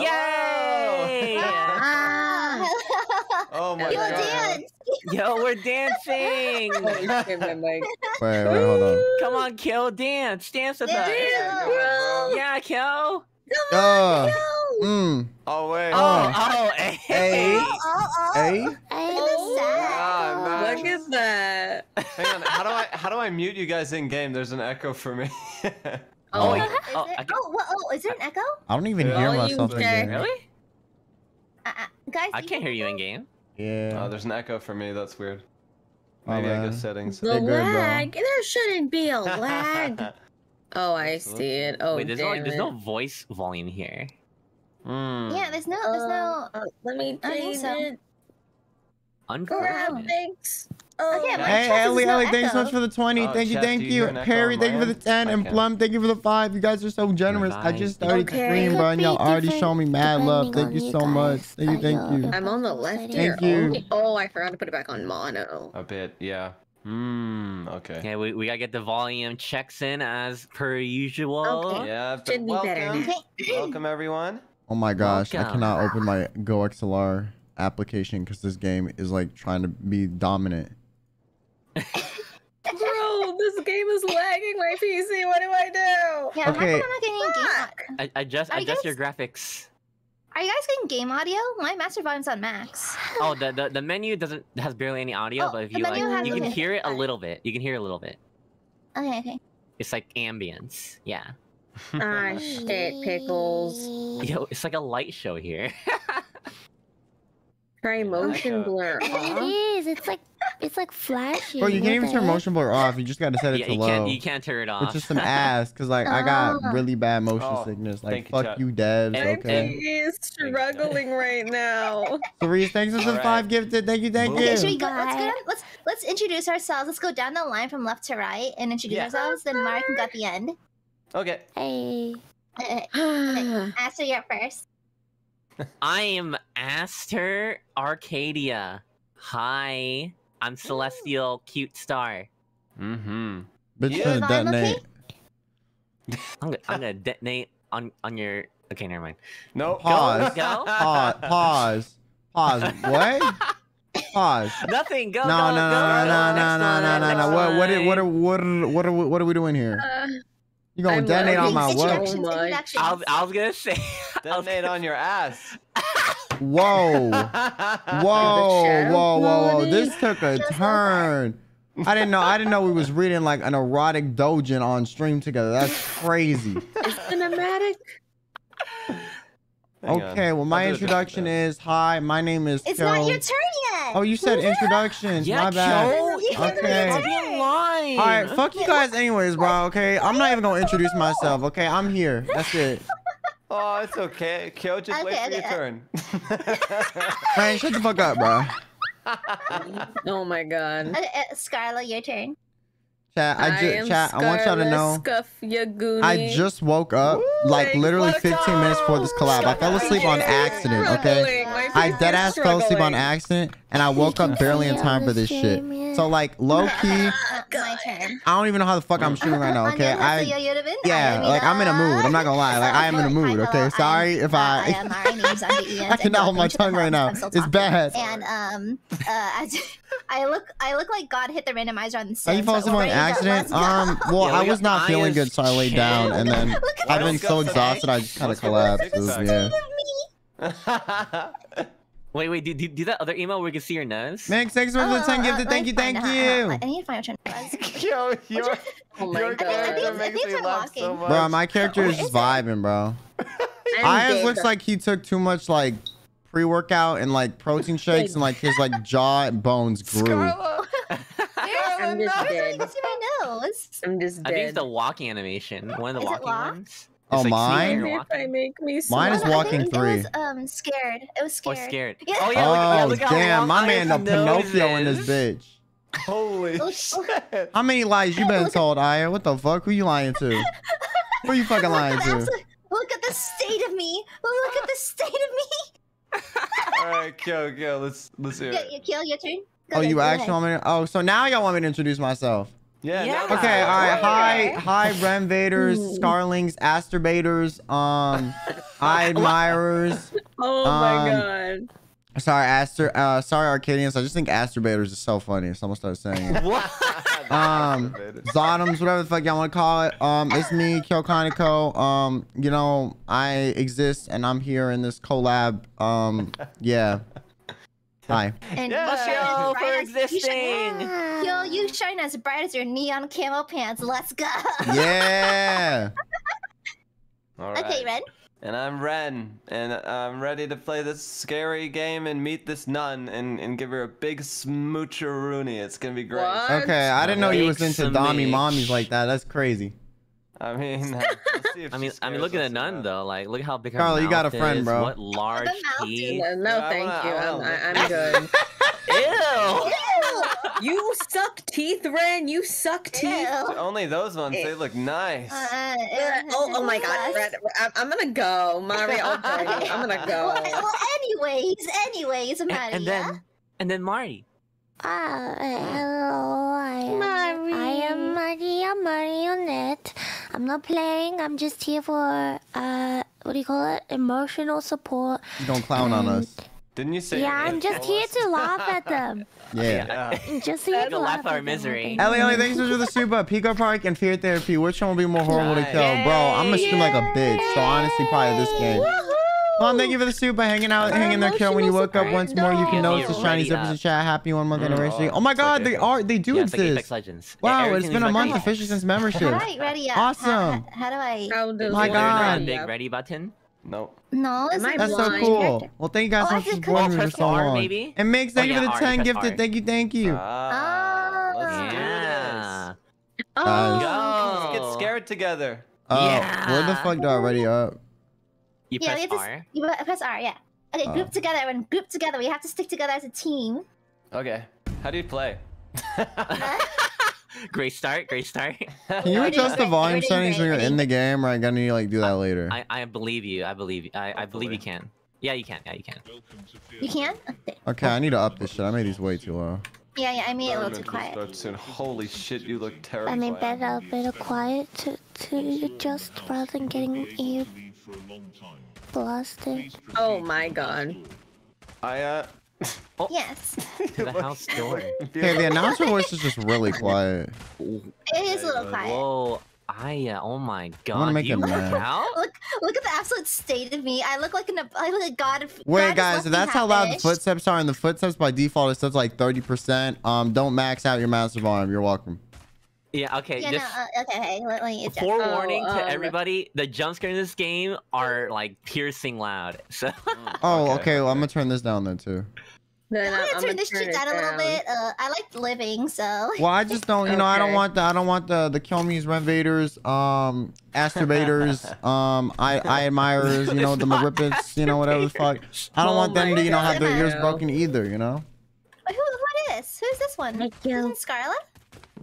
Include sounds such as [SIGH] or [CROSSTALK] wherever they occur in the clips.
Yay! [LAUGHS] Oh my Yo, god. dance. Yo, we're [LAUGHS] dancing. Holy shit, my mic. Wait, wait, hold on. Come on, Kill, dance, dance with us. Dance. bro. Yeah, Kill. Uh, mm, Oh wait. Oh, oh, hey. Hey. Oh, oh. hey. Hey, Oh, Ah, Look nice. at that. Hang on. How do I how do I [LAUGHS] mute you guys in game? There's an echo for me. Oh, Oh, wait. is Oh, it- I can- oh, what- oh, is there an echo? I don't even hear Oh, myself in game. Really? Uh, uh, guys, I can't hear you in game. Yeah. oh, there's an echo for me. That's weird. Oh, Maybe I man. go settings. The They're good, lag. There shouldn't be a [LAUGHS] lag. Oh, I see it. Oh, Wait, there's no, damn there's no voice volume here. Mm. Yeah, there's no, there's no. Uh, let me I think change it. Unfortunate. Graphics. Oh, Okay, my Hey, chest Ellie, no Ellie, thanks so much for the 20. Oh, thank you, thank you you. hear an echo Perry, thank you for the 10. And Plum, thank you for the 5. You guys are so generous. I just Bye. started the Okay. stream, bro, and y'all already different showing me mad love. Thank you so guys, much. Thank you, thank you'll- I'm on the left here. Thank you. Oh, I forgot to put it back on mono. A bit, yeah. Hmm. Okay. Yeah, we, we gotta get the volume checks in as per usual. Okay. Yeah. but Should be better welcome. now. Welcome everyone. Oh my gosh, I cannot open my GoXLR application because this game is like trying to be dominant. [LAUGHS] Bro, this game is lagging my PC. What do I do? Yeah, Okay. how come I'm not getting game? Fuck. I, adjust Are you adjust your graphics. Are you guys getting game audio? My master volume's on max. Oh, the, the the menu doesn't has barely any audio, Oh, but if you like, menu you can hear it a little bit. You can hear a little bit. Okay, okay. It's like ambience. Yeah. Ah, shit, pickles. Yo, it's like a light show here. [LAUGHS] Try motion Echo. blur It off. is. It's like it's like flashing. Bro, you can't even turn motion blur off. You just gotta set it yeah, to you low. can't you can't turn it off. It's just some [LAUGHS] ass, cause like I got Ah. really bad motion Oh, sickness. Like thank you, fuck you, devs. And- Okay. PC is struggling right now. [LAUGHS] Three thanks for the Alright. five gifted. Thank you, thank Boom. you. Okay, should we go? Let's go. Down, let's let's introduce ourselves. Let's go down the line from left to right and introduce Yeah. ourselves. Then Mark can go at the end. Okay. Hey. Uh, [SIGHS] Aster, you're first. [LAUGHS] I am Aster Arcadia. Hi, I'm Celestial Cute Star. Mm-hmm. Bitch, Yeah. gonna Is detonate. I'm gonna, I'm gonna detonate on on your. Okay, never mind. Nope. Pause. Go. Pause. Pause. Pause. [LAUGHS] What? Pause. Nothing. Go. No, go, no, go, no, go. no, no, Next no, one, no, no, no. What, what, are, what, what, what, what are we doing here? Uh, You gonna I'm detonate on my loving what? Oh my. I was, I was gonna say. I was Detonate gonna- on your ass. Whoa. [LAUGHS] Whoa, whoa, whoa, whoa. This took a Just turn. I didn't know. I didn't know we was [LAUGHS] reading like an erotic dojin on stream together. That's crazy. It's cinematic. Hang on. Okay, well, my I'll do it different introduction is hi. My name is It's Kel. not your turn yet. Oh, you said introductions. Yeah, my bad. Joe, You can't do Okay. your I'll be turn. All right, fuck you guys, anyways, bro. Okay, I'm not even gonna introduce myself. Okay, I'm here. That's it. [LAUGHS] Oh, it's okay. Kyo, just wait Okay, for your okay. turn. Man, shut the fuck up, bro. [LAUGHS] Oh my god. Uh, uh, Scarle, your turn. Chat, I am just chat. I want y'all to know. Scuff I just woke up like literally 15 minutes before this collab. I fell asleep on accident. Okay. I dead ass fell asleep on accident, and I woke up barely in time for this shit. So like low key, [LAUGHS] [LAUGHS] my turn. I don't even know how the fuck I'm shooting right now. Okay, I yeah, like I'm in a mood. I'm not gonna lie, like I am in a mood. Okay, sorry if I am. My name's Under Ian. I cannot hold my tongue right now. It's bad. And um, uh, I, [LAUGHS] I look, I look like God hit the randomizer on the Are you falling asleep on accident? Um, well, Yeah, I was not feeling good, so I laid down, and then I've been so exhausted, I just kind of Let's go with collapsed. It was- six Yeah. [LAUGHS] Wait, wait. Do, do, do that other email where we can see your nose? Max, thanks for the 10 gifted. Thank you, thank you. I need to find which one it was. Yo, your, Oh your god. I think character makes me it's laugh so much. Bro, my character is just is vibing, bro. [LAUGHS] I'm Ayaz looks like he took too much like pre-workout and like protein shakes and like his like jaw and bones grew. Scarlet. [LAUGHS] I'm just I dead. can see my nose. I'm just I think it's the walking animation. One of the Is walking ones. Oh, like mine? seeing Maybe you're if I make me Mine is walking think three. It was um scared. It was Or scared. scared. Yeah. Oh yeah, look, yeah, Oh look damn, long my man the Pinocchio in this bitch. Holy Oh, [LAUGHS] shit. How many lies you [LAUGHS] been told, Aia? What the fuck? Who you lying to? [LAUGHS] Who you fucking lying at to? Look at the state of me. Look at the state of me. All right, Kyo, Kyo, let's let's hear Yeah, it. you kill your turn. Go Oh, ahead, you actually ahead. want me to? Oh, so now y'all want me to introduce myself? Yeah. Yeah. no, Okay, all right. no. Hi, hi, Remvaders, Scarlings, Asturbators, um, [LAUGHS] I admirers. Oh Um, my god. Sorry, Aster. Uh, sorry, Arcadians. I just think Asturbators is so funny. Someone started saying it. [LAUGHS] What? [LAUGHS] Um, Zottoms, whatever the fuck y'all want to call it. Um, it's me, Kyo Kaneko. Um, you know, I exist and I'm here in this collab. Um, yeah. Hi. And Yeah. you shine as Yo, bright for as- you shine- existing. Yo, you shine as bright as your neon camo pants. Let's go. Yeah. [LAUGHS] All Okay, right. Ren. And I'm Ren, and I'm ready to play this scary game and meet this nun and, and give her a big smoocheroonie. It's gonna be great. What? Okay, I didn't know you was Big into Dommy mommies like that. That's crazy. I mean, uh, [LAUGHS] let's see if I mean, I mean, look at the nun not. though. Like, look how big her Carly, you got a friend, is, bro. What large mouth, dude. teeth. No, no, Yeah, I thank wanna- you. I I'm, I, look. I'm good. [LAUGHS] Ew. Ew. you suck teeth, Ren. You suck teeth. Ew. Only those ones. They Eh. look nice. Uh, uh, [LAUGHS] oh, oh my god, Ren, I'm, I'm gonna go, Mari. I'll join you. I'm gonna go. Well, well, anyways, anyways, And, Maria. and then, and then Marty. Ah, hello, I am, I am Maria Marionette. I'm not playing, I'm just here for, uh, what do you call it? Emotional support. You don't clown on us. Didn't you say? yeah, I'm just [LAUGHS] here us? to laugh at them. [LAUGHS] Yeah. Yeah. Just here To to laugh laugh our misery. okay? Ellie, Ellie, thanks so much for the super. Pico Park and Fear Therapy. Which one will be more horrible to Nice. kill? Bro, I'm gonna scream like a bitch. So honestly, probably this game. Mom, thank you for the super. Hanging out, hanging there, kill. When you woke up once more, you can Get notice the shiny ready zippers up. in chat. Happy one month anniversary. oh, Oh my god, they are, they do yeah, it's like Apex exist. Wow, it's Everything's been a month officially since membership. do I ready up? Awesome. How, how do I? My it Is there not God. big ready button? Nope. No, it's That's so cool. Well, thank you guys Oh, so much for just supporting me for so long. maybe? And Migs, thank Oh, you for the 10 gifted. Thank you, thank you. Ah, let's do Yeah. Oh, this. Let's Go. get scared together. Oh, Yeah. where the fuck do I ready up? You yeah, press we have to. You press R. Yeah. Okay, group oh. together. When group together, we have to stick together as a team. Okay. How do you play? [LAUGHS] Great start. Great start. Can you adjust the volume great, we're settings when you're in the game, or I gotta need to like do that later? I, I believe you. I believe you. I, I believe you can. Yeah, you can. Yeah, you can. You can? Okay. Okay, I need to up this shit. I made these way too low. Yeah, yeah. I made it a little too quiet. start soon. Holy shit, you look terrible. I terrible. mean, better, better quiet to, to adjust rather than getting ear blasted. oh my god. I uh. [LAUGHS] Yes, [LAUGHS] To the house [LAUGHS] door. Okay, the announcer voice is just really quiet. it is a little quiet. Whoa. I uh, oh my god. wanna make Do you it mad. out? Look, look at the absolute state of me. I look like an, I look like God. Wait, God guys, left if that's how loud the footsteps are, and the footsteps by default it says like 30%. Um, don't max out your massive arm. You're welcome. Yeah. Okay. Yeah, no, uh, okay, okay. Let, let me adjust. forewarning Oh, to um, everybody: the jump scares in this game are like piercing loud. So [LAUGHS] [LAUGHS] Oh, okay. Well, I'm gonna turn this down then too. Then I'm gonna I'm turn this shit it down a little bit. Uh, I like living, so. Well, I just don't, you know, I don't want the, I don't want the the kill me's, renovators, um, asturbators, [LAUGHS] um, I I admirers, you know, the marippets, you know, whatever the fuck. I don't Oh want them to, you know, have their ears broken either, you know. Wait, who? What is? Who's this one? Thank you. Scarlet?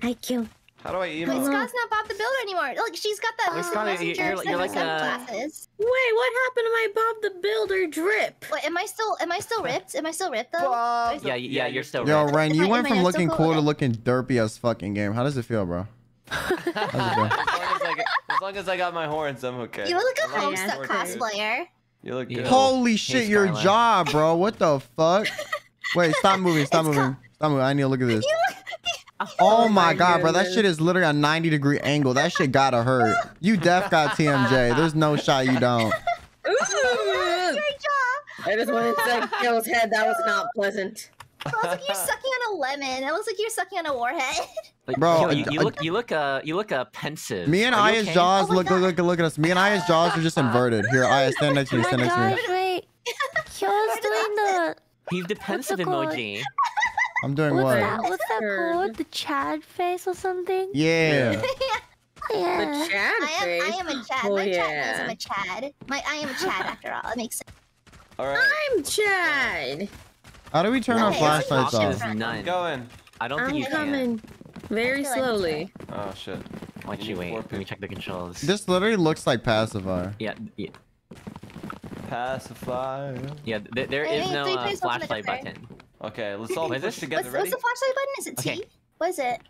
Thank you. How do I Wait, emote? Scarlet's not Bob the Builder anymore. Look, she's got that. Wait, Mr. Scarlet, you- Messenger you're- you're like a- sunglasses. Wait, what happened to my Bob the Builder drip? Wait, am I still? Am I still ripped? Am I still ripped though? Bob, yeah, yeah, you're still Yo, right. Ren, you Am went I from looking cool cool to looking derpy as fucking game. How does it feel, bro? It feel? as, long as, I get, as long as I got my horns, I'm okay. You look like a I like. Homestuck cosplayer. You look good. Holy shit, your Scarlet. jaw, bro. What the fuck? [LAUGHS] Wait, stop moving, stop It's moving. Stop moving. I need to look at this. You Oh Oh my my god, bro. That shit is literally a 90 degree angle. That shit gotta hurt. You def got TMJ. There's no shot you don't. Ooh, your jaw. I just went inside Kill's head. That was not pleasant. It looks like you're sucking on a lemon. It looks like you're sucking on a warhead. Like, Bro, yo, you, you look, you look, uh, you look, uh, pensive. Me and Are you Aia's okay? jaws Oh look, look, look, look at us. Me and Aia's jaws are just inverted. Here, Aia, stand next to me. Oh Stand my next to me. wait. Kyo's [LAUGHS] doing the. He's the pensive emoji. I'm doing What's what? that? What's that called? The Chad face or something? Yeah. [LAUGHS] The Yeah. Chad I am. face. I am a Chad. Oh, My Chad yeah. knows I'm a Chad. My. I am a Chad after all. It makes sense. All right, I'm Chad. How do we turn our flashlights Option off? is I'm none. going. I don't think I'm you can. coming. Very I like slowly. Oh shit. Watch You you need wait. Let me check the controls. This literally looks like pacifier. Yeah, yeah, Pacify. yeah. Th there Wait, is no uh, players open the flashlight door. button. Okay, let's all What is push this? together. What's, Ready? what's the flashlight button? Is it T? Okay. What is it?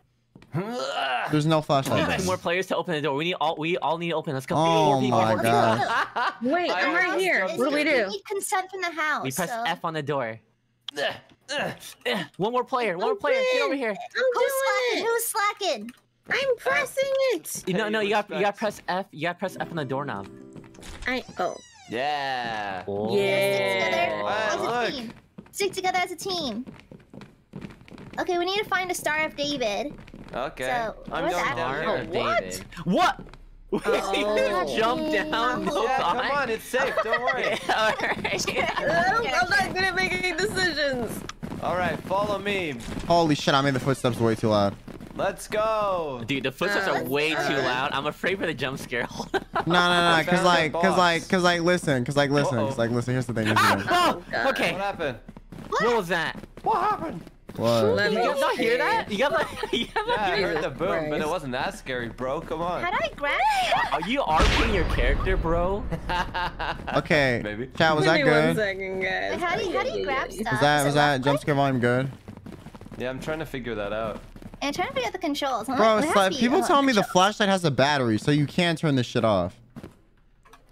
There's no We flashlight. need there. two more players to open the door. We need all. We all need to open. Let's go. Oh Four people. my four people. God. Wait, I I'm right here. What do we do? We need consent from the house. We press so. F on the door. Ugh, ugh. One more player. One more player. Get over here. Who's slacking? I'm doing it. Who's slacking? I'm pressing it. You know, Pay no, you got you got respects. press F. You got press F on the doorknob. I oh. Yeah. Oh. Stick together Wow, as a look. team. Stick together as a team. Okay, we need to find a Star of David. Okay. So, I'm what's going that? down here. of David. What? [LAUGHS] Oh. [LAUGHS] jump down. No Yeah, thought. come on, it's safe. Don't [LAUGHS] worry. Alright. I'm not good at making decisions. All right, follow me. Holy shit! I made the footsteps way too loud. Let's go. Dude, the footsteps are Uh, way too uh. loud. I'm afraid for the jump scare. No, no, no, I cause like, cause like, cause like, listen, cause like, listen, Uh-oh. cause like, listen. Here's the thing. Here's the thing. oh, okay. What happened? What was that? What happened? What? Let You guys not hear that? [LAUGHS] You guys not, you guys not Yeah, I hear heard the Jesus boom, but it wasn't that scary, bro. Come on. How do I grab that? Are you RPing your character, bro? [LAUGHS] Okay. Maybe. Chat, was that Give me One good? second, guys. Wait, how do you, how do you grab stuff? Was that Is was that jump scare volume good? Yeah, I'm trying to figure that out. And I'm trying to figure out the controls. I'm Bro, like, it's there like people tell me the flashlight has a battery, so you can turn this shit off.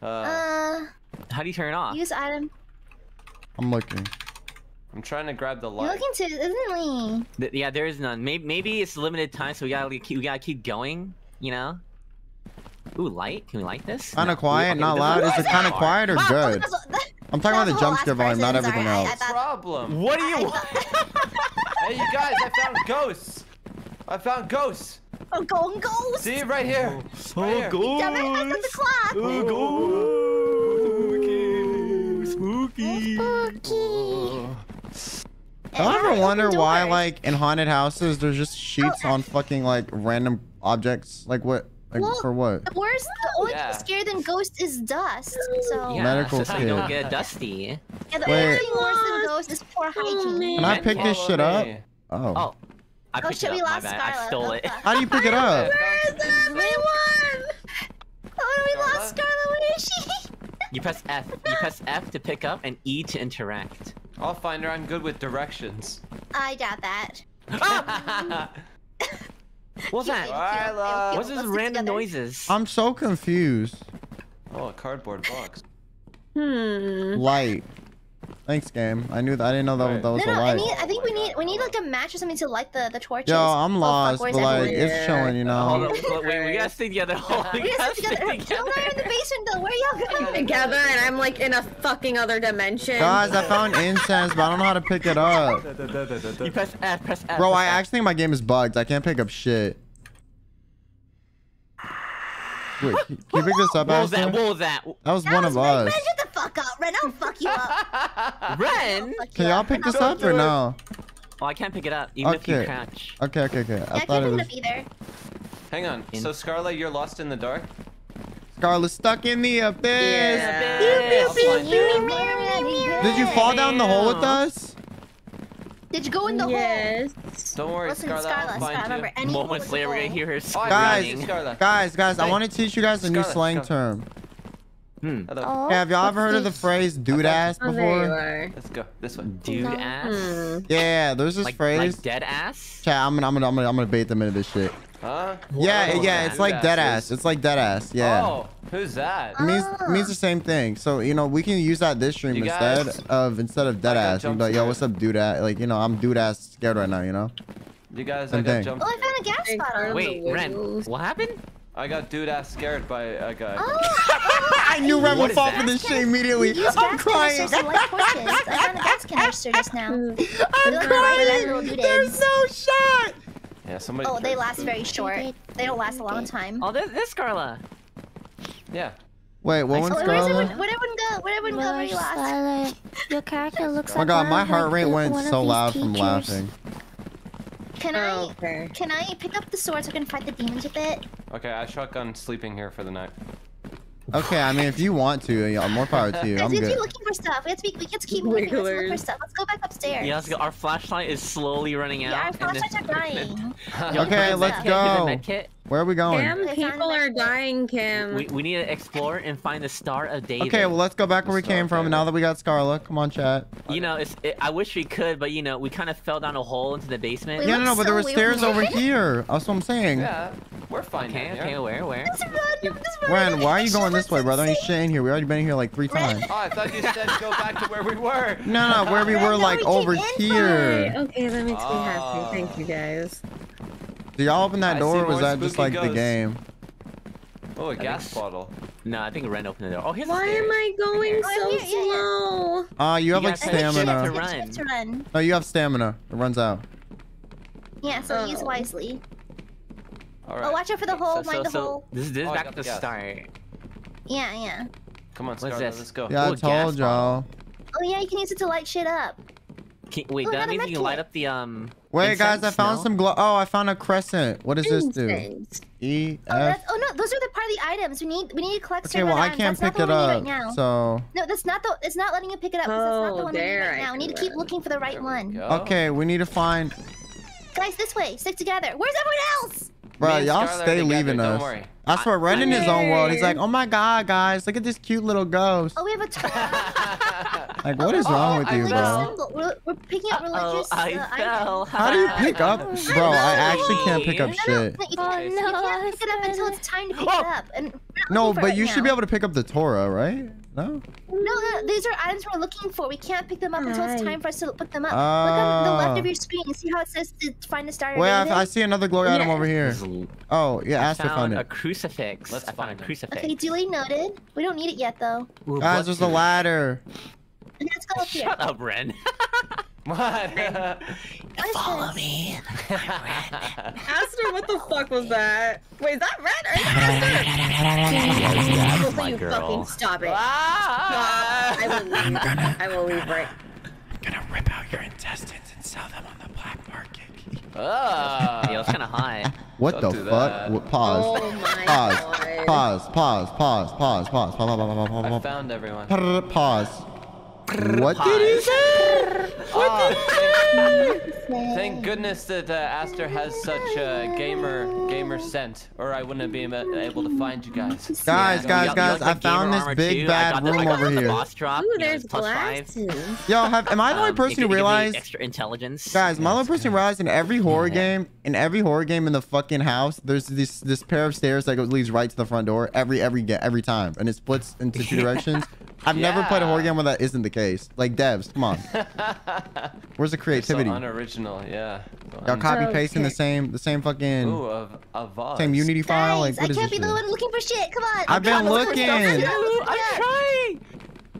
Uh, Uh, How do you turn it off? use item. I'm looking. I'm trying to grab the You're light. looking to, isn't we? Th- Yeah, there is none. Maybe maybe it's limited time, so we gotta keep, we gotta keep going. You know. Ooh, light. Can we light this? Kind No. of quiet, Okay, not loud. Is it kind of hard. quiet or Wow, good? that's a- I'm talking about the was jump scare volume, not person, everything sorry, I- I else. thought- Problem. What do you want? [LAUGHS] hey, you guys! I found ghosts. I found ghosts. Oh, going ghost! See right here. Oh, Right here. ghost. Damn it, that's the clock! Oh, ghost. Spooky. Spooky. Do I ever wonder why, like, in haunted houses, there's just sheets on fucking like random objects? Like what? Like Well, for what? The worst, the only Yeah. thing scarier than ghost is dust. So Yeah, Medical so how you don't get dusty. Yeah, the Wait. only thing worse than ghost is poor hygiene. Can I pick this shit up? Oh. Oh, I Oh picked shit, it we up. My lost bad. I stole it. How do you pick it up? I found some- Oh, we [LAUGHS] lost Scarlet? Scarlet. Where is she? You press F. You press F to pick up and E to interact. I'll find her. I'm good with directions. I doubt that. [LAUGHS] What's that? Lila. What's this random together. noises? I'm so confused. Oh, a cardboard box. Hmm. Light. Thanks, game. I knew that. I didn't know that, Right. that was No, a no, I need. I think Oh we need. We need like a match or something to light the the torches. Yo, I'm Oh, fuck, lost, where's but like everyone? it's chilling, you Hold know. on, [LAUGHS] wait, wait, we gotta stay together. Hold on, We [LAUGHS] we gotta gotta stay together. Kill together. her in the basement though. Where y'all going? Together, and I'm like in a fucking other dimension. Guys, I found incense, but I don't know how to pick it up. You press F. Press F. Bro, press I F. actually think my game is bugged. I can't pick up shit. Wait, can can you pick this up, What was that? What was that? That was That one was of Ren. us. Ren, shut the fuck up. Ren, I'll fuck you up. [LAUGHS] Ren? Can you y'all pick this up or no? Oh, I can't pick it up, even if you catch. Okay, okay, okay. I Yeah, I thought can't it pick was it up either. Hang on. In- So Scarlet, you're lost in the dark. Scarlet stuck in the abyss. Yeah. I'll find you. Did you fall down the hole with us? Did you go in the hole? yes. Don't worry, Listen, Scarlet. Scarlet, I'll Scarlet, find remember, you. any Moments later, we're gonna hear her Oh, Guys, found you, Scarlet. Guys, guys, I want to teach you guys a new slang Scarlet. term. Hmm. Hello. Oh, have y'all ever heard of the phrase dude ass Oh, there you before? Let's go this one. Dude No. ass. Yeah, there's this Like, phrase. like dead ass. Chat, I'm gonna, I'm gonna, I'm gonna, I'm gonna bait them into this shit. Huh? Yeah, Oh, yeah, it's like dead ass ass. It's like dead ass. Yeah. Oh, who's that? It means Ah. it means the same thing. So you know we can use that this stream You instead guys- of instead of dead I ass. You can jump like, yo, what's up, dude? Ass? Like you know, I'm dude ass scared right now. You know. You guys, Same I got thing. jumped. Oh, I found a gas Big bottle. Wait, Ren, what happened? I got dude ass scared by a guy. Oh, I knew Ren would fall for this shit immediately. I'm gas crying. canisters to light torches. I found a gas canister just now. I'm Look at the right crying. little dudes. There's no shot. Yeah, somebody. Oh, they killed- last very short. They don't last a long time. Oh, this, this Scarle. Yeah. Wait, what I one's saw- Oh, where's everyone, Scarlet? where'd everyone go? Where'd everyone go? Where you last? Your character looks Oh my god, one my heart rate went so these loud from laughing. Can I? Oh, okay. Can I pick up the sword so I can fight the demons with it? Okay, I shotgun sleeping here for the night. Okay, I mean, if you want to, yeah, more power to you. Guys, I'm we have to good. keep looking for stuff. We have to, be, we have to keep looking. Let's look for stuff. Let's go back upstairs. Yeah, let's go. Our flashlight is slowly running out. Yeah, our and then- flashlights are dying. [LAUGHS] Okay, let's the med kit, go. Med kit. Where are we going? Kim, Okay, people are dying, Kim. We, we need to explore and find the Star of David. Okay, well let's go back where we came from. David. Now that we got Scarlet, come on, chat. You know, it's. It, I wish we could, but you know, we kind of fell down a hole into the basement. We Yeah, no, no, look but there were stairs over here. That's what I'm saying. Yeah, we're fine Okay, okay, here. where, where? Just run, just run. Ren, why are you going this way, brother? Ain't Insane. shit in here. We already been here like three times. Oh, I thought you said go back to where we were. No, no, where we were like over here. Okay, that makes me happy. Thank you guys. Did y'all open that door or was that just spooky like the game? Oh, a gas bottle. No, I think Ren opened the door. Oh, here's the Why am I going Oh, so yeah, yeah, yeah. slow? Uh, you have You like gotta I think stamina. shift, to run. to run. No, you have stamina. It runs out. Yeah, so use Oh. wisely. All Oh, watch out for the So, hole, so, mind the so, hole. this is this is Oh, I back got at the the start. Yeah, yeah. Come on, Scarlet, let's go. Yeah, I Ooh, gas told y'all. Oh yeah, you can use it to light shit up. Can, wait, Oh, I that got means you can light up the um. Wait, guys, I found No? some glow. Oh, I found a crescent. What does this do? Incense. E, Oh, oh no, those are the part of the items. We need we need to collect Okay, certain well, I can't pick not it the one we up. right now. So, No, that's not the. It's not letting you pick it up. 'cause that's not the Oh, one we need right I now. We need to keep run. looking for the right There one. go. okay, we need to find. Guys, this way. Stick together. Where's everyone else? Bro, y'all stay together, leaving don't us. worry. I swear, Ren in his own world. He's like, oh my god, guys, look at this cute little ghost. Oh, we have a toy. [LAUGHS] Like, what is wrong with I you, bro? We're, we're picking up religious. Oh, religious. I uh, fell. How do you pick up? Bro, I actually can't pick up No, no, shit. no, you Oh, can't, you can't pick it up until it's time to pick Oh. it up. And No, but it you right should be able to pick up the Torah, right? No? No, no, these are items we're looking for. We can't pick them up until it's time for us to look them up. Look on the left Ah. of your screen. You see how it says to find the star of Wait, I, I see another glory item over here. Oh, yeah, I Aster found found a crucifix. Let's I found find a crucifix. Okay, duly noted. We don't need it yet, though. Ooh, Guys, there's a ladder. Okay, let's go up here. Shut up, Ren. [LAUGHS] What? Follow me. Aster, what the fuck was that? Wait, is that red? Are you Yes, Will my you girl. fucking stop it? Ah! I will leave. I will leave right. I'm gonna rip out your intestines and sell them on the black market. Ah. Yo, it's kind of high. What Don't the do fuck? that. What- Pause. Oh my Pause. god. Pause. Pause. Pause. Pause. Pause. Pause. Pause. Pause. Pause. I Pause. found everyone. Pause. Pause. What did he say? What Oh, thank, thank goodness that uh, Aster has such a gamer gamer scent, or I wouldn't have been able to find you guys. Guys, Yeah, guys, you got- you guys! got I found this big too. Bad got the- room got over the here. Boss drop. Ooh, you know, there's it's plus five. glasses. Yo, have, am I the only Um, person who it realized? extra intelligence. Guys, am I the only person who realized in every horror game, in every horror game in the fucking house, there's this this pair of stairs that goes, leads right to the front door every every get every time, and it splits into two [LAUGHS] directions. I've never played a horror game where that isn't the case. Like devs, come on, [LAUGHS] where's the so creativity? unoriginal, yeah. Y'all copy oh, pasting the same the same fucking Ooh, a, a vase. same Unity file. Guys, Like what I is can't this be the one looking for shit. Come on. I've been I'm looking looking. Dude, I'm trying.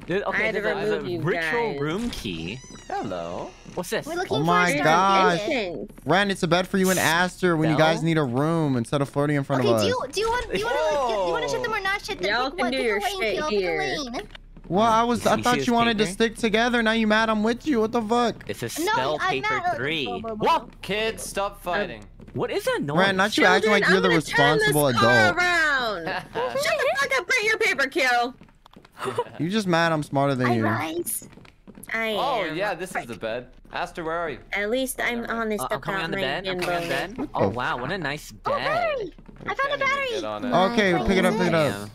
Dude, okay, I had to there's a, there's a you ritual guys. room key. Hello. What's this? We're looking Oh my a star of gosh. David. Ren, it's a bed for you and Aster when you guys need a room instead of flirting in front Okay, of us. do you do you want do you want to you want to shit them or not shit them? Y'all pick can one. do pick your a lane, shit Phil. Pick a here. Lane. Well, I was I You thought you wanted to stick together. Now you mad I'm with you. What the fuck? It's a spell I'm paper three. What? Kids, stop fighting. What is that noise? Ren, not you acting like you're the I'm gonna turn this responsible car adult. around. [LAUGHS] Shut the fuck up. Put your paper kill. [LAUGHS] You just mad I'm smarter than I you. rise. I oh am. yeah, this is the bed. Aster, where are you? At least I'm honest Uh, I'm about on the my bed. I'm coming on the bed. Oh wow, what a nice Oh, bed. battery! I found a battery. get on it. Okay, Oh, pick it up, pick it up.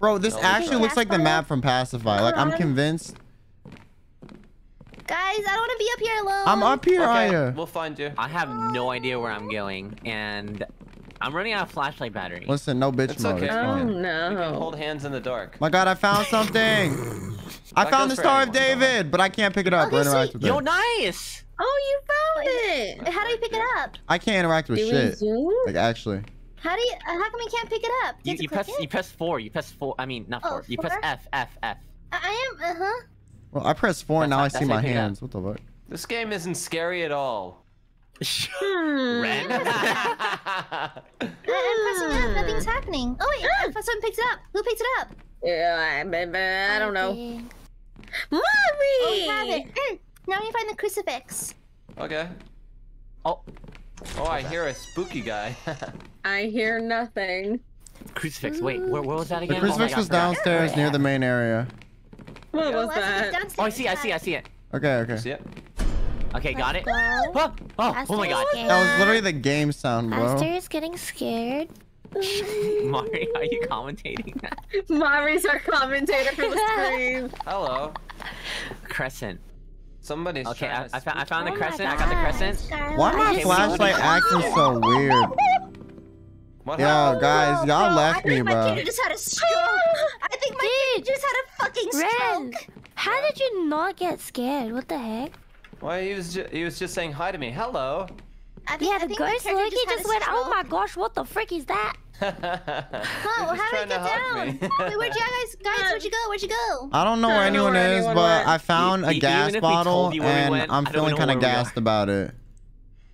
Damn. Bro, this No, actually looks like the map from Pacify. Like I'm convinced. Guys, I don't want to be up here alone. I'm up here, Okay, Aia. we'll find you. I have no idea where I'm going, and I'm running out of flashlight battery. Listen, no bitch It's mode. okay. It's Oh fine. We can no. hold hands in the dark. My God, I found [LAUGHS] something. I That found the Star of anyone, don't David, but I can't pick it up or Okay, interact with Yo, it. nice. Oh, you found it. How do you pick it up? I can't interact with Do shit. zoom? Like actually. How do you? uh, How come you can't pick it up? You, Get to you press it? you press four. You press four. I mean, not Oh, four. You press four? F F F. I I am. Uh huh. Well, I pressed four and That's now I see my you pick it up. hands. What the fuck? This game isn't scary at all. [LAUGHS] Hmm. Ren. [LAUGHS] I, I'm pressing up. Nothing's happening. Oh wait, I someone picked it up. Who picked it up? Yeah, I, but, but I don't know. Okay. Mommy! Oh, we have it. Mm. Now we find the crucifix. okay. oh, Oh, I hear a spooky guy. [LAUGHS] I hear nothing. crucifix. Wait, where, where was that The again? crucifix oh was God, I forgot. downstairs near the main area. What Oh, was that? Oh, I see. I see. I see it. Okay, okay. See it? Okay, got it. Go. Oh, oh, oh my god. That was literally the game sound, bro. Aster is getting scared. [LAUGHS] Mari, are you commentating that? [LAUGHS] Mari's our commentator for the stream. Hello. Crescent. Somebody's Okay, trying I, to I, found, I found the Oh crescent. I got the crescent. Why my Okay, flashlight acting so weird? What Yo, happened? guys, y'all Bro, I left me, think my bro. kid just had a stroke. I think my kid just had a fucking Ren, stroke. how did you not get scared? What the heck? Why he was he was just saying hi to me. Hello. I think, Yeah, I the think ghost character Loki had just a went, oh my gosh, what the frick is that? [LAUGHS] oh, how did I get down? [LAUGHS] Wait, where'd you guys, [LAUGHS] guys? Where'd you go? Where'd you go? I don't know where don't know anyone where is, anyone but went. I found a e- gas even if we bottle told we and went, I'm feeling kind of where we are. gassed about it.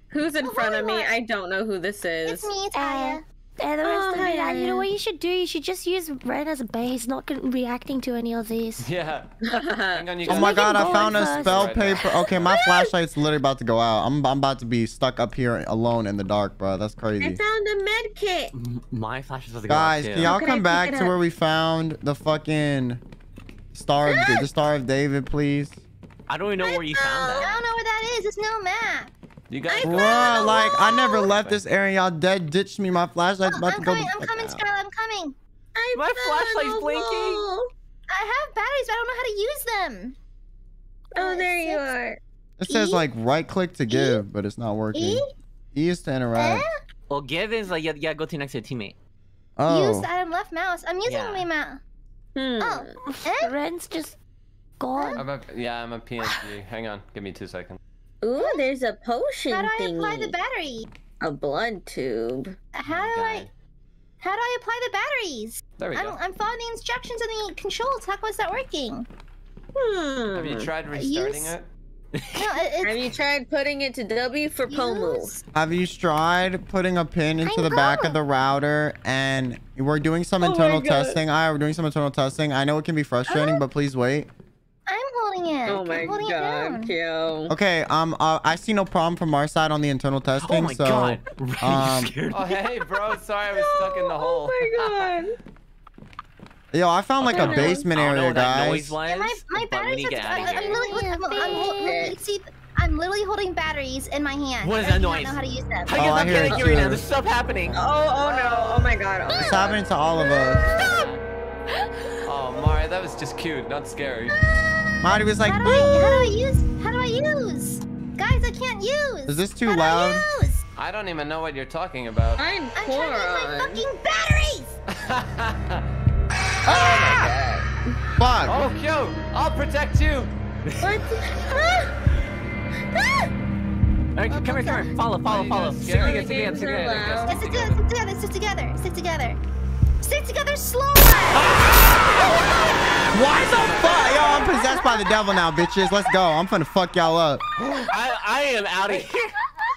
Who's in front of me? I don't know who this is. It's me, Taya. And the rest Oh, of you, hi, you know what you should do? You should just use Ren as a base, not reacting to any of these. [LAUGHS] Yeah. Hang on, you Oh my make him god, I found a spell Right now. paper. Okay, my [LAUGHS] flashlight's literally about to go out. I'm, I'm about to be stuck up here alone in the dark, bro. That's crazy. I found a med kit. M- My flash is supposed to go Guys, off, can y'all come back to where we found the fucking Star of the Star of David, please? I don't even know where you found that. I don't know where that is. There's no map. You guys. Bruh, like I never left this area. Y'all dead ditched me. My flashlight's Oh, about I'm to go. coming. the I'm coming, out. Scarlet. I'm coming. I My found flashlight's blinking. I have batteries, but I don't know how to use them. Oh, there you are. It says like right click to give, but it's not working. E? E is to Eh? interact. Well, give is like, yeah, yeah, go to next to your teammate. Oh. Use Adam left mouse. I'm using Yeah. my mouse. Hmm. Oh. Eh? Ren's just gone. I'm a, yeah, I'm a PNG. Hang on, give me two seconds. Ooh, there's a potion How do I thingy. apply the battery? a blood tube. How do I? How do I apply the batteries? There we I'm, go. I'm following the instructions and the controls. How come it's not working? Hmm. Have you tried restarting use- it? No, it, Have you tried putting it to W for Pomu? Have you tried putting a pin into I the back of the router and we're doing some Oh internal testing? I we're doing some internal testing. I know it can be frustrating, but please wait. I'm holding it. Oh my I'm holding it god, down. Kyo. Okay, um uh, I see no problem from our side on the internal Oh testing, my so god. [LAUGHS] Um, you scared Oh hey, bro. Sorry, I was [LAUGHS] stuck in the hole. Oh my god. [LAUGHS] yo, I found like a basement know area, what that noise guys. Yeah, my, my batteries need to get are. out I'm literally, I'm, I'm, hol- look, you see, I'm literally holding batteries in my hand. What is that noise? I do not know how to use them. Oh, you I not hear it panicking right now? There's stuff happening. Oh, oh no. Oh my god. Oh my It's happening to all of us. Oh, Mari, that was just cute, not scary. Marty was like, How do I? How do I use? How do I use? Guys, I can't use. Is this too How do loud? I use? I don't even know what you're talking about. I'm I'm trying to use my fucking batteries. [LAUGHS] Oh ah! fuck. oh, cute. I'll protect you. What? [LAUGHS] Ah! Ah! Alright, come here, come here. Follow, follow, follow. guys Stick scared? together, stick together, stick Games are together. loud. Let's together. Stick together. Stick together. Stick together. Stick together. Why the fuck? Yo, I'm possessed by the devil now, bitches. Let's go. I'm finna fuck y'all up. I, I am out of here.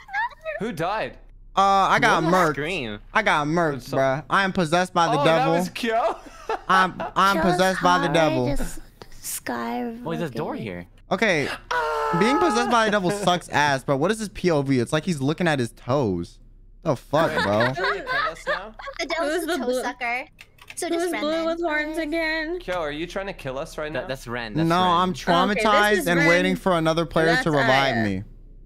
[LAUGHS] Who died? Uh, I got What was murked. I got murked, So- bruh. I am possessed by the oh, devil. that was Kyo. [LAUGHS] I'm I'm Just possessed by the hide, devil. Just sky. Oh, there's a door here. Okay, being possessed by the devil sucks ass, bro. What is this POV? It's like he's looking at his toes. The fuck, bro? Trying to kill us now? The Who's the toe blue- sucker. So just Who's friend blue them. with horns again? Kyo, are you trying to kill us right now? That, that's Ren. That's No, Ren. I'm traumatized this is and Ren. waiting for another player to revive Aia. me.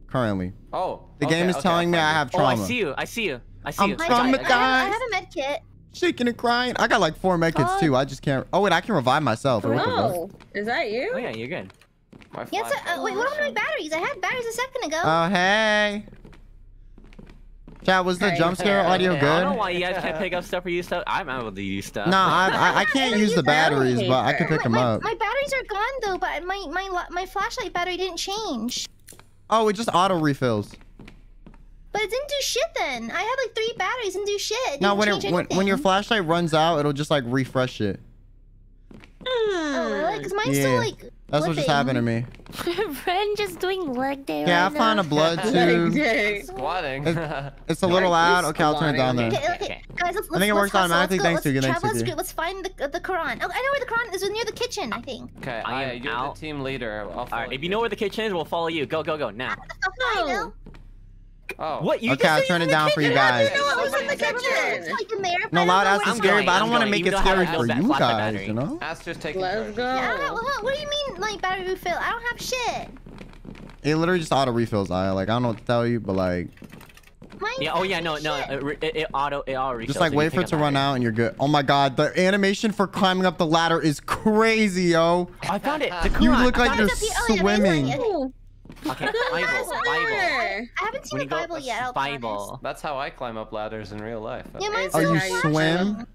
Currently, oh. the okay, game is okay, telling me I'll I find have Oh. I see you. I see you. I see I'm you. I, I got- got I I, have, I have a med kit. Shaking and crying. I got like four med kits God. too. I just can't. Oh wait, I can revive myself. What the? Oh, is that you? Oh yeah, you're good. you. My Yes. flash- Uh, wait. What happened to my batteries? I had batteries a second ago. Oh hey. Chat, was the Okay. jump scare audio good? I don't know why you guys can't pick up stuff or use stuff. I'm able to use stuff. No, I, I I [LAUGHS] can't use the batteries, but I can pick them my, up. my batteries are gone though, but my my my flashlight battery didn't change. Oh, it just auto refills. But it didn't do shit then. I had like three batteries and do shit. It No, when it when, when your flashlight runs out, it'll just like refresh it. Oh, really? Because mine's Yeah. still like. That's what just happened to me. [LAUGHS] Ren just doing leg day Yeah, I found now. a blood [LAUGHS] Leg tube. Squatting. [LAUGHS] It's a little loud. Okay, I'll turn it down squatting. there. Okay, okay, Okay. guys, let's, let's, I think it let's works hustle, automatically. Let's. Thanks, Sugi. Let's Thanks, travel the Sugi. street. Let's find the the Quran. Oh, I know where the Quran is. It was near the kitchen, I think. okay, I am you're out. the team leader. I'll follow Alright, if you know where the kitchen is, we'll follow you. Go, go, go, now. I know. Oh. What? You Okay, just I'll turn it down the for you guys. I know was in the What's in the kitchen. kitchen? Like in there. No, loud ass where is I'm to scary, going, but I don't want to make it scary for no you flashlight guys, battery. you know? Aster's taking Let's go. Yeah, I don't- well, what do you mean like battery refill? I don't have shit. It literally just auto refills. I like I don't know what to tell you, but like Mine Yeah. Oh yeah. No. No. It, it, it auto. It auto refills just like if wait for it to run out and you're good. Oh my god, the animation for climbing up the ladder is crazy, yo. Oh, I found it. You look like you're It's. Oh, yeah, swimming. One. Ooh, it. Okay. [LAUGHS] Bible. Bible. I haven't seen When a you go Bible yet. I'll. Bible. That's how I climb up ladders in real life. Yeah, mine's so you flat. swim?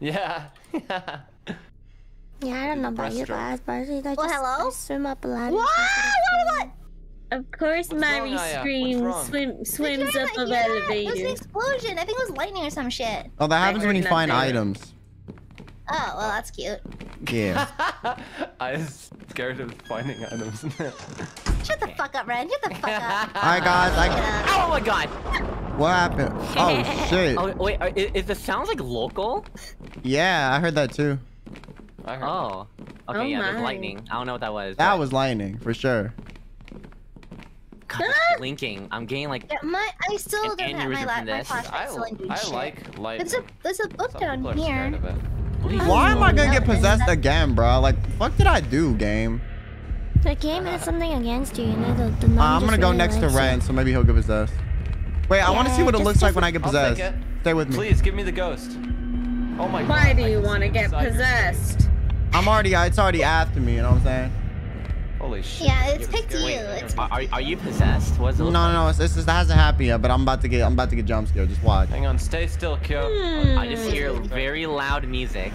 Yeah. [LAUGHS] Yeah, I don't know about you guys, but I just Well, hello? I swim up ladders. What? What? What? Of course, What's my wrong, Aia? What's stream wrong? swim, swims up hear of that? Yeah, It was an explosion. I think it was lightning or some shit. Oh, that happens when heard you find nothing. items. Oh, well, that's cute. Yeah. [LAUGHS] I was scared of finding items. Shut the fuck up, Ren. Shut the fuck up. [LAUGHS] Alright guys, I up. Oh my god. what happened? Oh [LAUGHS] shit. Oh wait. Is, is the sounds like local? Yeah, I heard that too. I heard. Oh. Okay. Oh yeah. There's lightning. I don't know what that was. That but- was lightning for sure. God, it's blinking. I'm getting like. Yeah, my, I still don't have my, aneurysm la- from my flashlight I, still I like light. There's a, there's a book Some down people are scared here. Of it. Why am I gonna get possessed again, bro? Like, fuck did I do, game? The game has something against you, you know. The, the Uh, I'm gonna go next to Ren, so maybe he'll get possessed. Wait, I want to see what it just- looks like when I get possessed. Stay with me. Please give me the ghost. Oh my god. Why do you want to get possessed? I'm already, it's already after me. You know what I'm saying? Holy shit. Yeah, it's You're picked scared. you. Wait, It's Are, are, are you possessed? What's it No, look no, like? no. It's, it's, it hasn't happened yet, but I'm about to get, I'm about to get jump scared. Just watch. Hang on, stay still, Kyo. Hmm. I just hear very loud music.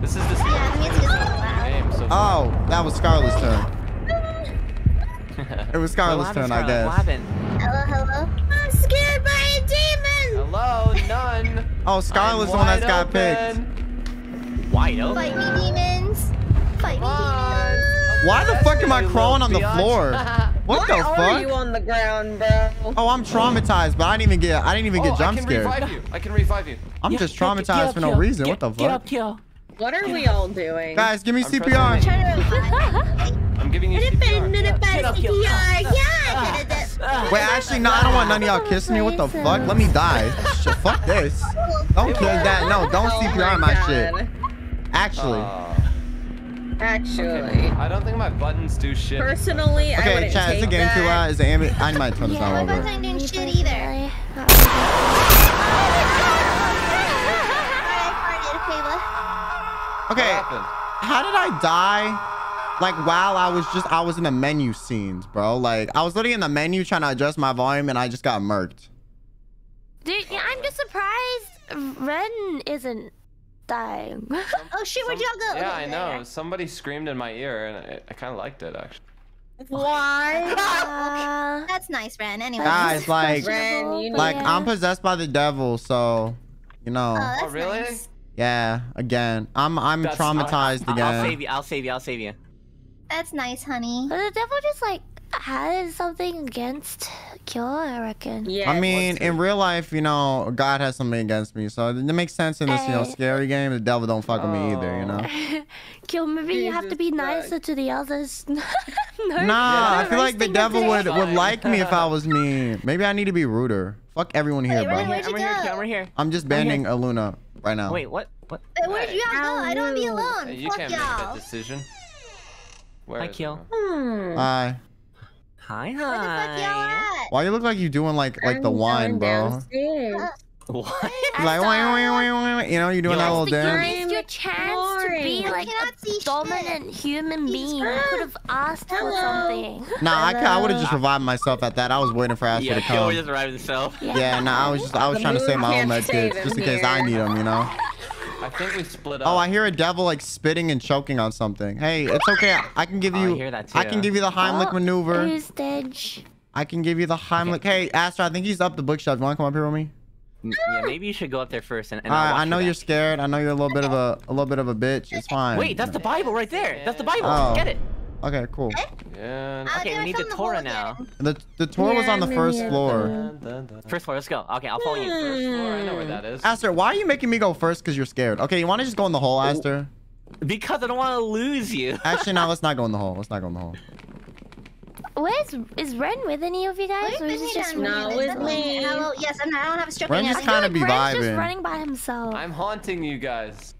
This is the Yeah, the music's a loud. game so far. Oh, that was Scarle's turn. [LAUGHS] It was Scarle's happened, turn, I Scarle? What guess. happened? Hello, hello. I'm scared by a demon. Hello, none. [LAUGHS] Oh, Scarle's the one that's got picked. Wide open. Fight me, demons. Fight me, demons. Why the fuck am I crawling on the floor? What the fuck? Why are you on the ground, bro? Oh, I'm traumatized, but I didn't even get, I didn't even oh, get jump I can scared. revive you. I can revive you. I'm Yeah, just get- get traumatized up, for no reason. Get- What the fuck? Get up, fuck? kill. What are we all doing? Guys, give me I'm CPR. A. Trying to revive. I'm giving you Defended CPR. it by Get up, kill. CPR. Yeah. Ah. [LAUGHS] Wait, actually, no, I don't want none of y'all kissing me. What the fuck? Let me die. Shit, fuck this. Don't kill that. No, don't Oh CPR my shit. God. Actually. Aw. Actually, I don't think my buttons do shit. personally, I Okay, wouldn't chat, is the take game too that. loud? Is the ambient? I might turn this Yeah, all My over. buttons ain't doing shit either. Alright, I farted. Okay, what? What Okay, happened? how did I die? Like while I was just, I was in the menu scenes, bro. Like I was literally in the menu trying to adjust my volume and I just got murked. Dude, yeah, I'm just surprised Ren isn't dying. [LAUGHS] Oh shit, where'd y'all go? Yeah, I know. Somebody screamed in my ear, and I, I kind of liked it actually. Why? [LAUGHS] uh, That's nice, Ren. Anyway. Guys, like, Ren, you like Yeah. I'm possessed by the devil, so you know, Oh, that's Oh, really? nice. yeah. Again, I'm I'm That's- traumatized I'll, I'll save you. I'll save you. I'll save you. That's nice, honey. but the devil just like has something against Kyo, I reckon. Yeah. I mean, in real life, you know, God has something against me, so it makes sense in this, you know, scary game. The devil don't fuck with me either, you know. [LAUGHS] Kyo, maybe you have to Jesus be Christ. nicer to the others. [LAUGHS] no, Nah, I feel like the devil would would like me if I was me. Maybe I need to be ruder. Fuck everyone here, Wait, bro. Ren, I'm here. Kill, I'm here. I'm just banning ILUNA right now. Wait, what? What? Hey, where'd you all go? I don't want to be alone. Hey, you Fuck can't make that y'all. decision. Where Hi, is Kill. it? Hmm. Hi. Hi, Where the fuck y'all hi. at? Why you look like you doing like like the I'm wine, bro? [LAUGHS] What? [LAUGHS] Like, wah, wah, wah, wah, wah, you know, you doing that Yo. little You dance. missed your chance to be like cannot see a shit. dominant human being. You could have asked for something. Nah, I, I would have just revived myself at that. I was waiting for Asher Yeah, to Kill come. just arrived himself. Yeah, nah, I was just I was The trying to save my own can't med save kits just in him case I need them, you know. I think we split up. Oh, I hear a devil like spitting and choking on something. Hey, it's okay. I can give Oh, I you. hear that too. I can give you the Heimlich Oh, maneuver. Who's Didge? I can give you the Heimlich. Hey, Astro, I think he's up the bookshelf. You want to come up here with me? Yeah, maybe you should go up there first and. and All I'll right, watch I know your you're scared. I know you're a little bit of a a little bit of a bitch. It's fine. Wait, that's the Bible right there. That's the Bible. Oh. Get it. Okay, cool. Yeah. Ah, Okay, we need the Torah now. again. The the tour was on the first maybe floor. First floor. Let's go. Okay, I'll follow you. First floor. I know where that is. Aster, why are you making me go first? Cause you're scared. Okay, you want to just go in the hole, Aster? Because I don't want to lose you. [LAUGHS] Actually, no. Let's not go in the hole. Let's not go in the hole. Where's is Ren with any of you guys? Or is been it just No, with That's me. Hello, yes, I'm, I don't have a stroke Ren just kinda be Ren's just running by himself. I'm haunting you guys.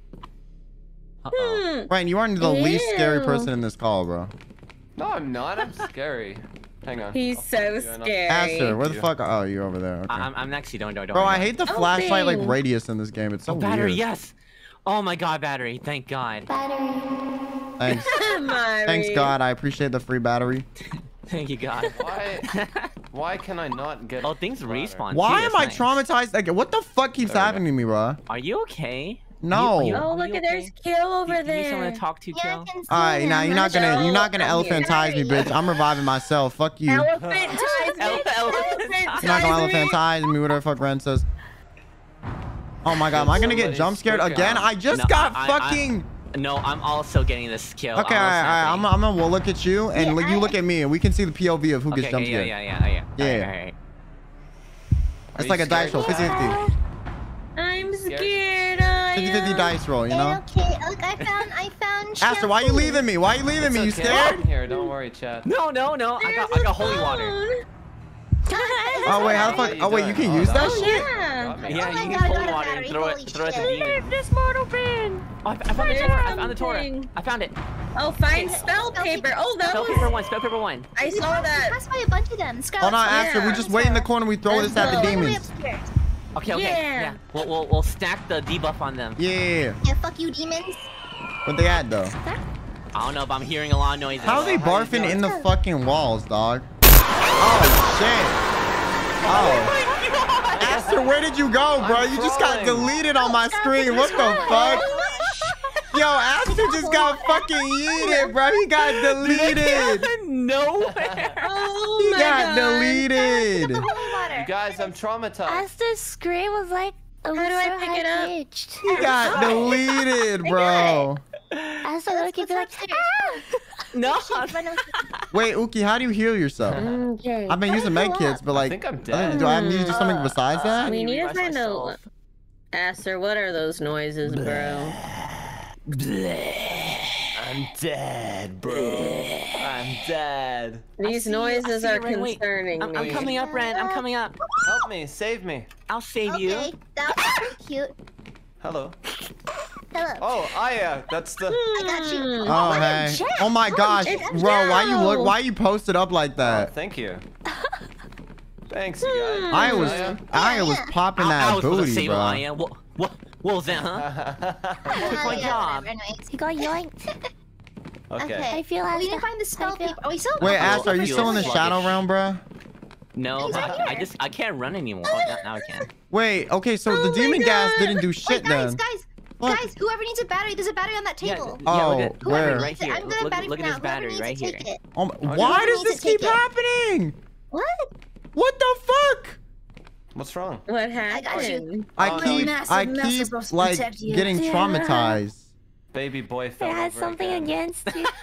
Uh-oh. Hmm. Ryan, you aren't the least scary person in this call, bro. No, I'm not. I'm scary. Hang on. He's so follow you and I'll- scary. Aster, where the fuck? Oh, you're over there. Okay. I- I'm, I'm next you. Don't, don't, don't. Bro, I hate the Oh, flashlight like radius in this game. It's so it. battery. weird. Yes. Oh my god, battery. Thank God. Battery. Thanks. [LAUGHS] Thanks, God. I appreciate the free battery. [LAUGHS] Thank you, God. Why? Why can I not get? oh, things ladder? respawn. Why too, am I nice. traumatized? Like, what the fuck keeps There go. happening to me, bro? Are you okay? No. Are you- Oh, look you at there's okay? kill over You- you need someone there. to talk to, Yeah, I Kill. can see All right, him. now you're not gonna you're not gonna I'm elephantize me, bitch. I'm reviving myself. Fuck you. You're Elephant ties me. Ele- elephant Elephant not gonna ties me. elephantize me, whatever the fuck Ren says. Oh my god, am I gonna get Somebody's jump scared again? I just No, got I- I- I- fucking. No, I'm also getting this kill. Okay, I all don't know right, what's all right. I'm. I'm gonna we'll look at you and Yeah, you I- look at me and we can see the POV of who gets Okay, jump yeah, scared. yeah, yeah, yeah, yeah. Yeah. Alright, alright. It's like a dice roll, 50 50. I'm Scared? Scared. I 50 50 dice roll, you know? Okay, look, I found, I found. [LAUGHS] Aster, why are you leaving me? Why are you leaving me? You scared? I'm Here, don't worry, chat. No, no, no. I got, I got holy water. [LAUGHS] Oh, oh wait, how the fuck? Oh wait, you can Oh, use that that shit? Yeah. Yeah, Oh you my can God, I holy got a water and throw it, holy throw it at the shit. demon. This mortal bin. Oh, I, I found the There's Torah. I found the Torah. I found it. Oh, find spell paper. Oh, that Spell was. paper one. Spell paper one. I saw that. Pass by a bunch of them. Scarle. Hold on, oh, Yeah. Aster, we just wait in the corner. We throw this at the go. All the demons. Upstairs. Okay, okay. Yeah. Yeah. We'll, we'll, we'll stack the debuff on them. Yeah. Yeah, fuck you, demons. What they at though? I don't know, but I'm hearing a lot of noises. How are they barfing doing? in the fucking walls, dog? [LAUGHS] Oh shit. Oh. oh. Aster, where did you go, bro? I'm You just got deleted on my screen. What the fuck? Yo, Aster just got fucking yeeted, bro. He got [LAUGHS] deleted. Nowhere. [LAUGHS] Oh He my got god. deleted. The holy. You guys, I'm traumatized. Aster's scream was like. It was How do I so pick it up? high-pitched. He got deleted, bro. Aster Let's- keep like. "Ah!" [LAUGHS] No. Wait, Uki, how do you heal yourself? Okay. I've been using med kits, but like, think I'm dead. do I need to do something besides that? We need to find out. Aster, what are those noises, bro? I'm dead, bro. I'm dead. These see you, I noises you, are Ren. Wait, concerning I'm. I'm coming up, Ren. I'm coming up. Help me, save me. I'll save you. Okay, that was very cute. Hello. Hello. Oh, Aia, that's the. I got you. Hmm. Oh hey! Oh my gosh, it's bro! Why you look? Joe. Why you posted up like Oh, that? thank you. [LAUGHS] Thanks, you guys. I was, Aia. I was Yeah. popping I, I that was supposed to booty, save bro. Maya. What, what, what was that, huh? [LAUGHS] Oh, my yeah, job. whatever, anyways. He got yoinked. okay. Okay. I feel like We didn't find the spell I feel- paper. Are we still? Wait, Aster, are you still in the shadow realm, bro? No, He's but right I, I just I can't run anymore. Oh, now, now I can. Wait, okay, so Oh the my demon gas didn't do shit Wait, guys, then. guys, What? guys! Whoever needs a battery, there's a battery on that table. yeah, Oh, look at, Whoever where? needs Right it, here. I'm gonna Look- battery look at now. this Whoever battery right here. it. Oh, my- why does this keep happening? What? What the fuck? What's wrong? What got you. happened? I Oh, no. keep, Massive I muscles keep like you. getting Yeah. traumatized. Baby boy fell It has over something again. against you. [LAUGHS]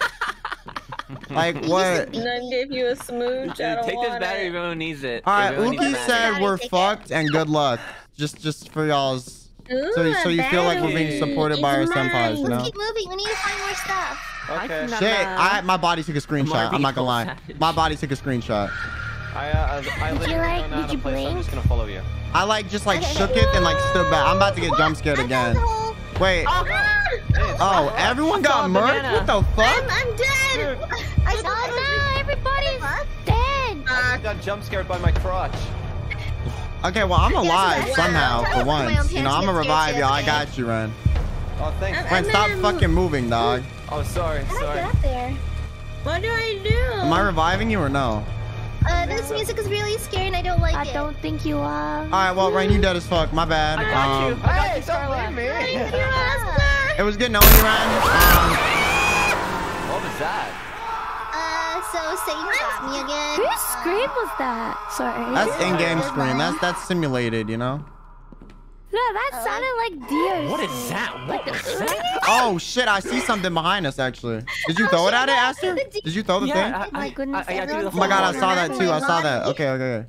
Like what? None gave you a smooch. I don't Take this want battery. it. Everyone needs it. All right, Everyone needs Uki said we're ticket. fucked and good luck. Just, just for y'all's. So, so a you feel like we're being battery. supported by our It's senpais, you know? Let's keep moving. We need to find more stuff. I Okay. cannot- Shit, I my body took a screenshot. Marvin I'm not gonna lie. Savage. My body took a screenshot. I, uh, I, I literally like- don't know how did to you play, so I'm just gonna follow you. I like just like Okay, shook it and like stood back. I'm about to get jump scared again. Wait. Ah! Hey, it's Oh, everyone got Oh, murked? What the I'm, fuck? I'm dead. I Oh saw no, everybody's dead. I got jump scared by my crotch. Okay, well I'm alive Wow. somehow Wow. for once. You know, I'm gonna revive y'all. I got you, Ren. Oh, thanks. I'm- Ren, I'm stop in- fucking moving, dog. Oh, sorry, How did I sorry. get up there? What do I do? Am I reviving you or no? Uh, this music is really scary and I don't like I it. I don't think you are. All right, well Ren, you dead as fuck. My bad. I got you. Um, I got Hey, you, don't Starla. leave me. It was good knowing you, Ryan. Um, What was that? Uh, so Satan got me again. Whose scream was that? Sorry. that's in-game screen. That's that's simulated, you know. No, that sounded like deer. What is that? What was that? [LAUGHS] Oh shit! I see something behind us. Actually, did you Oh, throw it at it, Aster? Did you throw the thing? Yeah, I, my I, goodness, I, I gotta the Oh my god, I saw that too. I saw that. Okay, okay. okay.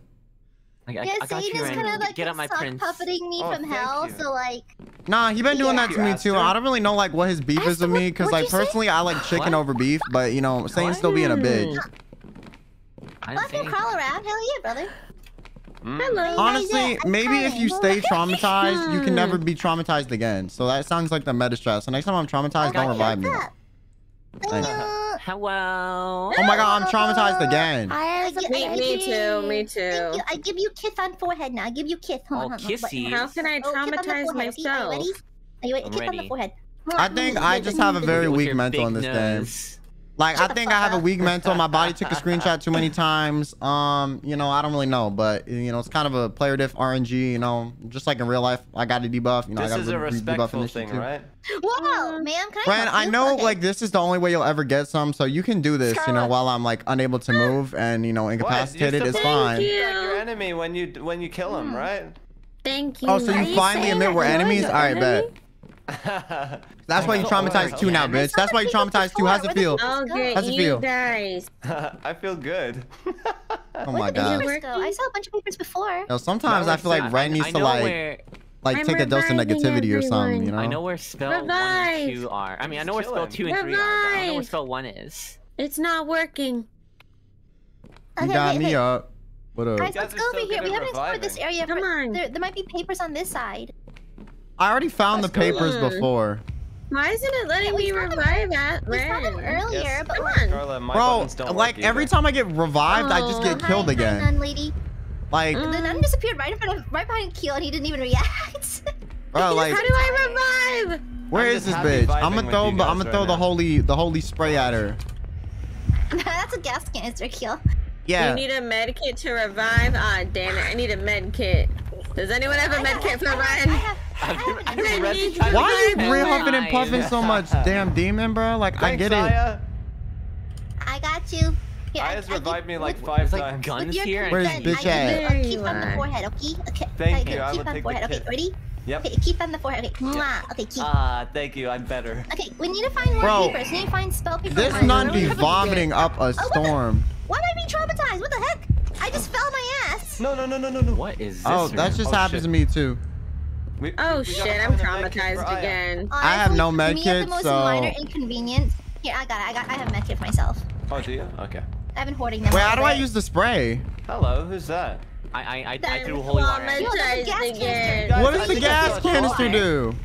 I, I, Yeah, I got you, is kind of like Get up my sock prince. puppeting me Oh, from hell. you. So like, Nah, he been doing Thank that to me too. I don't really know like what his beef is with me, cause like you say? personally I like chicken What? over beef, but you know Satan's still being a bitch. I let didn't crawl around. Hell yeah, brother. Hello. Honestly, maybe if you stay traumatized, you can never be traumatized again. So that sounds like the meta strat. So next time I'm traumatized, don't revive me. Thanks. Hello. Oh my god, I'm traumatized again. I was Me- Me, me too. Me too. you. I give you kiss on forehead now. I give you kiss. Hold Oh, on, hold on. kissy. How can I Oh, kiss traumatize forehead, okay? Are you myself? ready? Are you ready? I'm Kiss on the ready. forehead. I think I just have a very weak your mental in this game. Nose. Like I think I have a weak mental. My body took a screenshot too many times. Um, you know, I don't really know, but you know, it's kind of a player diff RNG. You know, just like in real life, I got to debuff. You know, This I got is to a re- debuff respectful initiative thing, too. right? Whoa, ma'am, can I Brand, I know Okay. like this is the only way you'll ever get some, so you can do this. You know, while I'm like unable to move and you know incapacitated, What? it's fine. supposed to Thank you. your enemy when you when you kill him, right? Thank oh, you. Oh, so Are you you finally saying admit we're enemies? the All right, bet. Enemy? That's why you traumatized too now, bitch. That's why you traumatized too. How's it feel? Oh. How's it feel? guys. I feel good. Oh my Where did the god. papers go? I saw a bunch of papers before. Yo, sometimes Now I feel we're like safe. Ren needs to like like I'm take a dose of reviving negativity or something. You know. I know where spell one and two are. I mean, I know where Just spell two and three are. But I don't know where Revive. spell one is. It's not working. You Okay, got wait, me wait. up. What up? Guys, You let's go over so here. We haven't explored this area. Come on. There, there might be papers on this side. I already found the Let's go. papers Mm. before. Why isn't it letting Yeah, me revive at We found them earlier, Yes. but Come on. Scarle, my Bro, don't like every time I get revived, I just Oh. get hi, killed hi, again. nun lady. Like, Mm. The nun disappeared right in front of, right behind Keel, and he didn't even react. bro, [LAUGHS] like How do I revive? where I'm is this bitch? I'm gonna throw, you I'm gonna right throw the holy, the holy spray at her. [LAUGHS] That's a gas canister, Keel. Yeah. You need a med kit to revive? Ah, damn it. I need a med kit. Does anyone have a med kit for I Ren? have, [LAUGHS] I I've have, been- I I've have, been I ready need to try to Why are you revive re huffing and puffing so much, damn demon, bro? Like, I get it. Aia. I got you. Here, Aia's I give- revived me like with- five There's like times. guns here. Where's consent, bitch at? give you There a you keep on the forehead, okay? Okay. Thank okay, you, I Keep will on take the forehead. Okay, ready? Yep. Okay, keep on the forehead. Okay, Mwah. okay, keep. Ah, thank you. I'm better. okay, we need to find more Bro, papers. We need to find spell papers. This nun be vomiting up a storm. Why am I being traumatized? What the heck? I just fell on my ass. No, no, no, no, no, no. What is this? Oh, that just Oh, happens shit. to me too. We- Oh we shit, I'm find a med kit for traumatized Aia. again. I have no med me at the most so- minor inconvenience. Here, I got it. I got. I have med kit for myself. Oh, do you? Okay. I've been hoarding them. Wait, all how do I use the spray? Hello, who's that? I I I, I threw holy water. Yo, you. that's a gas Traumatized again. Guys, What does the gas canister jar. do?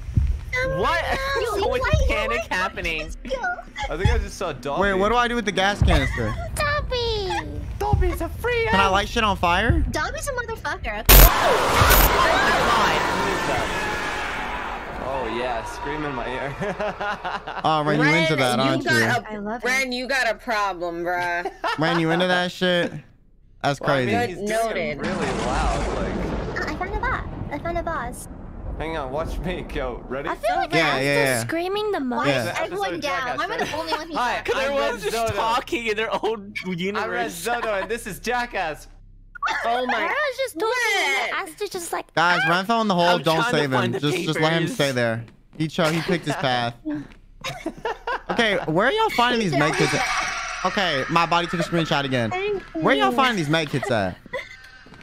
What? Yo, so much panic happening. I think I just saw Dobby. Wait, what do I do with the gas canister? Dobby! Dobby's a free Can I light shit on fire? Dobby's a motherfucker. Who is that? Oh yeah, scream in my ear. [LAUGHS] Oh, Ren, you into that, you aren't you? got I love a, it. Ren, you got a problem, bruh. [LAUGHS] Ren, you into that shit? That's Well, I mean, crazy. he's Noted. really loud. Like, I found a bot. I found a boss. Hang on, watch me. go. ready? I feel like Yeah, I'm yeah, still yeah. screaming the most. Why Yeah. is Episode everyone down? Jackass, Why am I right? the only one who's Hi, up? I'm Everyone's just Zotto. talking in their own [LAUGHS] I'm Red universe. And this is Jackass. [LAUGHS] Oh my! I was just talking Ren. and just like, Guys, ah! Ren fell in the hole. I'm Don't save him. find the Just, just let him stay there. He chose. he picked his path. [LAUGHS] Okay, where are y'all finding these med kits? At? Okay, my body took a screenshot again. Thank Where y'all finding these med kits at?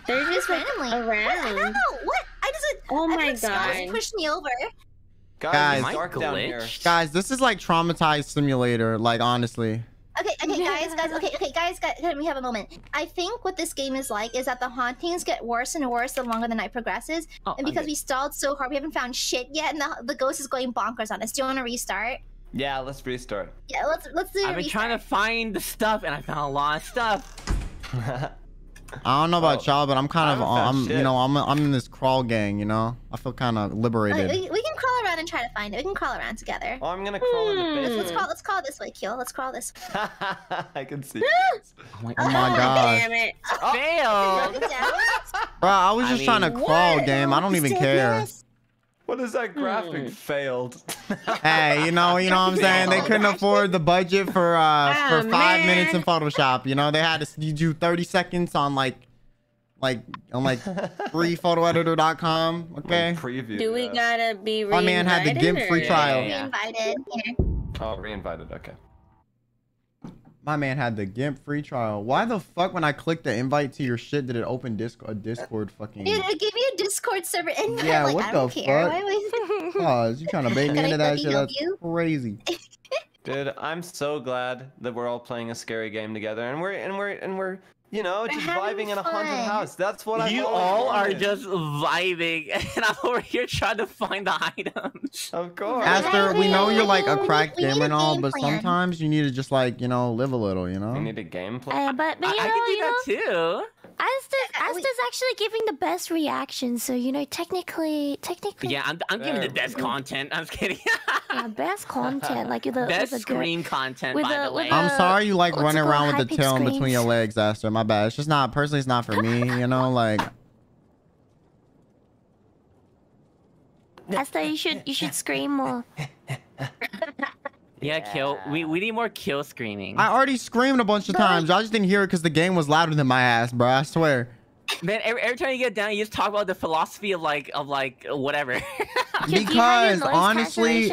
They're Just just like randomly. What? I don't around. What? I just. Oh I my think Scars god. pushed me over. Guys, Guys. it's Am I dark down Guys, this is like traumatized simulator. Like honestly. Okay, okay, guys, guys, okay, okay, guys, guys, let me have a moment. I think what this game is like is that the hauntings get worse and worse the longer the night progresses. Oh, and because okay. we stalled so hard, we haven't found shit yet, and the, the ghost is going bonkers on us. Do you want to restart? Yeah, let's restart. Yeah, let's let's do a I've been restart. trying to find the stuff and I found a lot of stuff. [LAUGHS] I don't know about Oh, y'all, but I'm kind of, I'm, you know, I'm, I'm in this crawl gang. You know, I feel kind of Okay, liberated. we, we can crawl around and try to find it. We can crawl around together. oh, I'm gonna crawl in the Hmm. Let's, let's crawl. Let's crawl this way, Keel. Let's crawl this. Way. [LAUGHS] I can see. [GASPS] Oh my, Oh my god, Damn it. Failed. Get bro! I was I just trying to crawl, What? game. I don't even care. yes. What is that graphic? Hmm. Failed. [LAUGHS] Hey, you know, you know what I'm saying? They couldn't [LAUGHS] afford the budget for uh for Oh, five minutes in. Photoshop. You know, they had to s- you do 30 seconds on like like on like [LAUGHS] freephotoeditor.com. Okay. Preview. Do we that. gotta be My man had the GIMP free trial. Yeah. Reinvited. Here. Oh, re-invited. Okay. My man had the GIMP free trial. Why the fuck when I clicked the invite to your shit did it open Discord Discord fucking Dude, it gave you a Discord server invite. Yeah, like, what I don't the fuck? Why was [LAUGHS] Pause. You trying to bait me Can I into that shit? That's you? crazy. [LAUGHS] Dude, I'm so glad that we're all playing a scary game together, and we're and we're and we're you know, just having vibing in a haunted house. That's what I'm. You all are just vibing, [LAUGHS] and I'm over here trying to find the items. Of course. Aster, we know you're like a crack need- cracked we need gamer and all, but plan. sometimes you need to just like you know live a little, you know. We need a game plan. Uh, but but I, you I know, can do you know, that too. Aster's, Yeah, we- actually giving the best reaction, so you know, technically, technically, Yeah, I'm, I'm giving the best content. I'm just kidding. yeah, best content, like the best with a good- screen content, with by a- the way. a- I'm Uh, sorry you like running around with the High-pitched tail in between your legs, Aster. My bad. It's just not personally. It's not for me. You know, [LAUGHS] like Aster, you should you should scream more. [LAUGHS] yeah, kill. We we need more kill screaming. I already screamed a bunch of times. Y'all just didn't hear it because the game was louder than my ass, bro. I swear. Man, every, every time you get down, you just talk about the philosophy of like of like whatever. [LAUGHS] Do you have your Because honestly.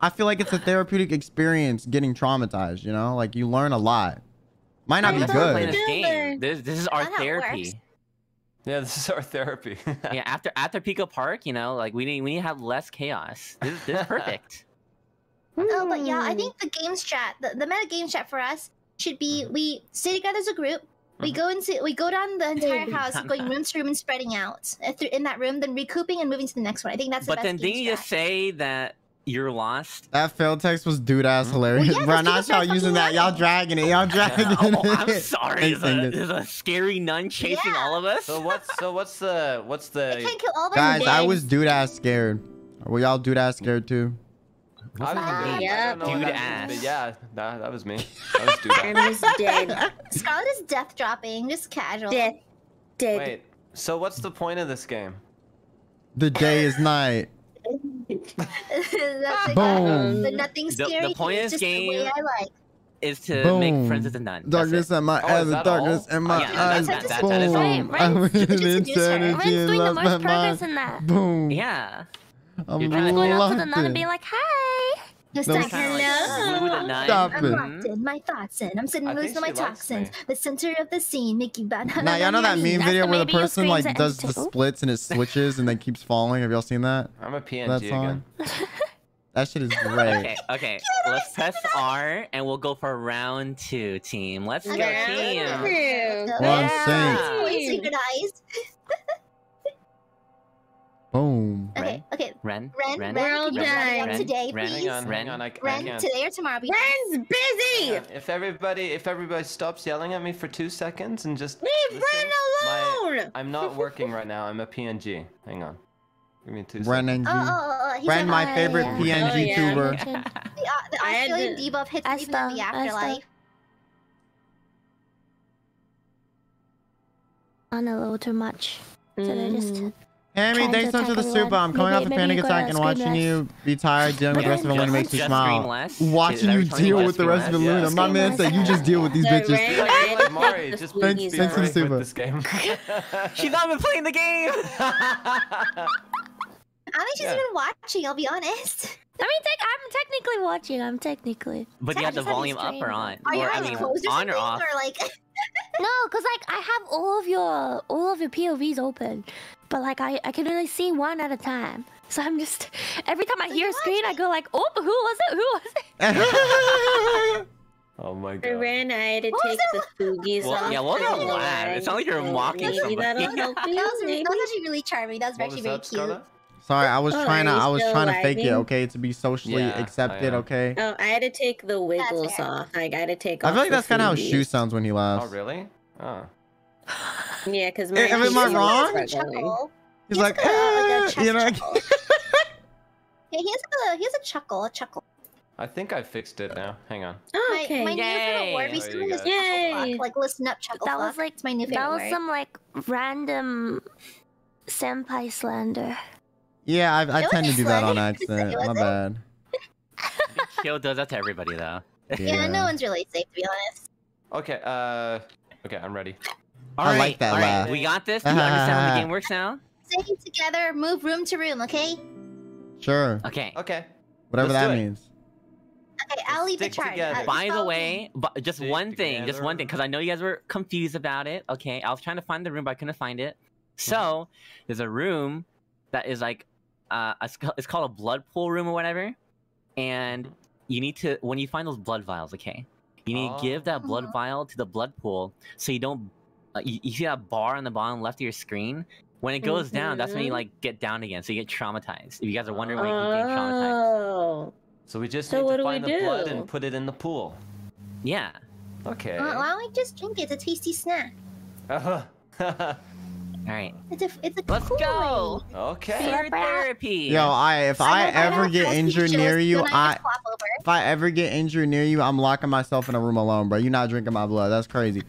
I feel like it's a therapeutic experience getting traumatized. You know, like you learn a lot. Might not Hey, be let's not play good. this game. This this is our That's how it therapy. Yeah, this is our therapy. [LAUGHS] yeah, after after Pico Park, you know, like we need we need to have less chaos. This, this is perfect. Oh, but yeah, Hmm. I think the games chat, the, the meta games chat for us should be we stay together as a group. We Mhm. go into we go down the entire house, going room to room and spreading out uh, through, in that room, then recouping and moving to the next one. I think that's the but best then didn't you just say that you're lost? That failed text was dude ass Mhm. hilarious, Well, yeah, bro. Not y'all using that. Y'all dragging it. Y'all [LAUGHS] dragging oh, it. I'm sorry. Thanks, There's a, a scary nun chasing Yeah. all of us. so what's so what's the what's I the? can't kill all of Guys. I was dude ass scared. Were y'all dude ass scared too? I, was, I yeah. don't know what Dude that ass. means, but yeah, that, that was me. That was dude [LAUGHS] ass. I'm just dead. [LAUGHS] Scarle is death dropping, just casual. Dead. Dead. Wait, so what's the point of this game? The day is night. That's like Boom. But nothing The- the point of this just the way game- I like. Is to Boom. make friends with the nun. That's Darkness in my Oh, eyes, is that darkness all? in my Yeah, eyes. that's- that- Boom. that is all. Right, right. I'm Just in insanity Ren's and doing the lost most my progress mind. in that. Boom. Yeah. I'm You're trying to Going up to the nun and in. being like, "Hi." Just No, like, Kinda like hello. woo the. Stop I'm it. locked in my thoughts in. I'm sitting I losing my toxins. me. The center of the scene, Mickey Bad. [LAUGHS] Now y'all know that meme That's video the where the person like does the splits and it switches and then keeps falling. Have y'all seen that? [LAUGHS] I'm a PNG That again. [LAUGHS] That shit is great. Okay, okay. Let's press R and we'll go for round two, team. Let's go, team. True. One Yeah. sync. Fully. Boom. Okay, okay. Ren, Ren, Ren, Ren, Well can you run it up done. today, Ren, please? Hang on, Ren. hang on, I, I Ren, can't. today or tomorrow? Because Ren's busy. Yeah, If everybody, if everybody stops yelling at me for two seconds and just Leave listen, Ren my- alone. I'm not working right now. I'm a PNG. Hang on. Give me two Ren seconds. and Oh, oh, G. oh, oh, Ren, my uh, favorite yeah. PNG Oh, yeah. tuber. [LAUGHS] The, uh, the I had Australian to- debuff hits even in Aster, the Aster. afterlife. On a little too much. So they just. Hammy, thanks so much for the attack super. I'm coming everyone. off a panic attack and watching less. you be tired dealing with the rest of Just- ILUNA makes me smile. Watching you deal with the rest of less? ILUNA. Yeah, My scream man less. said you just deal with these So bitches. Ren Like, added like to Mari, the just Thanks- thanks for the super. this game. [LAUGHS] She's not even playing the game. I think she's Yeah. even watching, I'll be honest. I mean, tech I'm technically watching. I'm technically. But you I have the volume up or on? Are your Or, eyes closed or on something? or off? Or like, [LAUGHS] No, cause like I have all of your all of your POVs open, but like I I can only see one at a time. So I'm just [LAUGHS] every time I hear a you screen, I go like, oh, who was it? Who was it? [LAUGHS] oh my For god. Ren, I had to What take the Swoogies Well, off. yeah, well, for don't the laugh. It line, sounds like you're so mocking maybe somebody. that'll [LAUGHS] help that was, that was actually really charming. That was What actually was very up, cute. Scarle? Sorry, I was Oh, trying to I was still trying to fake it, okay, to be socially Yeah, accepted, okay? Oh, I had to take the wiggles off. I got to take. off. I feel like that's kind of how Swoogies. Shu sounds when he laughs. Oh really? Oh. Yeah, because Am- am I wrong? are He has a going. chuckle. He's like, like a, like a "Eh," you know. chuckle. [LAUGHS] Yeah, he has a he has a chuckle, a chuckle. I think I fixed it now. Hang on. Oh, My, okay. my new favorite Yay. word Oh, is got it. chuckle Yay. Like listen up, chuckle That was like it's my new favorite that was word. some like random senpai slander. Yeah, I, I It tend to do that on [LAUGHS] accident. it My bad. Kill does that to everybody though. [LAUGHS] yeah. no one's really safe to be honest. Okay. Uh. Okay, I'm ready. All I right, like that all right, laugh. We got this. Do you understand how the game works now? [LAUGHS] Stay together, move room to room, okay? Sure. Okay. Okay. Whatever Let's that means. Okay, I'll lead the stick charge. Uh, By the way, but just Stick one thing, just one thing, because I know you guys were confused about it. Okay, I was trying to find the room, but I couldn't find it. So there's a room that is like, uh, it's called a blood pool room or whatever, and you need to when you find those blood vials, okay, You need to give that blood Oh. vial to the blood pool so you don't. Uh, you, you see that bar on the bottom left of your screen? When it goes down, that's when you like get down again, so you get traumatized. If you guys are wondering why you keep getting traumatized, Oh. So we just So need what to find the blood and put it in the pool. yeah. Okay. Why why don't we just drink it? It's a tasty snack. Uh-huh. [LAUGHS] [LAUGHS] Mm. All right, It's a it's a let's Kool-Aid. go. okay. Fear therapy. Yo, I if I know that ever get injured just near you, when just I if I ever get injured near you, I'm locking myself in a room alone, bro. You're not drinking my blood. That's crazy.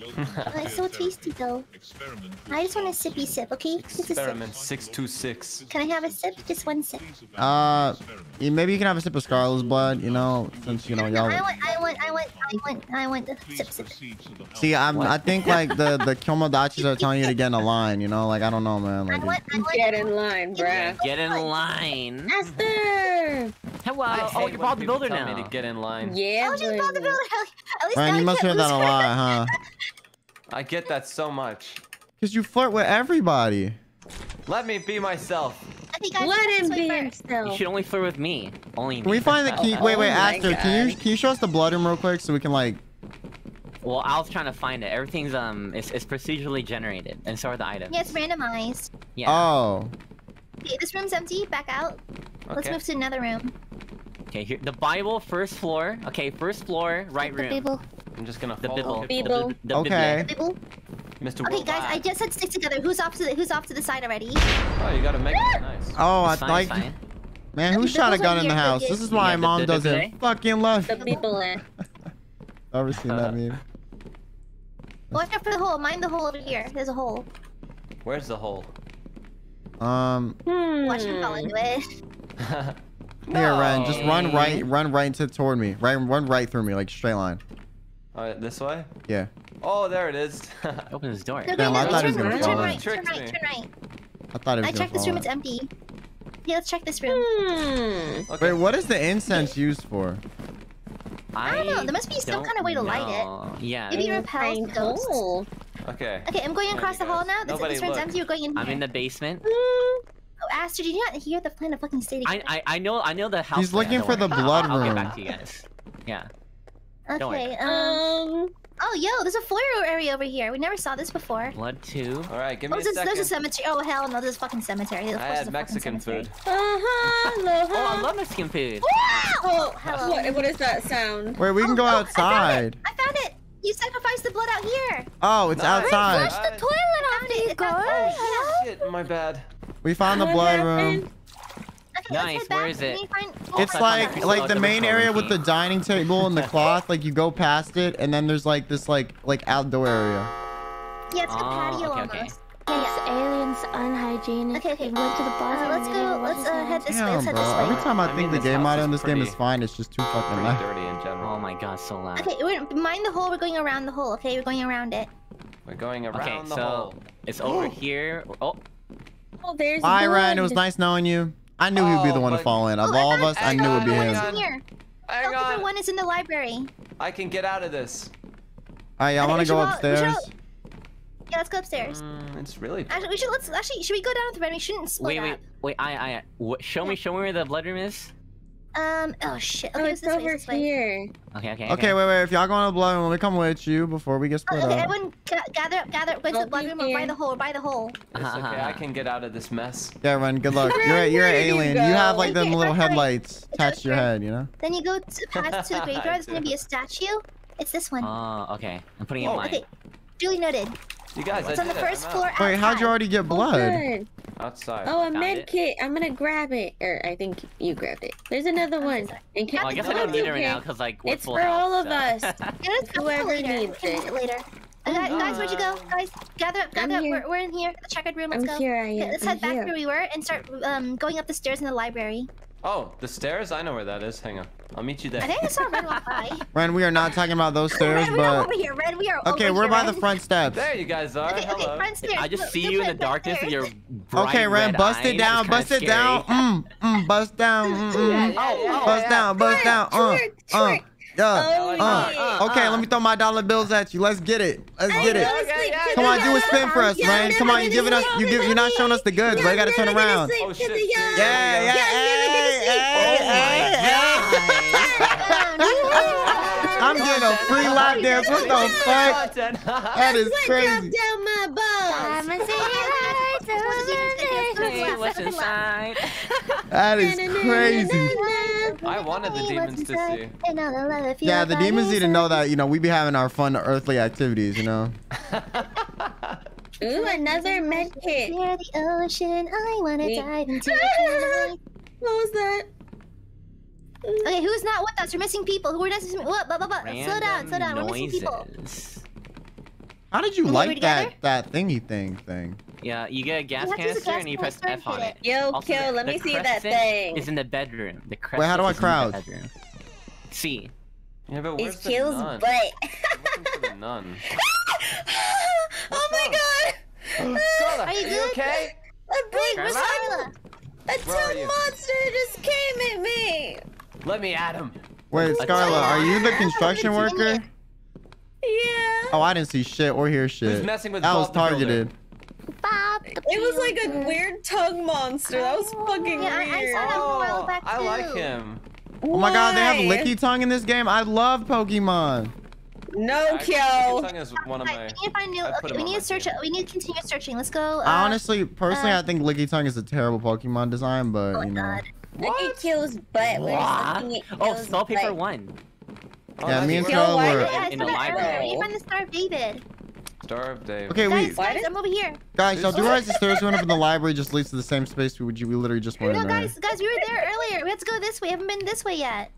Oh, it's so tasty though. I just want a sippy sip, okay? Just a sip. Experiment 626. Can I have a sip? Just one sip. Uh, yeah, maybe you can have a sip of Scarle's blood. You know, since you know y'all. I want, I want, I want, I want, I want the sip, sip. See, I'm. I think like the the Kyomodachis are telling you to get in a line. You know, like I don't know, man. I want, I want. Get in line, bruh. Get in line. Esther! Hello. I Oh, hate you're when Bob the Builder tell now. me to get in line. Yeah, Oh, just about the baby. builder. [LAUGHS] At least Ryan, you must hear can't that a lot, huh? [LAUGHS] I get that so much. Cause you flirt with everybody. Let me be myself. Okay, guys, Let this him be first. You himself. should only flirt with me. Only Can we find the key? Wait, wait, Oh my Aster, can you can you show us the blood room real quick so we can like? Well, I was trying to find it. Everything's um, it's, it's procedurally generated, and so are the items. Yeah, it's randomized. Yeah. Oh, Okay, this room's empty. Back out. Okay. Let's move to another room. Okay, here the Bible, first floor. Okay, first floor, right The room. people. I'm just gonna The Bible. people. Bible. The, the, the Okay. Bible. Mr. Okay, guys, I just said stick together. Who's off to the Who's off to the side already? Oh, you gotta make it nice. oh, I It's fine, like. fine. Man, who The shot a gun in the house? okay. This is why Yeah, my mom the doesn't Bible. fucking love. The people in. Ever seen that meme? Watch out for the hole. Mind the hole over here. There's a hole. Where's the hole? Um, Hmm. Watch him fall into it. Here, Ren, just run right, run right to toward me, right, run right through me, like straight line. Alright, this way? Yeah. Oh, there it is. [LAUGHS] Open this door. No, Damn, no, I no, thought he was turn, gonna turn fall in. right, turn right, turn right. I thought it was I checked this room. It's empty. Yeah, let's check this room. Hmm. Okay. Wait, what is the incense used for? I don't know, there must be some kind of way to light it. know. Yeah. Maybe it And repels find ghosts. Okay. Okay, I'm going across the hall now. This, Nobody this room's look. empty. You're going in here. I'm in the basement. Oh, Aster, did you not hear the plan of fucking stay I. I I know I know the house. He's plan, looking for the blood I'll, I'll room. get back to you guys. Yeah. Okay, um... Um. Oh, yo, there's a foyer area over here. We never saw this before. Blood two. Alright, give Oh, me a there's, a, second. there's a cemetery. Oh, hell no, there's a fucking cemetery. Of I course there's had a Mexican food. Uh-huh. Oh, I love Mexican food. Oh, hello. What, what is that sound? Wait, we can Oh, go oh, outside. I found it. I found it. You sacrificed the blood out here. Oh, it's Nice. outside. Flush the toilet off it. It's Oh, shit, my bad. We found the blood room. Okay, Nice, let's head back. where is it? Let me It's like it. like the the main area with the dining table and the [LAUGHS] cloth. Like you go past it, and then there's like this like like outdoor area. Yeah, it's a Oh, patio okay, okay. almost. Yes, aliens unhygienic. Okay, okay. He went to the Uh, bathroom. let's go. Let's uh, head this way. Damn, Let's head bro. this Every time I I think mean, the game house audio is in this game is fine, it's just too fucking Pretty loud. dirty in general. Oh my god, so loud. Okay, we're mind the hole. We're going around the hole. Okay, we're going around it. We're going around Okay, the so hole. it's over here. Oh, Oh, there's Bye, blood. Ryan. It was nice knowing you. I knew he'd be the one to fall in. Of Oh, all of us, I knew it would be hang him. One's All in here. Hang Health on. one is in the library. I can get out of this. right, y'all want to go should all- we should upstairs? all- Yeah, let's go upstairs. Mm, it's really. Actually, we should let's actually should we go down with Ren? We shouldn't split wait, wait, up. wait. I, I, wh- show me, show me where the blood room is. Um. Oh shit. Oh, Okay, it's it's this way. over it's this way. here. Okay, okay. Okay, wait, wait. If y'all going to the blood, room, let me come with you before we get Oh, split okay, up. everyone gather up, gather up, go to the blood be room or by the hole, by the hole. It's Uh-huh, okay. I uh-huh. can get out of this mess. Yeah, Ren. Good luck. You're a, you're an Where did you alien. You, have like them little that's right. headlights attached to your head. You know. Then you go to, past to the graveyard. There's gonna be a statue. It's this one. [LAUGHS] Oh, okay. I'm putting it in Oh, line. Okay. Duly noted. You guys, I It's on the did it. first floor. out. Wait, how'd you already get Oh, blood? good. Outside. Oh, a med kit. I'm gonna grab it. Or I think you grabbed it. There's another one. sorry. And can- Oh, I guess I Oh, don't need it right now because like we're It's full for house, all of so. us. [LAUGHS] Yeah, let's go Whoever later. needs we it. it later. Uh, guys, guys, where'd you go? Guys, gather up, I'm gather up. We're, we're in here. The checkered room. Let's I'm go. here. I am. let's I'm head back here. where we were and start um going up the stairs in the library. Oh, the stairs? I know where that is. Hang on. I'll meet you there. I think I saw Red walk by. Ren, we are not talking about those stairs, Red, we are but over here. Red, we are okay, we're here, by the front steps. There you guys are. Okay, okay, front stairs. I just Look, see you in the at front darkness with your stairs. bright Okay, Ren, bust it down, bust it down. scary. Mm, mm, bust down. Mm, [LAUGHS] mm. Oh, oh, Bust yeah. down, bust down. Uh, Trick, uh, trick. yeah. Oh, Uh, yeah. okay, let me throw my dollar bills at you. Let's get it. Let's get it. know, sleep yeah, to Come on, do a young. spin for us, Yeah, man. Come on, you never giving us, you give, you're not showing us the goods, young. bro. You gotta turn around. Oh, shit. the. Yeah, yeah, Yeah, hey, never gonna hey, Oh my hey, hey. [LAUGHS] I'm getting tap dance. What the fuck? That is Drop crazy. down my balls. I'm a city lights Hey, what's? [LAUGHS] That is crazy. I wanted the demons to see. Yeah, the demons need to know that you know we be having our fun earthly activities. You know. Ooh, another med kit. Near the ocean, I wanna dive into [LAUGHS] it. What was that? Okay, who's not with us? We're missing people. Who are missing? What? Slow down, slow down. We're missing people. How did you Okay, like that that thingy thing thing? Yeah, you get a gas have a canister gas and you press F on it. Yo, Also, kill, the- let the me see that thing. Is in the bedroom. The Wait, how do I crescent is the crowd? bedroom. C. Yeah, but where's It's the kills nun? butt. I'm looking for the nun. [LAUGHS] [LAUGHS] oh my god! Scarle, Are you are you okay? A big Carla? tongue, a Where are tongue you? monster just came at me. Let me at him. Wait, What's Scarle, are you the [LAUGHS] construction worker? Yeah. Oh, I didn't see shit or hear shit. messing with that was Bob the Builder? targeted. Bob It was like a weird tongue monster. That was fucking Yeah, I- I saw that a while Oh, back I like too. him. Oh my god, they have Why? licky tongue in this game. I love Pokemon. No, Actually, Kyo. Tongue is one of my. we need to find new. I Okay, we need to search. team. We need to continue searching. Let's go. Uh, I honestly, personally, uh, I think Licky Tongue is a terrible Pokemon design, but oh you know. god. Look at Kyo's butt. We're What? looking at Oh, Kyo's spell paper butt. one. Oh, Yeah, me and where- Kyo, Charles why were. did in the library. We need to find the Star of David. Star of David. Okay, Guys, wait, guys, I'm over here. guys, y'all do realize the stairs going up in the library just leads to the same space we would you we literally just went No, in, right? guys, guys, we were there earlier. We have to go this way. We haven't been this way yet.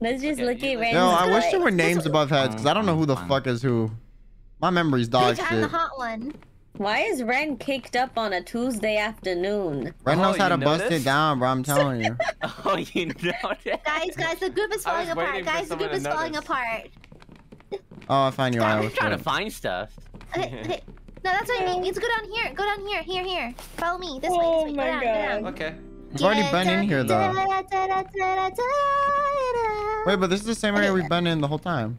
Let's just Okay, look at look- Ren's Yo, I wish there were names above heads because I don't know who the fuck is who. My memory's dog Big I'm the hot one. Why is Ren kicked up on a Tuesday afternoon? Ren knows Oh, how you to bust it down, bro. I'm telling you. [LAUGHS] Oh, you know that. Guys, guys, the group is falling apart. Guys, the group to is falling apart. Oh, I find you. I I'm was trying to find stuff. Okay, okay. No, that's what I mean. Let's go down here. Go down here. Here, here. Follow me. This way. Oh This way. my go down. Go God. down. Okay. We've already been in here though. Wait, Wait, but this is the same area we've been in the whole time.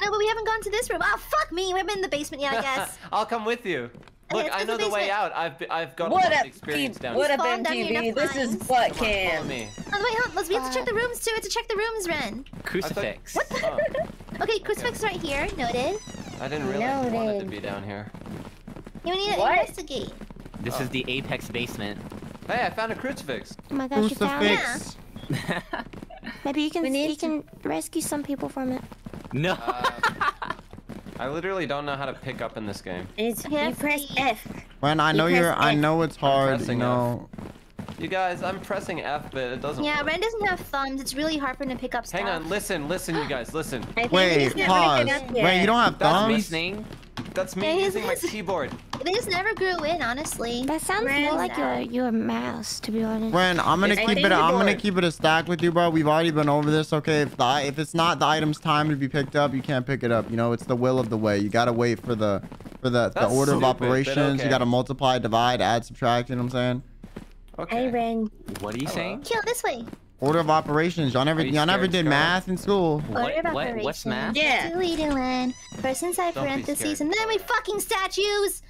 No, but we haven't gone to this room. Oh, fuck me. We've been in the basement. Yeah, I guess. [LAUGHS] I'll come with you. Look, I know the the way out. I've be- I've got a What lot of experience peep? down What here. up, Spawn down here, MTV? This is lines. butt Come on, follow cam. me. Oh, wait, hold on. We have to check the rooms too. We have to check the rooms, Ren. Crucifix. What the? Oh, [LAUGHS] Okay, crucifix right here. Noted. I didn't realize you wanted to be down here. You need to What? investigate. This Oh. is the apex basement. Hey, I found a crucifix. Oh my gosh, you found it. Crucifix. [LAUGHS] Maybe you can We need you can rescue some people from it. no. Uh, I literally don't know how to pick up in this game. It's, you press. F. When I know you're, press I F. know it's hard. You pressing know. You guys, I'm pressing F, but it doesn't Yeah, work. Ren doesn't have thumbs. It's really hard for him to pick up stuff. Hang on, listen, listen, you [GASPS] guys, listen. Wait, pause. get up yet. Wait, you don't have That's me. thumbs? Listening. That's Yeah, me he's- using my keyboard. [LAUGHS] They just never grew in, honestly. That sounds Ren- more like your your mouse, to be honest. Ren, I'm gonna It's keep my it. I'm gonna keep it a stack with you, bro. We've already been over this. Okay, if the if it's not the item's time to be picked up, you can't pick it up. You know, it's the will of the way. You gotta wait for the for the, the order of stupid, but operations. You gotta multiply, divide, add, subtract. You know what I'm saying? Okay. Hey, Ren. What are you Hello. saying? Kill this way. Order of operations. Y'all never you y'all never did Scarle? math in school. Order What? of What? What's math? Yeah. What are we doing? First inside Don't parentheses, and then we fucking statues.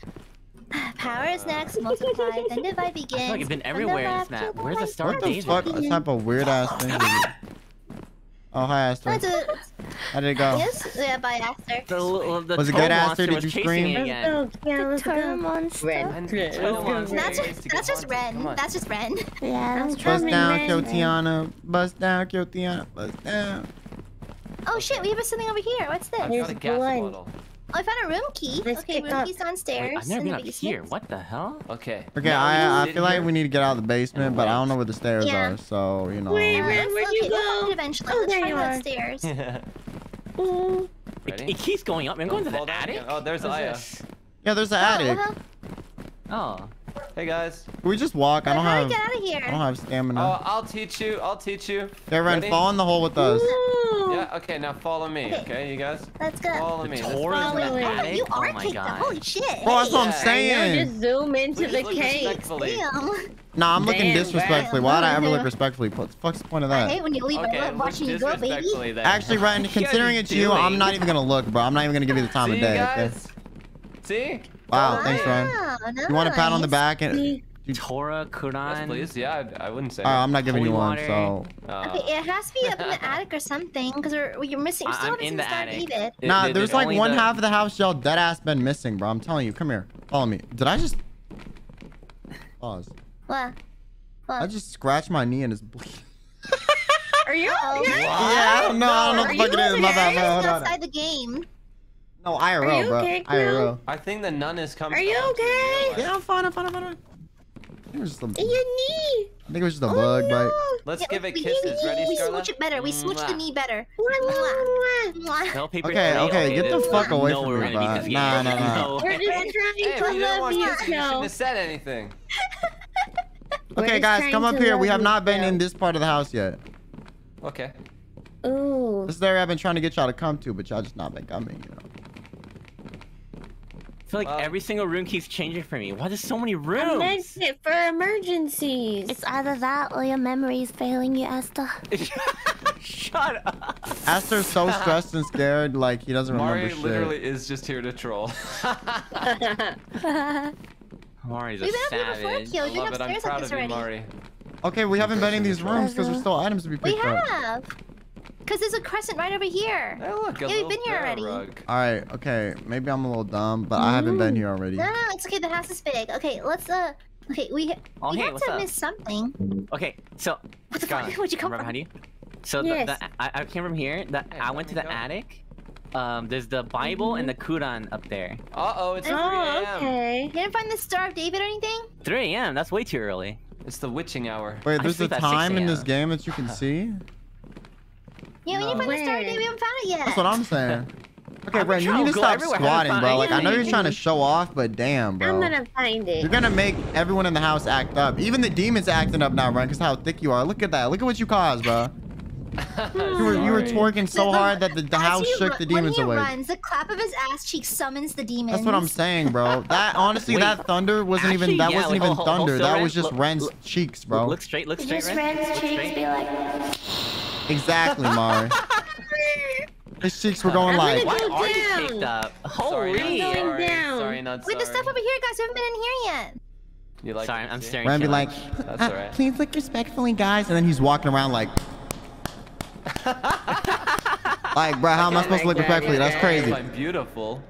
[SIGHS] Power is uh. next, multiply, then divide begins. [LAUGHS] I feel like I've been everywhere in this map. Where's the Star of What the David? fuck type of weird ass thing? [LAUGHS] Is it? Oh hi Aster. That's it. How did it go? Yes, yeah, by Aster. The, the Was it good, Aster? Did you scream? me Let's again. Yeah, let's Turtle go. monster. Ren. And Let's turtle go. monster. That's just to that's just. Ren. Come on. That's just Ren. Yeah, that's Bust Coming, down, man. Kyotiana. Bust down, Kyotiana. Bust down. Oh shit, we have something over here. What's this? I've There's got a gas blood. bottle. Oh, I found a room key. Let's okay, room up- key's downstairs. Wait, I've never in been the up basement. here. What the hell? Okay. Okay, Now I I feel like here. we need to get out of the basement, but I don't know where the stairs Yeah. are. So you know. Wait, Uh, Ren, let's where'd you locate- we'll go? find it Eventually, Oh, there you are. stairs. [LAUGHS] Ooh. It, it keeps going up. I'm going to the attic. Oh, there's What is Aia. Yeah, there's the Oh, attic. Oh. Hey guys. Can we just walk? I don't how do have. get out of here? I don't have stamina. Oh, I'll teach you. I'll teach you. yeah, Ren, ready? fall in the hole with us. Ooh. Yeah. Okay. Now follow me. Okay. Okay, you guys. Let's go. Follow The me. Let's Tor go. is Follow it. attic. You oh are my kicked god. up. Holy shit. Bro, that's what I'm Yeah, I know, I know, saying. just zoom into the look cave. respectfully. Damn. Nah, I'm looking disrespectfully. Ren. Why'd I ever look [LAUGHS] respectfully? What the fuck's the point of I that? hate when you leave Okay, my look watching you go, baby. then. Actually, Ren, [LAUGHS] What are you considering it's you, I'm not even gonna look, bro. I'm not even gonna give you the time See, of day. Okay? guys? See? Wow, Follow thanks, me. Ren. Wow, You want a pat on the back and? Do See? Torah, Yes, Quran. please. Yeah, I, I wouldn't say. Uh, I'm not giving Holy you one, water. so. Uh, Okay, it has to be up in the attic or something, because we're we're missing. We're still I'm missing in the Star attic. David. It- Nah, it- there's it's like one the- half of the house y'all dead ass been missing, bro. I'm telling you. Come here. Follow me. Did I just pause? What? I just scratched my knee and it's bleeding. [LAUGHS] Are you Oh. okay? Yeah, I don't know. I don't know what the fuck you it is. My bad, okay? bro. Hold on. outside the game. No, Are you bro. okay, IRL. I think the nun is coming. Are you okay? Yeah, I'm fine. I'm fine. I'm fine. I'm fine. I think it was just a, Your knee. I think it was just a Oh, bug bite. Let's Yeah, give it kisses. we- Ready, We Scarlet? smooch it better. We smooch the knee better. Okay, okay, get the fuck away no from me, gonna bro. beat this Nah, game. nah, nah. No. We're just [LAUGHS] Hey, trying if you to didn't love want you, kisses, you shouldn't have said anything. [LAUGHS] Okay, guys, come up here. We have not been in this part of the house yet. Okay. Ooh. This is the area I've been trying to get y'all to come to, but y'all just not been coming, you know. I feel like Well- every single room keeps changing for me. Why there's so many A rooms? medkit for emergencies. It's either that or your memory is failing you, Aster. [LAUGHS] Shut up. Aster's so [LAUGHS] stressed and scared, like he doesn't remember shit. Mari shit. literally is just here to troll. [LAUGHS] Mari's a We've been up here before, savage. Kyo. I We've been love it. I'm upstairs like proud this of you, already. Mari. Okay, we haven't been in these rooms because there's still items to be picked up. We have. Because there's a crescent right over here. Hey, look, Yeah, we've been here already. rug. All right, okay, maybe I'm a little dumb, but I haven't been here already. No, no, it's okay. The house is big. Okay, let's uh. Okay, we Oh, we hey, have to up? miss something. Okay, so What the fuck? [LAUGHS] Scarlet, Where'd you come remember from? how do you? So Yes. the, the, I, I came from here. The, Hey, I went to the go. attic. Um, there's the Bible and the Quran up there. Uh oh, it's 3 Oh, a.m. okay. You didn't find the Star of David or anything? 3 a.m. That's way too early. It's the witching hour. Wait, there's a sleep at 6 time in this game that you can [LAUGHS] see? Yeah, we didn't No. find the Star of We haven't found it yet. That's what I'm saying. Okay, I've Brent, you need to to go stop squatting, bro. Like, I know you're trying to show off, but damn, bro. I'm gonna find it. You're gonna make everyone in the house act up. Even the demons acting up now, Brent, because how thick you are. Look at that. Look at what you caused, bro. You were, you were twerking so The- the- hard that the, the house shook the demons away. when he away. runs, the clap of his ass cheek summons the demons. That's what I'm saying, bro. [LAUGHS] That honestly, Wait, that thunder wasn't even that yeah, wasn't like, even hold- hold- hold thunder. That Ren. was just Look- Ren's look- cheeks, bro. Look straight. Look straight. Just Ren. Ren's cheeks straight. be like, Exactly, [LAUGHS] Mari. His cheeks were going I'm like. Why go are you down. caked up? Sorry, Holy. not going sorry. down. Sorry, not sorry. Wait, sorry. there's stuff over here, guys. We haven't been in here yet. You like Sorry, I'm see? staring. Ren be like. That's "Uh, alright. please look respectfully, guys. And then he's walking around like, [LAUGHS] like, bro, how am I supposed to look respectfully? That's crazy. I'm beautiful.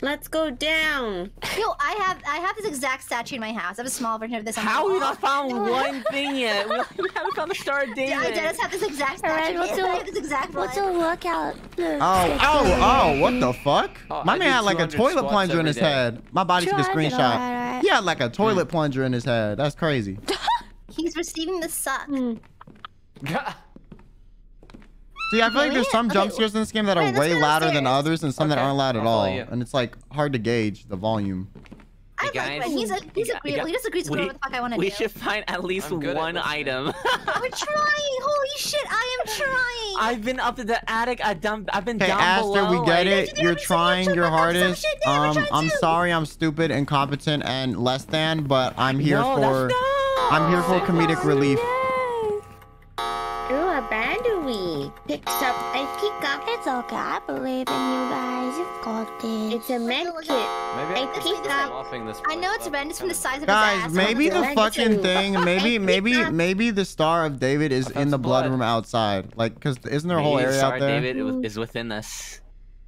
Let's go down. Yo, I have I have this exact statue in my house. I have a small version of this. on my How we not found one thing yet? We we haven't found the Star of Yeah, I just have this exact Alright, statue. what's I your- have this exact what's one. your workout? Oh, oh, oh, what the fuck? Oh, My I man had like a toilet plunger in his day. head. My body took a screenshot. alright, alright. He had like a toilet plunger in his head. That's crazy. [LAUGHS] He's receiving the suck. Hmm. [LAUGHS] See, I feel like there's wait, some okay, jump scares in this game that are alright, way louder than others and some that aren't loud at all. And it's like hard to gauge the volume. I Hey, like guys. Ren. He's a, he's You got- agreeable. you got- he just agrees to we- what the fuck I want to do. We should find at least I'm at one item. [LAUGHS] We're trying. Holy shit, I am [LAUGHS] trying. I've been up to the attic. I dumb. I've been Okay, down Aster, below. we get like- it. You're trying your I've done hardest. shit down. We're Um, I'm too. sorry, I'm stupid, incompetent, and less than, but I'm here No, for not- I'm here for comedic relief. Ooh, a bandui. Picks up, I pick up. It's okay. I believe in you guys. You've got this. It's a med kit. Maybe I I pick up- swapping this I know it's up. red. It's from the Kinda- size of his Guys, ass. maybe the Legacy. fucking thing, [LAUGHS] maybe, maybe, maybe the Star of David is in the blood blood. room outside. Like, cause isn't there a whole Maybe area Star out there? David is- is within us.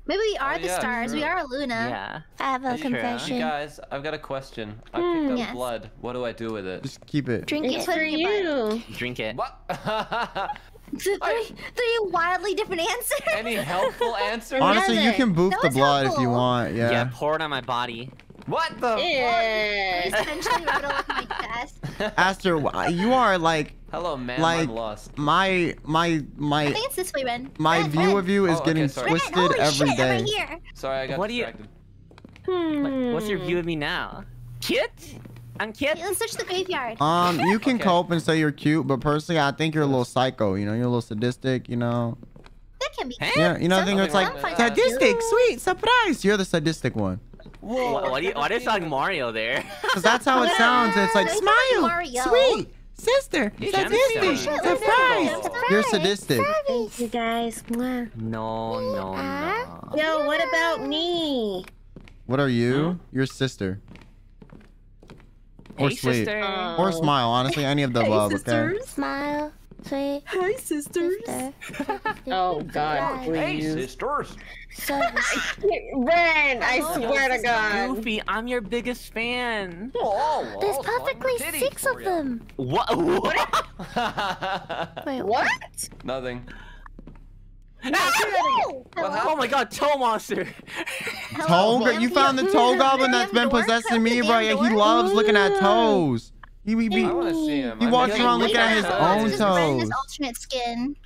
Maybe we are Oh, the yeah, stars. We true. are Luna. Yeah. I have a That's confession. You guys, I've got a question. I Hmm. picked up Yes. blood. What do I do with it? Just keep it. Drink It's it. for it in you. Drink it. What? [LAUGHS] three, three wildly different answers. Any helpful [LAUGHS] answers? Honestly, you Another. can boost That the was blood if you want. Yeah. Yeah. pour it on my body. What the? Yeah. Essentially, rub it all over my chest. [LAUGHS] Aster, wh- you are like Hello, man. Like- I'm lost. my my my. I my think it's this way, Ren. my Ren, view Ren. of you is Oh, getting sorry. Ren, twisted holy every shit, I'm day. right here. Sorry, I got What do you- distracted. Like, what's your Hmm. view of me now? Cute? I'm cute. Okay, let's search the graveyard. Um, you can Okay. cope and say you're cute, but personally, I think you're a little psycho. You know, you're a little sadistic. You know, that can be. Huh? yeah, you know, the thing where it's like Some find that sadistic, sweet, surprise. You're the sadistic one, Whoa, What, what do you? Why do you sound like Mario there? [LAUGHS] because that's how it sounds. It's like Yeah, it's like smile, sweet, sister, You sadistic, should surprise. You're sadistic. Thank you guys. Mwah. No, no, no. Yo, what about me? What are you? Your sister. Or hey, sleep. sister. Uh, Or smile. Honestly, any of the [LAUGHS] above. Okay. Smile. Sweet. Hi, sisters. Sister. [LAUGHS] Oh God, Hey, please. sisters. So, Ren, [LAUGHS] I swear to God. Goofy, I'm your biggest fan. Oh, there's I'll slide my perfectly six of ya. them. What? what? Wait, What? Nothing. No! oh my god, toe monster. Toe, go- you found the toe goblin that's been possessing me, bro. Yeah, he loves looking at toes. He, he, he, I want to see him. He I walks around looking at his own Just red in his toes. alternate skin.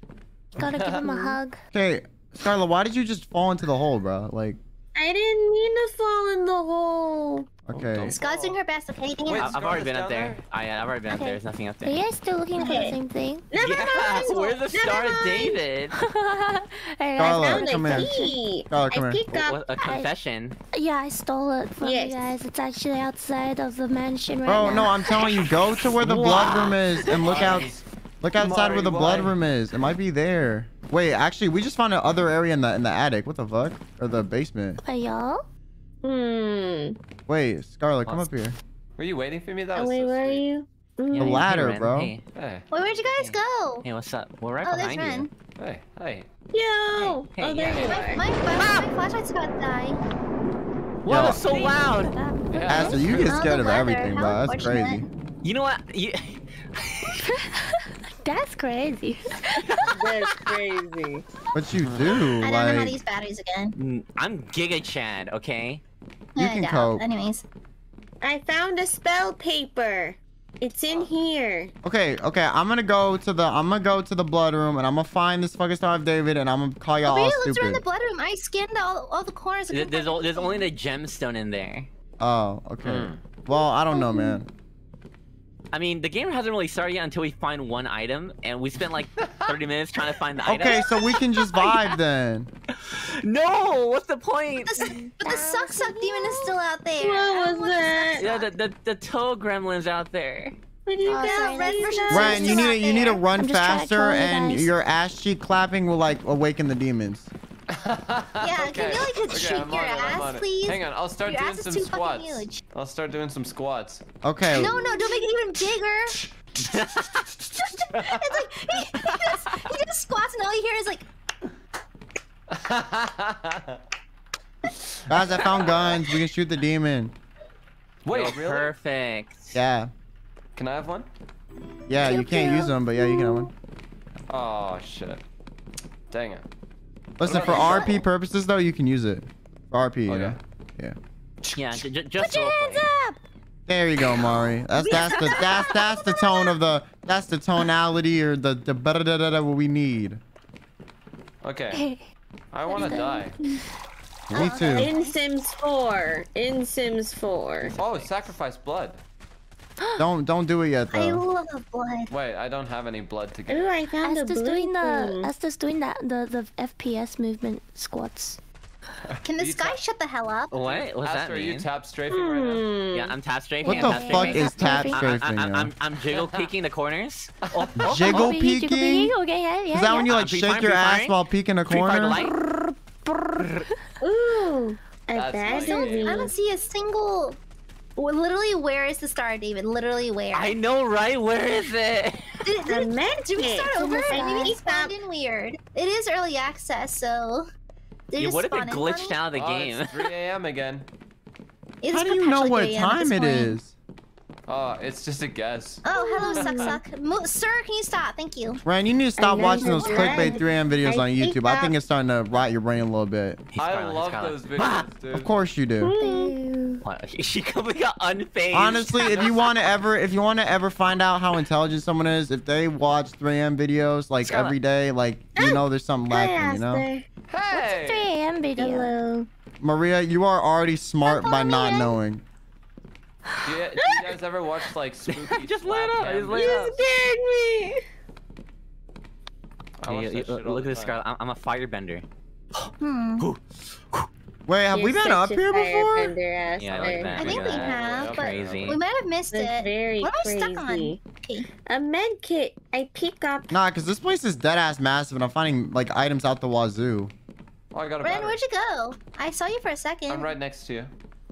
Gotta give him a hug. Okay, Scarlet, why did you just fall into the hole, bro? Like, I didn't mean to fall in the hole. Oh, okay. don't- Scott's doing her best, okay? Wait, I- I've already been up down there. I, I've already been up there. There's nothing up there. Are you guys still looking for the same thing? Never yeah, mind. where's the Never Star of. David? [LAUGHS] Alright, Scarlet, Found come a here. key. Scarlet, come I here. up. what, a confession. yeah, I stole it from Yes. you guys. It's actually outside of the mansion right Bro, now. no, I'm telling you, go to where the blood room is and look out. Look outside where the blood why? room is. It might be there. Wait, actually, we just found another area in the in the attic. What the fuck? Or the basement. Are y'all? Hmm. Wait, Scarlet, come up here. Were you waiting for me? That Oh, was wait, so where are you? Yeah, Mm. hey, ladder, Ren. bro. Hey, Hey, Wait, where'd you guys go? hey, what's up? We're right Oh, there's behind you. Ren. hey, hey. Yo. Hey, oh, there yeah, you are. My, my, my flashlight's about to die. Wow, Yo. so loud. Yeah, Aster, you get Oh, scared the of everything, bro. That's crazy. You know what? You... [LAUGHS] [LAUGHS] That's crazy. That's [LAUGHS] crazy. What you do? I don't know how to use batteries again. Mm, I'm Giga Chad, okay? You I can cope. Anyways. I found a spell paper. It's in here. okay, okay. I'm gonna go to the I'm gonna go to the blood room and I'm gonna find this fucking Star of David and I'm gonna call y'all Oh, all but let's around the blood room. I scanned all, all the corners. I There's, find o- there's only the gemstone in there. Oh, okay. Hmm. Well, I don't know, man. I mean, the game hasn't really started yet until we find one item, and we spent like [LAUGHS] 30 minutes trying to find the Okay, item. so we can just [LAUGHS] oh, vibe then. [LAUGHS] No, what's the point? But the, but the suck suck demon is still out there. What was the that? Yeah, the, the, the toe gremlin's out there. What do you Oh, got? sorry, Red that's- version? Ryan, you need to you need to run I'm just trying to faster and guys. your ass cheek clapping will like awaken the demons. [LAUGHS] Yeah, can you like Okay, shake I'm your on it, ass, on please? Hang on, I'll start Your doing some squats. I'll start doing some squats. Okay. No, no, don't make it even bigger. [LAUGHS] it's like he, he, just, he just squats and all you hear is like, [LAUGHS] Guys, I found guns. We can shoot the demon. Wait, Yo, really? Perfect. Yeah. Can I have one? Yeah, you can't use them, but yeah, you can have one. Oh shit. Dang it. Listen, for RP purposes though, you can use it. For RP, you Okay. know? Yeah. Yeah, j- j- just Put your roleplay. hands up! There you go, Mari. That's that's the that's that's the tone of the that's the tonality or the the da da da da what we need. Okay. [LAUGHS] I want to die. Me uh, too. In Sims 4. In Sims 4. Oh, sacrifice blood. [GASPS] Don't don't do it yet Though. I love blood. Wait, I don't have any blood to give. Ooh, I found a Aster's blue doing the thing. Aster's doing that the the FPS movement squats. [LAUGHS] Can this guy shut the hell up? What? What's that Aster, are you tap strafing right now? Hmm. Yeah, I'm tap strafing. What I'm the tap fuck strafing. is tap I- I- I, I, strafing? I, yo? I'm, I'm jiggle peeking the corners. [LAUGHS] Oh, oh, Jiggle Oh, peeking. Okay, yeah, yeah. Is that when you like Pre- shake your ass pre-firing? while peeking a Pre-fire the corner? light. Ooh. A bad. I don't see a single. Well, Literally, where is the star, David? Literally, where? I know, right? Where is it? Did, The did, med did we start over? Almost Maybe died. it spawned in weird. It is early access, so. Did Yeah, just what if it glitched out of the oh, game? it's 3 a.m. again. It's How do you know what 3 a.m. at time this it point. is? Oh, it's just a guess. Oh, hello, suck suck. Mo- sir, can you stop? Thank you. Ryan, you need to stop watching those clickbait 3M videos I on YouTube. I think it's starting to rot your brain a little bit. He's I love those videos, dude. Of course you do. [LAUGHS] She completely got unfazed. Honestly, if you want to ever, if you want to ever find out how intelligent someone is, if they watch 3M videos like Scarlet. every day, like you know, there's something Hi, lacking. You know, Hey! What's 3 a.m. video. Hello. Maria, you are already smart by follow me not in. knowing. Do you, do you guys ever watch like spooky [LAUGHS] Just lit slap up, cam just lit videos? up. Scared me. I watch Yeah, that yeah, shit all look at this, time. Scarlet. I'm, I'm a firebender. Hmm. Wait, have we You're been up here before? Yeah, I like that. I think we Look at that. have, Okay, but Crazy. we might have missed That's it. very What am I stuck on? Okay. A med kit. I pick up. Nah, cause this place is dead ass massive, and I'm finding like items out the wazoo. Oh, I got a Ren, where'd you go? I saw you for a second. I'm right next to you.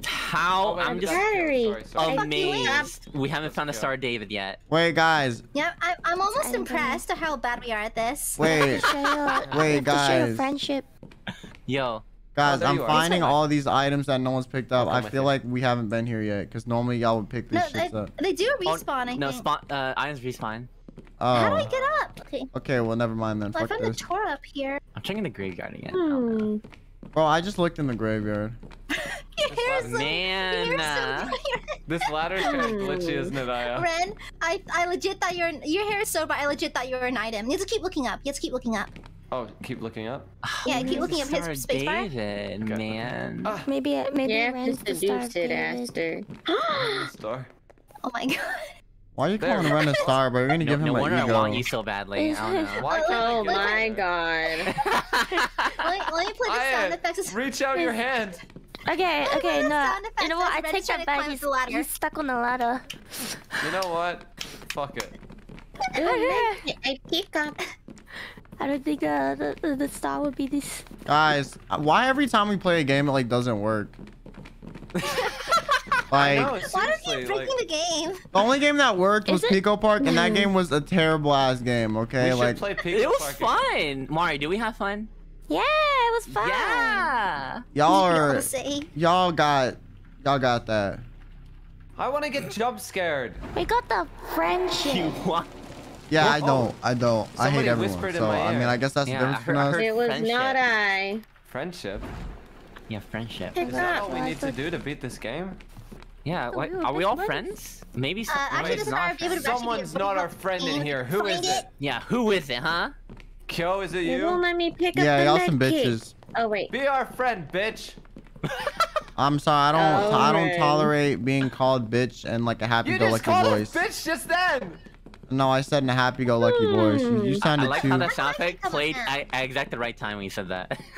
How? Oh, I'm just Battery. Sorry, sorry. Fuck you, Wayne. amazed. We haven't found a. Star of David yet. Wait, guys. Yeah, I, I'm almost I'm impressed at how bad we are at this. Wait, Show wait, to show your guys. friendship. Yo, Guys, there I'm finding all these items that no one's picked up. I'll I come with feel like we haven't been here yet, because normally y'all would pick No, these they, shits up. they do Oh, respawn. I no, think. spawn. Uh, items respawn. How do I Oh. get up? Okay. Okay, well, never mind then. Well, I Fuck found the this. tour up here. I'm checking the graveyard again. Hmm. Bro, I just looked in the graveyard. Your That's hair is why- so, Man, your hair's uh, so This ladder's kind of glitchy, isn't it, Aia? Ren, I, I legit thought you're your hair is so bright. I legit thought you were an item. You have to keep looking up. You have to keep looking up. Oh, keep looking up. Yeah, Where's keep looking up his Star of spacebar. David, Okay. man. Ah, Maybe it, maybe Yeah, Ren's the star seduced of it, David. Aster. [GASPS] star. [GASPS] Oh my god. Why are you There. calling Ren a star, bro? You're gonna No, give him no an wonder I ego. want you so badly. I don't know. [LAUGHS] Why can't Oh my it? god. [LAUGHS] Let me, let me play the Aia, sound effects. Reach out your hand. Okay, Oh, okay, no. You know what? I take that back. He's, he's stuck on the ladder. You know what? Fuck it. I pick up. I don't think uh, the, the the star would be this. Guys, why every time we play a game it like doesn't work? [LAUGHS] like No, Why are you seriously, breaking like, the game? the only game that worked was it- Pico Park, and that mm. game was a terrible ass game. Okay, should like play Pico It was Park fun. again. Mari, do we have fun? Yeah, it was fun. Yeah. y'all You know what are y'all got y'all got that. I want to get jump scared. We got the friendship. You [LAUGHS] want? Yeah, I don't. I don't. I hate everyone. So I mean. I guess that's Yeah, the difference heard- between us. It was Friendship. not I. Friendship. Yeah, friendship. Pick Is that up. all we need to do to beat this game? Yeah. Oh, What, are we all friends? Maybe. Some, Uh, actually, maybe this is not our friends. Someone's not our friend in here. Who is it? it. Yeah. Who is it, huh? Kyo, is it You won't let me pick up Yeah, the y'all some bitches. Oh wait. Be our friend, bitch. [LAUGHS] I'm sorry. I don't. I don't Alright. tolerate being called bitch and like a happy-go-lucky called voice. us bitch just then. No, I said in a happy-go-lucky voice. You, you Hmm. I like too. how that Why sound effect played at, at exact the right time when you said that. [LAUGHS]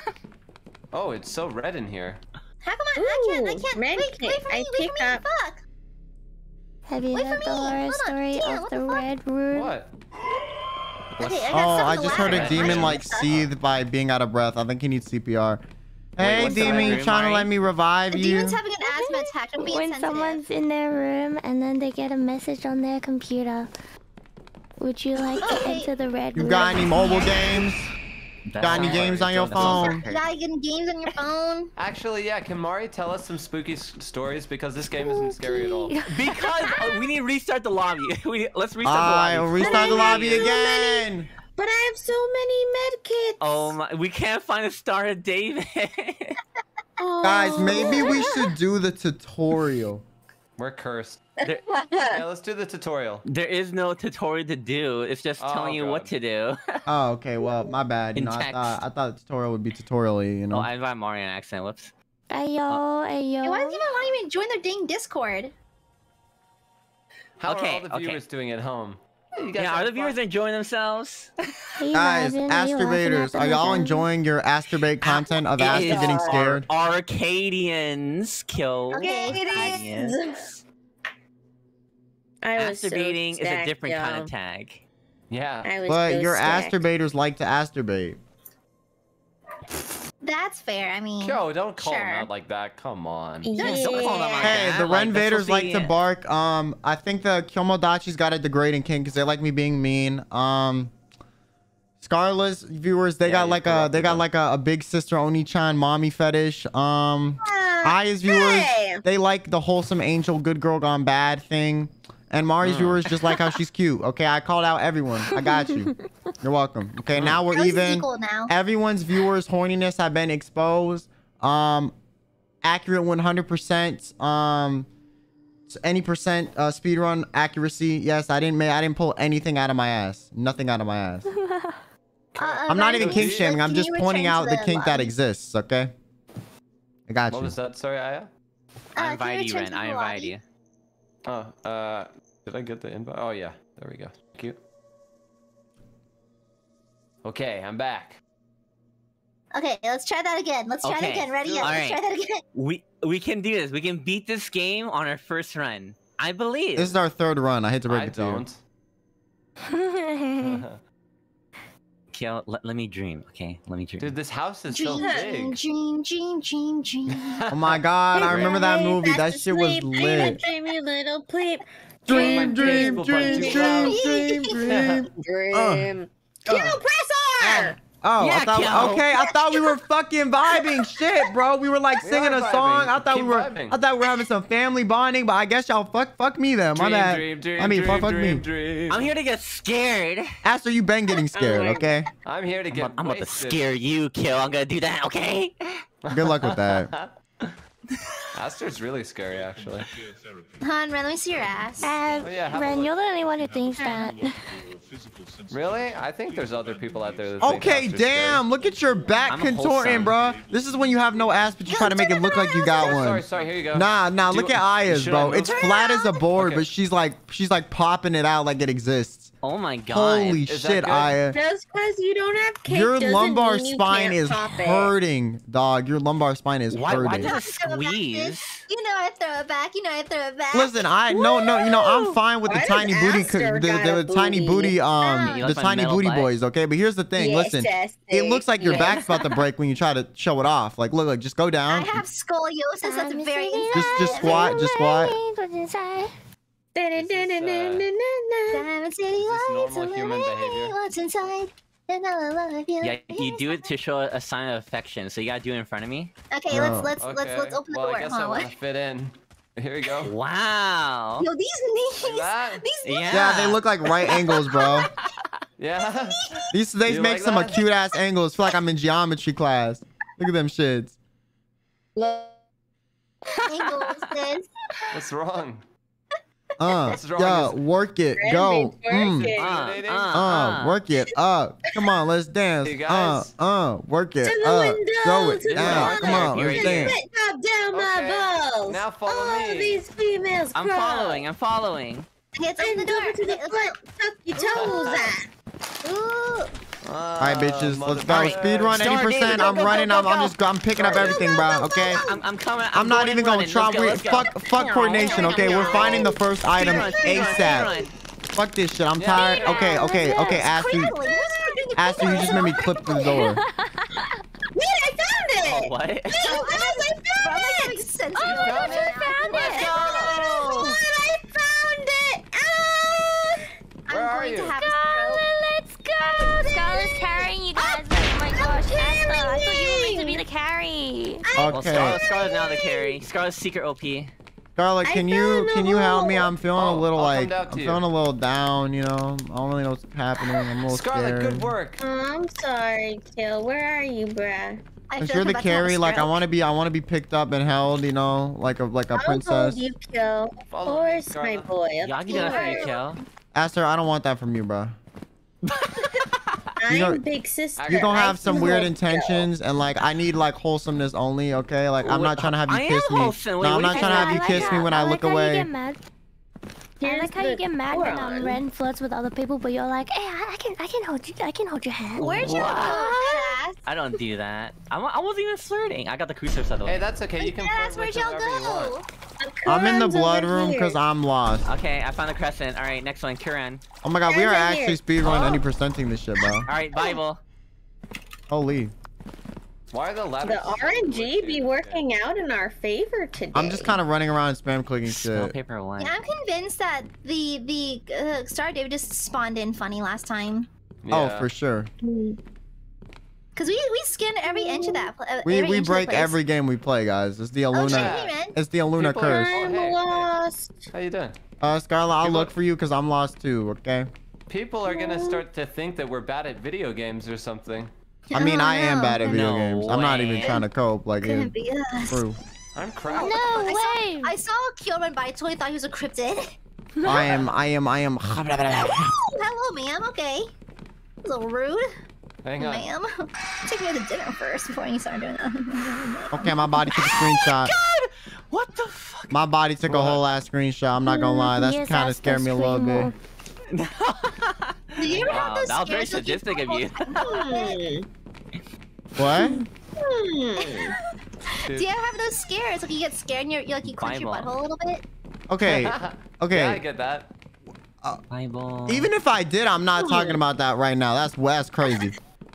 Oh, it's so red in here. How come I, I can't? I can't. med Wait, wait for me. I Wait for pick me. up. Fuck. Have you Wait heard the horror story Damn, of the the red room? What? Okay, I Oh, I just heard a demon like seethe by being out of breath. I think he needs CPR. Hey, what's the demon, you trying to let me revive The you? demon's having an asthma attack. I'm being When sensitive. someone's in their room and then they get a message on their computer. Would you like to Okay. enter the red room? You got any mobile games? That Got any games on your phone? like- gotta get games on your phone. Actually, yeah. Can Mari tell us some spooky stories because this game isn't scary at all. Because uh, we need to restart the lobby. [LAUGHS] we, let's restart Alright, the we'll lobby. restart the lobby so again. But I have so many med kits. Oh my! We can't find a star of David. [LAUGHS] Guys, maybe we Oh. should do the tutorial. We're cursed. There, [LAUGHS] Yeah, let's do the tutorial. there is no tutorial to do. It's just Oh, telling you what to do. [LAUGHS] Oh, okay. Well, my bad. You In know, I thought I thought the tutorial would be tutorially. You know. oh, I invited Mario on accent. Whoops. Ayo, uh, ayo. Hey, why does anyone want even join their dang Discord? How are all the okay. viewers doing at home? Hmm, yeah, are have the viewers fun? enjoying themselves? [LAUGHS] Guys, laughing? Are Asturbators, are y'all enjoying your asturbate ah, content of It Aster getting scared? Ar- Arcadians kill. Arcadians. I was so Masturbating is a stacked, different kind y'all. of tag. Yeah. I was But so your stacked. asturbators like to asturbate. That's fair. I mean, Yo, don't call him Sure. out like that. Come on. Yeah. Don't call them out Hey, that. the like, that's Renvaders like to bark. Um, I think the Kyomodachi's got a degrading king because they like me being mean. Um, Scarlet's viewers, they Yeah, got like a they got like a, a big sister Oni-chan mommy fetish. Um, Ah, Aia's viewers, hey! they like the wholesome angel, good girl gone bad thing. And Mari's Mm. viewers just like how she's cute. Okay, I called out everyone. I got you. [LAUGHS] You're welcome. Okay, Mm. now we're Ours even. equal now. Everyone's viewers' horniness have been exposed. Um, accurate 100%. Um, s- any percent uh, speedrun accuracy. Yes, I didn't. ma- I didn't pull anything out of my ass. Nothing out of my ass. [LAUGHS] Uh, I'm not even kink shaming. I'm just pointing out to the kink that exists. Okay. I got What you. was that? Sorry, Aia? Uh, I invite you, return Ren. I invite you. Oh, uh, did I get the invite? Oh yeah, there we go. Thank you. Okay, I'm back. Okay, let's try that again. Let's try Okay. it again. Ready? Yes, All let's right. try that again. [LAUGHS] We we can do this. We can beat this game on our first run. I believe. This is our third run. I hate to break I it to you. don't. [LAUGHS] Kyo, let, let me dream. Okay, let me dream. Dude, this house is so big. dream, dream, dream, dream. Oh my god, I remember that movie. That shit was asleep, ain't a lit. dreamy little pleep. Dream, dream, Facebook dream, dream, dream, dream. Dream. Kill [LAUGHS] [LAUGHS] uh, uh. Pressor! Oh, I thought Kel. okay, I thought we were fucking vibing. [LAUGHS] Shit, bro. We were like We singing are a song. vibing. I thought Keep we were vibing. I thought we were having some family bonding, but I guess y'all fuck fuck me then. My Dream, bad. dream, dream, I mean, fuck, dream, fuck dream, me. dream. I'm here to get scared. Aster, you been getting scared, my okay? I'm here to I'm get I'm about to scare you, Kill. I'm gonna do that, okay? Good luck with that. Aster's really scary, actually. Han, Ren, let me see your ass. Uh, Oh, yeah, Ren, you're the only one who thinks that. Really? I think there's other people out there that Okay, Aster's damn. Look at your back I'm contorting, bro. This is when you have no ass, but you try to make it look like you got scary. Sorry, one. sorry, here you go. Nah, nah. Do Look you- at Aia's, bro. It's flat as a board, Okay. but she's like she's like popping it out like it exists. Oh my god. Holy Is shit, good? Aia. Just because you don't have cake Your lumbar mean you spine can't is pop it. hurting, dog. Your lumbar spine is Why, why hurting. does it Throw it squeeze? You know I throw it back. You know I throw it back. Listen, I no no you know I'm fine with the tiny booty Aster the, the, tiny booty? booty um You the tiny booty butt? boys okay but here's the thing Yes, listen yes, it looks like your yes. back's about to break when you try to show it off like look like just go down. I have scoliosis. That's very singing Just- just squat, just squat. What's inside? Diamond Is this normal human behavior? What's inside? And I love you. Yeah, you do it to show a sign of affection, so you gotta do it in front of me. Okay, let's let's Okay. let's let's open the well, door. I guess Hold I on. want to fit in. Here we go. Wow. Yo, these knees. that? These knees. Yeah. yeah they look like right angles bro Yeah. these they You make like some that? cute ass angles feel like I'm in geometry class look at them shits Look. angles, sis. What's wrong? Uh What's yeah work it go work mm. it. Uh, uh, Uh, uh. work it up. Come on, let's dance. Hey, uh, guys. uh, work it To the up. window, Throw it to down. Come on, Here let's it is. dance. Spit top down Okay, my balls. now follow All me. these females I'm crawl. following. I'm following. Okay, let's the And door. over to the Okay, front. Tuck your toes at. Ooh. All Uh, right, bitches, let's go. Alright. Speed run, 80%. I'm go, running. go, I'm, I'm just, I'm picking up everything, bro. Okay. I'm, I'm coming. I'm not even and gonna try. Go, we- go. Fuck, fuck coordination. Okay, we're finding the first item Speed run, run, ASAP. run. Fuck this shit. I'm Yeah. tired. Okay, okay, okay. It's Aster, cradling. Who's freaking Aster, you just made me clip the [LAUGHS] door. Wait, I found it. What? Wait, guys, I found it. makes sense. Oh, You I found it. found it. go. I found it. Ah. I'm Where are going to you? have a stroke. let's go! Scarlet's carrying you ah, guys. Oh my gosh, Aster, I thought you were meant to be the carry. Well, Okay. Scarlet, Scarlet's now the carry. Scarlet's secret OP. Scarlet, I can you can you help me? I'm feeling a Oh, little I'll like down I'm to you. feeling a little down. You know, I don't really know what's happening. I'm a little Scarlet, scared. good work. Oh, I'm sorry, Kill. Where are you, bruh? I If feel you're the I'm about to have a carry, like I want to be, I want to be picked up and held, you know, like a like a I'll princess. hold you, Kill. Of Follow me, course, my boy. Of Y'all can do that for you, course. Aster, I don't want that from you, bro. [LAUGHS] I'm You don't- big sister. You're gonna I have some weird hold Kill. intentions, and like I need like wholesomeness only. Okay, like I'm not trying to have you I kiss me. No, I'm not trying to have you kiss me when I look away. Get mad. I like how you get mad when um, Quran. Ren flirts with other people, but you're like, hey, I, I can, I can hold you, I can hold your hand. Where'd you go? I don't do that. I, wa- I wasn't even flirting. I got the crucifix out of the Hey, way. that's okay. You can Yes, flirt where'd with y'all whoever you go? I'm in the blood room because I'm lost. Okay, I found the crescent. All right, next one, Quran. Oh my god, we are actually here. speedrun Oh. any percenting this shit, bro. All right, Bible. Holy. Why are the ladders? The RNG be working out in our favor today. I'm just kind of running around spam clicking Smell shit. paper one. Yeah, I'm convinced that the the uh, Star David just spawned in funny last time. Oh, for sure. Cause we we skinned every inch of that. Uh, We every we inch of the break every game we play, guys. It's the Oh ILUNA. hey man. It's the ILUNA People curse. Oh, I'm hey. lost. How you doing? Uh, Scarlet, I'll People- look for you because I'm lost too. Okay. People are gonna start to think that we're bad at video games or something. I mean, Oh, I am no. bad at video No games. I'm not even trying to cope. Like, Couldn't it, be us. true. I'm crap. No I way! I saw Kill run by, totally thought he was a cryptid. I [LAUGHS] am. I am. I am. Hello, ma'am. Okay. A little rude, Hang on. ma'am. [LAUGHS] Take me to dinner first before you start doing that. Okay, my body took a screenshot. What the fuck? My body took a whole ass screenshot. I'm not gonna lie. That's Yes, kind of scared me a little the bit. [LAUGHS] Do you ever have Wow, that was very scares where you sadistic of you. [LAUGHS] [LAUGHS] What? Hmm. [LAUGHS] Do you have those scares? Like you get scared and you're, you like you clench your Bible. butthole a little bit. Okay. Okay. Yeah, I get that. Bible. Even if I did, I'm not talking about that right now. That's that's crazy.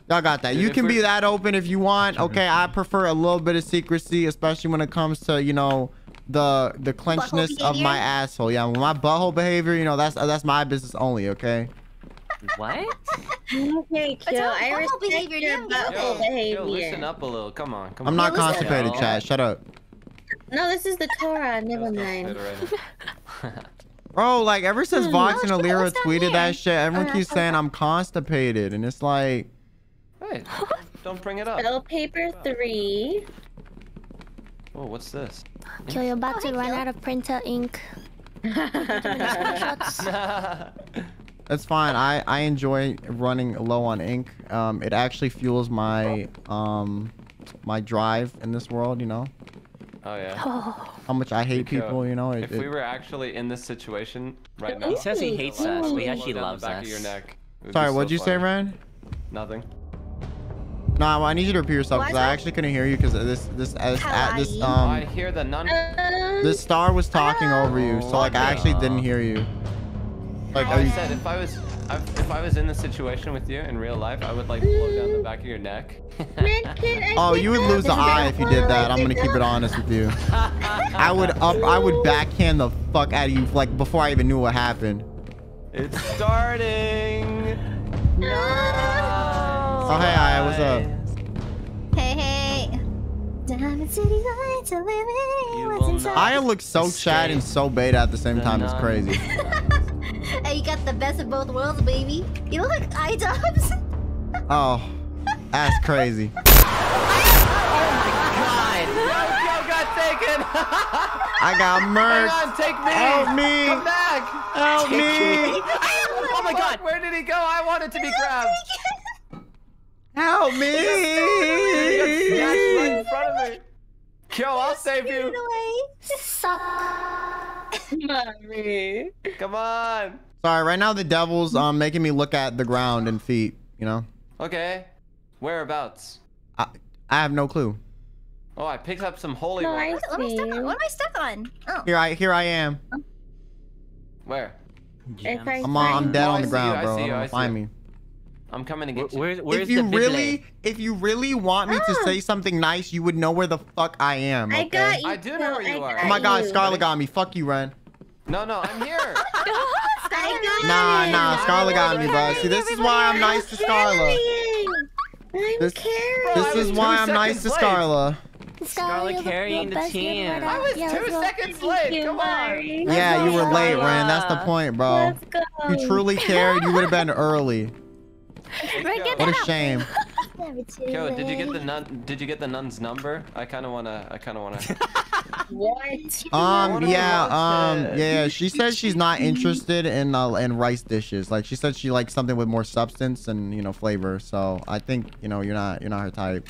Y'all got that. You can be that open if you want. Okay, I prefer a little bit of secrecy, especially when it comes to you know the the clenchness of my asshole. Yeah, my butthole behavior. You know that's that's my business only. Okay. What? Okay, Kill. all I respect behavior, your butthole behavior. yo, listen up a little. Come on, come I'm on. not listen. constipated, Yo. Chad. Shut up. No, this is the Torah. Never mind. [LAUGHS] [LAUGHS] Bro, like ever since Vox and Elira tweeted here? that shit, everyone Oh, keeps that's saying. I'm constipated, and it's like, Hey, don't bring it up. Spell paper three. Oh, what's this? Kill, you're about Oh, to run Kill. out of printer ink. [LAUGHS] Screenshots. that's fine. I I enjoy running low on ink. Um, it actually fuels my um my drive in this world. You know oh yeah. Oh, how much I hate Nico, people. You know. It, If it- we were actually in this situation right now, He says he hates us, but he actually down loves back us. Of your neck. It would Sorry, so what'd you say, funny. Ren? Nothing. Nah, I need you to repeat yourself because I actually couldn't hear you because this this as, at this Kawaii. I um hear the nun. Um, this star was talking over you, so like I actually didn't hear you. Like, I you? said if I was, if I was in the situation with you in real life, I would like blow down the back of your neck. [LAUGHS] Oh, you would lose the eye if you did that. I I'm gonna keep it honest with you. I would up, I would backhand the fuck out of you like before I even knew what happened. it's starting. [LAUGHS] Oh hey, I, what's up? Hey, hey. Diamond City lights are What's? I look so Chad and so beta at the same The time. It's crazy. [LAUGHS] Hey, you got the best of both worlds, baby. You look like iDubbbz. [LAUGHS] Oh, that's crazy. [LAUGHS] Oh, oh my God! Yo, got taken. I got Hang on, take me. Help me. Come back. Help me. Oh my God! Where did he go? I wanted to be grabbed. Help He got right me. in front of me. Yo, I'll save you. away. suck. Mommy. Come on. Sorry, right now the devil's um making me look at the ground and feet. You know, Okay. Whereabouts? I I have no clue. Oh, I picked up some holy No, water. I What am I stuck on? What am I stuck on? Oh. Here I here I am. Where? If I I'm on, I'm dead Oh, on the ground, you, I bro. see you, I see find you. me. I'm coming to get you. Where, where's if you the Bible? really, if you really want me to Ah. say something nice, you would know where the fuck I am. Okay? I got you. I do know where you I are. Oh my God, you. Scarlet got me. Fuck you, Ren. No, no, I'm here. [LAUGHS] [LAUGHS] I got Nah, nah, Scarlet got me, bro. See, this is why I'm nice to Scarlet. Carrying. I'm This- carrying. This is why I'm nice to seconds late. Scarlet. Scarlet carrying the best team. I was Yeah, two go. seconds late. Come on. Yeah, you were late, Scarlet. Ren. That's the point, bro. Let's go. You truly cared, you would have been [LAUGHS] early. Ren, get What a out. shame. [LAUGHS] Never Yo, did you get the nun? Did you get the nun's number? I kind of wanna. I kind of wanna. [LAUGHS] What? [LAUGHS] Um, yeah, um, it. yeah, yeah. She says she's not interested in uh, in rice dishes. Like she said, she likes something with more substance and you know flavor. So I think you know you're not you're not her type.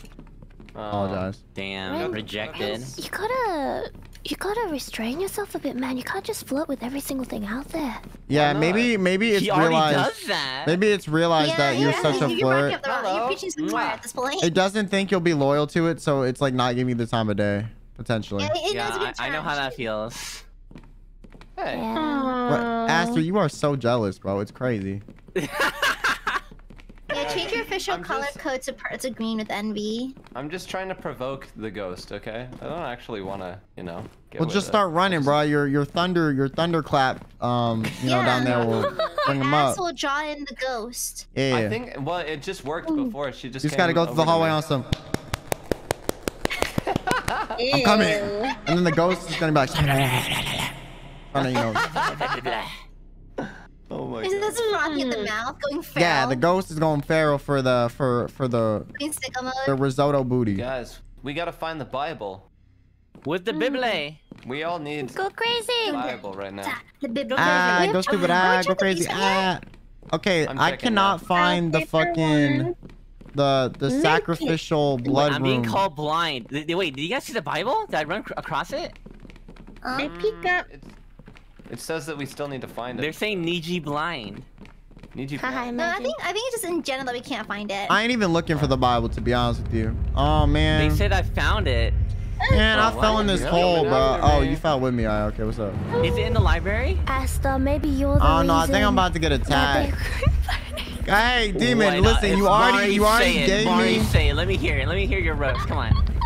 Um, Apologize. Damn, Ren, rejected. You gotta, you gotta restrain yourself a bit, man. You can't just flirt with every single thing out there. Yeah, maybe maybe it's He already realized. does that. Maybe it's realized that you're yeah, such a you're flirt. up the You're Hello. preaching to the choir at this point. It doesn't think you'll be loyal to it, so it's like not giving you the time of day potentially. Yeah, it yeah, knows a I, good I know how that feels. Hey. Yeah. But Aww. Aster, you are so jealous, bro. It's crazy. [LAUGHS] Yeah, change your official I'm color just- code to, per- to green with envy. I'm just trying to provoke the ghost. Okay. I don't actually wanna, you know. Get Well, with just it. start running, bro. Your your thunder your thunderclap, um, you know, down there will bring him Ass up. will draw in the ghost. Yeah. I think. Well, it just worked before. She just. you just gotta go through the hallway me. on some. I'm coming. And then the ghost is gonna be like, trying to, you know. Oh my Is god. this Rocky in the mouth going feral? Yeah, the ghost is going feral for the for for the Going sicko mode? the risotto booty. Guys, we gotta find the Bible. With the Bible. We all need Go crazy. the Bible right now. The biblical Ah, version. go stupid. Ah, check go crazy. piece Ah. Okay, I'm I checking cannot now. find the I'll fucking the the Make sacrificial blood I'm room. being called blind. Th- th- Wait, did you guys see the Bible? Did I run cr- across it? I pick up. It's, it says that we still need to find it. They're saying Niji blind. Need you. Haha, no, I think I think it's just in general that we can't find it. I ain't even looking for the Bible to be honest with you. Oh man. They said I found it. Man, I Oh, fell in this hole, bro. out Oh, man. you fell with me. All right, okay, what's up? Is it in the library? Aster, maybe you're the Oh no, I think I'm about to get attacked. [LAUGHS] Hey, Why demon, not? listen, It's you already Mari you already say it. gave Mari me. say it. Let me hear it. Let me hear your roast. Come on.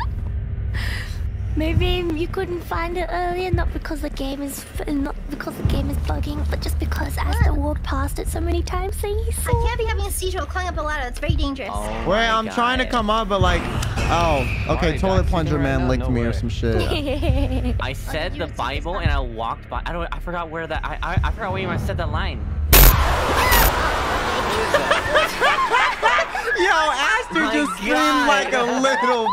Maybe you couldn't find it earlier, not because the game is not because the game is bugging, but just because Aster walked past it so many times that he I can't be having a seizure while climbing up a ladder. It's very dangerous. Oh Wait, I'm trying to come up, but like, oh, okay, Mari, toilet plunger you right man licked No me or some shit. [LAUGHS] I said you the Bible and I walked by. I don't. I forgot where that. I. I, I forgot where I said that line. [LAUGHS] Yo, Aster My just screamed like a little.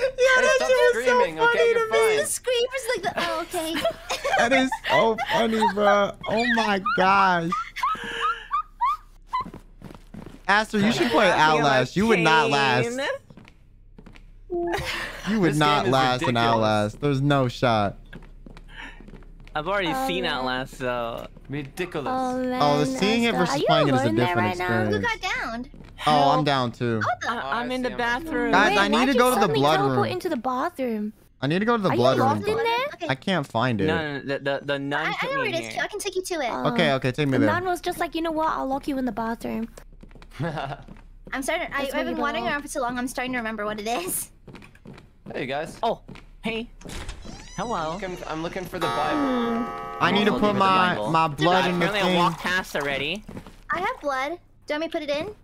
Yeah, that stop shit was so funny okay? to You're me. fine. The screamers like the. Oh, okay. [LAUGHS] That is so funny, bro. Oh my gosh. Aster, you should play Outlast. You would not last. You would This not game is last in. Outlast. There's no shot. I've already um, seen Oh. Outlast, so. Ridiculous. Oh, oh man. Oh, the seeing it Aster. versus Are you playing it is a alone there different right now? Who got downed? Oh, I'm down too. Oh, I, Oh, I'm in the bathroom. Guys, Wait, I need to go to the blood teleport room. into the bathroom. I need to go to the Are you blood locked room. in there? Okay. I can't find it. No, no, no, the the, the nun I, I know where me it in is. here. I can take you to it. Oh. Okay, um, okay, take me The there. The nun was just like, you know what? I'll lock you in the bathroom. [LAUGHS] I'm starting. I, I've been wandering around for so long. I'm starting to remember what it is. hey guys. Oh, hey. Hello. Looking, I'm looking for the um, Bible. I need to put my my blood I in the apparently I thing. walked past already. I have blood. Do you want me to put it in?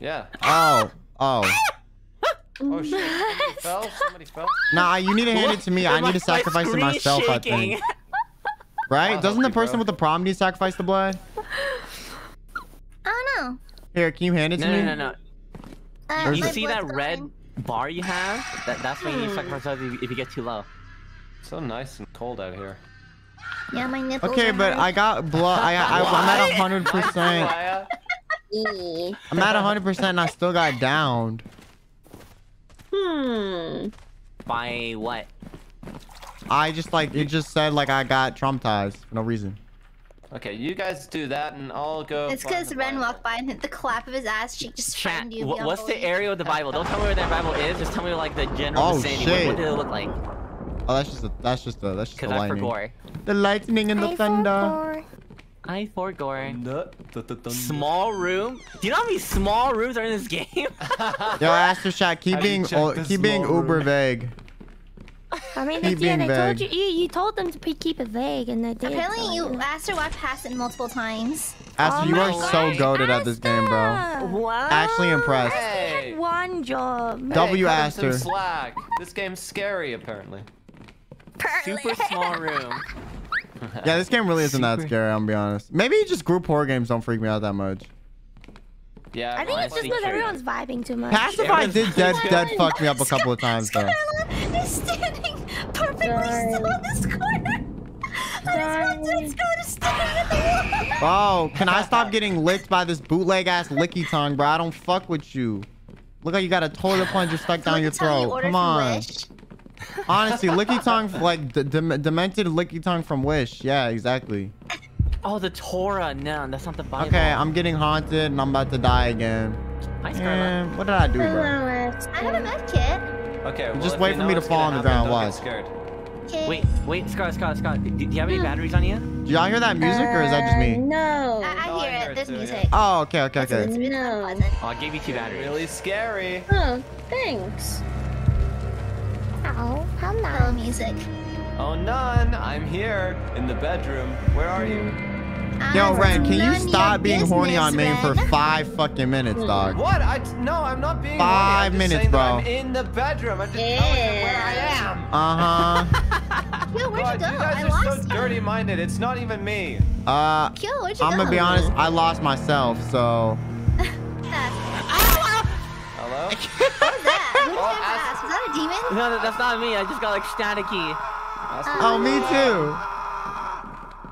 Yeah. Oh, oh. Oh shit. Somebody fell. Somebody fell. Nah, you need to hand it to me. I need to sacrifice it screen myself. I think. Right? I'll Doesn't the person bro. with the problem need to sacrifice the blood? Oh don't. Here, can you hand it to No, me? no, no, no. Uh, You see that blood's red going. bar you have? That that's when you sacrifice [GASPS] yourself if, if you get too low. So nice and cold out here. Yeah, my nipples. Okay, are but hard. I got blood. I, I [LAUGHS] I'm at hundred percent. Maya. I'm at hundred percent, and I still got downed. Hmm. By what? I just like it just said like I got traumatized for no reason. Okay, you guys do that, and I'll go. It's because Ren Bible. walked by and hit the clap of his ass cheek just Chat. frightened you. wha- what's the area of the Bible? Don't tell me where that Bible is. Just tell me like the general Oh, vicinity. What, shit. what did it look like? Oh, that's just a, that's just a, that's just the Because I lightning. forgot. The lightning and the I thunder. forgot. I duh, Small room. Do you know how many small rooms are in this game? [LAUGHS] Yo, Astro Chat, keep Have being checked keep being small uber room? vague. I mean, Keep they, yeah, being they told you, you. You told them to pe- keep it vague, and they did. Apparently, so, you know. asked her why past it multiple times. Astro, Oh you my are so goaded at this game, bro. Aster! what? Actually impressed. Hey. One job. Hey, W cut him asked some her. Slack. This game's scary, apparently. apparently. Super small room. [LAUGHS] [LAUGHS] Yeah, this game really isn't that scary. I'm gonna be honest. Maybe just group horror games don't freak me out that much. Yeah. I think it's just because everyone's vibing too much. Pacify did dead dead fuck me up a couple of [LAUGHS] times though. Scarlet is standing perfectly still in this corner. I was about to Scarlet is staring at the wall. Bro, can I stop [LAUGHS] getting licked by this bootleg ass licky tongue, bro? I don't fuck with you. Look like you got a toilet plunger stuck down your Look you throat. Come from on. Wish. Honestly, licky tongue like d- dem- demented licky tongue from Wish. Yeah, exactly. Oh, the Torah. No, that's not the Bible. Okay, I'm getting haunted and I'm about to die again. Hi, Scarlet. Eh, what did I do, bro? Uh, I have a med kit. Okay. Well, Just wait for me to fall on the ground, don't watch. scared. Okay. Wait, wait, Scott, Scott, Scarlet. Do, do you have any batteries on you? Do y'all hear that music or is that just me? Uh, no. I, I Oh, I hear hear it. it There's too, yeah. music. Oh, okay, okay, It's, okay. it's really No. unpleasant. Oh, I gave you two batteries. Really scary. Oh, thanks. Oh, how Hello, music. Oh, none. I'm here in the bedroom. Where are you? Yo, Ren, can you stop your being horny on me for five fucking minutes, dog? What? I no, I'm not being. Five horny. I'm minutes, saying that bro. I'm in the bedroom. I'm just telling you where I am. Uh huh. [LAUGHS] Yo, where'd God, you go? you guys I are lost so dirty-minded. It's not even me. Uh, Yo, where'd you I'm go? gonna be honest. I lost myself, so. [LAUGHS] Ah, Hello? [LAUGHS] a demon? No, that's not me. I just got like staticky. Uh. Oh, me too.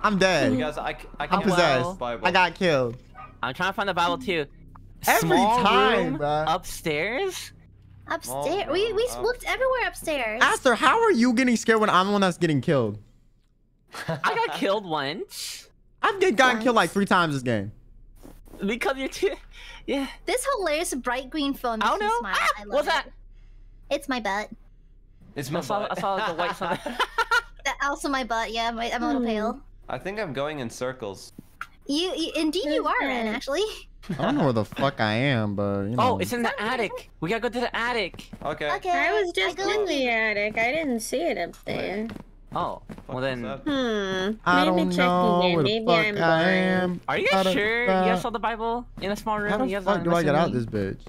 I'm You dead. guys, I, c- I I'm can't possessed. Bible. I got killed. I'm trying to find the Bible too. Every Small time, room bruh. upstairs. Upstairs. We we up. looked everywhere upstairs. Aster, how are you getting scared when I'm the one that's getting killed? [LAUGHS] I got killed once I've get gotten killed like three times this game. because you're too. [LAUGHS] Yeah. This hilarious bright green phone makes Oh me no! smile. Ah, I love what's it. That? It's my butt. It's I my saw, I butt. saw the white sun. That also my butt. Yeah, my, I'm a little Hmm. pale. I think I'm going in circles. You, you indeed you are, Ren. Actually. I don't know where the fuck I am, but you know. Oh, it's in the attic. We gotta go to the attic. Okay. Okay. I was just go in the you. attic. I didn't see it up there. Oh, well then. Hmm. I Maybe don't checking know where the Maybe fuck I'm I am. Are you guys sure? You fuck- guys saw the Bible in a small room? How You the guys fuck don't do I get out me? this bitch?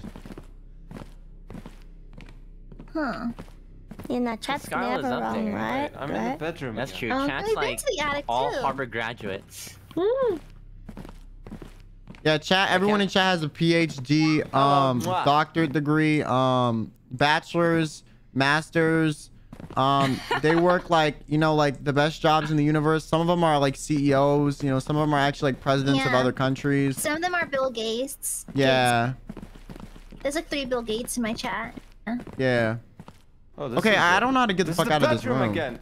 Huh. You know, chat's Scarlet's never wrong, there. right? I'm in the bedroom. That's true. Um, Chat's like the attic all too. Harvard graduates. Hmm. Yeah, chat. Everyone in chat has a PhD, um, Mwah. doctorate degree, um, bachelor's, masters. Um, they work [LAUGHS] like you know, like the best jobs in the universe. Some of them are like CEOs. You know, some of them are actually like presidents of other countries. Some of them are Bill Gates. Yeah, There's like three Bill Gates in my chat. Yeah. Oh, this Okay, is I the- don't know how to get the fuck the out of this room. again.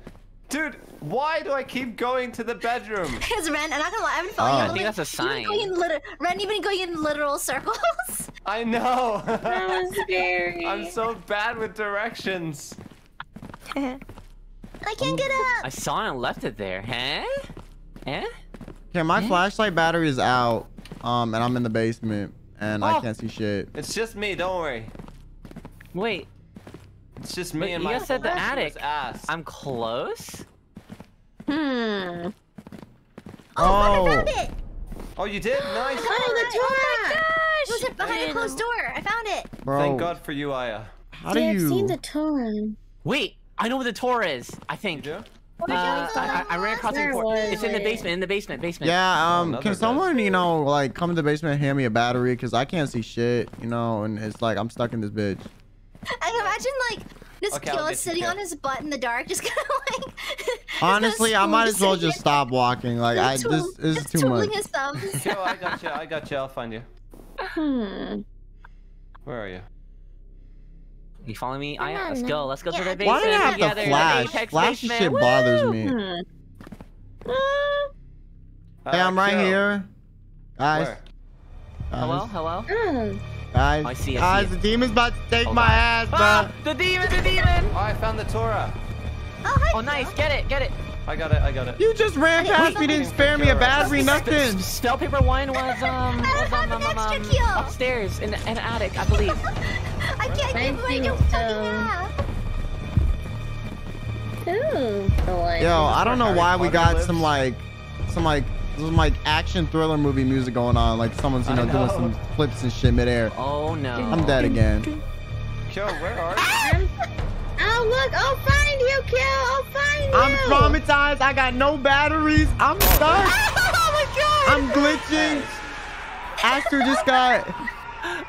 Dude, why do I keep going to the bedroom? Because Ren, I'm not gonna lie, I've been following Oh. you. I a think that's a bit. You've been sign. going in liter- Ren, you've been going in literal circles. [LAUGHS] I know. That was scary. [LAUGHS] I'm so bad with directions. [LAUGHS] I can't get out. I saw it and left it there. Huh? Huh? Okay, my Eh? flashlight battery is out. Um, and I'm in the basement, and I Oh. can't see shit. It's just me, don't worry. Wait, It's just me But and you my guys said the attic. ass. I'm close. Hmm. Oh, I Oh. found it. Oh, you did? Nice. Oh, the Torah. It was behind a closed door. I found it. Bro, Thank God for you, Aia. how do See, I've seen you? the Torah. Wait, I know where the tour is. I think. You Uh. I, I, I ran across the Where port. It's in the basement. In the basement. Basement. Yeah, um, another can bed. someone, you know, like come to the basement and hand me a battery? Cause I can't see shit, you know, and it's like I'm stuck in this bitch. [LAUGHS] I imagine like just Okay, I'll Killa get you, sitting Killa. on his butt in the dark, just [LAUGHS] kind of like. [LAUGHS] Honestly, I might as well just stop walking. Like I, this, this is just too twiddling much. his thumbs. Yo, I got you. I got you. I'll find you. Hmm. Where are you? You follow me? I, on let's go. Let's go Yeah, to the I basement Why do I have together. to flash? Apex Flash basement. shit Woo! bothers me. Hmm. Hey, I'm right Uh, Kill. here, guys. Where? Hello, hello. Oh. Guys. I see, I guys, see the it. demon's about to take Hold my on. ass, bro. Ah, the demon, the demon. Oh, I found the Torah. Oh, hi. Oh, nice. Get it, get it. I got it. I got it. You just ran past wait, me, didn't wait. spare me a battery, Sp- nothing. Spell paper one was um, was, um, um, um, um, upstairs in an attic, I believe. [LAUGHS] I can't I get my your fucking ass. Ooh. Yo, I don't know why we got some like, some like, some like action thriller movie music going on. Like someone's, you I know, doing some flips and shit midair. Oh no. I'm dead again. Yo, where are you? Oh look! I'll find you, Kill. I'll find you. I'm traumatized. I got no batteries. I'm oh, stuck. [LAUGHS] Oh my god! I'm glitching. Aster just got.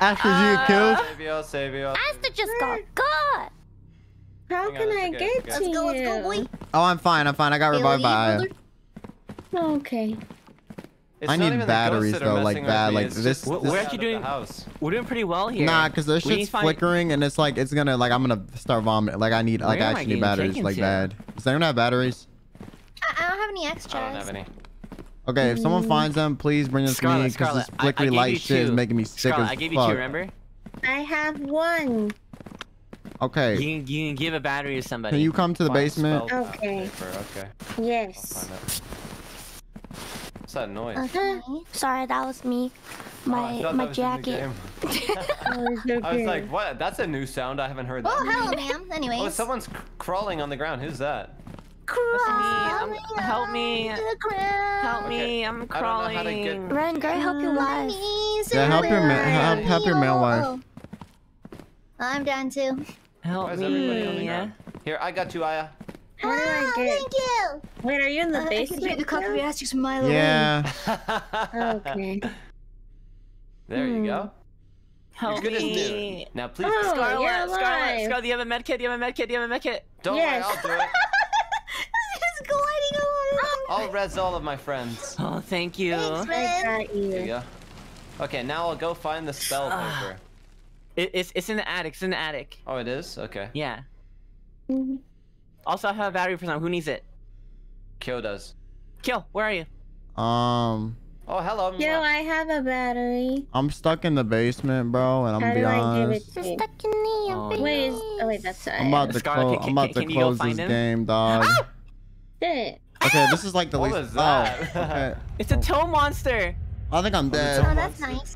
Aster, you get killed. Savio, Savio. Aster just got got. How Hang can I okay, get it's to okay. Let's go, let's go, you? boy. Oh, I'm fine. I'm fine. I got revived by Okay. It's I need batteries, ghosts that are though, like bad, like it's this- just We're- we're actually doing- house. We're doing pretty well here. Nah, cause this shit's flickering and it's like it's gonna like I'm gonna start vomiting. Like I need like I I actually need batteries like to? bad. Does anyone have batteries? I, I don't have any extras. I don't have any. Okay, if someone finds them, please bring them to me because Scarlet, this I- I flickery light shit is making me sick Scarlet, as I gave you fuck. two, remember? I have one. Okay, You can, you can give a battery to somebody. can you come to the Find basement? Okay. paper, Okay. Yes. Find it. What's that noise? Okay. Sorry, that was me. Oh, My thought my that was jacket. game. [LAUGHS] Oh, I was like, what? That's a new sound. I haven't heard that. Oh, hello, ma'am. Anyways. Oh, someone's c- crawling on the ground. Who's that? I'm- help me. to the ground. Help Okay, me, I'm I don't know crawling. how to get- Ren, girl, help you My mm. live. Yeah, help your ma- help- help your male wife. Oh. I'm down too. Help Why is everybody on the me. Yeah. ground? Here, I got you, Aia. How do I Ah, get? Thank you. Wait, are you in the Uh, I can hear basement? the cock of your now? ass a mile away. Yeah. Okay. [LAUGHS] There you go. Help You're good as new. me. Now, please. Oh, Scarlet, you're Scarlet. Scarlet, do you have a med kit? Do you have a med kit? Do you have a med kit? Don't Yes. worry, I'll do it. [LAUGHS] It's gliding along. [LAUGHS] I'll res all of my friends. Oh, thank you. Thanks, I man. got There you you. go. Okay, now I'll go find the spell Ah. paper. It, it's, it's in the attic. It's in the attic. Oh, it is? Okay. Yeah. Mhm. Also, I have a battery for some. Who needs it? Kill does. Kill, where are you? Um, Oh, hello. Yo, I have a battery. I'm stuck in the basement, bro, and I'm How gonna be do I give it honest. to You're you? stuck in the Oh. Wait, is, oh wait, that's I'm about to Scarlet, close. can- I'm about can- to can close this him? game, dog. Shit. Okay, this is like the [LAUGHS] What least. was that? Oh, okay. [LAUGHS] It's a toe monster. I think I'm dead. Oh, that's nice.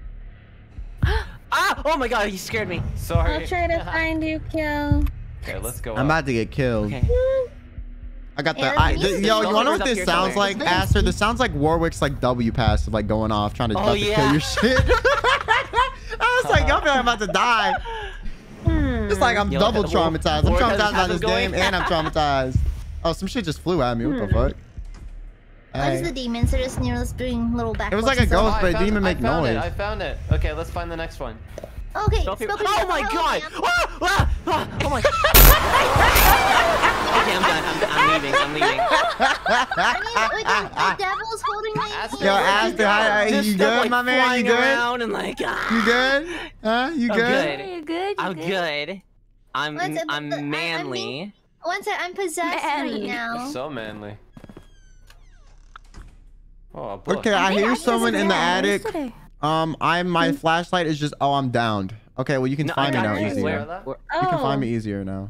[GASPS] Ah! Oh my god, he scared me. Sorry. I'll try to [LAUGHS] find you, Kill. Okay, let's go. I'm up. about to get killed. Okay. I got the. I, the the- yo, you wanna know what this sounds somewhere. like, Aster? This sounds like Warwick's like W pass, like going off, trying to, Oh, about to kill your [LAUGHS] shit. I was like, I feel I'm about to die. It's like I'm Yo, double traumatized. I'm traumatized by this going. game, and I'm traumatized. [LAUGHS] Oh, some shit just flew at me. What the hmm. fuck? What is Hey. the demons? They're just you know doing little back. It was like a Oh, ghost, I but it found didn't even I make found It, noise. I found it. Okay, let's find the next one. Okay, Spell paper- Oh my Oh, god! yeah. Ah, ah, oh my [LAUGHS] Okay, I'm done. I'm, I'm leaving. I'm leaving. [LAUGHS] I mean, wait, the, the devil's holding my Ask ear. Yo, Aster, hi, Just you good, like, my man? You good? and like, ah. You good? Huh? You I'm good? good. Are you good? You I'm good. I'm What's I'm I- I mean- manly. One sec, I'm possessed right now. So manly. Oh, a. Okay, I think hear I someone in the attic. yesterday. Um, I'm my flashlight is just. Oh, I'm downed. Okay, well you can No, find me got now you. easier. Where- Where- where- You can Oh, find me easier now.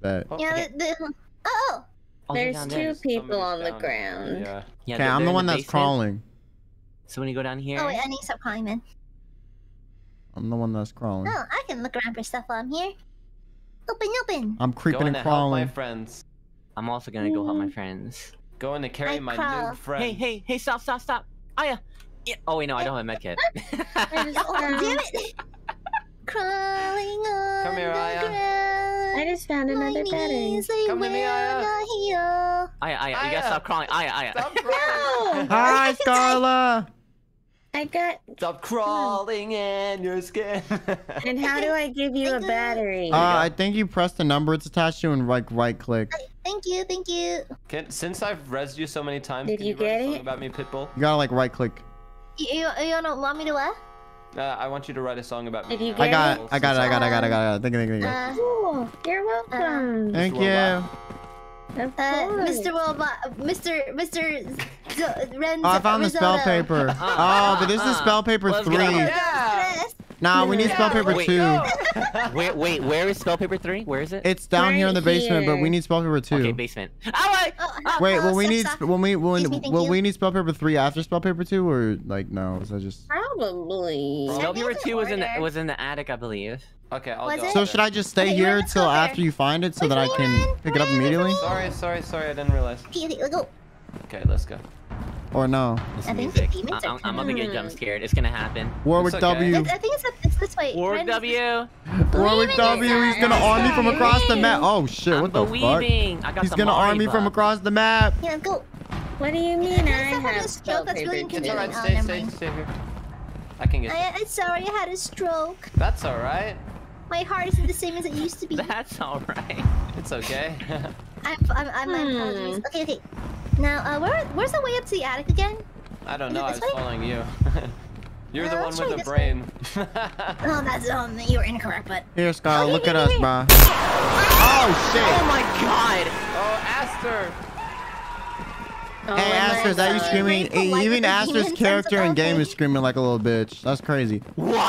But Oh, Yeah, the, the, oh, Oh, there's two there. people on Somebody's the down. ground. Yeah. Yeah, Okay, they're- I'm they're the in one that's basement. crawling. So when you go down here, oh wait, I need to stop climbing. I'm the one that's crawling. Oh, I can look around for stuff while I'm here. Open, open. I'm creeping Going and to help my crawling. friends. I'm also gonna go help my friends. Going to carry I my crawl. new friend. Hey, hey, hey! Stop, stop, stop! Aia. Yeah. Oh wait, no, I don't have a medkit. [LAUGHS] I just [LAUGHS] Oh, found, damn it! Crawling on Come here, the Aia. ground. I just found My another battery. Come to me, will Aia. Aia, Aia, you gotta stop crawling. Aia, Aia. Stop [LAUGHS] crawling. Hi, Scarla. I got. Stop crawling in your skin. And how do I give you a battery? Uh, I think you press the number it's attached to and like right click. Thank you, thank you. Can, since I've rezzed you so many times, Did can you you, write get a song it? about me, Pitbull? You gotta like right click. You, you, you don't want me to what? Uh, I want you to write a song about me. Did you I get got, it? I got it, I got it, I got it, I got it. Thank you, thank you, thank you. Uh, Oh, you're welcome. Thank you. Uh. Mr. Robot, Mr. Mr. Z- Ren- Oh, I found the spell Risotto. paper. [LAUGHS] Oh, but this is spell paper Let's three. Yeah. Stress. Nah, we need spell paper Wait. two. [LAUGHS] Wait, wait, where is spell paper three? Where is it? It's down here in the Right basement, but we need spell paper two. okay, basement. Oh wait! Oh, Wait, how will we need when we when Excuse me, will you. we need spell paper three after spell paper two or like no? Is that just Probably. Spell paper There's an two was in the, was in the attic, I believe. Okay, I'll Was go. it? so? Should I just stay Okay, here where- till after you find it so Wait, that I can pick it up immediately? Sorry, sorry, sorry. I didn't realize. Okay, okay, go. Okay, let's go. Or no? This I think music. the demons I- are I'm, I'm about to get jump scared. It's gonna happen. Warwick It's okay. W. It's, I think it's, it's this way. Warwick Ren, W. Warwick in W. it. He's gonna arm me from across the map. Oh shit! I'm What the fuck? believing. I got He's the gonna arm me from across the map. Yeah, go. What do you mean I I have have a stroke? That's really paper It's too? alright. Oh, Stay, stay, here. I can get. you. I, I'm sorry, I had a stroke. That's alright. My heart isn't the same as it used to be. [LAUGHS] That's all right. It's okay. [LAUGHS] I'm, I'm, I'm, my Hmm. apologies. Okay, okay. Now, uh, where, where's the way up to the attic again? I don't Is know. I this was way? following you. [LAUGHS] You're Uh, the one with the this way. brain. [LAUGHS] Oh, that's um, you were incorrect, but Here, Scott, Oh, Look here, at us, here, bro. Oh shit! Oh my god! oh, Aster. Oh Hey, my Aster, is that you screaming? Very polite Even with Aster's character in game is screaming like a little bitch. That's crazy. What? [LAUGHS]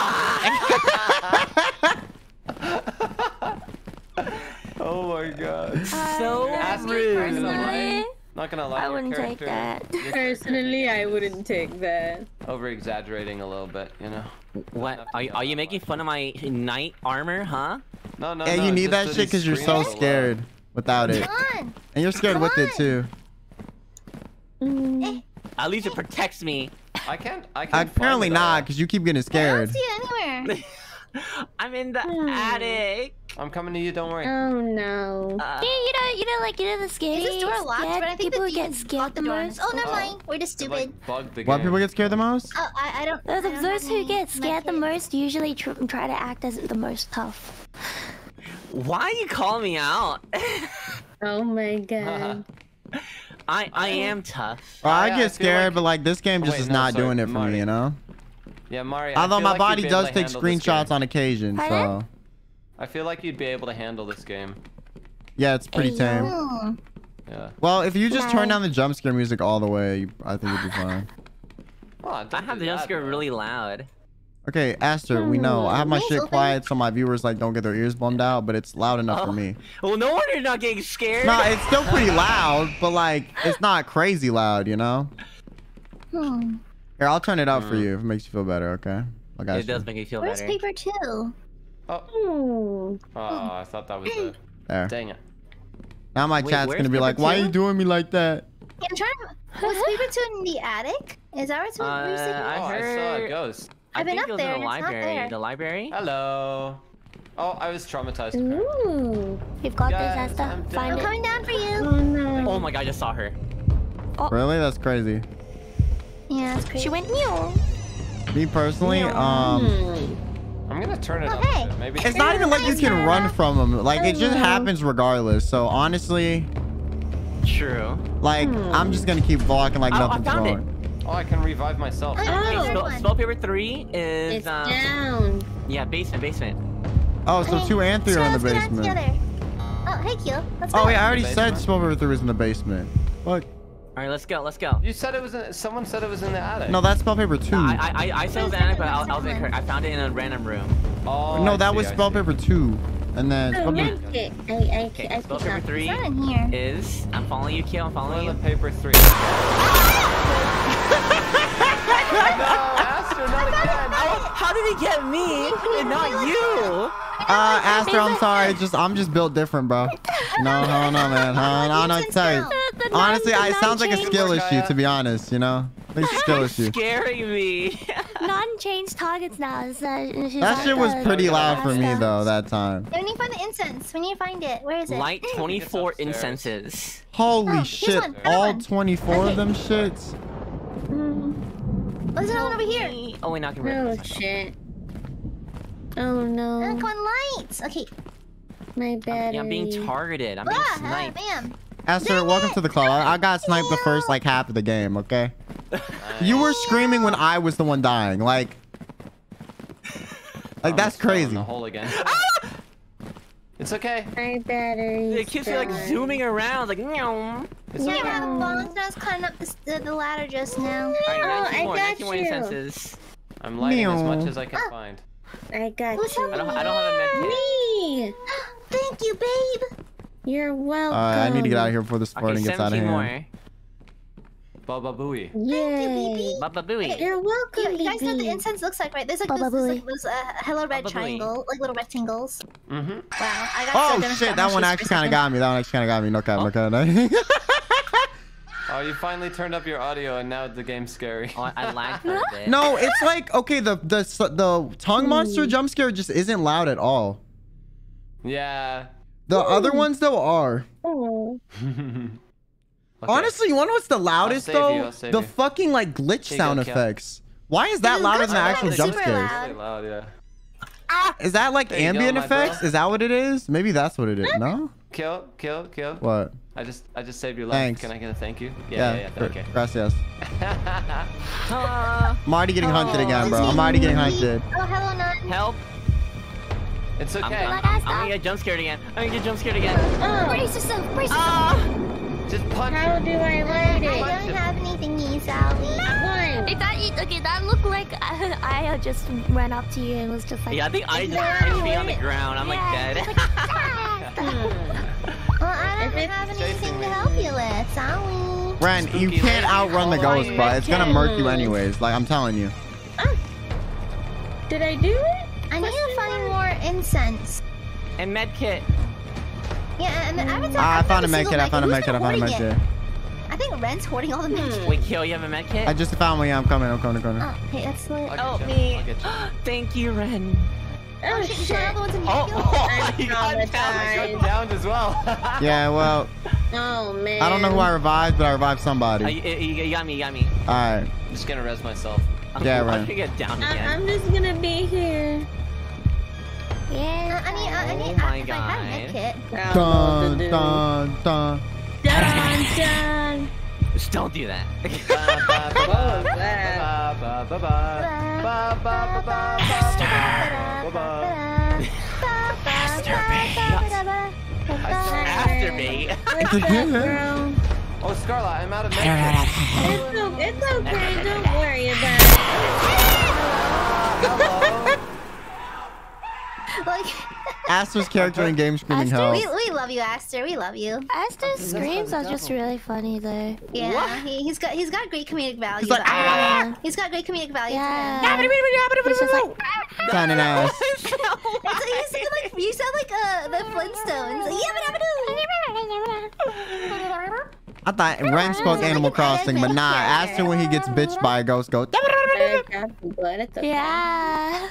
Oh my god. So Aster, rude. Not gonna lie. Personally, Not gonna lie. I wouldn't take that. Personally, I wouldn't take that. Over exaggerating a little bit, you know. What? Are you, are you making fun of my knight armor, huh? No, no. Hey, no, you need that shit because you're so scared without it, come on. and you're scared Come with it too. Mm. At least it protects me. I can't. I can't. Apparently find it not, because you keep getting scared. I don't scared. see it anywhere. [LAUGHS] [LAUGHS] I'm in the Hmm. attic. I'm coming to you. Don't worry. Oh no. Uh, Yeah, you know, you know, like you know the scary. Is this door locked? scared But I think people the who get scared locked the the door. most. Oh, never Oh. mind. We're just It, stupid. like, the Why people get scared the most? Oh, I, I don't. Those, I don't those who get scared the most usually tr- try to act as the most tough. why you call me out? [LAUGHS] Oh my god. [LAUGHS] I I am tough. Well, I I get scared, like- but like this game just Wait, is no, not sorry, doing it for Marty. me, you know. Yeah, Mari. I Although feel my like body you'd be able does take screenshots on occasion, Pardon? so I feel like you'd be able to handle this game. yeah, it's pretty Hey, tame. Yeah. Well, if you just turn down the jump scare music all the way, I think you'd be [LAUGHS] fine. Well, I have the jump scare really loud. Okay, Aster, we know. I have my shit quiet so my viewers like don't get their ears bummed out, but it's loud enough for Oh. me. Well, no wonder you're not getting scared. No, it's still pretty loud, but like it's not crazy loud, you know? Hmm. Here, I'll turn it up for you if it makes you feel better, okay? I got it you. does make me feel Where's better. Where's paper two? Oh, Hmm. oh, I thought that was it. There. Dang it. Now my Wait, chat's where's gonna be paper like, why are you doing me like that? I'm trying to. Was paper two in the attic? Is that where it's Uh, where it's taking I oh, I saw a heard- ghost. I I've been think up it was there in the it's not library. there. The library? Hello. Oh, I was traumatized. Ooh. You've got Guys, this, I'm Aster. I'm coming down for you. Oh no. Oh my god, I just saw her. Really? That's crazy. Yeah, that's crazy. She went meow. Me personally, um, Hmm. I'm gonna turn it Oh, up. hey. Maybe. it's not even like you can run from them. Like it just happens regardless. So honestly, True. like I'm just gonna keep walking like Oh, I nothing's it. wrong. Oh, I can revive myself. Oh, Okay, spell, one. spell paper three is It's um, down. yeah, basement, basement. Oh, so Okay, two and three are in the let's go down basement. together. Oh, hey, Q. Let's go. Oh yeah, I already said basement? Spell River 3 is in the basement. Fuck. All right, let's go, let's go. You said it was in. Someone said it was in the attic. No, that's Spell Paper 2. I I I, I said it was Where's Anna, but I, that I was one? incorrect. I found it in a random room. Oh, no, I that see, was Spell. Paper 2. And then Oh, Spell Paper... okay. I I Okay, I spell paper three It's not in here. is I'm following you, Kill. I'm following you. Paper three. [LAUGHS] no, how did he get me and not [LAUGHS] you? Uh, Astro, I'm sorry. Just I'm just built different, bro. No, [LAUGHS] no, no, man. No, no, sorry. The Honestly, non- I, it sounds like a skill issue, to be honest, you know? I it's a skill [LAUGHS] issue. Scaring me. Non-change targets now. Is, she's That shit was pretty loud for me, though, that time. Yeah, we need to find the incense. We need to find it. Where is it? Light [CLEARS THROAT] 24 incenses. Holy Oh, shit. All 24 of them shits? Oh, there's another one over here. Oh wait, not gonna Oh shit. Oh no. come on, lights. Okay. My battery. Yeah, I'm being targeted. I'm being Ah, ah, sniped. bam. Aster, Dang welcome it. to the club. I, I got sniped the first, like, half of the game, okay? [LAUGHS] You were screaming when I was the one dying. Like... Like, that's Almost fell in crazy. The hole again. [LAUGHS] it's okay. My battery. The kids are like zooming around, like meow. It's Yeah, okay. I have bones. I was climbing up the, the, the ladder just now. Alright, Oh, I more, got 19 more you. incenses. I'm lighting as much as I can oh. find. I got Who's you. I don't, I don't have a med kit. Me. [GASPS] Thank you, babe. You're welcome. Alright, I need to get out of here before this Okay, gets out of 17 hand. more. Baba Booey. Yay. Baba Booey. You're welcome, You, you guys know what the incense looks like, right? There's like Baba this, this, like, uh, hello red Baba Booey. triangle, like little rectangles. Mm-hmm. Wow, I got Oh so done with shit, that one actually kind of got me. That one actually kind of got me. No cap, no cap. [LAUGHS] Oh, you finally turned up your audio and now the game's scary. Oh, I, I [LAUGHS] lagged for a bit. no, it's like okay, the the the tongue monster jump scare just isn't loud at all. Yeah. The other ones though are. [LAUGHS] Oh. Okay. Honestly, you want to know what's the loudest save you, though—the you. fucking like glitch Here you go, sound Kel. effects. Why is that Dude, louder than the actual jump scares? loud. Really loud, yeah. Is that like There you go, ambient bro. effects? Is that what it is? Maybe that's what it is. No? Kill, kill, kill. What? I just, I just saved your life. Thanks. Can I get a thank you? Yeah, yeah, gr- yeah. Okay. Gracias. [LAUGHS] Ah, I'm already getting hunted again, bro. I'm already getting hunted. Oh, hello, Nun. help. it's I'm, okay. I'm, I'm, I'm gonna get jump scared again. I'm gonna get jump scared again. Oh. Brace yourself, brace yourself. Ah! Just punch How it. do I light I don't have anything, you Sally. One. Hey, that, okay, that looked like [LAUGHS] I, I uh, just ran up to you and was just like. Yeah, I think I just punched me on the ground. I'm like dead. like, [LAUGHS] "Ah." Well, I don't it's have anything to help you with, sorry. Ren, you Spooky can't lady. outrun the Oh, ghost, bro. It's gonna murk you can. anyways. Like I'm telling you. Did I do it? I need to find more incense. and med kit. Yeah, and then hmm. ah, I, would I found a med medkit. I found a medkit. I found a medkit. I think Ren's hoarding all the medkits. Hmm. Wait, Kill, you have a med kit? I just found one. Yeah, I'm coming. I'm coming. I'm coming. Oh, okay, that's lit. I'll Help oh, you. me. I'll get you. [GASPS] Thank you, Ren. Oh, Oh, shit, shit. there's another one's in Oh, medkit. [LAUGHS] oh I'm you got down. I traumatized. got downed as well. [LAUGHS] Yeah, well, Oh man. I don't know who I revived, but I revived Oh, somebody. Uh, you, you, you got me, you got me. All right. I'm just gonna res myself. I'm, Yeah, I'm Ren. gonna get down again. I'm just gonna be here. Yeah. Uh, I need, uh, I Oh need, my I, if I have a God. medkit. Dun dun dun. Dun dun. Just don't do that. After me. What's up, bro? Oh, Scarlet, I'm out of medkit. It's, o- it's okay. Don't worry about it. Like, [LAUGHS] Aster's character in game screaming help. we, we love you, Aster. We love you. Aster's screams are just really funny though. Yeah, he, he's got he's got great comedic value. He's like, though. Yeah. He's got great comedic value. Yeah. To him. He's just like, Kind of [LAUGHS] nice. [LAUGHS] It's, you sound like you sound like uh the Flintstones. Yabba-dabba-doo. I thought Ren spoke Animal Crossing, but nah. Aster when he gets bitched by a ghost goes. yeah.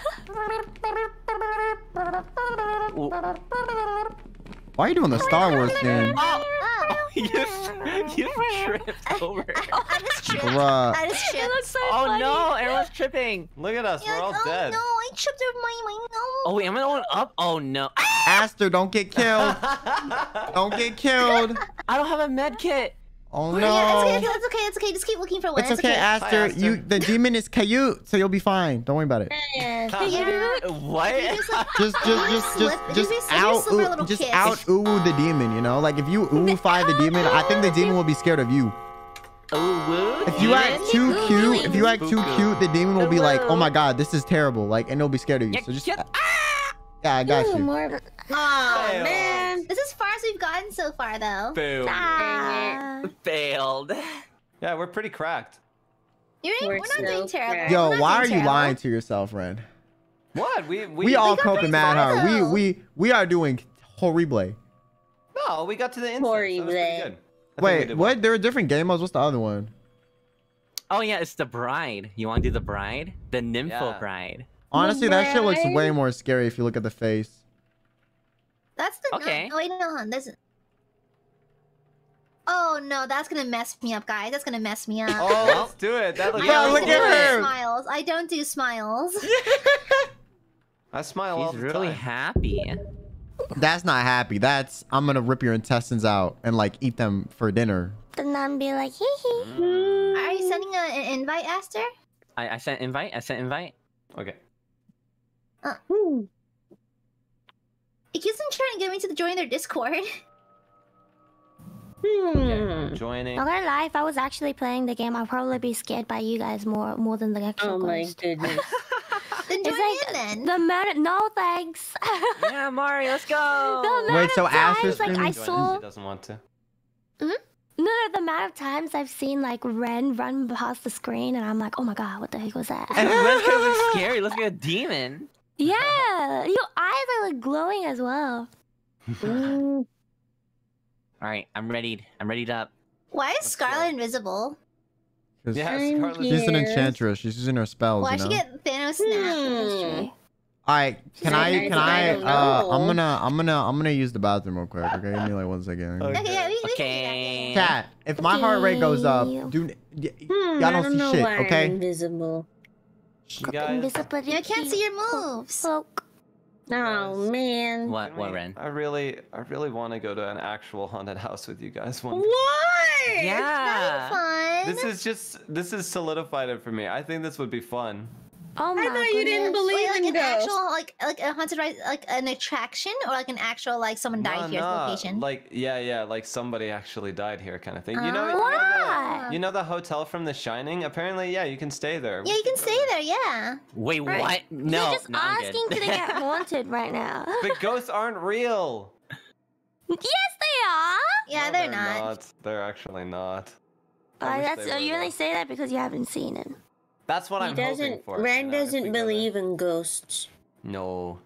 Why are you doing the Star Wars thing? Oh, [LAUGHS] oh, you, oh, oh, [LAUGHS] you tripped [LAUGHS] over. I just tripped. Bruh. I just tripped. so Oh no, everyone's tripping. Look at us, we're all oh dead. no, I tripped over my my no. Oh wait, am I going up? Oh no. Ah! Aster, don't get killed. Don't get killed. I don't have a med kit. Oh Yeah, it's okay, no. it's okay, it's okay. Just keep looking for one. It's okay, Aster. Aster. You the demon is Kayut, so you'll be fine. Don't worry about it. What? Just, just, just, Slip- just, if just you- if you out, ooh, just kiss. out ooh the demon. You know, like if you ooh [LAUGHS] five the demon, I think the demon will be scared of you. If you act too cute, if you act too cute, the demon will be like, oh my god, this is terrible. Like, and they'll be scared of you. So just, yeah. yeah, I got you. More. Oh Fail. man. This is as far as we've gotten so far, though. Boom. Ah. Failed. Yeah, we're pretty cracked. You're, we're, We're not so doing terrible. Yo, why are doing you terrible. lying to yourself, Ren? What? We we, We, all coping mad far, hard. We though. we we are doing horrible. No, we got to the instant. That was Horrible. good. I think we Wait, what? well. There are different game modes. What's the other one? Oh yeah, it's the bride. You want to do the bride? The nympho Yeah. bride. Honestly, that shit looks way more scary if you look at the face. That's the Okay. No, oh, wait, no, hold on. Oh no, that's gonna mess me up, guys. That's gonna mess me up. Oh, let's do it. That looks Yeah, look at her. smiles. I don't do smiles. [LAUGHS] I smile all He's the really time. happy. That's not happy. That's I'm gonna rip your intestines out and like eat them for dinner. Then I'm be like, hee hee. Are you sending a, an invite, Aster? I, I sent invite. I sent invite. Okay. Uh. It keeps on trying to get me to join their Discord. Okay. [LAUGHS] Hmm. Joining. Not gonna lie, if I was actually playing the game, I'd probably be scared by you guys more more than the actual Oh my ghost. goodness. [LAUGHS] then join It's in then. the amount. No thanks. [LAUGHS] yeah, Mario, let's the go. amount Wait, so of Aster's times, like I saw he doesn't want to. Hmm. no, no, the amount of times I've seen like Ren run past the screen, and I'm like, oh my god, what the heck was that? And Ren's gonna look scary. Looks like a demon. Yeah, your eyes are like glowing as well. [LAUGHS] All right, I'm ready. I'm readied up. Why is Let's Scarlet go. invisible? 'Cause Yeah, Scarlet. She's an enchantress. She's using her spells. Why you she get Thanos snap? Hmm. All right, can I? I Can I? Uh, I'm gonna. I'm gonna. I'm gonna use the bathroom real quick. Okay, give me like one second. Okay. Okay, yeah, we, we Okay. Cat, if my heart rate goes up, Okay. do y- Hmm, y'all I don't don't see know shit, why I'm okay? invisible. You guys. Invisibility. can can I can't see your moves. Cloak. Oh man. What? Can What, Ren? I really, I really want to go to an actual haunted house with you guys one. What? Yeah. Fun. This is just, this is solidified it for me. I think this would be fun. Oh my I thought you didn't goodness. believe Wait, like in an ghosts. actual like like a haunted ride like an attraction or like an actual like someone died No, here's no, location. Like, yeah, yeah, like somebody actually died here, kind of thing. You know, Ah. you know, Why? the, you know the hotel from The Shining. Apparently, yeah, you can stay there. yeah, you can stay there. Yeah. Wait, Right. what? No, You're just no, asking to get [LAUGHS] haunted right now. But ghosts aren't real. yes, they are. Yeah, No, they're, not. not. They're actually not. I Uh, that's uh, you only though. say that because you haven't seen it. That's what He I'm hoping doesn't. for. Ren you know, doesn't go there. believe in ghosts. No.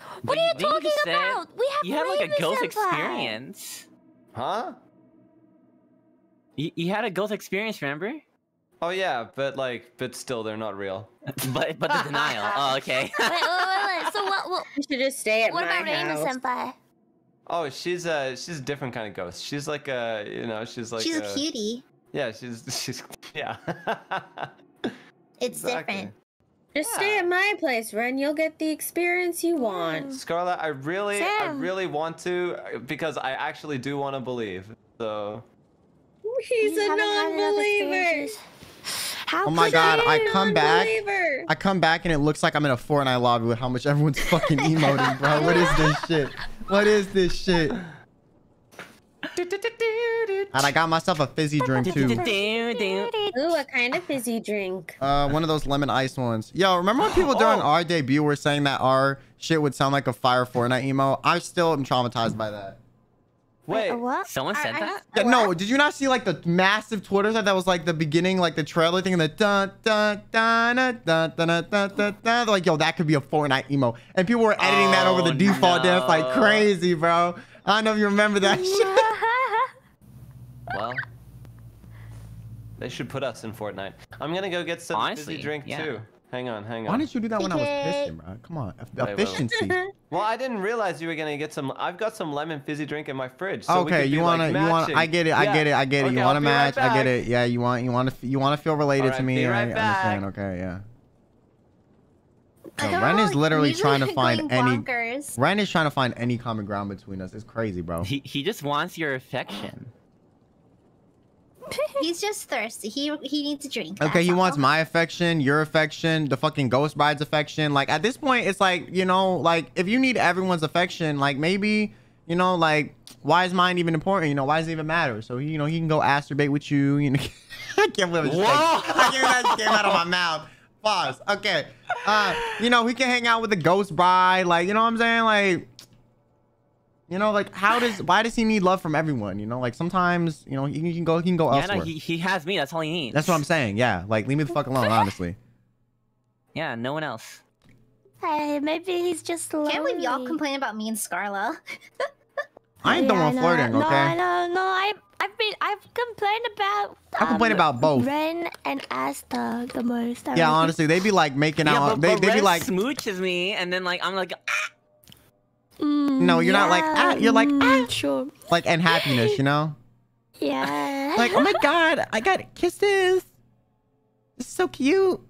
What But are you talking just said about? We have You have like a ghost Senpai. experience. Huh? You, you had a ghost experience, remember? Oh yeah, but like, but still, they're not real. [LAUGHS] But but the denial. [LAUGHS] Oh, okay. Wait, wait, wait, wait. So what? What, [LAUGHS] You should just stay at what my about Raven house. Senpai? Oh, she's a she's a different kind of ghost. She's like a you know she's like She's a cutie. Yeah, she's she's yeah. It's Exactly. different. Just stay at my place, Ren. You'll get the experience you want. Scarlett, I really I really want to uh, because I actually do want to believe. So He's You a haven't had enough non-believer. How Oh my god, I you? come back. I come back and it looks like I'm in a Fortnite lobby with how much everyone's fucking emoting, bro. What is this shit? What is this shit? And I got myself a fizzy drink too. Ooh, what kind of fizzy drink? Uh, one of those lemon ice ones. Yo, remember when people during Oh. our debut were saying that our shit would sound like a fire Fortnite emo? I still am traumatized by that. Wait, what? Someone said I- I- that? Yeah, no, did you not see like the massive Twitter thread that was like the beginning, like the trailer thing, and the dun dun dun dun dun dun dun dun dun dun? Like, yo, that could be a Fortnite emo, and people were editing that over the Oh, default dance like crazy, bro. I don't know if you remember that shit. Well, they should put us in Fortnite. I'm gonna go get some Honestly, fizzy drink yeah. too. Hang on, hang on. Why didn't you do that when I was Okay. pissing, bro? Come on, Eff- wait, wait. efficiency. [LAUGHS] Well, I didn't realize you were gonna get some. I've got some lemon fizzy drink in my fridge. So okay, you wanna, like, you want, matching. I get it, I Yeah. get it, I get it. Okay, you want to be right match, I get it. Yeah, you want, you want to, you want to feel related to me. be I right understand. back. Okay, yeah. I Ren is literally trying to [LAUGHS] find any. bonkers. Ren is trying to find any common ground between us. It's crazy, bro. He, he just wants your affection. [LAUGHS] He's just thirsty. He he needs a drink. Okay, that's he wants my affection, your affection, the fucking Ghost Bride's affection. Like at this point, it's like you know, like if you need everyone's affection, like maybe you know, like why is mine even important? You know, why does it even matter? So you know, he can go masturbate with you. You know, [LAUGHS] I can't believe it. just came- Whoa! I can't believe that came out of my mouth. Pause. Okay. Uh, you know, he can hang out with the Ghost Bride. Like, you know what I'm saying? Like, you know, like how does [LAUGHS] why does he need love from everyone? You know, like sometimes you know he, he can go he can go Yeah, elsewhere. no, he, he has me. That's all he needs. That's what I'm saying. Yeah, like leave me the fuck [LAUGHS] alone, honestly. Yeah, no one else. Hey, maybe he's just lonely. Can't believe y'all complain about me and Scarla. [LAUGHS] I ain't the Yeah, one know flirting, that. No, I okay? know, no, I, I've been, I've complained about. I complain um, about both. Ren and Aster the most. I Yeah, reckon. honestly, they be like making Yeah, out. but, they but they be Ren like, smooches me, and then like I'm like, Mm, No, you're not like, ah, you're like, mm, ah. Sure. like and happiness, you know? [LAUGHS] Yeah. Like, oh my god, I got kisses. Is so cute.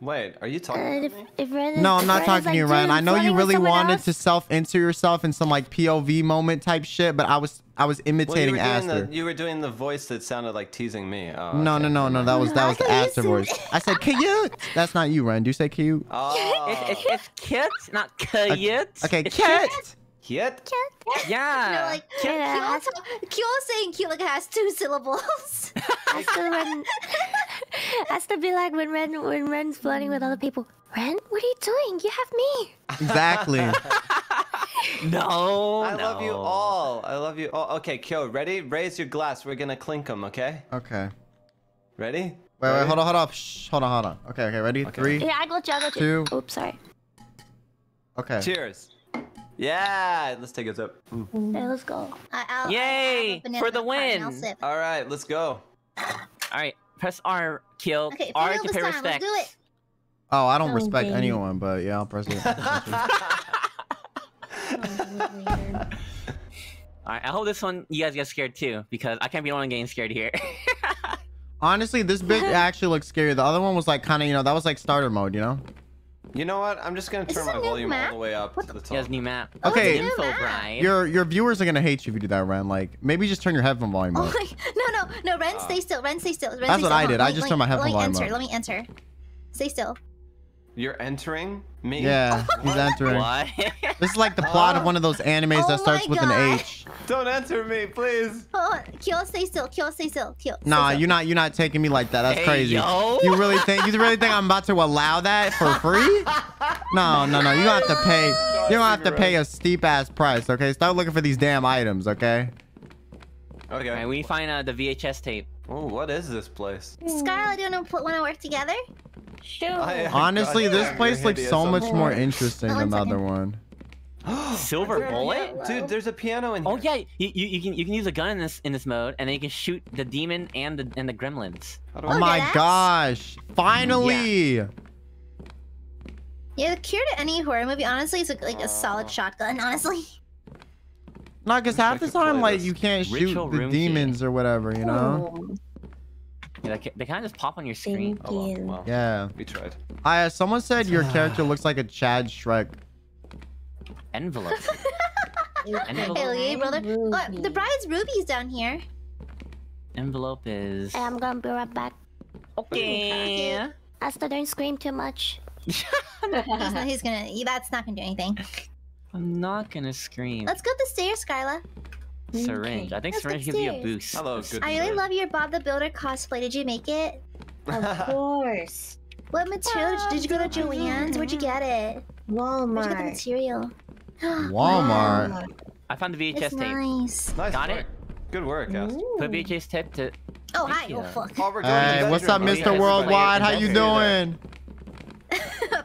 Wait, are you talking? And to if, me? if Ren No, I'm not Ren is, talking to you, Ren. I know you really wanted else, to self-insert yourself in some like POV moment type shit, but I was I was imitating were doing Aster. the you were doing the voice that sounded like teasing me. Oh, No, okay, no, no, no. That was that was [LAUGHS] the How Aster voice. I said cute. That's not you, Ren. Do you say cute? Oh, it's, it's, it's cute, not cute. Okay, It's cute. Kit? Yeah. [LAUGHS] No, like Kyo, Yeah, Kyo saying cute like it has two syllables. [LAUGHS] Aster when [LAUGHS] Aster be like when Ren when Ren's flirting with other people. Ren, what are you doing? You have me. Exactly. no. I love you all. I love you all. Okay, Kyo, ready? Raise your glass. We're gonna clink them, okay? Okay. Ready? Wait, wait, hold on, hold on. Shh, hold on, hold on. Okay, okay, ready? Okay. Three. Yeah, I got you. I got you. Two. Oops, sorry. Okay. Cheers. Yeah, let's take a sip. Mm. Okay, let's go. I, I'll, I'll Yay, have a banana for the nut pie and I'll win. All right, let's go. All right, press R, kill. Okay, R for to pay time. respect. Let's do it. Oh, I don't Oh, respect baby. anyone, but yeah, I'll press it. [LAUGHS] All right, I hope this one you guys get scared too, because I can't be the one getting scared here. [LAUGHS] Honestly, this bit [LAUGHS] actually looks scary. The other one was like kind of, you know, that was like starter mode, you know? You know what? I'm just gonna turn my a new volume all the way up What to the he has new map. Oh, Okay. it's a new Info map. bride. Your your viewers are gonna hate you if you do that, Ren. Like, maybe just turn your headphone volume Oh up. my, no, no, no, Ren, stay ah. still. Ren, stay still. Ren, That's stay what still. I did. on, I just me- turned my let me headphone volume enter. up. Let me enter. Stay still. You're entering me? Yeah, he's entering. Why? This is like the plot of one of those animes Oh that starts with an H. Don't enter me, please. Hold on. Kyo, stay still. Kyo, stay still. Kyo. Nah, you're not you're not taking me like that. That's Hey, crazy. yo. You really think you really think I'm about to allow that for free? No, no, no. You don't have to pay. You're gonna have to pay a steep ass price. Okay, start looking for these damn items. Okay. Okay. All right, we find uh, the VHS tape. Oh, what is this place? Scarlett, do you want to want to work together? Sure. I- Honestly, this place looks so much sorry. more interesting Oh, than the other one. [GASPS] Silver bullet? Dude, there's a piano in oh, here. Oh yeah, you, you, you can you can use a gun in this in this mode, and then you can shoot the demon and the and the gremlins. Oh I- my deadass? gosh! Finally! Yeah, the cure to any horror movie, honestly, is like, like a solid shotgun. [LAUGHS] Honestly. Not because half the time, like you can't shoot the room key. demons or whatever, you know? Yeah, they, they kind of just pop on your screen. Oh, well, well, Yeah. we tried. I uh, someone said your character looks like a Chad Shrek. Envelope. [LAUGHS] Envelope. Hell yeah, brother. Look, the bride's rubies down here. Envelope is. Hey, I'm gonna be right back. Okay. Aster, don't scream too much. [LAUGHS] [LAUGHS] He's, not, he's gonna. That's not gonna do anything. I'm not gonna scream. Let's go up the stairs, Skyla. Syringe. I think Let's syringe gives you a boost. Hello, good. I really love your Bob the Builder cosplay. Did you make it? Of [LAUGHS] course. What material did you go to Joann's? Where'd you get it? Where'd you get the material? [GASPS] Walmart. I found the VHS That's tape. nice. Nice Got work. it? Good work, Ast. Put VHS tape to. Oh, hi. you. Oh, fuck. Oh, we're Hey, what's up. Mr. Mr. Worldwide? How you doing?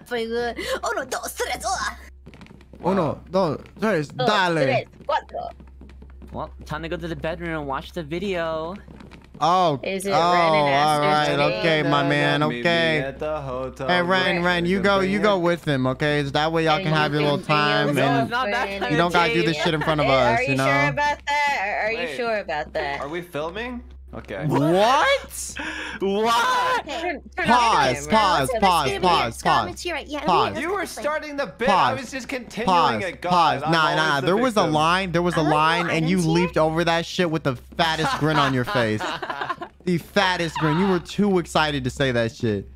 Pretty [LAUGHS] good. Oh, no, dos, tres, oh. oh, hola. Uno, dos, tres, Dos, dale. tres, cuatro. Well, time to go to the bedroom and watch the video. Oh, Is it oh, Ren and all Aster's okay, my man, okay. at the hotel Hey, Ren, room. Ren, you go, you go with him, okay? So that way y'all can have your little time and it's not that kind you don't gotta do this shit in front of us, you know. Are you sure about that? Are, are you sure about that? Are we filming? Okay. What? What? Turn, turn Pause, off the camera. pause, Let's pause, pause, pause. let's hear it. Yeah, Pause. You were starting the bit. I was just continuing Pause, it. God, pause. I'm Nah, nah. the There was a line. There was a like line, the and you leaped over that shit with the fattest grin on your face. [LAUGHS] The fattest grin. You were too excited to say that shit.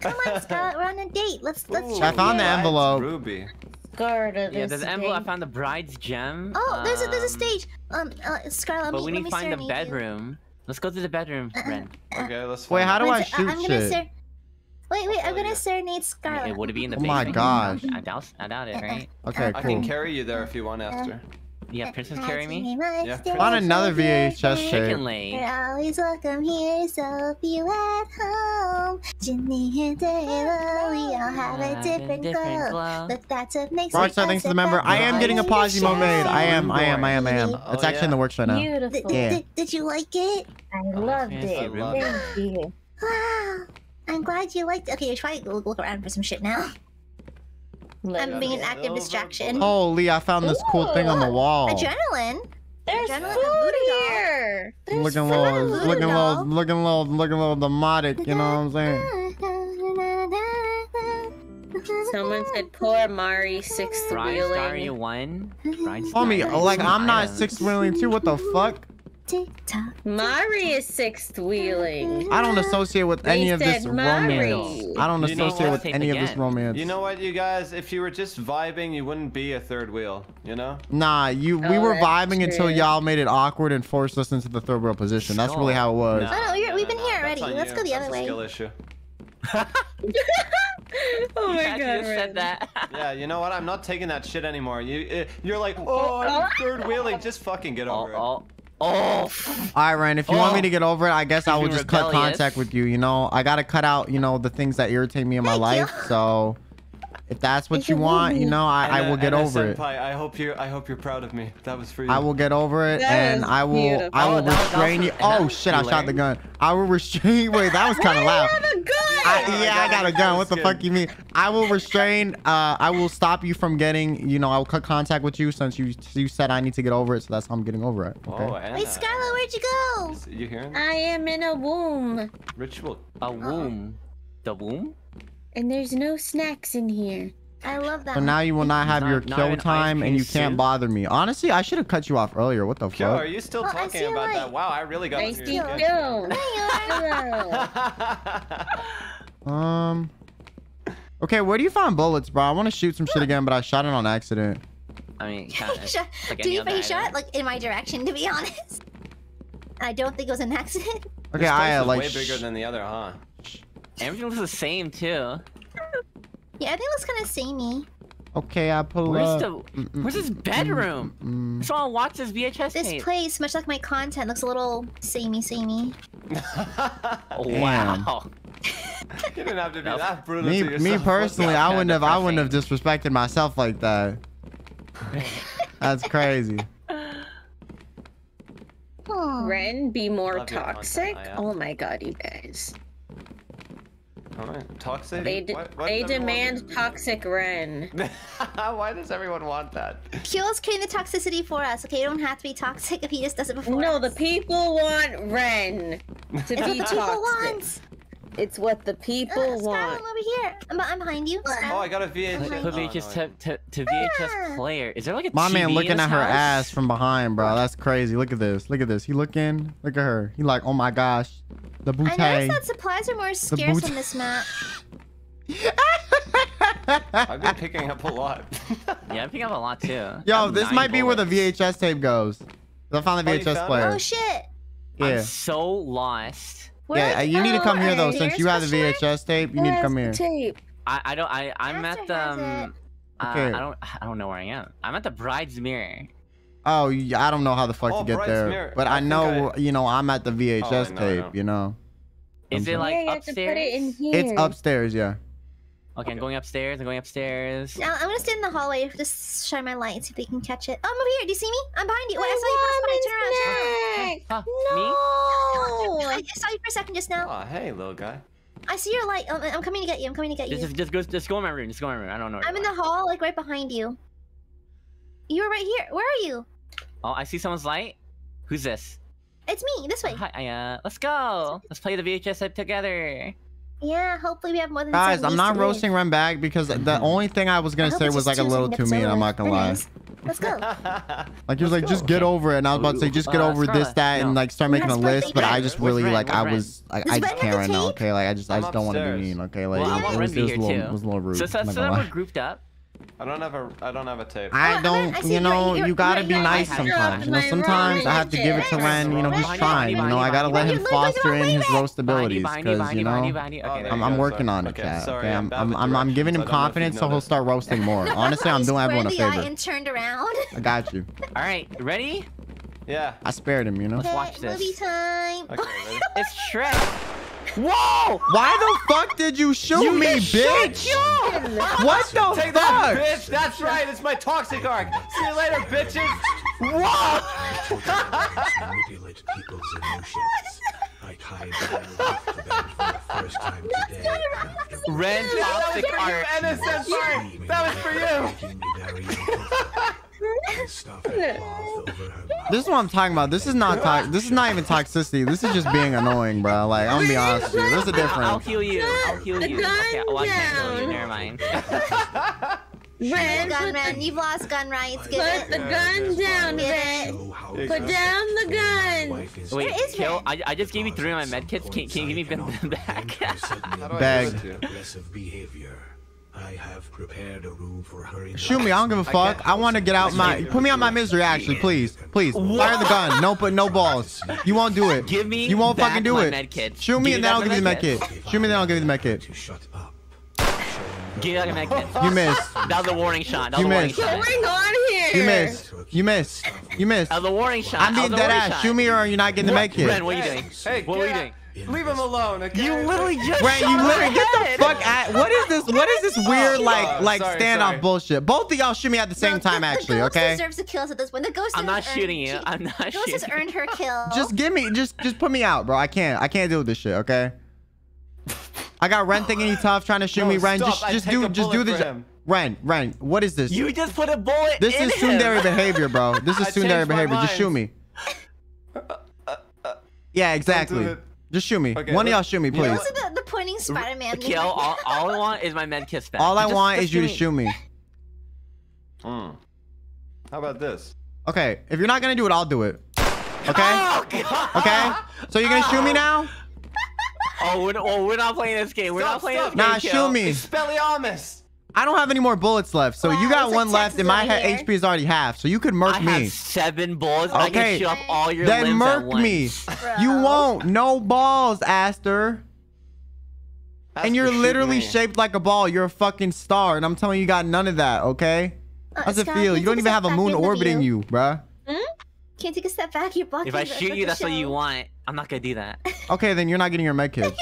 Come on, Scott. We're on a date. Let's let's Ooh, check I found the envelope. Ruby. Skirt of Yeah, this there's an envelope. I found the bride's gem. Oh, there's a there's a Um, stage. Um, uh, Scarlet, let But me we let need me to find the bedroom. you. Bedroom. Let's go to the bedroom, [LAUGHS] Ren. Okay, let's. Wait, how it. do I Wait, shoot I'm gonna shit? ser- Wait, wait. I'm Oh, gonna yeah. serenade I mean, it would it be in the Oh my gosh. I doubt, I doubt it, right? [LAUGHS] Okay, I can carry you there if you want, Esther. Yeah, Princess carry me. Yeah, Found another VHS tape. Chicken leg. You're always welcome here, so feel at home. Ginny and Taylor, we all have a different glow. But that's what makes Rockstar, us thanks to the member. I am getting a pause family mode. I am, I am, I am, I am. Oh, It's actually in the works right now. Did, Beautiful. Yeah. did, did you like it? I loved fancy it. room. Thank you. Wow. I'm glad you liked it. Okay, try to look around for some shit now. I'm being an active Silver distraction. Holy, I found this cool thing on the wall. Adrenaline. There's Adrenaline food voodoo doll. here. There's Looking a food little, on looking a little, looking a little, looking a little demotic. You know what I'm saying? Someone said poor Mari sixth Bride Star wheeling. one. Bride Homie, like I'm not items. six wheeling too. What the fuck? Tick. Mari is sixth wheeling. I don't associate with They any of this said Mari. romance. I don't You associate with Tape any of this romance. You know what, you guys? If you were just vibing, you wouldn't be a third wheel. You know? Nah, you. we Oh, were that's vibing until y'all made it awkward and forced us into the third wheel position. That's really how it was. No, Oh, no, you're- we've been here already. Let's you. go the That's other a way. skill issue. [LAUGHS] oh my Yeah, you god, said that. [LAUGHS] Yeah, you know what? I'm not taking that shit anymore. You, eh, you're like, oh, I'm third wheeling. Just fucking get Oh, over it. oh, oh. All right, Ryan. If you want me Oh. to get over it, I guess I will just cut contact with you. You know, I gotta cut out, you know, the things that irritate me in my Thank you. life. So, if that's what you want, you know, I, I will get Anna over it. I hope you, I hope you're proud of me. That was for you. I will get over it, That and I will, beautiful. I will Oh, that was restrain you. Oh shit! I shot the gun. I will restrain. Wait, that was kind of loud. have a gun? I, yeah, I got a gun. What the That fuck good. you mean? I will restrain. Uh, I will stop you from getting. You know, I will cut contact with you since you you said I need to get over it. So that's how I'm getting over it. Okay. Oh, Anna. Wait, Scarlet, where'd you go? You hearing? I am in a womb, Ritual. A womb. The womb? And there's no snacks in here. I love that. So now you will not have Not- your not kill an time, and cream you can't soup? bother me. Honestly, I should have cut you off earlier. What the Kyo, are you still I talking about light. that? Wow, I really got I you. see you. Good. Hello. [LAUGHS] Um. Okay, where do you find bullets, bro? I want to shoot some shit again, but I shot it on accident. I mean, [LAUGHS] kind of. Shot- like to any be other fair, he shot item. like in my direction, to be honest. I don't think it was an accident. Okay, This I uh, is like. way bigger than the other, huh? Everything looks the same too. Yeah, everything think looks kind of samey. Okay, I pull Where's up. the? Mm, mm, Where's his mm, bedroom? mm. I just want to watch this VHS This tape. place, much like my content, looks a little samey, samey. [LAUGHS] Oh, wow. [LAUGHS] you didn't have to be Nope. that brutal Me, to yourself. me personally, I wouldn't have, I wouldn't have disrespected myself like that. That's crazy. [LAUGHS] Ren, be more Love your content, toxic. Oh my god, you guys. Alright, Toxic? They de- What- what they does everyone demand toxic Ren. [LAUGHS] Why does everyone want that? Kyo's creating the toxicity for us, okay? You don't have to be toxic if he just does it before No, us. the people want Ren to It's be what the people toxic. want. It's what the Uh, people Scarlet, want. I'm over here. I'm, I'm behind you. Oh, I got a VHS. Put oh, no, to, to, to VHS player. Is there like a My TV man looking at her house? ass from behind, bro. That's crazy. Look at this. Look at this. He looking. Look at her. He like, oh my gosh, the I noticed that supplies are more scarce boot- on this map. [LAUGHS] I've been picking up a lot. Yeah, I'm picking up a lot too. [LAUGHS] Yo, this nine might be where the. VHS tape goes. I found the Oh, you VHS found it? player. Oh shit. Yeah. I'm so lost. Where Yeah, you need to come here though. oh, Since here's you have the? VHS tape, you need to come here. Tape. I, I don't I I'm Master at the has it. um, uh, Okay. I don't I don't know where I am. I'm at the bride's mirror. Oh, yeah, I don't know how the fuck Oh, to get Bride's there, Mirror. but I I think know, you know, I'm at the VHS know, I know. tape. You know, Is I'm it like yeah, you have to upstairs? put it in here. it's upstairs. Yeah. Okay, I'm going upstairs. I'm going upstairs. Now I'm gonna stand in the hallway just shine my light, see if they can catch it. Oh, I'm over here. Do you see me? I'm behind you. Wait, I saw you pass by. Turn around. Turn around. Huh, me? I I saw you for a second just now. Oh, hey, little guy. I see your light. Um, I'm coming to get you. I'm coming to get you. Just, just go, just go in my room. Just go in my room. I don't know. I'm you in are. the hall, like right behind you. You were right here. Where are you? Oh, I see someone's light. Who's this? It's me. This way. Hi, I, uh, let's go. Let's play the VHS tape together. Yeah. Hopefully we have more than. Guys, I'm not roasting live. Ren back because [LAUGHS] the only thing I was gonna hope say was like a little too it's mean. I'm not gonna lie. Let's go. [LAUGHS] Like he was like, Let's just go. get over it, and I was about to say, just get Uh, over this, Scarlet, that, and like start making a list. But I just really like, I was, like, I just can't right now. Okay, like I just, I just don't want to be mean. Okay, like Well, it, want it Ren was, be here a little, too. it was a little rude. So, so, so that we're grouped up. I don't have a I don't have a tape. I Ren, don't, I see you you're- know, you're- you gotta be nice you're- sometimes. You know, you're- sometimes I have to give it to you're- Ren. You know, he's trying. You know, I gotta let him you, behind you, foster in his behind you, roast abilities because you you, behind you, know. behind you. Oh, Okay, there there I'm, I'm working on it, Okay, Okay, I'm I'm, I'm, I'm, I'm giving him directions. I don't know if you confidence, so he'll start roasting more. [LAUGHS] Honestly, I'm doing everyone a Squared favor. and turned around. I got you. All right, ready? Yeah. I spared him, you know. Let's watch this. Movie time. Okay. [LAUGHS] It's Shrek. Whoa! Why the fuck did you shoot me, bitch? What the Take that, fuck? bitch! That's right, it's my toxic arc! See you later, bitches! Whoa! manipulate people's emotions. I tied my life to them for the first time today. after Ren toxic for you, art. innocent part! That was for you! Making me very uncomfortable. I stuffed a cloth over her mouth. This is what I'm talking about. This is not to- This is not even toxicity. This is just being annoying, bro. Like I'm gonna be honest with you. There's a I'll, I'll difference. heal you. I'll heal you. Okay, well, I can't heal you. Never mind. [LAUGHS] Ren, gun, put, Ren. You've lost gun rights. Get put it. the gun down, Ren. Show how Put Put down the gun. Wait, Where is kill. Ren? I, I just gave you three of my medkits. Can, can you give me them [LAUGHS] back? How do I Bag. do it to you? aggressive behavior. I have prepared a room for her Shoot me. I don't give a fuck. I want to get out my. Put me out my misery. Actually, please, please. Fire the gun. No, but no balls. [LAUGHS] You won't do it. Give me You won't back fucking do my it. medkits. Shoot me Give and then I'll give you the med medkits. kit. Shoot me then I'll give you the med kit. to shut up. Give me back my medkits. You missed. [LAUGHS] That was a warning shot. That was You a warning missed. shot. Going on here. You missed. You missed. You missed. That was a warning shot. I'm being dead ass. shot. Shoot me or you're not getting the med kit. Ren, what are you doing? Hey, What are you doing? Leave him alone, okay? You literally just Ren, shot you literally get head. the fuck out. What is this? What is this weird like like sorry, standoff sorry. bullshit? Both of y'all shoot me at the same No, time, the, actually. The ghost Okay. deserves to kill us at this point. The ghost. I'm not shooting earned, you. I'm not shooting. [LAUGHS] Ghost has earned her kill. Just give me, just just put me out, bro. I can't, I can't deal with this shit. Okay. I got Ren thinking he tough, trying to shoot No, me. Ren, stop. just just do, just do bullet the. for. Ren, Ren, what is this? You just put a bullet this in is him. tsundere [LAUGHS] behavior, bro. This is I tsundere changed my behavior. Just shoot me. [LAUGHS] Yeah, exactly. It. Just shoot me. Okay, One of y'all shoot me, please. Those are the, the pointing Spider-Man. Kill. All, all I want is my med kiss back. All I Just- want just is you to shoot me. Hmm. How about this? Okay, if you're not gonna do it, I'll do it. Okay. [LAUGHS] Oh, God. Okay. So you're gonna shoot me now? Oh, we're, oh, we're not playing this game. We're Stop, not playing stop. this game. Nah, Kill. shoot me. Expelliarmus! I don't have any more bullets left, so Wow, you got one left, and my over he- here. HP is already half, so you could murk I me. have seven bullets. I Okay. can shoot up all your Then limbs murk at once. me. [LAUGHS] You won't. No balls, Aster. And you're literally me. shaped like a ball. You're a fucking star, and I'm telling you, you got none of that. Okay? Uh, How's it feel? You don't even have a moon orbiting you, bruh. Hmm? Can't take a step back. You're blocking. If I shoot you, that's what you want. I'm not gonna do that. Okay, then you're not getting your med [LAUGHS] kit.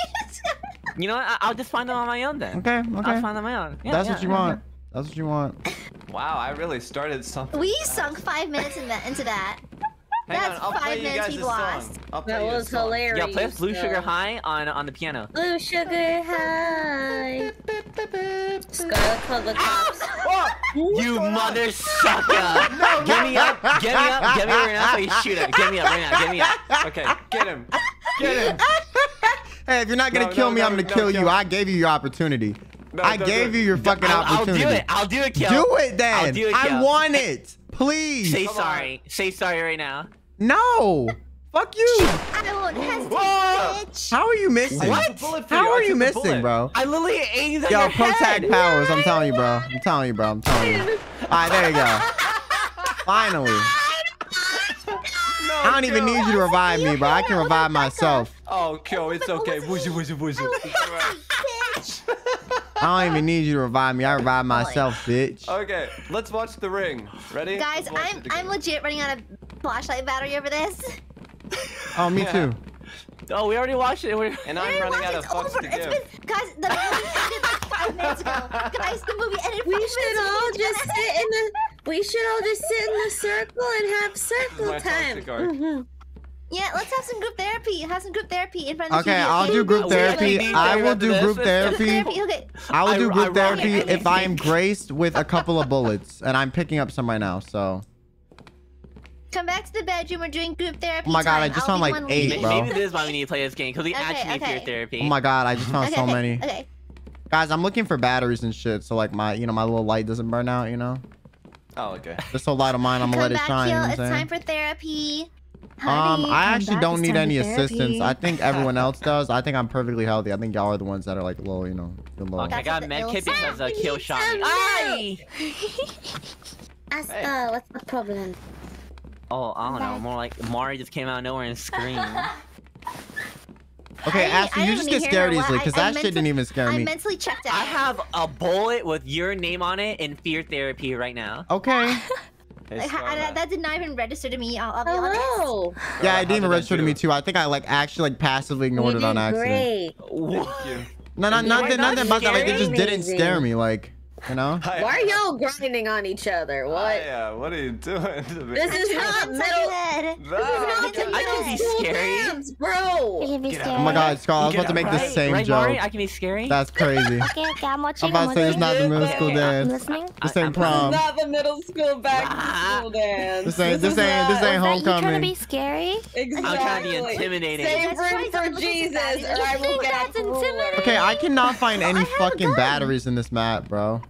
You know what? I- I'll just find them on my own then. Okay, okay. I'll okay. find them on my own. Yeah, That's yeah, what you yeah, want. That's what you want. Wow, I really started something. We fast. sunk five minutes in that, into that. Hang that's on, I'll five play you minutes guys we've a lost. I'll That was song. hilarious. Yeah, play Blue Sugar. High on on the piano. Blue sugar high. Scarlet called the cops. You mother sucker! [LAUGHS] no, Get me up! Get me up! Get me right now so you shoot her. Get me up right now. Get me up. Okay, get him. Get him. [LAUGHS] Hey, if you're not gonna No, kill no, me, I'm gonna no, kill you. no. I gave you your opportunity. No, I gave you your fucking I'll, I'll do it. I'll do it, Kill. Do it then. I'll do it, I want it. Please. Say Come sorry. Say sorry right now. No. Fuck you. I won't hesitate, bitch. How are you missing? I took a bullet for How are you missing, bullet. bro? I literally aimed at Yo, your pro head. tag powers. I'm telling you, bro. I'm telling you, bro. I'm telling you. [LAUGHS] All right, there you go. Finally. I don't even need you to revive me, bro. I can revive myself. Oh, Kyo, it's okay. Woozy, woozy, woozy. I don't even need you to revive me. I revive myself, bitch. Okay, let's watch the ring. Ready? Guys, I'm I'm legit running out of flashlight battery over this. Oh, me Yeah. too. Oh, we already watched it. We're... And I'm Already running out of it. fucks over. to It's give. been guys. The movie ended like five minutes ago. [LAUGHS] Guys, the movie ended. We should all just [LAUGHS] sit in the. We should all just sit in the circle and have circle time. toxic arc. Mhm. Yeah, let's have some group therapy. Have some group therapy in front of the Okay, I'll do group therapy. I will do group this. therapy. therapy. Okay. I will do group therapy if I am [LAUGHS] graced with a couple of bullets, and I'm picking up some right now. So, Come back to the bedroom. We're doing group therapy. Oh my God, I just I'll found, like, eight, leading. bro. Maybe this is why we need to play this game because we Okay, actually need okay. fear therapy. oh my god, I just found Okay, so okay, many. Okay. Guys, I'm looking for batteries and shit, so like my, you know, my little light doesn't burn out. You know, Oh, okay. this whole light of mine, I'm gonna Come let it back, shine. You know Kiel. It's I'm time for therapy. Um, I actually back. don't need any assistance. I think [LAUGHS] everyone else does. I think I'm perfectly healthy. I think y'all are the ones that are like low, you know, the low. Okay, I got what a the med ill kit because uh, sound. Kill shot need me. some Aye! As, Hey. uh, what's the problem? Oh, I don't know. More like Mari just came out of nowhere and screamed. [LAUGHS] Okay, I- Ashley, I you just get scared easily because I that shit didn't even scare me. I me. mentally checked out. I have a bullet with your name on it in fear therapy right now. Okay. [LAUGHS] Like, I- I- that did not even register to me. I'll, I'll be honest. Hello. Yeah, it didn't even register to me too. I think I like actually like passively ignored you it on did accident. great. Thank you. No, no, nothing, nothing about that. Like it just didn't scare me. Like, you know. [LAUGHS] Hi, Why are y'all grinding on each other? What? Hi, uh, what are you doing to me? This is [LAUGHS] not I'm middle. good. No. Not the I can be middle school scary. dance, It bro. can be scary. Oh my God, Scarle, I was Get about to make out. the same right, joke. Mari? I can be scary. That's crazy. [LAUGHS] Okay, okay, I'm watching. I'm about to say it's not the middle school okay, I'm dance. listening. This I- ain't I'm- prom. Not the middle school back Ah. to school dance. This ain't- this is ain't- this ain't Was that you trying to homecoming. be scary? Exactly. I'm trying to be intimidating. Save room for don't look at Jesus, or I will get that's a ruler. intimidating? Okay, I cannot find any I have a fucking batteries in this map, bro.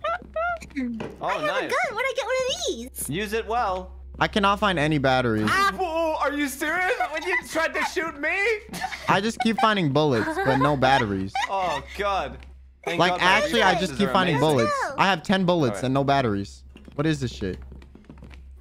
Oh, I have a gun. Where'd I get one of these? Use it well. I cannot find any batteries. Apple, are you serious? When you tried to shoot me? I just keep finding bullets, but no batteries. [LAUGHS] Oh God. Thank Like God actually, I just keep finding amazing. bullets. I have 10 bullets Alright. and no batteries. What is this shit?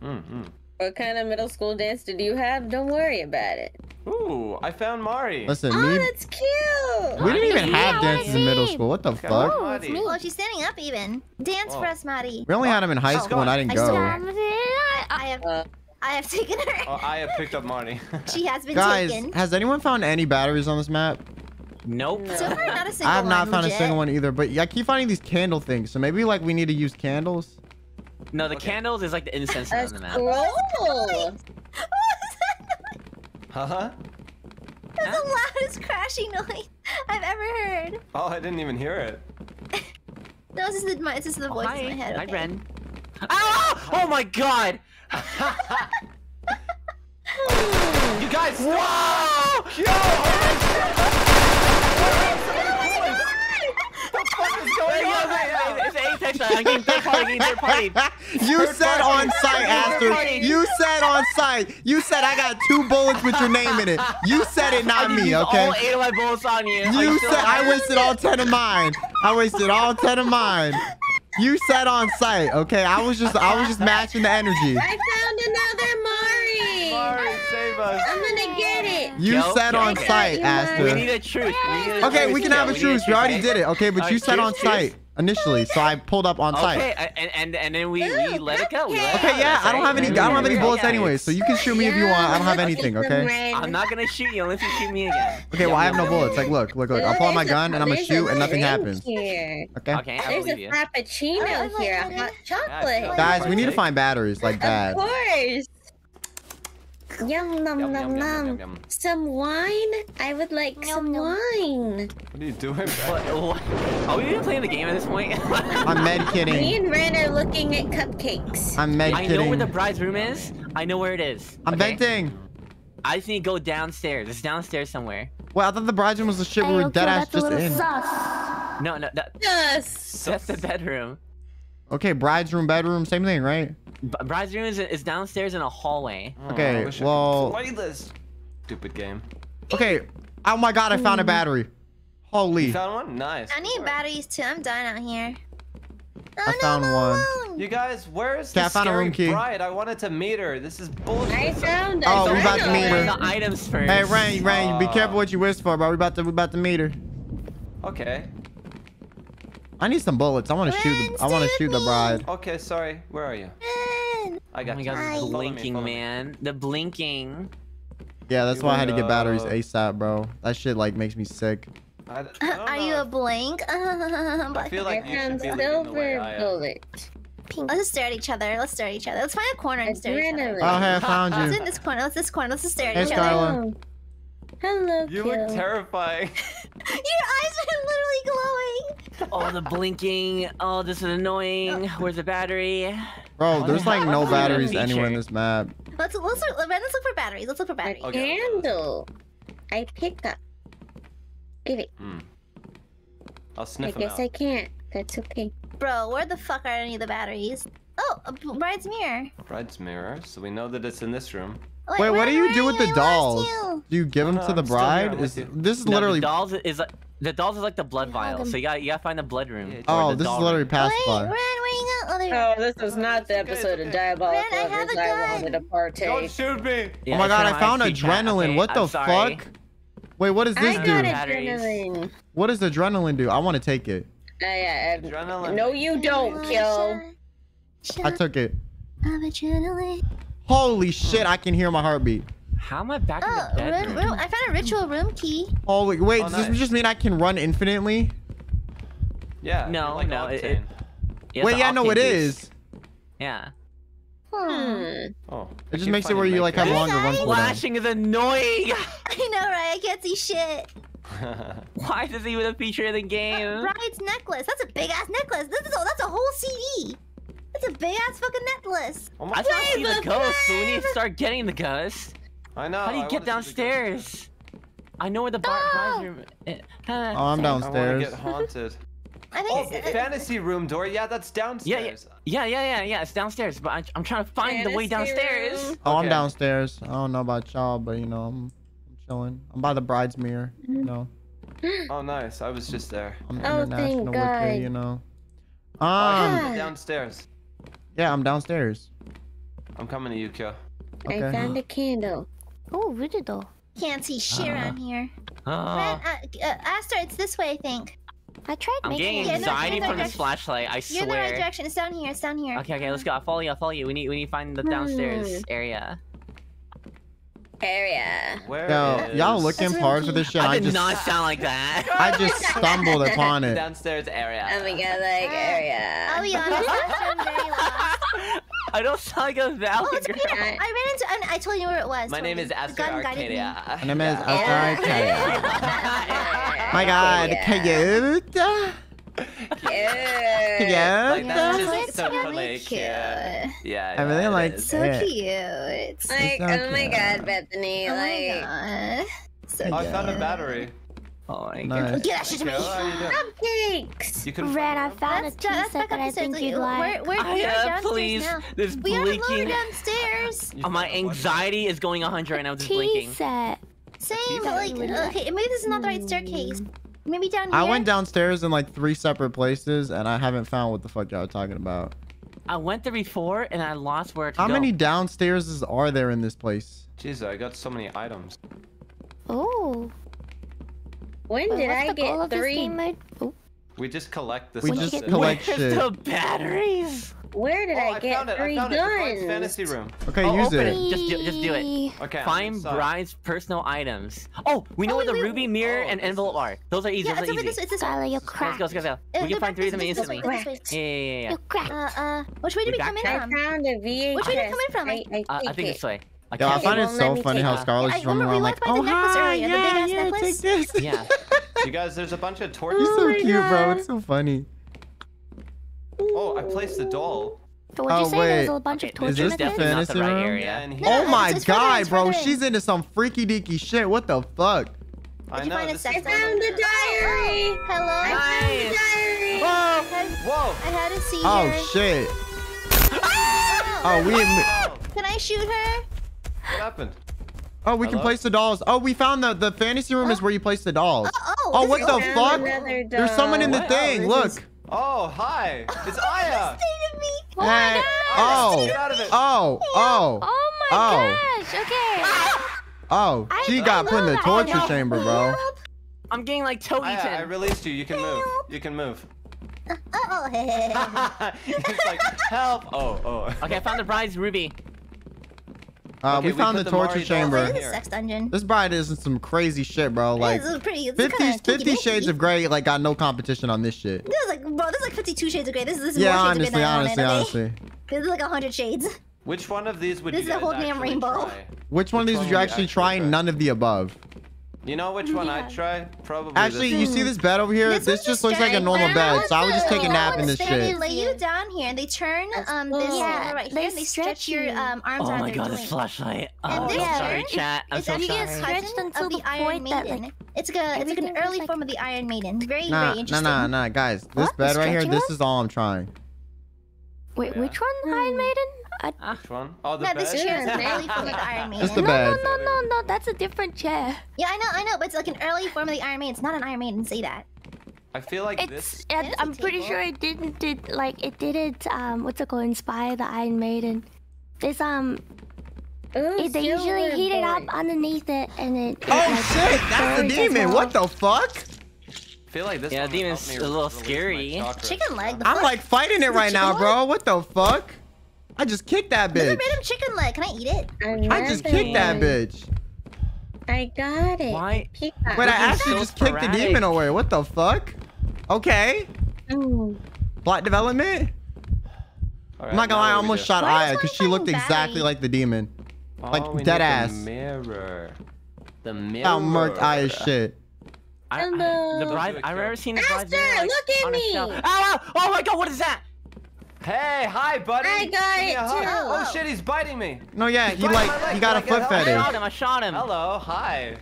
Mm-hmm. What kind of middle school dance did you have? Don't worry about it. Ooh, I found Mari. Listen, Oh, me. that's cute. We didn't even have I wanna dances in middle school. What the Got fuck? Oh, it's me. Oh, she's standing up even. Dance for us, Mari. We only had them in high Oh, school and I didn't I go. have- I have, Uh, I have taken her. Oh, I have picked up Marty. [LAUGHS] She has been Guys, taken. has anyone found any batteries on this map? Nope. No. So far, not a single I have not one, found a single one either, but I keep finding these candle things. So maybe like we need to use candles. No, the Okay. candles is like the incense a on the map. scroll. [LAUGHS] Huh? That's the loudest crashing noise I've ever heard. Oh, I didn't even hear it. [LAUGHS] No, this is the, my, this is the Oh, voice hi. in my head. Hi. Ren. Ah! Oh my god! [LAUGHS] You guys, Whoa! Hey, yo, hey, It's an Apex. I'm getting third party. I'm getting third party. [LAUGHS] you Third said party. on site, Aster. You said on site. You said I got two bullets with your name in it. You said it, not I me, used okay? All eight of my bullets on you. Are You said I alive? wasted all 10 of mine. I wasted all 10 of mine. You said on site, okay? I was just I was just matching the energy. I found another Mari. Mari, save us. I'm gonna get it. You Yo, said yo, on okay. site, You Aster. We need a truce. We need a Okay, truce. we can Yo, have a need truce. We already did it. Okay, but Alright, you said truce, on site initially, so I pulled up on site. Okay, and and and then we we let it go. We let it Okay, go. yeah, I don't have any. I don't have any bullets yeah. anyway, so you can shoot me if you want. I don't have anything. Okay. I'm not gonna shoot you unless you shoot me again. Okay, well I have no bullets. Like, look, look, look. I'll pull out my gun and I'm gonna shoot and nothing happens. Okay. Okay, There's a frappuccino here, a hot chocolate. Guys, we need to find batteries like that. Of that. course. Yum nom Yum, nom yum, yum, yum, nom. yum. Some wine? I would like Yum, some yum. wine. What are you doing? [LAUGHS] What, what? Are we even playing the game at this point? I'm med [LAUGHS] kidding. Me and Ren are looking at cupcakes. I'm med kidding. I know where the bride's room is. I know where it is. I'm okay? venting. I just need to go downstairs. It's downstairs somewhere. Well, I thought the bride's room was the shit we were okay, dead ass that's a just little in. sus. No, no, that, Yes. that's the bedroom. Okay, bride's room, bedroom, same thing, right? B- bride's room is, is downstairs in a hallway. Oh, Okay, I wish I well- this. Stupid game. Okay. Oh my god, I found a battery. Holy. You found one? Nice. I need batteries too. I'm dying out here. I found one. You guys, where's Okay, the I found a room key. bride? I wanted to meet her. This is bullshit. I found it. Oh, we I about to meet her. the items first. Hey, Rain, Rain, be Uh. careful what you wish for, bro. We about to, we about to meet her. Okay. I need some bullets. I want to shoot. The, I want to shoot the bride. Okay, sorry. Where are you? Ren. I Oh got my you. god, the Follow me, blinking, me. man. The blinking. Yeah, that's why I had to get batteries ASAP, bro. That shit like makes me sick. I, [LAUGHS] I Are you a blank? [LAUGHS] I feel like you should be leading the way silver I am. bullet. Let's just stare at each other. Let's stare at each other. Let's find a corner and stare at each other. Adrenaline. Oh, hey, I found Let's in this corner. Let's this corner. Let's just stare at Hey, each Skylar. other. Hello, You Kill. look terrifying. [LAUGHS] Your eyes are literally glowing. Oh, the blinking. Oh, this is annoying. Where's the battery? Bro, there's like no batteries anywhere in this map. Let's let's look, Ren, let's look for batteries. Let's look for batteries. Okay. candle. I pick up. Give it. Hmm. I'll I sniff them guess out. I can't. That's okay. Bro, where the fuck are any of the batteries? Oh, a b- bride's mirror. Bride's mirror, so we know that it's in this room. Wait, what do you do with the dolls? you. Do you give them to the I'm still here, bride? Is this is No, literally? the dolls is like the dolls is like the blood Yeah, vial. So you gotta, you gotta find the blood room. Yeah, Oh, this is literally room. past Wait, by. Ren, where you go? Oh. Oh, this is not the episode of okay. Diabolical Man, I have a I gun. wanted to Don't shoot me! Yeah, oh my god, I found IC adrenaline. Okay, what the fuck? Wait, what does this got do? Batteries. adrenaline. What does adrenaline do? I want to take it. Uh, yeah, ad- Adrenaline. no, you don't, Kill. I took it. Of adrenaline. Holy shit, I can hear my heartbeat. How am I back Oh, in the room, bedroom? room. I found a ritual room key. Holy, wait, Oh, does this just mean I can run infinitely? Yeah. No, like no, it- Octane. Yeah, wait, it's yeah, an no, octane it boost. is. Yeah. Hmm. Oh. It just makes it where you like have Hey, longer run cooldown. Flashing is annoying. [LAUGHS] I know, right? I can't see shit. [LAUGHS] Why is this even a feature in the game? Bride's necklace. That's a big ass necklace. This is a, that's a whole CD. That's a big ass fucking necklace. oh I my just want to see the the ghost, but we need to start getting the ghost. I know. How do I you get wanna see the ghost. downstairs? I know where the bar- No! bride's room. is. Oh, I'm downstairs. I want to downstairs. get haunted. [LAUGHS] I think Oh, it's, uh, fantasy room door. Yeah, that's Yeah, yeah, downstairs. yeah, yeah, yeah, yeah. It's downstairs, but I, I'm trying to find the way downstairs. room. Oh, I'm downstairs. I don't know about y'all, but you know, I'm, I'm chilling. I'm by the bride's mirror. You mm-hmm. know, [GASPS] Oh, nice. I was just there. I'm Oh, international thank God. it. You know. Oh, Um, I'm downstairs. Yeah, I'm downstairs. I'm coming to you, Kyo. Okay. I found a candle. Oh, really though? can't see shit Uh, around here. Oh, Ren, uh, uh, Aster, it's this way, I think. I tried I'm making getting it. Yeah, no, anxiety you're the from this flashlight. I You're in the right direction. It's down here. It's down here. Okay, okay, let's go. I'll follow you. I'll follow you. We need, we need to find the downstairs Hmm. area. Area. Where Yo, is- y'all looking That's hard for this shit. I I did just, not sound like that. [LAUGHS] I just stumbled upon it. downstairs area. Oh my god, like area. [LAUGHS] I'll be I don't sound like a valley Oh, it's girl. Peter. I ran into. And I told you where it was. My Tori. name is The Aster gun guided me. Arcadia. My name is Yeah. Oscar [LAUGHS] Yeah. My God, Area. cute. Cute. Yeah. Like, that's Yeah. just so really really cute. Yeah. I really yeah, it like. So Yeah. cute. Like, It's oh my god, Bethany. Oh like, my god. So I found a battery. Oh my god. Nice. Get that shit to me. Kyo, how you doing? cupcakes. You can Red, I found a Let's, tea let's set that up I think you'd We're, like. we're, I we are uh, downstairs please. now. This We are lower blinking. downstairs. Oh, my found a what? anxiety is going 100 right now with this Tea blinking. set. Same, teeth? but like, okay, maybe this is not the right staircase. Maybe down here. I went downstairs in like three separate places, and I haven't found what the fuck y'all are talking about. I went there before and I lost where to How go. many downstairs are there in this place? Jeez, I got so many items. Oh. When Wait, did I get three? game? Oh, We just collect this We stuff. just collect Where's shit. the batteries? Where did Oh, I I get found it. I three found it. The bride's guns? fantasy room. Okay, Oh, use open it. it. Just do- just do it. Okay. Find inside. bride's personal items. Oh, we know Oh, where the wait, wait, ruby mirror oh, and envelope are. Those are easy. Yeah, Those it's are over easy. this. It's this way. Skylar, you're Let's go, let's go, let's go. Uh, We can find three of them back is this way, instantly. Yeah, yeah, yeah, yeah. You're cracked. Uh, uh, which way did We we come in backtrack? I from? found a VHS. Which way did it come in from? I, I, Uh, I think this way. I Yo, I find It it so funny how it. Scarlett's I just running around like, walked by the oh hi, area, the yeah, yeah, necklace." take this. Yeah. [LAUGHS] You guys, there's a bunch of You're so my cute, bro. It's so funny. Oh, I placed the doll. So what'd you Oh, say? There's wait. a bunch Okay, of torture Is this is the methods? definitely not the right oh room? area. Yeah, and here. No, Oh it's- my it's further god, bro. further. She's into some freaky deaky shit. What the fuck? I you know. find a sex I found a diary. Hello. I I, found a Nice. diary. Whoa! Whoa! had a seizure. Oh shit. [LAUGHS] Oh. oh, we Oh, Can I shoot her? What happened? Oh, we can place the dolls. Oh, we found the the fantasy room is where you place the dolls. Oh, Oh, this what is- the fuck? another There's someone in the thing. This Look. is Oh, hi. It's [LAUGHS] Aia. Stated me. Hey. Oh. Get out of it. Oh. Oh. Oh my Oh. gosh. Okay. [LAUGHS] Oh. She I got put in the torture Aia. chamber, bro. [LAUGHS] I'm getting like toe Aia, I eaten. released you. You can move. You can move. Uh, Oh, it's like help. Oh, oh. Okay, I found the bride's ruby. Uh, Okay, we found put the torture Mari chamber. This is here. sex dungeon. This bride is in some crazy shit, bro. Like, this is pretty. This 50, is kinda 50 Shades of Grey, like, got no competition on this shit. This is like, bro, this is like 52 shades of gray. This is this is Yeah, more shades of honestly, gray than I honestly, wanted, okay? honestly. This is like 100 shades. Which one of these would This you is a whole damn rainbow. try? Which one of these would you would you actually actually try? try? None of the above. You know which one I'd try? Probably. Actually, this you see this bed over here? This This just looks like a normal bed, so I would just take a nap in this what? They lay you down here and they turn um this Yeah, over right they here and they stretch stretch your you. um arms Oh my god, this joint. flashlight. And Oh, this I'm sorry, chat. I'm It's so actually a sorry. Stretched cousin until of the the Iron point that, Maiden. like, it's like a, it's like an early like- form of the Iron Maiden. Very, Nah, very nah, interesting. nah, nah, nah, guys. This What? Bed right here, this is all I'm trying. Wait, which one? Iron Maiden? I, Which one? Oh, the No, bed. this chair is [LAUGHS] an Yeah. early form of the Iron Maiden. Just the no, bed. no, no, no, no. That's a different chair. Yeah, I know, I know, but it's like an early form of the Iron Maiden. It's not an Iron Maiden. Say that. I feel like It's. this. and There's a I'm pretty sure it didn't did like it didn't um what's it called inspire the Iron Maiden. This um Ooh, it, they usually silver heat it up underneath it and it. it, Oh like, shit, that's the demon. well. What the fuck? I feel like this. Yeah, demon's a little scary. Chicken leg. The I'm like fighting it right now, bro. What the fuck? I just kicked that There's a bitch. random chicken leg. Can I eat it? I just kicked that bitch. I got it. Why? Pick that. Wait, I This is actually so just kicked the demon away. What the fuck? Okay. Ooh. Plot development? Alright, I'm not gonna lie, I what do we almost shot Why Aia because she looked finding exactly Barry? like the demon. like, Oh, we dead need the ass. mirror. The mirror. I murked Aia's shit. I, I, the bride. I've never seen the bride. Aster, look at on a me. shelf. Ow, ow! Oh my god, what is that? Hey, hi, buddy. I got Give it too. Oh, oh shit, he's biting me. No, yeah, he like he got a foot get I shot fetish. him. I shot him. Hello, hi.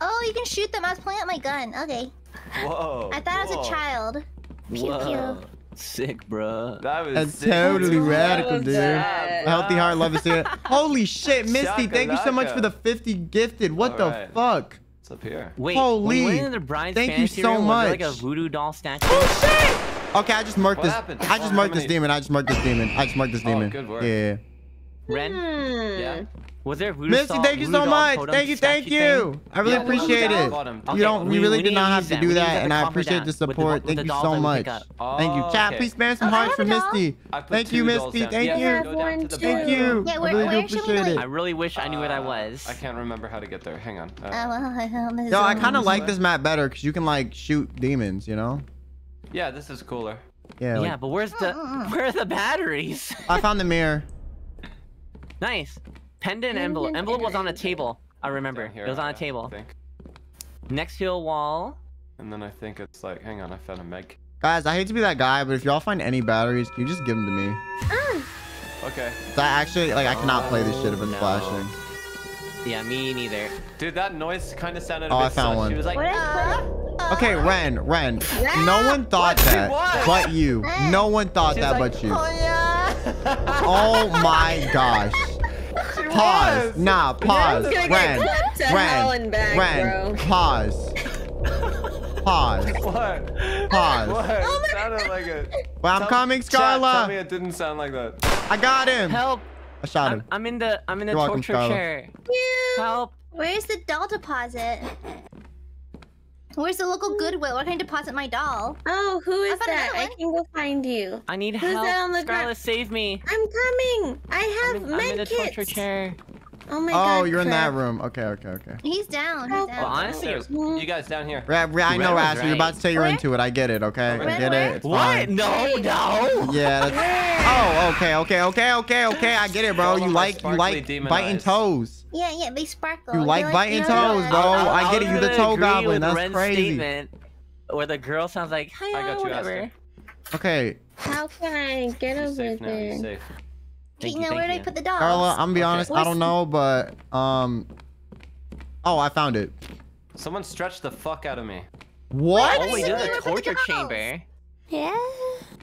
Oh, you can shoot them. I was pulling out my gun. Okay. Whoa. I thought I was a child. Pew Whoa. Sick, bro. That was That's sick. totally What radical, was dude. that? A healthy heart, love to see it. Holy shit, Misty, thank you so much for the 50 gifted. What the Alright. fuck? It's up here. Wait, Holy. when you went into the bride's Thank you so room, was there, like a voodoo doll statue? Oh, Okay, I just marked What this. happened? I just Oh, murked this many- demon. I just marked this demon. I just marked this Oh, demon. good work. Yeah. Ren? Hmm. Yeah. Was there a voodoo Misty, doll- thank you so much. Thank you, thank you. thing? I really Yeah, appreciate it. Okay, You don't. we- You really we did not have to do that, and I appreciate the with the- support. Thank the you so much. pick up. Thank you, Oh, chat. okay. Please spam some Oh, I hearts for a. Misty. Thank you, dolls Misty. Thank Yeah, you. go have down one to the too. Thank you. Yeah, I really do where should we, appreciate it. I really wish I knew where that Uh, was. I can't remember how to get there. Hang on. Uh, well, this Yo, I kind of like this map better because you can like shoot demons. You know? Yeah, this is cooler. Yeah. yeah, Like, but where's the where are the batteries? I found the mirror. [LAUGHS] nice. Pendant Pendant envelope. Envelope was on a table. I remember. Here, it was on a table. Think. Next to a wall. And then I think it's like, hang on, I found a meg. Guys, I hate to be that guy, but if y'all find any batteries, can you just give them to me? Okay. 'Cause I actually like I cannot play this shit if it's No. flashing. Yeah, me neither. Dude, that noise kind of sounded a Oh, bit I found sus. one. She was like, What. Okay, Ren, Ren. No one thought What? That, but you. No one thought She that, like, but you. Oh yeah. Oh my gosh. [LAUGHS] She Pause. was. Nah, pause. Gonna get Ren, clapped to hell Ren, back, Ren. bro. Pause. Pause. [LAUGHS] What? Pause. What? Oh my sounded like it. But I'm Tell- coming, Chat, Tell me it didn't sound like that. I got him. Help! I shot I'm, him. I'm in the I'm in the You're torture Scarlet. chair. Help! Where's the doll deposit? Where's the local Goodwill? Where can I deposit my doll? Oh, who is I that? I can go find you. I need Who's help. that on the Scarlet, ground? save me. I'm coming. I I'm have in, I'm in the torture chair. Oh my oh, god. Oh, you're in that room. Okay, okay, okay. He's down. He's down. Well, honestly, There's, you guys down here. Ra- Ra- I know, Ren was Aster. You're about to say you're Where? into it. I get it. Okay, I get where? it. It's What? fine. No, no. Yeah. That's... Oh, okay, okay, okay, okay, okay. I get it, bro. You like you like demon biting toes. Yeah, yeah, they sparkle. You like They're biting you know, toes, bro. I'll- I get I'll it. You the toe goblin. That's Ren's crazy. Statement, where the girl sounds like, "Hi, I got you, whatever." Okay, How can I get You're over safe now. You're there? Safe. Thank you you, know, where thank did I put the dolls? Carla. I'm gonna be Okay. honest. I don't know, but um. Oh, I found it. Someone stretched the fuck out of me. What? Oh, wait, Where this is did I a put the torture chamber. Yeah.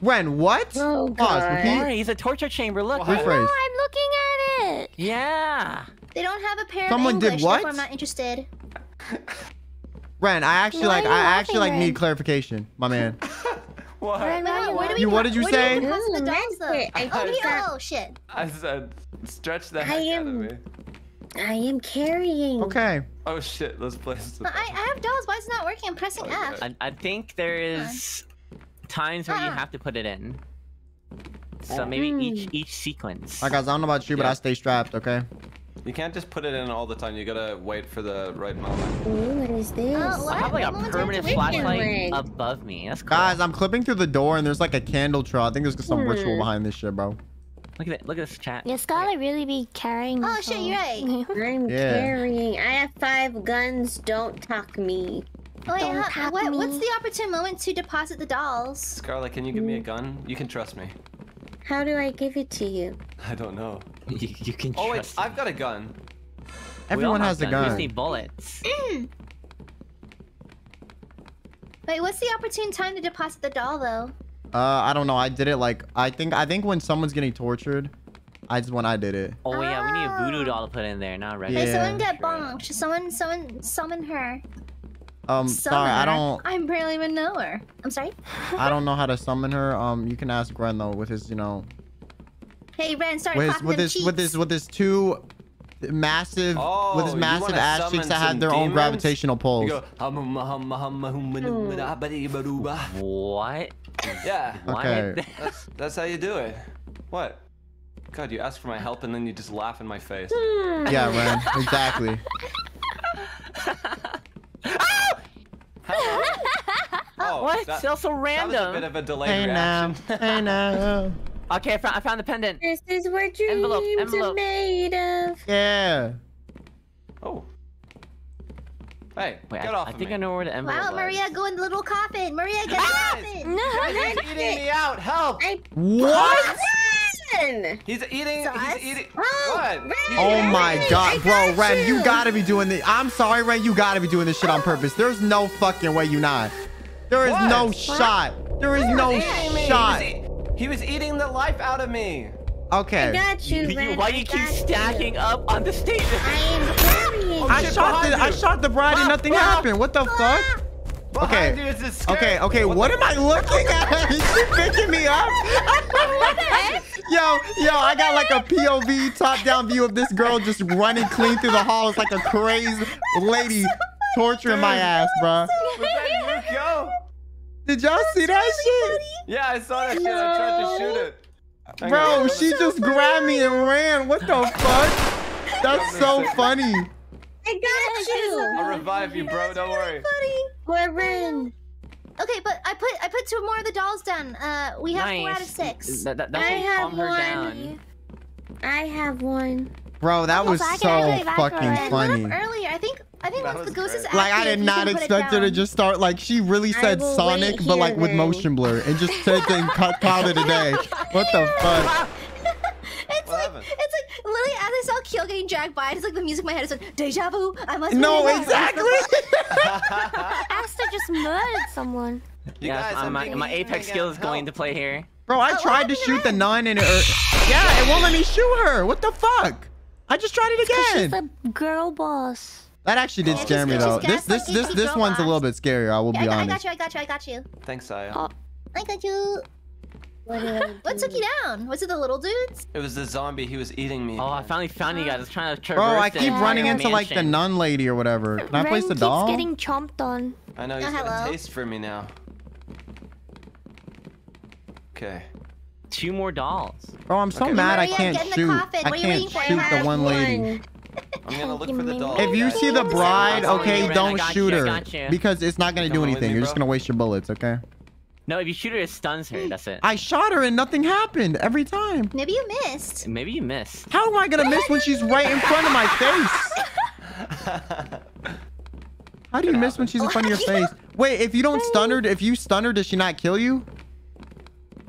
Ren, what? Oh, Pause. God. Repeat. Mari, he's a torture chamber. Look. What? No, Rephrase. I'm looking at it. Yeah. They don't have a pair Someone of did what? I'm not interested. Ren, I actually Why like. I actually like laughing, need clarification, my man. [LAUGHS] What? Ren, Wait, where no, where do we You- what did you where do we say? deposit the Ooh, dolls, though? I Oh, think Oh, shit. I said, stretch the I heck out of am- me. I am carrying. Okay. Oh shit, let's play this. But I, I have dolls. Why is it not working? I'm pressing Oh, F. God. I, I think there is times where you Uh-uh. have to put it in. So oh. maybe each hmm. each sequence. Alright, guys, I don't know about you, but Yeah. I stay strapped, okay? You can't just put it in all the time. You gotta wait for the right moment. Ooh, what is this? Oh, what? I have like a What ones are permanent flashlight rig? above me. That's cool. Guys, I'm clipping through the door and there's like a candle trail. I think there's some ritual Hmm. behind this shit, bro. Look at it. Look at this chat. Yeah, Scarlet really be carrying. Oh, shit, you're right. [LAUGHS] I'm Yeah. carrying. I have five guns. Don't talk me. Oh, wait, Don't how- tap what, what's the opportune moment to deposit the dolls? Scarlet, can you give me a gun? You can trust me. How do I give it to you? I don't know. [LAUGHS] You, you can Oh wait, trust I've got a gun. Everyone has a gun. We just gun. need bullets. Wait, what's the opportune time to deposit the doll, though? Uh, I don't know. I did it like I think I think when someone's getting tortured, I just when I did it. Oh yeah, we need a voodoo Oh. doll to put in there. Not ready. Yeah. Hey, someone get bonked. Someone, someone, summon her. Um, Summon sorry, I don't I barely even know her. I'm sorry. I don't know how to summon her. Um, you can ask Gren though with his you know Hey, Ren, start with his clapping with them his with this, with his two massive Oh, with this oh, massive wanna ass cheeks that have some their own gravitational pulls. You go. Oh. hum, hum, hum, hum, hum. What? Yeah, What? Okay. that's that's how you do it. What? God, you ask for my help and then you just laugh in my face. Hmm. Yeah, Ren, exactly. [LAUGHS] [LAUGHS] Oh, what? That, Still so that was a random. bit of a delayed Hey now, reaction. hey now. [LAUGHS] Okay, I found, I found the pendant. This is where dreams Envelope, are made of. Yeah. oh. Hey, Wait, get I, off I of think me. I know where the envelope Wow, was. Maria, go in the little coffin. Maria, get in the Guys! coffin. He's eating me out. Help! I What? Won! He's eating. Sus. He's eating. Oh, What? Ren, Oh my Ren, god, I bro, got Ren, you you. gotta be doing this. I'm sorry, Ren, you gotta be doing this shit on purpose. There's no fucking way you not. There is What? no What? shot. There is no Eating me. shot. He was, eat- he was eating the life out of me. Okay. I Okay. got you, You- Ren. why I you keep stacking you. up on the stage? I am carrying. Oh, I shot the behind I shot the bride and nothing happened. What the fuck? Okay. Behind you is. Okay, okay, what am I looking at? [LAUGHS] Is she picking me up? Yo, yo, I got like a POV top-down view of this girl just running clean through the halls like a crazy lady torturing my ass, bruh. [LAUGHS] Was that Yukio? Did y'all see that shit? Yeah, I saw that shit. I tried to shoot it. Hang Bro, on. she just grabbed me and ran. What the fuck? That's so [LAUGHS] funny. I got you. I'll revive you, bro. Don't worry. Where Ren? Okay, but I put I put two more of the dolls down. Uh, we have four out of Nice. six. That, that, that's I have calm her one. down. I have one. Bro, that was I can so actually back her fucking in. Funny. earlier. I think I think That once the was goose is great. Like I did not can put it expect her to just start like she really said Sonic, but like here with motion blur and just said and [LAUGHS] cut called it a day. What the [LAUGHS] fuck? It's What like happened? it's like literally as I saw Kyo getting dragged by, it's like the music in my head is like deja vu. I must. be No, in exactly. [LAUGHS] Aster just murdered someone. You yeah, guys, my, my, being my eaten apex skill is going to play here. Bro, I Oh, tried to shoot the happened nun and it. er, yeah, it won't let me shoot her. What the fuck? I just tried it She's again. the girl boss. That actually did Yeah, scare she's- me though. This this this this one's a little bit scarier. I will Yeah, be I, got, I got you. I got you. I got you. Thanks, Saya. Oh. I got you. What [LAUGHS] What took you down? Was it the little dudes? It was the zombie. He was eating me. Oh, I finally found you guys. I was trying to traverse Bro, I keep running into like the nun lady or whatever. Can I place the doll? keeps doll? getting chomped on. I know he's Oh, got a taste for me now. Okay. Two more dolls. Bro, I'm so Okay. mad I can't get in the shoot. I What are you waiting can't shoot the have one lady. [LAUGHS] I'm gonna look for the mean- doll. If you see the Oh, bride, okay, don't shoot you, her because it's not gonna do Come on with anything. me, You're just gonna waste your bullets, okay? No, if you shoot her, it stuns her. That's it. I shot her and nothing happened every time. Maybe you missed. Maybe you missed. How am I gonna miss when she's right in front of my face? [LAUGHS] How do you miss when she's in front of your [LAUGHS] face? Wait, if you don't stun her, if you stun her, does she not kill you?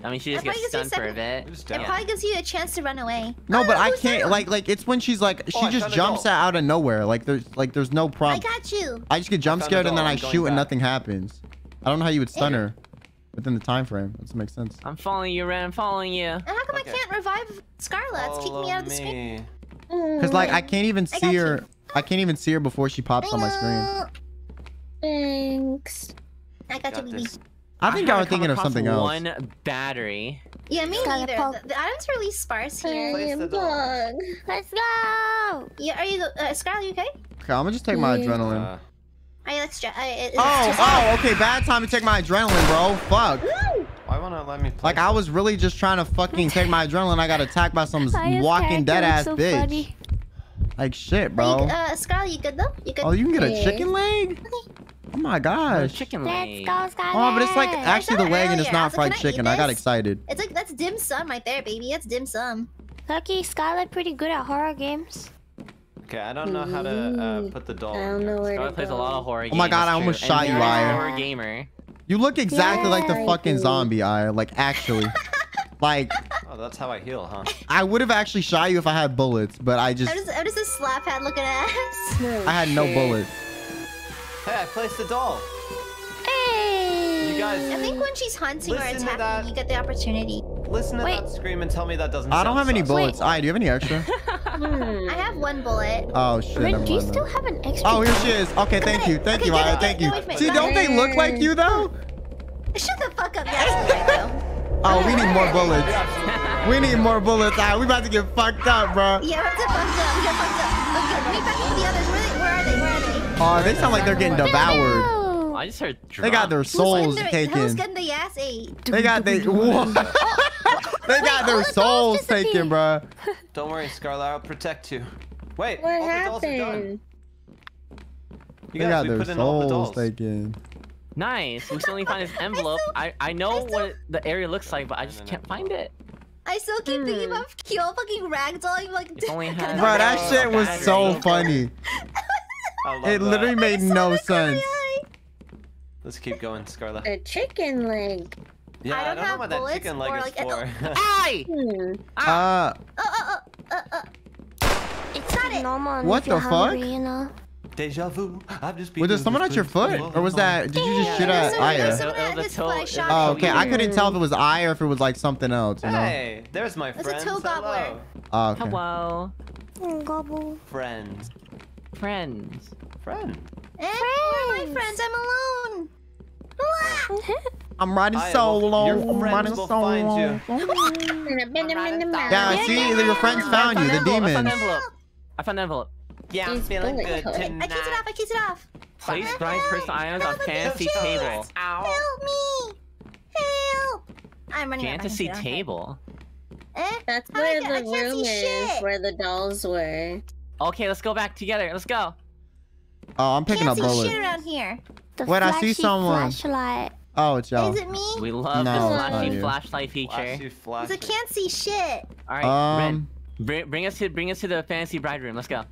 I mean, she just That's gets stunned for a bit. It down. probably gives you a chance to run away. No, but oh, I can't. down? Like, like it's when she's like Oh, she I just jumps doll. out of nowhere. Like there's like there's no problem. I got you. I just get jump scared and then. I I'm shoot and back. nothing happens. I don't know how you would stun her within the time frame. That doesn't make sense. I'm following you, Ren. I'm following you. And how come Okay. I can't revive Scarlet? It's kicking me out of the screen. Cause like I can't even see her. I can't even see her before she pops on my screen. Thanks. I got, Got you, baby. This. I think y'all haven't were come thinking of something else. One battery. Yeah, me neither. The, the items are really sparse here. Place the doll. bug. Let's go. Yeah, are you, uh, Scarlet, you okay? Okay, I'm gonna just take my Yeah. adrenaline. Uh, Are you like stra- uh, it- Oh, oh, okay. Bad time to take my adrenaline, bro. Fuck. why won't it let me play? Like I was really just trying to fucking take my adrenaline. I got attacked by some walking dead ass so bitch. funny. Like shit, bro. you, uh, Scarlet, you good though? You good? Oh, you can get a chicken leg? Oh my gosh. chicken Let's leg. go, Scarlet. Oh, but it's like actually the saw it leg and it's earlier. I not was fried "Can I chicken. I got excited. It's like that's dim sum right there, baby. That's dim sum. Lucky Scarlet pretty good at horror games. Okay, I don't know how to uh, put the doll. I don't know where Scarlet to plays a lot of horror games. Oh my God, I almost true. shot and you, you're horror gamer. You look exactly like the Yeah, I fucking do. zombie eye. Like actually. [LAUGHS] like Oh, that's how I heal, huh? I would have actually shot you if I had bullets, but I just How does how does this slap hat look at us? I had no bullets. Hey, I placed the doll. Hey. You guys, I think when she's hunting or Listen that. attacking, you get the opportunity. listen to Wait. that scream and tell me that doesn't. I don't sound have any sus. bullets. Eye, do you have any extra? Hmm. [LAUGHS] I have one bullet. Oh shit. Rin, do you still then. have an extra? Oh, here she is. Okay, thank you, thank Okay, you, get Aia, it, thank get you. away from. See, don't they look like you though? Shut the fuck up, [LAUGHS] yes. Oh, we need more bullets. We need more bullets. Aia, we about to get fucked up, bro. Yeah, that's a fucked up. We got fucked up. Okay, meet back with the others. Where, are they? Where are they? Oh, they sound like they're getting devoured. No. I just heard. They got their souls getting their- Who's taken. getting the ass ate? They got they. [LAUGHS] [LAUGHS] They got all their the souls taken, bro. [LAUGHS] Don't worry, Scarlet. I'll protect you. Wait, What all the dolls are done. happened? You They guys, got we their put in all the souls taken. Nice. We still need find this envelope. I I know I what the area looks like, but I just no, no. can't find it. I still keep thinking Hmm. about Kyo fucking ragdolling like. Only Can I has- go Bro, that shit was so funny. I love It that. literally made no sense. Let's keep going, Scarlet. A chicken leg. Yeah, I I don't don't, know what that bullets chicken leg is like, a- for. [LAUGHS] [LAUGHS] Aye! Hmm. Uh, Uh, uh, uh, uh, uh. It's it. normal. What the fuck? hungry, You know. Deja vu. I've just been. was there someone at your foot, or was that? Did you just shoot at someone- Aia? someone It was at a this toe- foot. I was shot a Oh, okay. I couldn't tell if it was Aia or if it was like something else. You know? Hey, there's my friend. It's a friends. toe gobbler. Hello. Oh, okay. Hello, Mm, Gobble. Friends. Friends. Friend. Eh, where are my friends? I'm alone. [LAUGHS] I'm riding Aia, solo. your I'm riding solo. find you. Yeah, [LAUGHS] Yeah, see, yeah, your friends yeah. found you, the I found the demons. I found the envelope. Yeah, I'm feeling good I kicked it off. I kicked it off. Place bright personal items on fantasy table. Help me! Help! I'm running out. Fantasy table. Eh? That's where the room is, where the dolls were. Okay, let's go back together. Let's go. Oh, I'm picking Can't up see bullets. shit around here. The Wait, I see someone. Flashlight. Oh, it's y'all. Is it me? We love No, this it's not flashy flashlight feature. Flashy, flashy. I can't see shit. All right, Ren, Um, bring, bring us to bring us to the fantasy bride room. Let's go.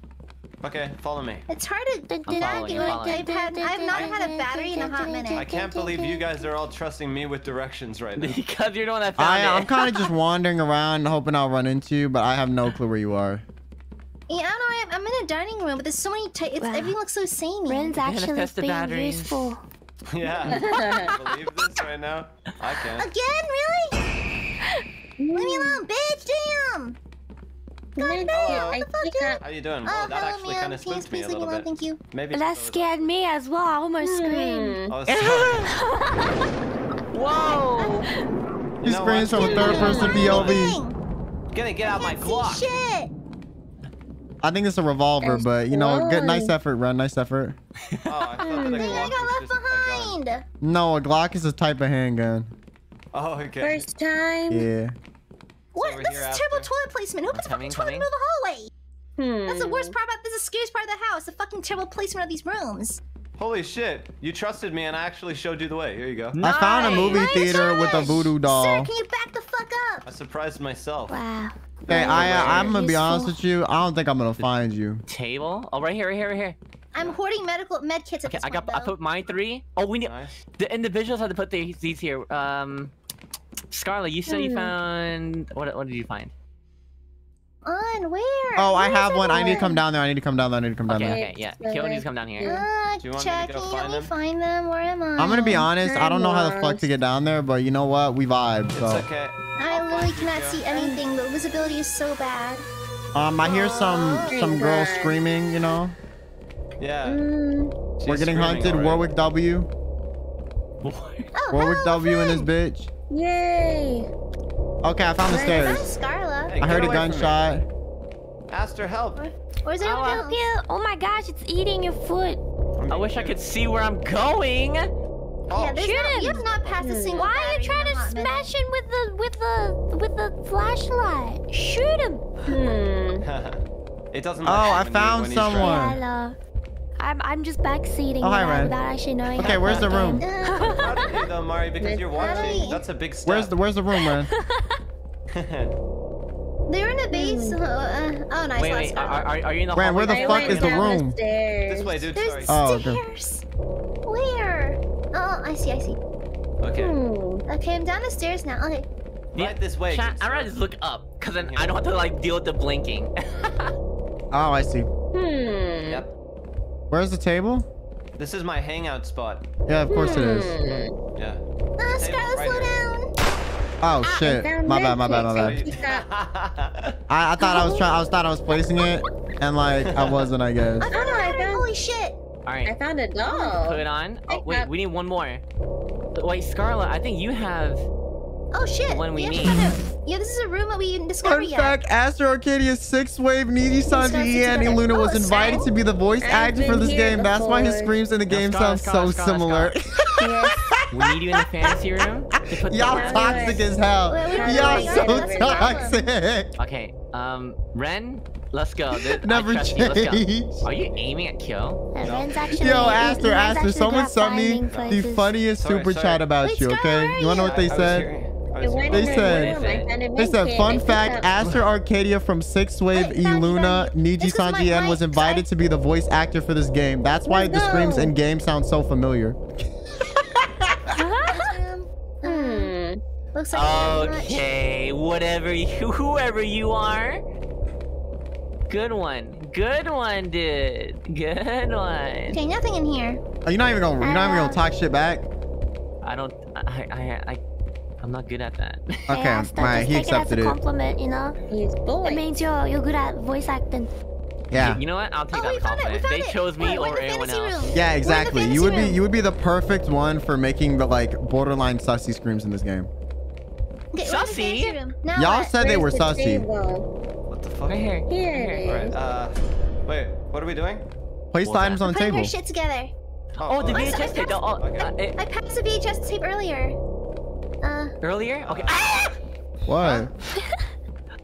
Okay, follow me. It's hard to I'm not following, do I'm it. following. I've, had, I've not had a battery in a hot minute. I can't believe you guys are all trusting me with directions right now. [LAUGHS] because you're the one that found I, it. I'm kind of just [LAUGHS] wandering around, hoping I'll run into you, but I have no clue where you are. Yeah, I don't know. I'm, I'm in a dining room, but there's so many. T- it's, Wow. Everything looks so samey. Ren's gotta actually test the being batteries. useful. [LAUGHS] yeah. [LAUGHS] I believe this right now. I can't. Again, really? Leave me alone, bitch! Damn! God Medkit, damn! I What the fuck, think dude? I- How you doing? Oh, Well, that actually kind of Please, spooked me a leave me little alone. bit. Thank you. Maybe. That so- scared me as well. I almost screamed. Hmm. [LAUGHS] Oh. Whoa! You You know screams from a third person POV. Dang, Gonna get out my can't Glock. shit. I think it's a revolver, but you know, good, nice effort, Ren. Nice effort. [LAUGHS] Oh, I thought that a Dang, I Glock got left just a behind. No, a Glock is a type of handgun. Oh, okay. First time. Yeah. What? over This here is terrible toilet placement. Who puts a coming, fucking toilet in the coming. middle of the hallway? Hmm. That's the worst part about this. is The scariest part of the house. The fucking terrible placement of these rooms. Holy shit! You trusted me, and I actually showed you the way. Here you go. Nice. I found a Nice. movie Nice theater with a voodoo doll. Sir, can you back the fuck up? I surprised myself. Wow. Hey, I, I'm gonna be Useful. honest with you. I don't think I'm gonna find you. Table? Oh, right here, right here, right here. I'm hoarding medical med kits at Okay, this I got. point, I put my three. Oh, we need. Nice. The individuals have to put these, these here. Um, Scarlet, you said you Hmm. found. What? What did you find? On where? Oh, I have one. I need to come down there. I need to come down there. I need to come down Okay, there. okay, yeah. It's Kyo needs to come down here. Uh, Do you want me to go find help me them? find them? Where am I? I'm gonna be honest. I don't know how the fuck to get down there, but you know what? We vibe. It's okay. I literally cannot see anything. The visibility is so bad. um, I hear some Oh, some girls screaming. You know, Yeah. Mm, we're getting screaming hunted. already. Warwick W. Oh, What was W in this friend. bitch? Yay! Okay, I found the Wait, stairs. That's Scarle. Hey, I heard a away from me. gunshot. Aster, help. Where's I'll everyone help else? you. Oh my gosh, it's eating your foot. I wish I could see where I'm going. Yeah, Shoot not, him. you have not passed a single Why are you trying to smash him with the with the with the flashlight? Shoot him. Hmm. [LAUGHS] it doesn't. Oh, I found when he's someone. Hello. I'm I'm just backseating Oh, hi, without, Ren. without actually knowing. Okay, where's the room? game. Proud of you though, Mari, because you're watching. That's a big step. Where's the Where's the room, man? [LAUGHS] they're in a base. Uh, uh, oh, nice. Wait, last wait. Are, are, are you in the Ran, hallway? where the I fuck is the room? stairs. this way, dude. There's Sorry. Oh, okay. stairs. Where? Oh, I see. I see. Okay. Hmm. Okay, I'm down the stairs now. Okay. Right this way. Chat, I'd rather just look up, cause then I don't have to like deal with the blinking. [LAUGHS] Oh, I see. Hmm. Yep. Where's the table? This is my hangout spot. Yeah, of course it is. Hmm. Yeah. Uh, Scarlet, right slow down. Oh I shit. My bad, my bad, my medkits. bad. I I, I thought I was trying. I was thought I was placing it, and like I wasn't. I guess. I found Oh, a I ladder. found- Holy shit. All I found a put it on. Oh wait, we need one more. Wait, Scarlet, I think you have. Oh shit. One we have need. to find Yeah, this is a room that we didn't discover Fun yet. fact: Aster Arcadia's six wave Niji Stars Sanji and together. Luna was Oh, invited Star- to be the voice I've actor for this here game. That's why his screams in the game Scar, sound so Scar, similar. [LAUGHS] Yes. We need you in the fantasy room. to put the Y'all toxic as hell. Wait, we don't Y'all so what's the problem. toxic. [LAUGHS] Okay, um, Ren, let's go. Th- I Never trust you. Let's go. change. Are you aiming at kill? Ren's actually. Yo, Aster, Aster, someone sent me the funniest Sorry, super sorry. chat about Wait, you. Okay, where you wanna know what they I was said? Here. I It was went here. They said- the room. I found a They said, fun fact, Aster Arcadia from Six Wave Wait, Iluna. Niji This was Sanji N was invited to be the voice actor for this game. That's why the screams in game sound so familiar. [LAUGHS] Hmm. looks like very. Okay, whatever you, [LAUGHS] whoever you are. Good one. Good one, dude. Good one. Okay, nothing in here. Are you not even gonna? You're not even Uh, gonna talk shit back? I don't. I. I. I. I'm not good at that. Hey, [LAUGHS] Okay, Aster, alright, just he take it as a accepted it. compliment, you know. He's boy. It means you're you're good at voice acting. Yeah. You know what? I'll take Oh, that we found it. Compliment. They it. chose me We're- we're over anyone else. room. Yeah, We're in the exactly. You fantasy would be you would be the perfect one for making the like borderline sussy screams in this game. Okay, we're in the Sussy? fantasy room. Now Y'all what? said they were Where's the sussy. What the fuck? Right here. Here Right it here. is. Alright, uh, wait, what are we doing? Place the items on the Putting table. her shit together. Oh, the oh, Wait, so VHS tape. Oh, Okay. uh, it, I passed the VHS tape earlier. Uh, earlier. Okay. Ah! What? [LAUGHS]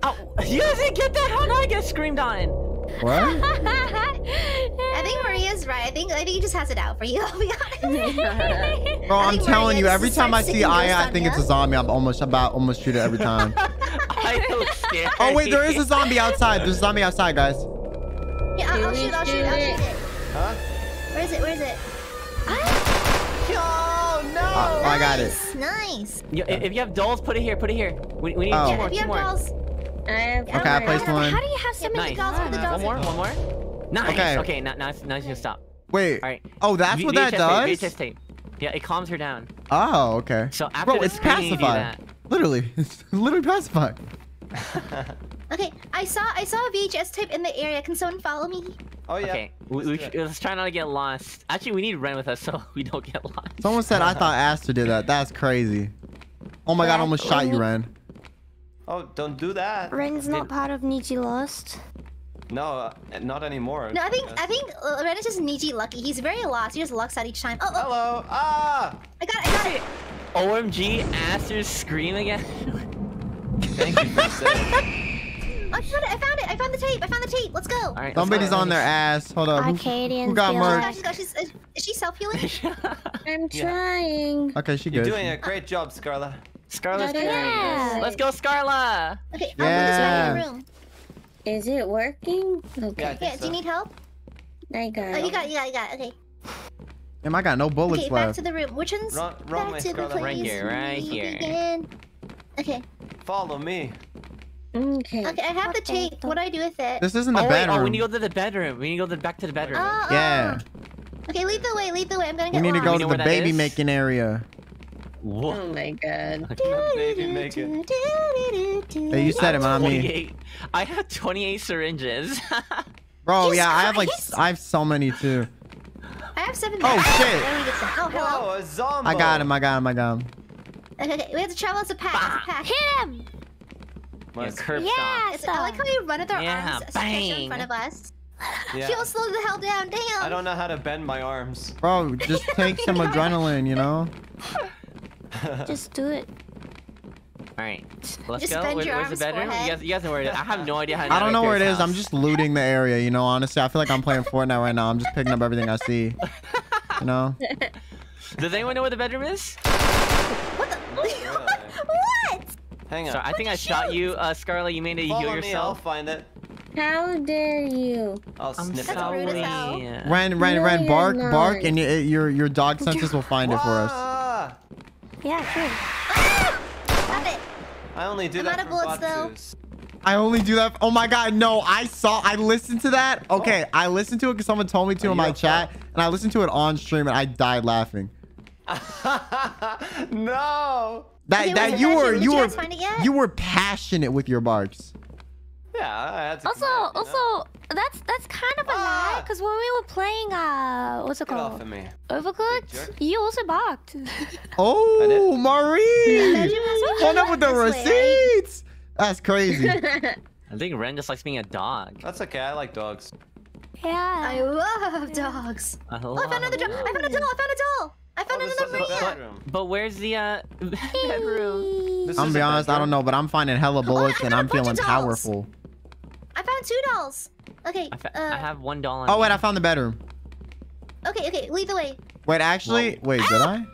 Oh, you didn't get that? How did I get screamed on? What? [LAUGHS] I think Maria's right. I think I think he just has it out for you. I'll be honest. Bro, I I'm telling Maria you, every time I see singing Aia, I think it's a zombie. I'm almost about almost shoot it every time. [LAUGHS] I look scared. oh wait, there is a zombie outside. There's a zombie outside, guys. Yeah, I'll, I'll shoot. I'll shoot. I'll shoot it. Huh? Where is it? Where is it? Oh no! Oh, I got it. Nice, Nice. Yo, i- if you have dolls, put it here. Put it here. We, we need Oh. two Yeah, more. if you Two have more. dolls. I have Okay, I one. placed one. How do you have so many Nice. dolls for the One more. One more. Nice. Okay. Okay. now, now, it's, now it's gonna stop. Wait. All right. Oh, that's V- what that does? Tape, VHS tape. Yeah, it calms her down. Oh, okay. So after Bro, it's screen, pacified. Literally, [LAUGHS] it's literally pacified. [LAUGHS] Okay, I saw I saw a VHS tape in the area. Can someone follow me? Oh yeah. Okay, we, we, Let's do sh- it. let's try not to get lost. Actually, we need Ren with us so [LAUGHS] we don't get lost. Someone said I thought [LAUGHS] Aster did that. That's crazy. Oh my god, I almost shot you, Ren. Oh, don't do that. Ren's not part of Niji Lost. No, uh, not anymore. No, I think I Yes. think uh, Ren is just Niji lucky. He's very lost. He just lucks out each time. Oh, oh, Hello. Ah! I got it. I got it. OMG, Aster's scream again. Thank you for saying. [LAUGHS] I found it. I found it. I found the tape. I found the tape. Let's go. All right, Somebody's on their ass. Hold up. Who, who got feel Oh my murked? gosh, she's got, she's, is, is she self healing? [LAUGHS] I'm trying. Okay, she You're good. doing a great job, Scarla. Scarlet's That is great. good. Let's go, Scarla. Okay, I'll move this the Yeah. room. Is it working? Yeah, I Okay, think Yeah, do you need help? I got Oh, it. you got, it, you got, it, you got. Okay. Damn, I got no bullets Okay, back to the room. Which one's Wrong- wrong back way, to the place Right here, right we here. began? Okay. Follow me. Okay. Okay, I have the tape. What do I do with it? This isn't the oh wait, oh, bedroom. oh we need to go to the bedroom. We need to go to, back to the bedroom. Oh, oh. Yeah. oh. Okay, lead the way. Lead the way. I'm gonna get. we get need to go to the baby is? making area. Whoa. Oh my god. Baby, make it. Hey, you said it, man. I mean, 28. I have 28 syringes. [LAUGHS] bro, Jesus yeah, I have like I have so many too. I have have seven Oh, minutes. shit. There we go. Oh, hello. Whoa, a zombie. I got him. I got him. I got him. Okay, okay, we have to travel as a pack. As a pack. Hit him! Yeah, Must- curb Yeah, It's- I like how we run with our Yeah, arms stretched in front of us. [LAUGHS] yeah. He'll slow the hell down. Damn. I don't know how to bend my arms. Bro, just take some [LAUGHS] adrenaline, you know? [LAUGHS] Just do it. Alright, let's Just go. bend Where- your where's the arms, bedroom? You guys, you guys know where it is. I have no idea how to I don't know where it navigate is. I'm just looting the area, you know? Honestly, I feel like I'm playing Fortnite right now. I'm just picking up everything I see. You know? Does anyone know where the bedroom is? What? Hang on. So I think I shot you, uh, Scarlet. You made it heal Follow me, I'll find it. How dare you? I'll I'm snip That's it. rude as hell. Ren, Ren, No, Ren, bark, not. bark, and y- your your dog senses will find it for us. Ah, Yeah, sure. Stop it. I only do I'm that out of for bullets, though. I only do that. Oh my god, no! I saw, I listened to that. Okay, I listened to it because someone told me to Are in my a chat, and I listened to it on stream, and I died laughing. [LAUGHS] no. That Okay, that you were you you were guys find it you were passionate with your barks. Yeah, I had. Also, commit, you know? also, that's that's kind of a lie, Ah! because when we were playing, uh, what's it Get off called? of me. Overcooked, you also barked. [LAUGHS] Oh, Marie! [LAUGHS] Hold up with the receipts. That's crazy. [LAUGHS] I think Ren just likes being a dog. That's okay. I like dogs. Yeah. I love dogs. I Oh, I found another doll. I found a doll. I found a doll. I found Oh, this another is the Maria. bedroom. But where's the uh [LAUGHS] bedroom? This I'm gonna be a honest, I don't know, but I'm finding hella bullets I and got a I'm feeling powerful. I found two dolls. Okay. I, uh, I have one doll. On Oh wait, me. I found the bedroom. Okay. Okay. Lead the way. Wait, actually, wait, did I?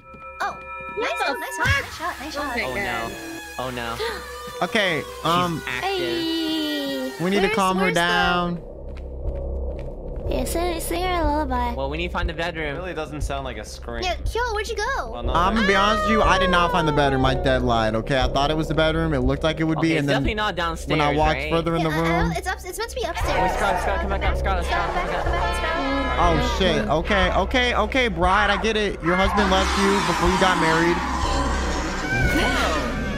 Oh, nice, the oh, nice shot. Nice shot. Nice shot. my Oh no! Oh no! [GASPS] Okay, um, She's active. Hey. we need to calm her where's the- down. Yeah, sing, sing her a lullaby. Well, we need to find the bedroom. It really doesn't sound like a scream. Yeah, Kyo, where'd you go? Well, no, I'm gonna be honest with you, I did not find the bedroom. My dead lied. Okay, I thought it was the bedroom. It looked like it would Okay, be, it's and definitely then not downstairs. when I walked right? further in the Yeah, I- I room. don't- it's up. It's meant to be Wait, upstairs. Scarlet, Scarlet, come back up, Scarlet, Scarlet, come back up. Oh shit. Okay, okay, okay, bride. I get it. Your husband left you before you got married.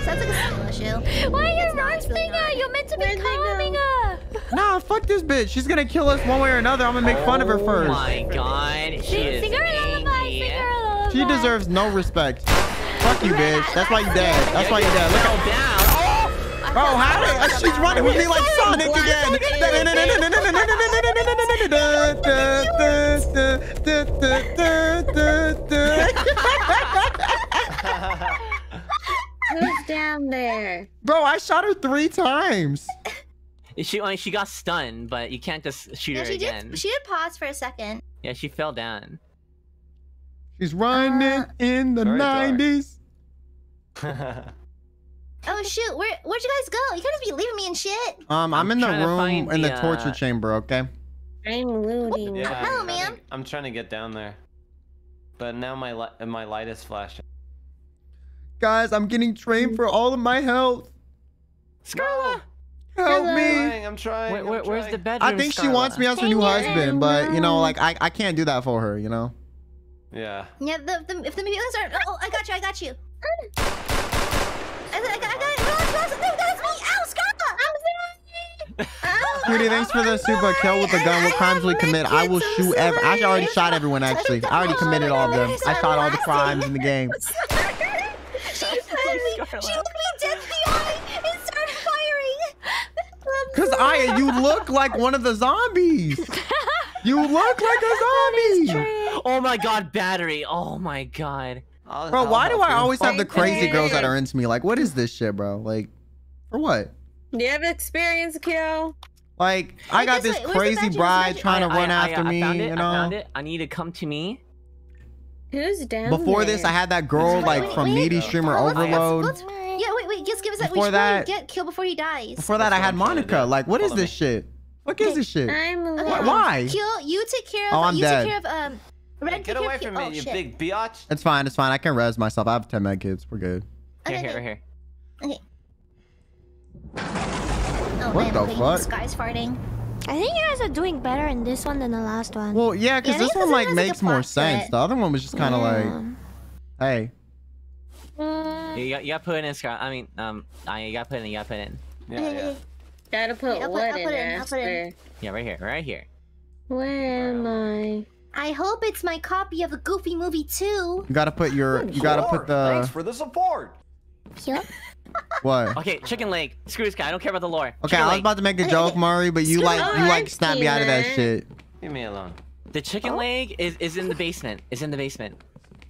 Sounds like a skill issue. Why are you It's not, it's really roasting her? You're meant to be Where'd calming her. Nah, fuck this bitch. She's gonna kill us one way or another. I'm gonna make fun of her first. Oh my god, she Sing, is sing her a lullaby. angry. Sing her a lullaby. She deserves no respect. Fuck you, bitch. That's why you dead. That's why you dead. Look Fell at down. Bro, how did uh, she's running with me like Sonic again? Who's down there? Bro, I shot her three times. [LAUGHS] She, I mean, she got stunned, but you can't just shoot Yeah, her she again. did. She did pause for a second. Yeah, she fell down. She's running in the 90s. [LAUGHS] Oh shoot, where where'd you guys go? You can't just be leaving me and shit. Um, I'm I'm in the room in the the, torture uh, chamber, okay? I'm looting. yeah, I'm Hello, ma'am. I'm trying to get down there, but now my li- my light is flashing. Guys, I'm getting trained for all of my health. Scarlet! Help Hello. me. Trying, I'm trying. Where, I'm where, where's trying. the bedroom? I think she wants me as her new husband, but you know, like I, I can't do that for her, you know. Yeah. Yeah, the, the if the mutants are. Oh, I got you. I got you. I, I, got- I got it. Relax, relax. No, that's me. Ow, Scarlet. I'm sorry. Ow. Cutie, thanks for the super kill with the gun. What crimes we commit? I will shoot every. I already shot everyone actually. I already committed all of them. I shot all the [LAUGHS] crimes in the game. she, she looked I'm Cause I, you look like one of the zombies. [LAUGHS] You look like a zombie. Oh my god, battery! Oh my god. I'll, Bro, I'll why do I always have the crazy Okay. girls that are into me? Like, what is this shit, bro? Like, for what? Do you have experience, Kyo? Like, I got this this way. Where's the crazy bedroom? Where's the bride bedroom? trying to I- run I- I- after me, it, you I found know. it. I need to come to me. Who's down Before there? this, I had that girl Wait, like wait, from wait. Needy Streamer Oh, let's- Overload. let's- Yeah, wait, wait. Just give us that. Before we should that- get killed before he dies. Before that, I That's what had I'm trying to Monica. Like, what is this shit? What is this shit? I'm Okay, looting. Why? Kill. You take care of. Oh, I'm you dead. take care of um. Red, Hey, take get away from me, oh, you shit. big biatch. It's fine. It's fine. I can res myself. I have 10 med kids. We're good. Here, Okay, here, okay. Oh, What man, the okay, fuck? Sky's farting. I think you guys are doing better in this one than the last one. Well, yeah, because Yeah, this this one like has, like, a makes more sense. it. The other one was just kind of like, hey, You got, you got put it in, Scarlet. I mean, um, I, you got put it in. You got put it in. Yeah, yeah. [LAUGHS] Gotta put I'll put- what in put in, put in. Yeah, right here, right here. Where am I? I hope it's my copy of a Goofy movie too. You gotta put your. You gotta put Thanks the. for the support. Yup. [LAUGHS] What? Okay, chicken leg. Screw this guy. I don't care about the lore. Okay, Chicken I was leg. about to make a joke, Mari, but you like you like snapped me out of that shit. Leave me alone. The chicken leg is, is in the basement. Is in the basement.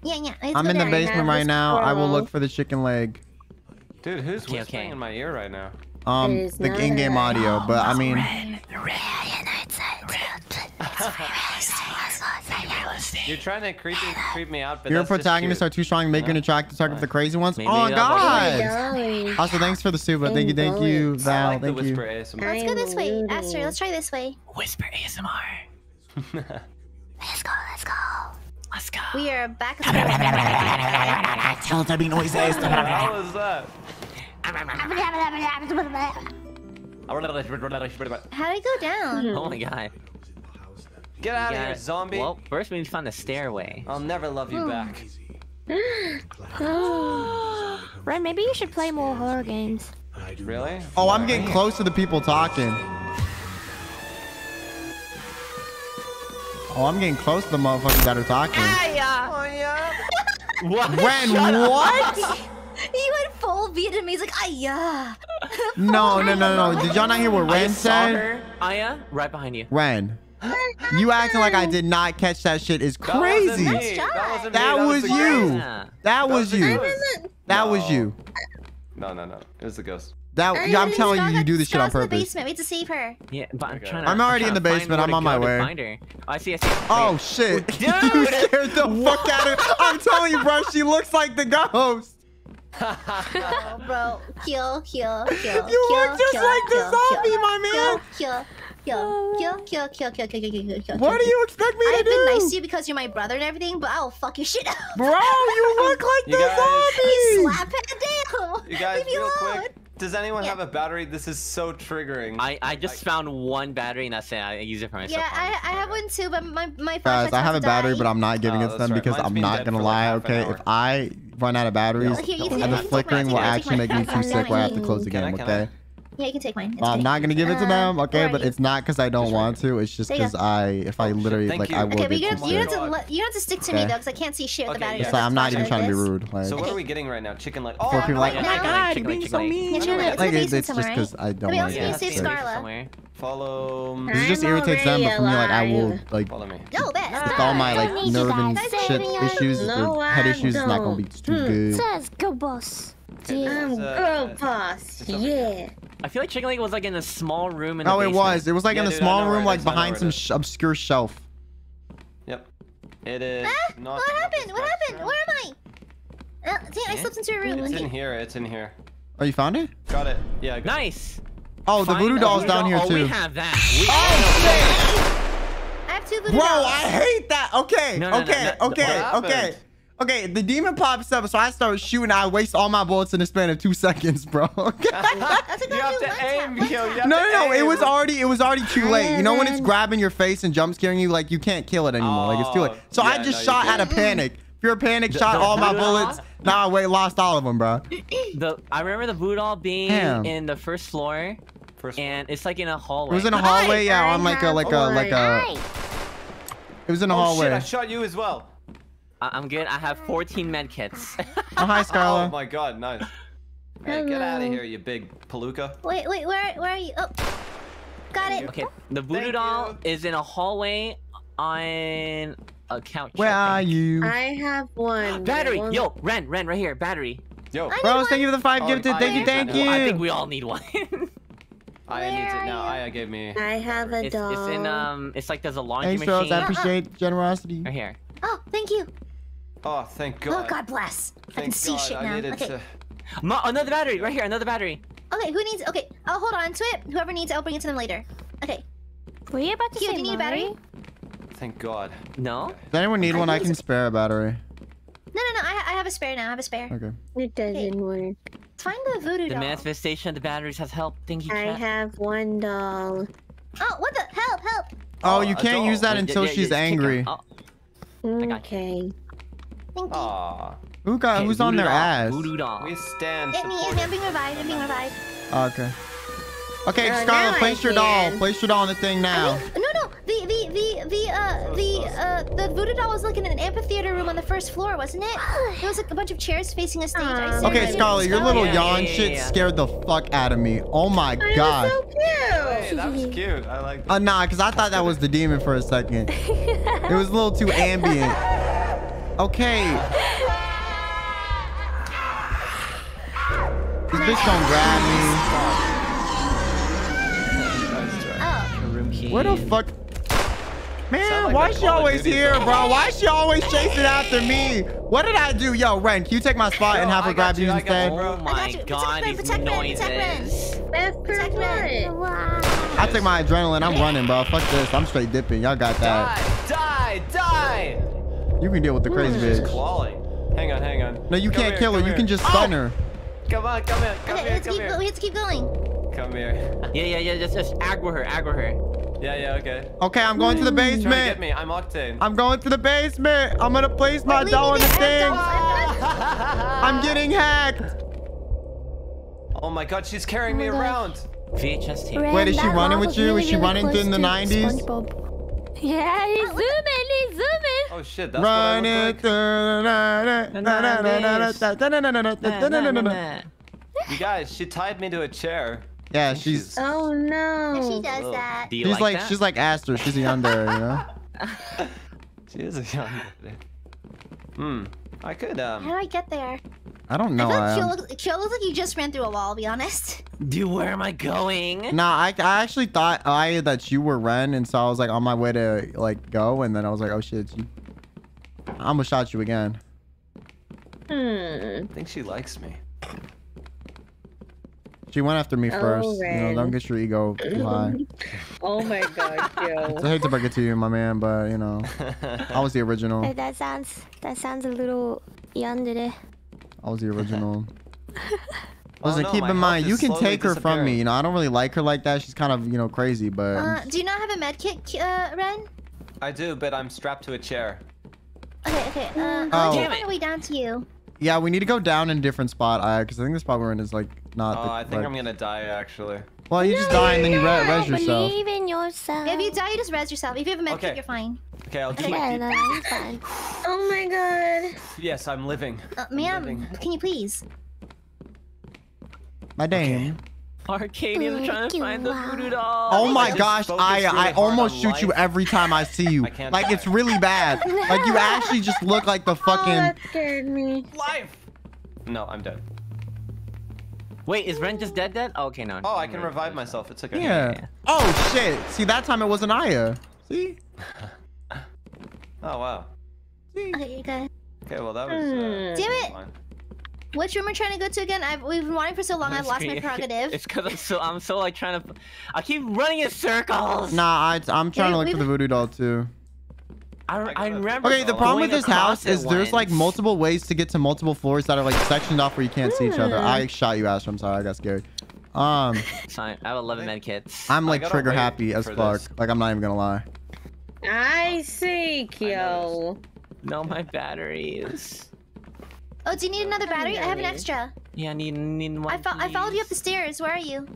Yeah, yeah. let's I'm in the basement right this now. I will look for the chicken leg. Dude, who's Okay, whispering okay. in my ear right now? Um, the in-game a- audio, but I mean, You're trying to creep me, creep me out, but your that's protagonists cute. are too strong, making No. An attractive target for the crazy ones. Maybe Oh that's God! Golly. Also, thanks for the super. Thank you, thank you, Val. like Thank you. whisper ASMR. Let's go this way, I'm Let's try this way. Whisper ASMR. [LAUGHS] Let's go, let's go. Let's go. We are back. [LAUGHS] at Teletubby noises. How was that? the- [LAUGHS] How'd it go down? Oh my god. Get out of here, zombie! Well, first we need to find the stairway. I'll never love you back. [GASPS] Ren, maybe you should play more horror games. Really? Oh, I'm getting close to the people talking. Oh, I'm getting close to the motherfuckers that are talking. Oh yeah. What? Ren, [LAUGHS] what? [LAUGHS] He went full Vietnamese, like, yeah. [LAUGHS] No, no, no, no. Did y'all not hear what I Ren just said? her. Aia, right behind you. Ren, you acting like I did not catch that shit is That wasn't crazy. me. Nice try. That wasn't That me. was the you. ghost. That was the you. ghost. That was you. No, no, no. It was the ghost. That yeah, I'm telling you, you do this shit on Scar's in the purpose. basement. We have to save her. Yeah, but I'm Okay. trying to. I'm already trying in the basement. I'm on my way. Find her. Oh, I see. I see. Oh shit! Dude, [LAUGHS] you scared the what? fuck out of her. I'm telling you, bro. She looks like the ghost. Oh, [LAUGHS] bro. Kill, kill, kill. You kill, look just kill, like the kill, zombie, kill, my man. Kill, kill, kill, kill, kill, kill, kill, kill, kill, kill, kill. What do you expect me to do? I've been nice to you because you're my brother and everything, but I'll fuck your shit up. Bro, you [LAUGHS] look like You the guys- zombie. Slap it down. You guys, Leave real alone. quick. Does anyone Yeah. have a battery? This is so triggering. I, I just found one battery and that's it. I use it for myself. Yeah, I, I have one too, but my my Guys, I have a battery, die. but I'm not uh, giving Oh, it to them right. because Mine's I'm not gonna lie. Okay, if I run out of batteries Here, and the you can take flickering will actually make me too sick where I have to close the game. can I? Okay. Yeah, you can take mine. It's I'm okay. not gonna give it to Uh, them, okay? are But it's not because I don't There want to. It's just because I, if I Oh, literally, Thank like, you. I will Okay, but get you you, have to, you have to stick to me though, because I can't see shit with the battery. yeah. Like I'm not even Flashlight trying to be rude. Like, So what are we getting right now? Chicken leg. Oh, people like, oh my god, you're being so mean. Yeah, chicken. It's Like, it's it's just because I don't want to Yeah, save it's in there Scarlet. somewhere. follow. me. It just irritates them, but for me, like, I will, like, Follow me. No, best. with all my, like, need nerve and shit issues, the head issues, it's not gonna be too Hmm. good. Says go boss. Okay, Yeah. I'm uh, girl boss. Yeah. I feel like chicken leg was like in a small room in the Oh, it was. It was like Yeah, in a dude, I small room, like is, I know behind some sh obscure shelf. Yep. It is Ah, not. what happened? What happened? bathroom. Where am I? Uh, damn, I Yeah? slipped into a room. It's Okay. in here. It's in here. Oh, you found it? Got it. Yeah. I got it. Nice. Oh, the Find voodoo doll's down doll. here oh, we too. have that. We I have two voodoo Bro, dolls. I hate that. Okay, No, no, no, okay, no, okay, what okay. Happened? Okay, the demon pops up, so I start shooting. I waste all my bullets in the span of two seconds, bro. Okay. [LAUGHS] That's a You have to aim, tap, one yo. tap. You have No, no, no. It was already, it was already too late. You know when it's mm-hmm. grabbing your face and jump scaring you, like you can't kill it anymore. Like it's too late. So I just no, shot out of can't. panic. Pure panic, The- shot the all my bullets. Nah, I wait, lost all of them, bro. The I remember the voodoo doll being Damn. in the first floor, First and it's like in a hallway. It was in a hallway, yeah, I on like a, like a, like a. one. It was in a Oh shit! I shot you as well. I- I'm good. I have 14 med kits. [LAUGHS] Oh hi, Oh my god, nice. Hey, get out of here, you big palooka. Wait, wait, where, where are you? Oh, got it. okay, the voodoo Thank doll you. is in a hallway on a couch. Where are you? I have one. [GASPS] Battery! One- Yo, Ren, Ren, right here, battery. Yo, I Bros, thank you for the five Oh, gifted. I Thank you, thank you. I think we all need one. [LAUGHS] Aia needs Where it now. are? Aia gave me. I have a doll. it's in um, it's like there's a laundry Thanks, Rose. I appreciate [GASPS] generosity. Right here. Oh, thank you. Oh, thank oh, God. Oh, God bless. I can see God, shit now. needed Okay. to. Ma- another battery, right here, another battery. Okay, who needs? Okay, I'll hold on to it. Whoever needs, it, I'll bring it to them later. Okay. Were you about to Q, say do you need a Mari? battery? Thank God. No. Does anyone need I one? I can spare a battery. No, no, no. I, I have a spare now. I have a spare. Okay. It doesn't work. Find the voodoo The doll. manifestation of the batteries has helped. Thank you, I have one doll. Oh, what the? Help, help. Oh, Oh, you can't use that Wait, until yeah, yeah, she's yeah, angry. Oh, got you. Okay. Thank you. Aw. Who got? okay, Who's on their ass? Voodoo doll. We stand. Hit me, hit me. I'm being revived. I'm being revived. Oh, okay. Okay, now Scarlet, I place your doll. Place your doll on the thing I now. think- no, no. The, the, the the uh the uh the voodoo doll was like in an amphitheater room on the first floor, wasn't it? There was like a bunch of chairs facing a stage. I Okay, it. Scarlet, your little Yeah, yawn yeah, shit yeah. scared the fuck out of me. Oh my It was god. so cute. Hey, that was cute. I like that. Uh, nah, because I thought that was the demon for a second. [LAUGHS] It was a little too ambient. [LAUGHS] Okay. This bitch gonna grab Nice try. Oh, Room key. me. Where the fuck? Man, Sound like why the she always here, bro? Why is she always chasing after me? What did I do? Yo, Ren, can you take my spot and have her grab you you, instead? Oh my god, Ren, these protect Ren, protect Ren. noises. That's for Protect Ren. what? Wow. I take my adrenaline. I'm running, bro. Fuck this. I'm straight dipping. Y'all got that. Die! Die! Die! You can deal with the crazy She's bitch. clawing. Hang on, hang on. No, you Come can't here, kill her. come You can just stun Oh! her. Come on, come here, come okay, here, let's come keep here. we have to keep going. Come here. [LAUGHS] Yeah, yeah, yeah. Just, just aggro her, aggro her. Yeah, yeah, okay. Okay, I'm going to the Trying to get basement. me. I'm Octane. I'm going to the basement. I'm gonna place my Wait, doll on the me there. I thing. I have dolls. I'm getting hacked. oh my god, she's carrying oh me Oh my God. around. VHS tape. Ren, Wait, is she running with you? Really, Is she running close in the 90s? SpongeBob. Yeah, he's zooming, he's zooming. Oh shit, that's Run what I it. look Nah, like. You guys, she tied me to a chair. Yeah, she's Oh no. She does Whoa. that. Do you she's like, like that? she's like Aster. She's a yandere, you know. She is a young lady. Hmm. I could How um. do I get there? I don't I know. feel like I, Kyo um, looks, Kyo looks like you just ran through a wall, I'll be honest. Dude, where am I going? Nah, I, I actually thought I that you were Ren, and so I was like on my way to like go, and then I was like, oh shit, you. I'm gonna shot you again. Hmm. I think she likes me. She went after me Oh, first. You know, don't get your ego too high. [LAUGHS] Oh my god, [LAUGHS] I Joe. hate to break it to you, my man, but you know, [LAUGHS] I was the original. Hey, that sounds that sounds a little yandere. I was the original. [LAUGHS] Oh, Listen, no, keep in mind, you can take her from me. You know, I don't really like her like that. She's kind of, you know, crazy, but Uh, do you not have a med kit, uh, Ren? I do, but I'm strapped to a chair. Okay, okay. Uh, Oh. let's Damn find it. a way down to you. yeah, we need to go down in a different spot. I, because I think the spot we're in is like not. Oh, the, I think like- I'm gonna die actually. Well, you just die and then you re- res yourself. Believe in yourself. If you die, you just res yourself. If you have a med Okay. you're fine. Okay, I'll keep. Yeah, no, no, he's fine. [SIGHS] Oh my god. Yes, I'm living. Uh, ma'am, living. can you please? My dame. Arcadian's trying to find the Wow. voodoo doll. Oh my just gosh, I really I almost on shoot you every time I see you. [LAUGHS] I can't Like die. it's really bad. Like you [LAUGHS] actually just look like the fucking. Oh, fucking. that scared me. Life. No, I'm dead. Wait, is Ren just dead dead? Oh, okay, no. Oh, I can revive myself. It's okay. Yeah. Oh shit. See that time it wasn't Aia. See. Oh wow. See. Okay, you guys. Okay, well that was. Uh, Hmm. Damn it. fine. Which room are we trying to go to again? I've we've been wanting for so long. I've lost my [LAUGHS] prerogative. It's because I'm so I'm so like trying to. I keep running in circles. Nah, I, I'm trying to look for the voodoo doll too. I, I I remember. Okay, the problem with this house is it is there's like multiple ways to get to multiple floors that are like sectioned off where you can't see each other. I shot you, Astro. I'm sorry, I got scared. Um, I have 11 med kits. I'm like trigger happy as fuck. this. Like I'm not even gonna lie. I see, Kyo. No, my batteries. Oh, do you need another battery? I have an extra. Yeah, I need need one. I, fo- I followed you up the stairs. Where are you?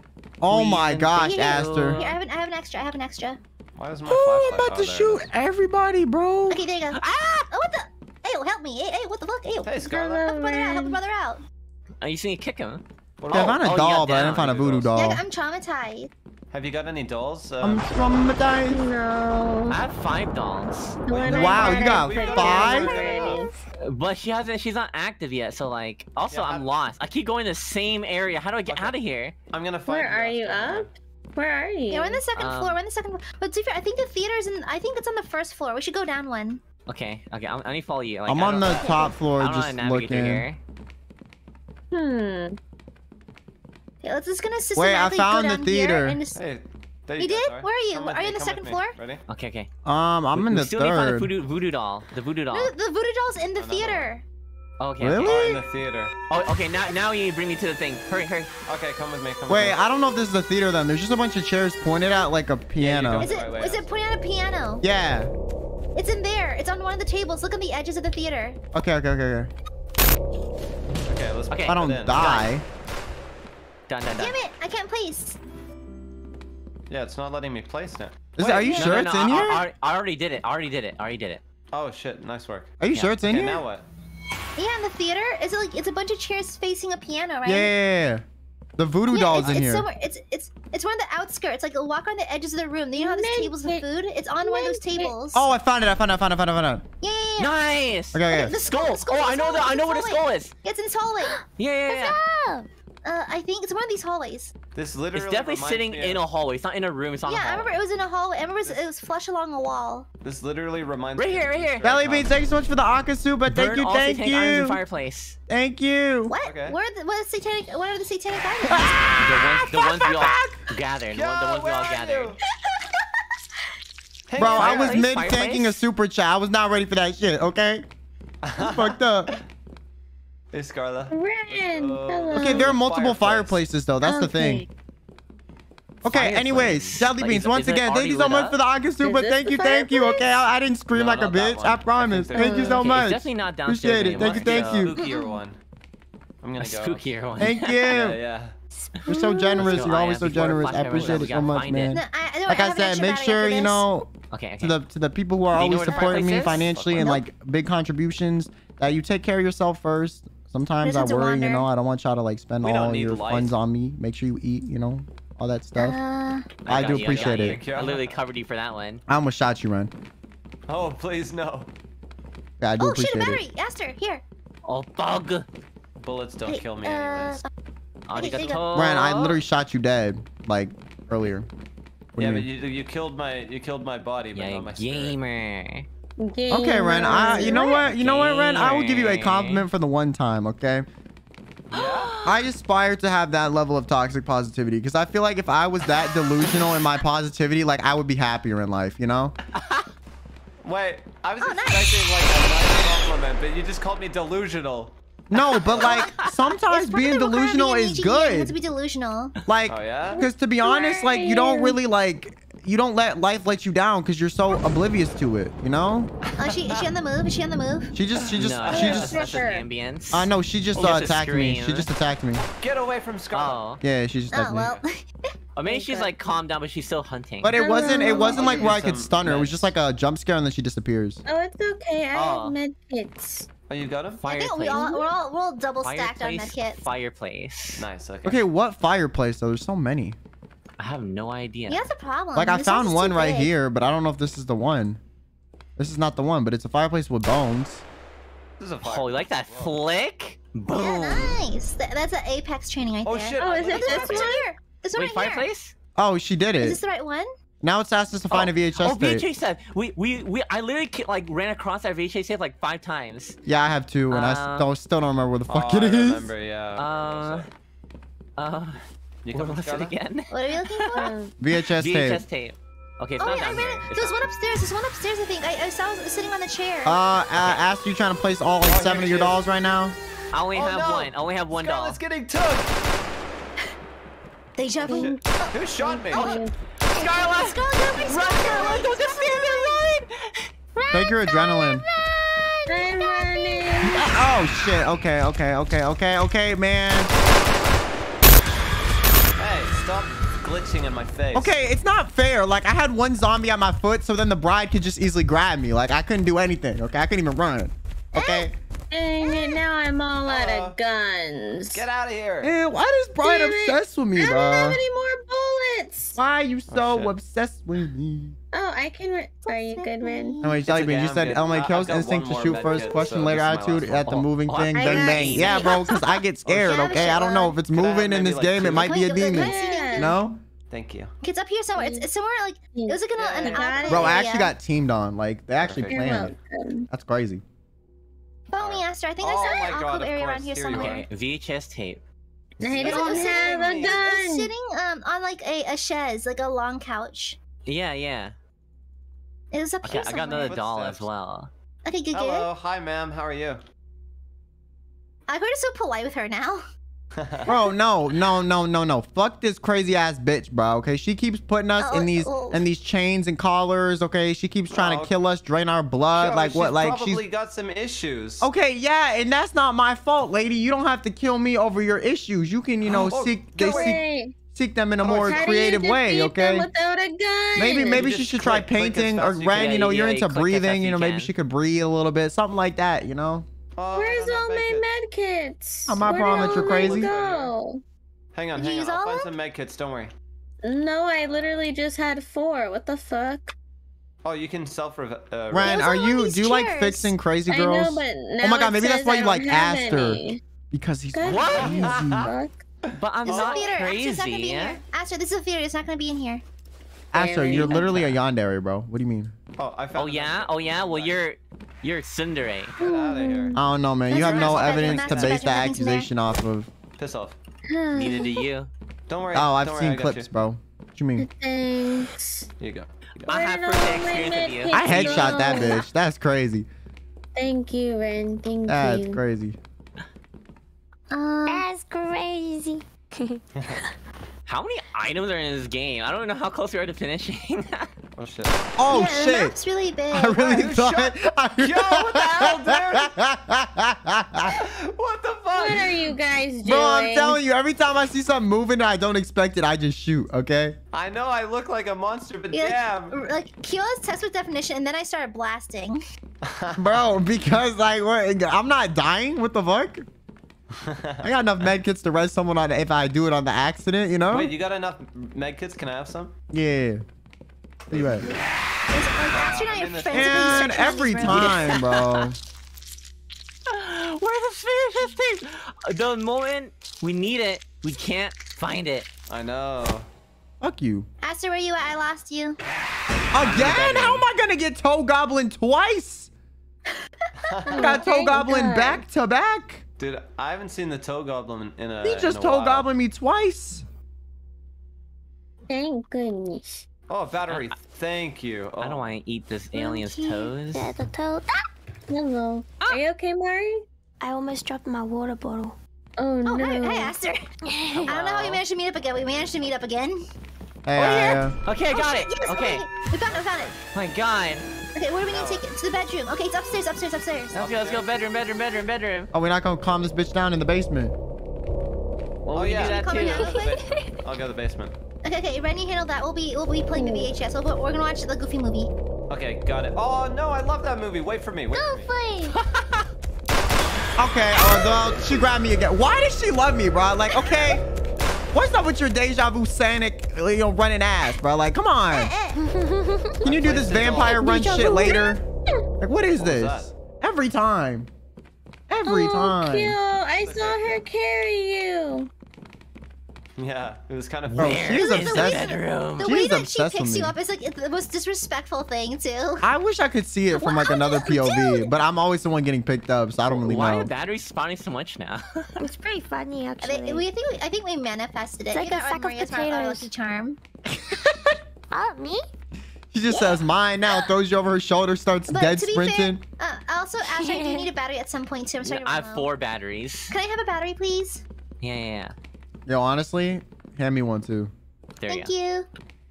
Oh Please my gosh, Aster. Here, I have an, I have an extra. I have an extra. Why is my Oh, I'm flashlight? about to there it shoot is. everybody, bro. Okay, there you go. Ah! Oh, what the? Hey, help me. Hey, hey, what the fuck? Hey, Hey, help Scarlet. brother out. Help a brother out. Oh, you see me kick him? What Yeah, I found a oh, doll, but I didn't find a voodoo Voodoo doll. Yeah, I'm traumatized. Have you got any dolls? Uh, I'm traumatized. No. I have five dolls, The Wow, you got I put down five? but she hasn't. She's not active yet. So like, also Yeah, I'm I- lost. I keep going to the same area. How do I get Okay. out of here? I'm gonna find Where are you after. up? Where are you? Yeah, we're on the second Um, floor. We're on the second floor. But to be fair, I think the theater's in. I think it's on the first floor. We should go down one. Okay, okay. I'm, I need to follow you. Like, I'm on don't- the top floor, I don't know how just to navigate through looking. here. Hmm. Okay, let's just gonna Wait, I found go the theater. Here just... Hey, there you, You go, did? Zoe. Where are you? Come Are you me, on the second floor? Ready? Okay, okay. Um, I'm we, in we the still need to find the voodoo, voodoo doll. The voodoo doll. No, the voodoo doll's in the Another theater. Oh, okay. Really? Okay. Oh, in the theater. Oh, okay. Now, now you bring me to the thing. Hurry, hurry. Okay, come with me. Come Wait, with me. I don't know if this is the theater then. There's just a bunch of chairs pointed at like a piano. go. Is it? Wait, wait, Is it pointing at a piano? Yeah. It's in there. It's on one of the tables. Look on the edges of the theater. Okay, okay, okay, okay. Okay, let's. Okay. If I don't put it in. die. Done, done, done. Damn it! I can't place. Yeah, it's not letting me place it. Is, are you No, sure no, it's no, in I, here? I, I already did it. I already did it. I already did it. Oh shit! Nice work. Are you yeah. sure it's in Okay, here? now what? Yeah, in the theater. Is it like it's a bunch of chairs facing a piano, right? Yeah, yeah, yeah. The voodoo Yeah, doll's it's, in it's here. somewhere. It's it's it's one of the outskirts. Like a walk on the edges of the room. Do You know how there's tables with food? It's on one of those tables. Oh, I found it. I found it. I found it. I found it. I found it. yeah, yeah, yeah. Nice. Okay, okay. The skull. Skull. The skull Oh, I know in the. I know where the it's skull is. It's in this hallway. [GASPS] Yeah, yeah, yeah. Uh, I think it's one of these hallways. This literally. It's definitely sitting me in a hallway. It's not in a room. It's on yeah, a I hallway. remember it was in a hallway. I remember it was, it was flush along a wall. This literally reminds Right me. here, of right here. Belly beans, thank you so much for the Aka Super. Thank Burn you, all thank satanic items in you. fireplace. Thank you. What? Okay. Where are the what are the satanic? What are the satanic [LAUGHS] items? The ones, the ones we all fuck. gathered. The Yo, ones, the ones we all gathered. [LAUGHS] Bro, I was Fireplace, mid fireplace? tanking a super chat. I was not ready for that shit, okay? [LAUGHS] It's fucked up. Hey, Scarla. Ren, hello. Okay, there are multiple Fireplace. fireplaces though. That's the thing. Okay, Fireplace. anyways, Jelly Like, Beans, once again, thank you so much up? for the Aka Super. this Thank you, thank you. Okay, I, I didn't scream No, like a bitch. one. I I promise. think Thank you so Okay, much. It's definitely not downstairs Appreciate it. Thank you, thank you. Spookier one. I'm gonna go. spookier one. Thank you. Yeah, yeah. You're so generous. go, You're always so generous. I appreciate it so much, man. No, I, I Like I I said, make sure you know Okay, okay. to the to the people who are Do you know always supporting me financially and like big contributions that you take care of yourself first. Sometimes I worry, you know, I don't want y'all to like spend We all your light. funds on me. Make sure you eat, you know, all that stuff. Uh, I got do you, appreciate got it. I literally covered you for that one. I almost shot you, Ren. Oh, please no. Yeah, I do Oh shoot a appreciate it. battery. Aster, here. Oh, bug. Bullets don't Hey, kill me uh, anyways. Okay, there you. Arigato. Ren, I literally shot you dead like earlier. What Yeah, you but you you killed my you killed my body, but Yeah, not my spirit. Gamer. Okay, Ren. I, you know what? You know what, Ren? I will give you a compliment for the one time. Okay. [GASPS] I aspire to have that level of toxic positivity because I feel like if I was that delusional in my positivity, like I would be happier in life. You know? [LAUGHS] Wait, I was Oh, nice. expecting like a nice compliment, but you just called me delusional. No, but like [LAUGHS] sometimes It's part of being the requirement delusional being is an engineer. You have to be delusional. Like, Oh, yeah? because to be honest, like you don't really like you don't let life let you down because you're so oblivious to it. You know? Oh, she is she on the move? Is she on the move? She just she just no, she that's- just. that's Sure. an ambience. I know she just Oh, uh, attacked me. She just attacked me. Get away from Scarlet. Oh. Yeah, she just attacked Oh me. well. [LAUGHS] Or maybe she's like calmed down, but she's still hunting. But it wasn't. It wasn't like where I could stun her. It was just like a jump scare, and then she disappears. Oh, it's okay. I Oh. have med kits. Oh, you got him? I think we all we're all we're all double stacked on that Fireplace. kit. Fireplace. Nice. Okay. Okay, what fireplace though? There's so many. I have no idea. Yeah, that's a problem. Like I This found one right big. here, but I don't know if this is the one. This is not the one, but it's a fireplace with bones. This is a Oh, you like that Whoa. flick? Boom. Yeah, nice. Th- that's an Apex training right Oh there. shit! Oh, I is it This that. one one? here. This one Wait, right here. fireplace? Oh, she did Is it. this the right one? Now it's asked us to find a VHS Oh, tape. VHS tape. We, we, we, I literally like ran across that VHS tape like five times. Yeah, I have two, and I s- Uh, don't, still don't remember where the Oh, fuck I it is. remember. Yeah. Uh, uh, you what coming, was it again? What are you looking for? [LAUGHS] VHS VHS tape. tape. Okay, it's oh not yeah, I down ran here. it. It's There's one upstairs. There's one upstairs. I think. I, I saw it sitting on the chair. Uh, uh, asked you trying to place all like Oh, seven of your dolls right now. I only Oh, have no. one. I only have one doll. Scarlet's getting took. Deja vu. Shit. Who shot me? Scarlet! Let's go, go, let's go. Run, Scarlet! Don't just stand there, run! Take your adrenaline. I'm running. Oh shit. Okay, okay, okay, okay, okay, man. Hey, stop glitching in my face. Okay, it's not fair. Like I had one zombie at my foot, so then the bride could just easily grab me. Like I couldn't do anything. Okay, I couldn't even run. Okay. Dang it, now I'm all out Uh, of guns. Get out of here. Man, why does Bride Damn obsessed with me, bro? I don't have bro? any more bullets. Why are you so shit. obsessed with me? Oh, I can. Re- Are you good, Ren? No, wait, Jelly okay, Bean, you I'm said good. LMA I- kills I've instinct to shoot first, question so later this is my last attitude at the moving Oh, thing, I bang got bang. you. Yeah, bro, because I get scared, have okay? I don't know if it's Could moving in this like, game. It might be a Can we- can we demon. Yeah. No? Thank you. It's up here somewhere. It's, it's somewhere like it was like an, Yeah, an yeah. Got outdoor it. Bro, I actually got teamed on. Like, they actually Perfect. Planned it. That's crazy. Follow me, Aster. I think Oh I saw my an God, alcove of area course. around here Here somewhere. VHS tape. I Is it- don't have a It's gun. sitting um on like a, a chaise, like a long couch. Yeah, yeah. It was up Okay, here I got another doll as well. Okay, good, good. Hello, hi, ma'am. How are you? I've heard so polite with her now. [LAUGHS] Bro, no, no, no, no, no. Fuck this crazy ass bitch, bro. Okay, she keeps putting us Oh, in these oh. in these chains and collars. Okay, she keeps trying Oh. to kill us, drain our blood. Yo, like what? she's Like probably she's got some issues. okay, yeah, and that's not my fault, lady. You don't have to kill me over your issues. You can, you know, Oh, seek get they away. seek Wait. Seek them in a more How creative way, okay? Without a gun. Maybe maybe she should try click- click painting or as you Ren, you know, Yeah, you're into click breathing, you know, maybe she could breathe a little bit, something like that, you know? Oh, Where's no, no, all my kits. med kits? Oh, my Where problem that you're crazy. Go? Hang on, Did you hang on. I'll find of some med kits. Don't worry. No, I literally just had four. What the fuck? Oh, you can self rev. Uh, Ren, are on one of you these do you like fixing crazy I girls? know, but Oh my God, maybe that's why you like have asked her. any. because he's God What? damn, crazy. Fuck. But I'm This is a not theater. Aster, it's not gonna be crazy. in here. Aster, this is a theater. It's not gonna be in here. Aster, you're literally a yandere, bro. What do you mean? Oh, I found. Oh yeah? Oh yeah? Well, you're you're Tsundere. Get out of here. I don't know, man. You have no evidence to base right. that Nothing's in there. accusation off of. Piss off. [SIGHS] Neither do you. Don't worry. Oh, I've worry, seen clips, you. bro. What you mean? Thanks. Here you go. I Where have did first experience with you. I headshot that bitch. That's crazy. Thank you, Ren. Thank That's you. That's crazy. Um, That's crazy. [LAUGHS] How many items are in this game? I don't know how close we are to finishing. [LAUGHS] Oh shit. Oh yeah, The shit! map's really big. I really Wait, thought. shut- [LAUGHS] I- Yo, what the hell, What the fuck? what are you guys doing? Bro, I'm telling you, every time I see something moving and I don't expect it, I just shoot. Okay. I know I look like a monster, but Yeah, damn. like, like test with definition, and then I started blasting. Bro, because like what, I'm not dying. What the fuck? I got enough med kits to res someone on if I do it on the accident, you know? Wait, you got enough med kits? Can I have some? Yeah. Where you at? It's like and I I'm are in this- friends. And every time, bro. [LAUGHS] Where's the finish thing? The moment we need it, we can't find it. I know. Fuck you. Aster, where you at? I lost you. Again? How am I gonna get Toe Goblin twice? I [LAUGHS] got Toe Goblin God. back to back. Dude, I haven't seen the toe goblin in a. He just Toe. Goblin me twice. Thank goodness. Oh, battery. Thank you. Oh. I don't want to eat this alien's toes. Yeah, the toad. Ah! Hello. Are you okay, Mari? I almost dropped my water bottle. Oh, Oh, no. hey, hey, Aster. [LAUGHS] I don't know how we managed to meet up again. We managed to meet up again. Hey, Oh, uh, yeah. Okay, I Oh, got shit, it. yes, Okay. We found it. We found it. My God. Okay, where do we need to take it? To the bedroom. Okay, it's upstairs, upstairs, upstairs. Let's go. Let's go. Bedroom. Bedroom. Bedroom. Bedroom. oh, we're not gonna calm this bitch down in the basement. Well, Oh, we yeah. do that too. I'll go to the ba- I'll go to the basement. Okay, okay, Rennie handled that. We'll be we'll be playing the VHS. We'll, we're gonna watch the Goofy movie. Okay, got it. Oh no, I love that movie. Wait for me. Wait for me. Goofy! [LAUGHS] Okay, well, she grabbed me again. Why does she love me, bro? Like, okay, what's up with your deja vu Sonic, you know, running ass, bro? Like, come on. Can you do this vampire run shit later? Like, what is this? Every time. Every oh, time. Cute. I saw her carry you. [LAUGHS] Yeah, it was kind of Bro, funny. she's The- the way- obsessed. Bedroom. The She's way that she obsessed with picks you up is like the most disrespectful thing too. I wish I could see it from like Wow, another dude. POV, but I'm always the one getting picked up, so I don't really Why know. are batteries spawning so much now? [LAUGHS] It's pretty funny, I think actually. we, I think we, I think we manifested it. It's like We a got sack of Maria's our- our potatoes. lucky charm. [LAUGHS] Oh, me? She just says mine now, throws you over her shoulder, starts But dead to be sprinting. fair, uh, also Ash, I do need a battery at some point too. I'm starting to I have four batteries. Can I have a battery, please? Yeah, yeah, yeah. Yo, honestly, hand me one too. There Thank you you.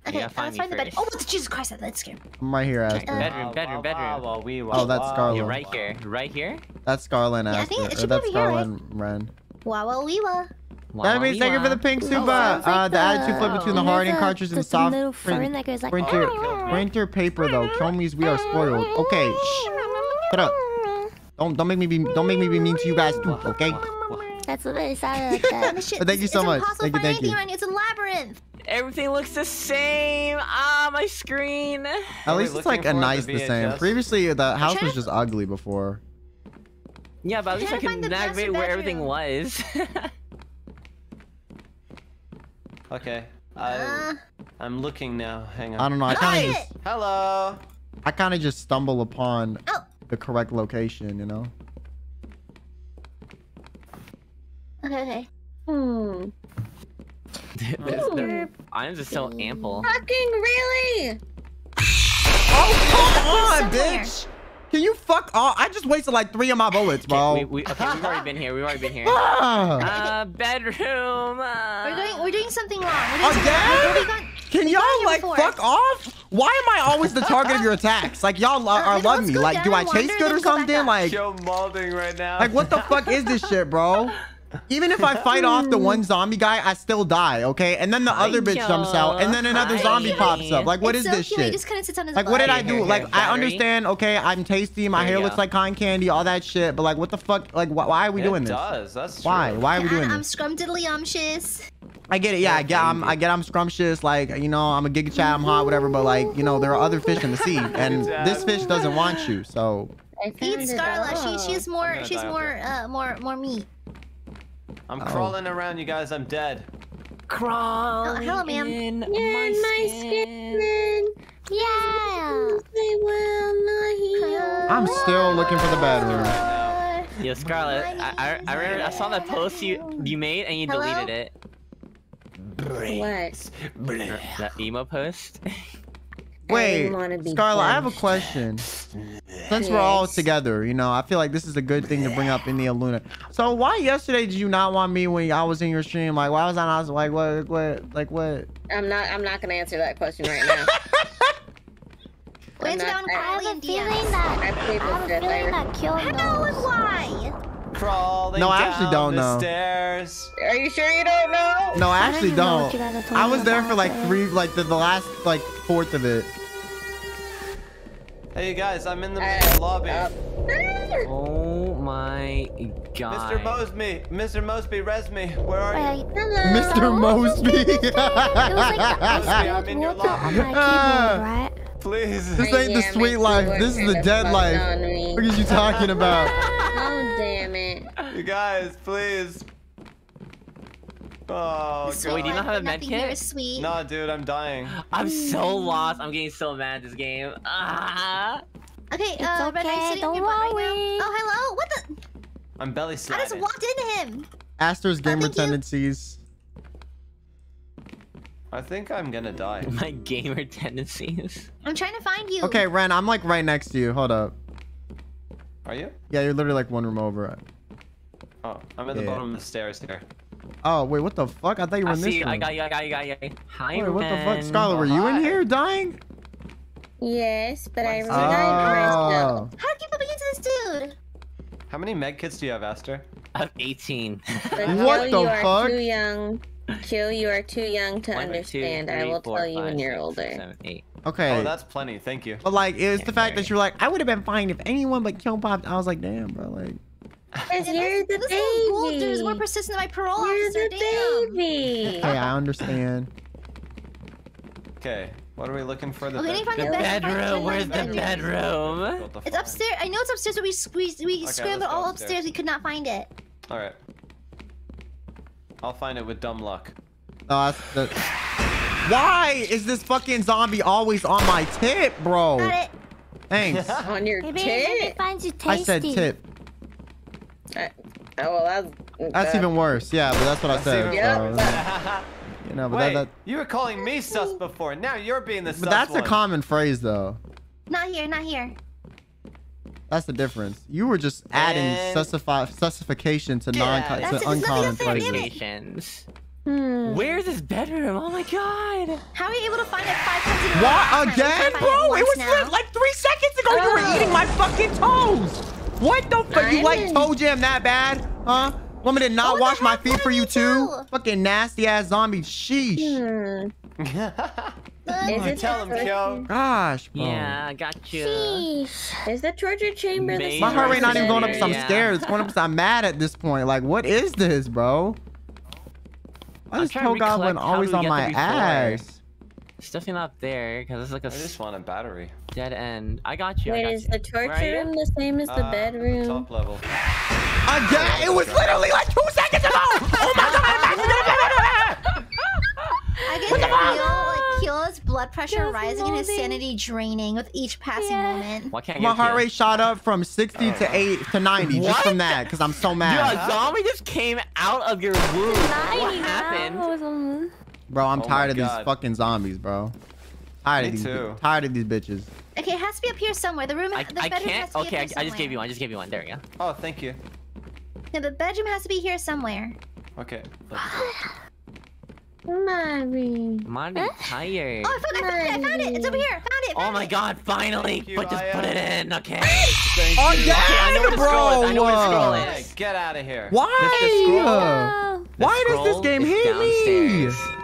Okay, gotta uh, find let's find the bedroom. first. Oh, Jesus Christ, that scared me. I'm right here, Aster. Bedroom, bedroom, bedroom. Oh, that's Scarlet. You're right here. Right here? That's Scarlet I think it or should that's be over here, Scarlet Ren. Wow, wow, wee wah. That means thank you for the pink super. sounds Uh, like the attitude flip between the you know hard ink the- cartridge and the the soft little print, that goes like, printer, "Oh." printer paper though. Kill me's we are spoiled. Okay, shh. Shut up. Don't don't make me be don't make me be mean to you guys too. Okay. That's what it sounded like And that. this shit, But thank you so it's much. Thank you, thank you. around here. It's a labyrinth. Everything looks the same. Ah, my screen. At least it's like a nice the same. Previously the house was just ugly before. Yeah, but at least I Trying to find can navigate where everything was. [LAUGHS] Okay. I, Uh, I'm looking now. Hang on. I don't know. I kind of just Hello. I kind of just stumble upon Oh. the correct location. You know. Okay, okay. Hmm. This- the items are so ample. Fucking really? Oh come on, bitch! Can you fuck off? I just wasted like three of my bullets, bro. Okay, we, we, okay, we've already been here. We've already been here. Ah. Uh, bedroom. Uh, We're doing we're doing something wrong. We're doing something Again? wrong. Can y'all like before. fuck off? Why am I always the target of your attacks? Like y'all lo- Uh, are let's love me. Like, do I and taste good or then go back something? Like, Joe Malding right now. like what the fuck is this shit, bro? [LAUGHS] Even if I fight off the one [LAUGHS] zombie guy, I still die, okay? And then the Hi, other bitch jumps out, and then another Hi. zombie pops up. Like, what it's is so this cute. He shit? just kind of sits on his Like, butt. what did I do? here, Like, here, I understand, okay, I'm tasty, my There hair you looks like cotton candy, all that shit, but like, what the fuck? Like, wh- why are we it doing this? does. That's true. Why? Why are we doing I'm, I'm this? scrumptiddlyumptious. I get it. Yeah, I get. I'm. I get. I'm scrumptious. Like you know, I'm a giga chat. I'm hot. Whatever. But like you know, there are other fish in the sea, [LAUGHS] and this fish doesn't want you. So I Eat found a Scarlet. She, she's more. She's more. Uh, more. More meat. I'm Oh. crawling around, you guys. I'm dead. Crawling hello, ma'am. in You're in my skin. skin. Yeah. I will not heal. I'm still looking for the bedroom. Yo, Scarlet, I, I, I remember I saw that post you you made and you Hello? deleted it. What? That emo post. [LAUGHS] Wait, wanna be Scarlet, I have a question. Since we're all together, you know, I feel like this is a good thing to bring up in the ILUNA. So why yesterday did you not want me when I was in your stream? Like, why was I not like what, what, like what? I'm not. I'm not gonna answer that question right now. Wait [LAUGHS] I'm not, I Crowley have a feeling that I I have a feeling that kill How and why? Crawling No, I down actually don't the know. stairs. Are you sure you don't know? No, I I don't actually even don't. what you guys are talking I was there for like three, like the, the last like fourth of it. Hey, you guys, I'm in the Uh, lobby. uh, Oh my god. Mr. Mosby, Mr. Mosby, res me. Where are you? Wait, Mr. Mosby. it was like I Mosby, I'm in your water on lobby. my keyboard, right? Please. This ain't the sweet life. This is the dead life. What are you talking about? Oh damn it! You guys, please. Oh, Sweet Wait, do you not have a but med kit? sweet. Nah, dude, I'm dying. I'm so lost. I'm getting so mad at this game. Ah. Okay, It's uh, Ren, are you okay, sitting on your don't butt right worry. Oh, hello. What the? I'm belly sliding. I sliding. just walked into him. Aster's gamer thank you. tendencies. I think I'm gonna die. [LAUGHS] My gamer tendencies. I'm trying to find you. Okay, Ren, I'm like right next to you. Hold up. Are you? Yeah, you're literally like one room over. Oh, I'm at the bottom of the stairs here. Oh wait, what the fuck? I thought you were I in see this you. room. I got you. I got you. I got you. Hi, Wait, what the fuck, Ren. Scarlet? Were you in here dying? Yes, but I What's revived myself. Oh. How did you bump into this dude? How many med kits do you have, Aster? I [LAUGHS] have 18. But What Kill, the you fuck? are too young. Kill, you are too young to One, two, understand. I will four, tell you five, when you're six, older. seven, eight. Okay. Oh, that's plenty. Thank you. But like, it was the fact very- that you were like, I would have been fine if anyone but Kill popped. I was like, damn, bro, like. Because you're the this little gold dude is more baby. persistent than my parole You're officer. the Damn. baby. [LAUGHS] Hey, I understand. Okay, what are we looking for? The Okay, bed- find the good. Bedroom. Where's the bedroom? What It's upstairs. I know it's upstairs, but we we we Okay, scrambled all upstairs. upstairs. We could not find it. All right. I'll find it with dumb luck. That's the... Why is this fucking zombie always on my tip, bro? Got it. Thanks. On your Maybe it tit? finds you tasty. I said tip. Uh, oh, well, that's... That's uh, even worse. Yeah, but that's what I That's said. even so, [LAUGHS] you know, but Wait, that, that, you were calling me sus before. Now you're being the sus but that's a common phrase though. Not here. Not here. That's the difference. You were just adding And- sussify, sussification to Yeah. non That's- to it's nothing uncommon to phrases. Hmm. Where's this bedroom? Oh my god. How are you able to find it five times in a row? What Last time we again, bro? It was now. like three seconds ago. You were Oh. eating my fucking toes. What the fuck? You like didn't- toe jam that bad? Huh? Want me to not What wash my feet for you we too? do? Fucking nasty ass zombie. Sheesh. Hmm. Is it Tell him, the Kyo. Gosh, bro. Yeah, I got you. Sheesh. Is the torture chamber the Maybe. My heart rate not even going up the because I'm Yeah. scared. It's going up because I'm mad at this point. Like, what is this, bro? Why I'm is trying toe goblin always on my there before. ass? It's definitely not there because it's like a I just want a battery. dead end. I got you. Wait, got is you. the torture room the same as the Uh, bedroom? Top level. Again? It was literally like two seconds ago. Oh my god! [LAUGHS] I can feel like Keela's blood pressure Just rising and his sanity draining with each passing Yeah. moment. Why can't I My get heart you? rate shot up from 60 to 8 to 90 just from that because I'm so Dude, mad. a zombie just came out of your womb. What Ninety happened? Now. Bro, I'm Oh tired of these fucking zombies, bro. Tired Me of these too. tired of these bitches. Okay, it has to be up here somewhere. The room, I, the I bedroom can't. has to be Okay, I, up here I just gave you one. I just gave you one. There we go. Oh, thank you. No, the bedroom has to be here somewhere. Okay. [SIGHS] Mommy. I'm tired. Oh, I found, I found it! I found it! It's over here! I found it! Oh it. Oh my god, finally! Thank you, But just put it in, [GASPS] okay? Thank Oh, you. yeah, Okay, I know where the scroll is. I know where the scroll is. Get out of here. Why? Oh. The Why does this game is hate me?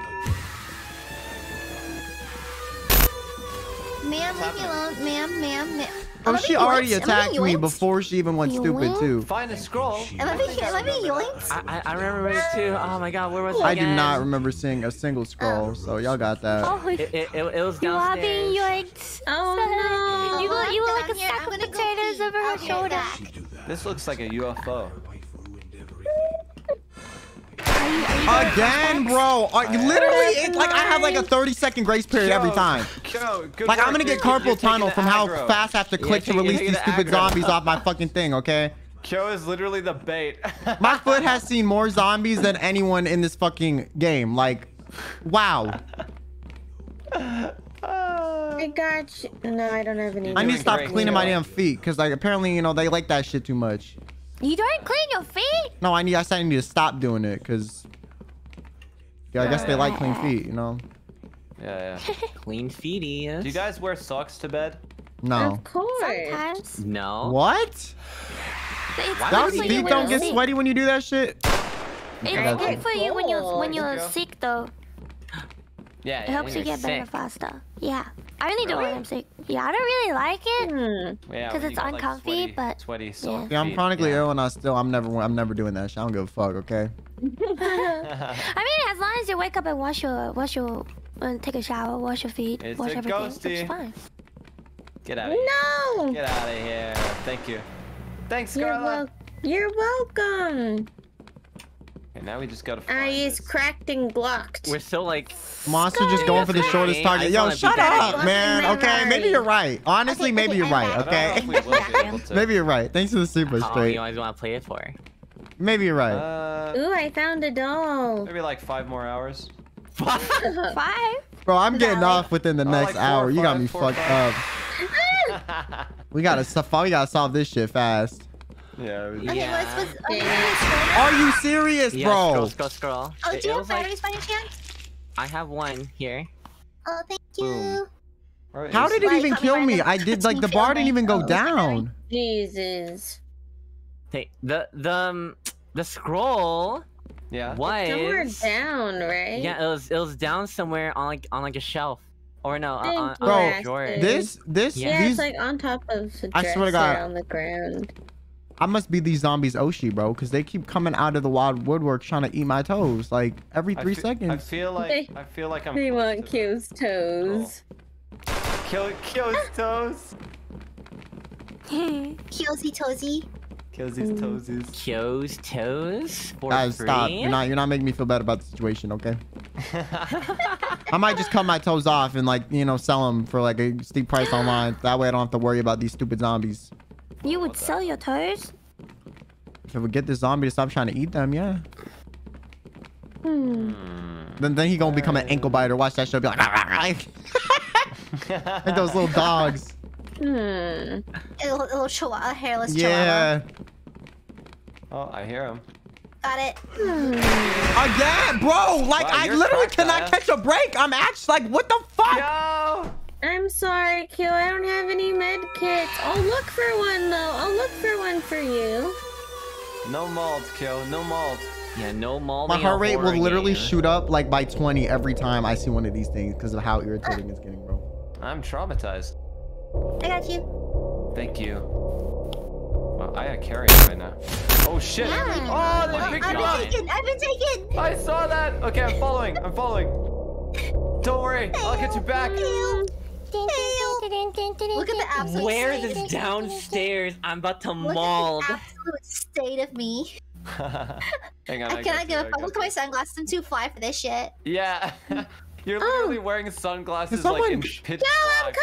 Ma'am, leave me alone. Ma'am, ma'am, ma'am. Oh, she already yoinked? Attacked me yoinked? before she even went You stupid too. Find a scroll. Am I being, am I being yoinked? I, I, I remember it too. Oh my god, where was it I do not remember seeing a single scroll, oh. so y'all got that. Oh, It, it, it, it was you are downstairs. being yoinked. Oh no. You look, you look like a Down sack of potatoes over her I'll be right shoulder. back. You do that. This looks like a UFO. Again, bro. Uh, literally, it's like I have like a 30 second grace period every time. Yo, good Like I'm gonna get carpal tunnel from how fast I have to Yeah, click to release these the stupid aggro. zombies off my fucking thing, okay? Kyo is literally the bait. [LAUGHS] My foot has seen more zombies than anyone in this fucking game. Like, wow. I got you. No, I don't have any. I need to stop cleaning my damn feet because like apparently you know they like that shit too much. You don't clean your feet? No, I need. I said I need to stop doing it because. Yeah, I guess they like clean feet, you know. yeah, yeah. [LAUGHS] Clean feeties. Do you guys wear socks to bed? No. Of course. Sometimes. No. What? It's Why good would for you you Feet don't get sick. sweaty when you do that shit. It's That's good it. for you when you're when you're Go. sick though. [GASPS] Yeah. It helps you when you're get better faster. Yeah. I only do it when I'm sick. Yeah, I don't really like it. Because Yeah, 'Cause when it's you got, like, uncomfy, sweaty, but- sweaty sock Yeah, I'm chronically yeah. ill and I still I'm never I'm never doing that shit. I don't give a fuck. Okay. [LAUGHS] I mean, as long as you wake up and wash your wash your uh, take a shower, wash your feet, It's wash everything, ghosty. it's fine. Get out of here. No. Get out of here. Thank you. Thanks, You're, wel- you're welcome. Okay, now we just gotta I find is this. cracked and blocked. We're still like. Monster just going for the Sky. shortest target. Yo, shut up, man. Okay, maybe you're right. Honestly, Okay, maybe you're right. back. I don't know Okay. if we will be able to. Maybe you're right. Thanks for the super How long straight. you always want to play it for? Maybe you're right. Uh, Ooh, I found a doll. maybe like five more hours. Five. [LAUGHS] five? Bro, I'm getting Valid. off within the Oh, next like four, hour. You got me fucked five. up. [LAUGHS] [LAUGHS] We gotta stuff. We gotta solve this shit fast. Yeah. We Okay, Yeah. let's let's. Okay, Yeah. Are you serious, Yeah, bro? scroll, scroll, scroll. Oh, It- do you have was like- by any chance? I have one here. Oh, thank you. Where How is did it even kill me? I did like [LAUGHS] the bar didn't even go [LAUGHS] Oh, down. Jesus. Hey, the the um, the scroll Yeah. Was Somewhere was down, right? yeah, it was it was down somewhere on like on like a shelf or no uh, Thank uh, on, on, uh, Bro, on a drawer. This, this, Yeah, these. it's like on top of the I swear to dresser God. on the ground. I must be these zombies Oshi, bro, because they keep coming out of the wild woodwork trying to eat my toes, like every three fe- I seconds. feel like They- I feel like I'm. They want to Q's toes. Kill kill his toes. [LAUGHS] Kyozy Tozy. Kills his Mm. toesies. Kyo's toes for Guys, free. stop. You're not. You're not making me feel bad about the situation, okay? [LAUGHS] I might just cut my toes off and like you know sell them for like a steep price [GASPS] online. That way I don't have to worry about these stupid zombies. You would sell your toes? If I would get this zombie to stop trying to eat them, yeah. Hmm. Then then he gonna become an ankle biter. Watch that show. Be like, [LAUGHS] like those little dogs. Hmm. A little, little chihuahua, a hairless chihuahua. Yeah. oh, I hear him. Got it. Again, bro. Like Wow, I literally cannot catch a break. I'm actually like, what the fuck? Yo! I'm sorry, Q. I don't have any med kits. I'll look for one though. I'll look for one for you. No malt, Kill. No malt. Yeah, no mall. My heart rate will literally shoot up like by 20 every time I see one of these things because of how irritating it's getting, bro. I'm traumatized. I got you. Thank you. Wow, I got carrying right now. Oh shit! Yeah. Oh, they picked I've you been up! taken. I've been taken. I saw that! Okay, I'm following. I'm following. Don't worry, I'll get you back. Look at the absolute Where state is of- downstairs? I'm about to Look maul. at the absolute state of me. [LAUGHS] Hang on, I I cannot got give you, a I fuck. got Look at my sunglasses. I'm too fly for this shit. Yeah. [LAUGHS] [LAUGHS] You're literally wearing sunglasses Can like in someone- pitch Oh, I'm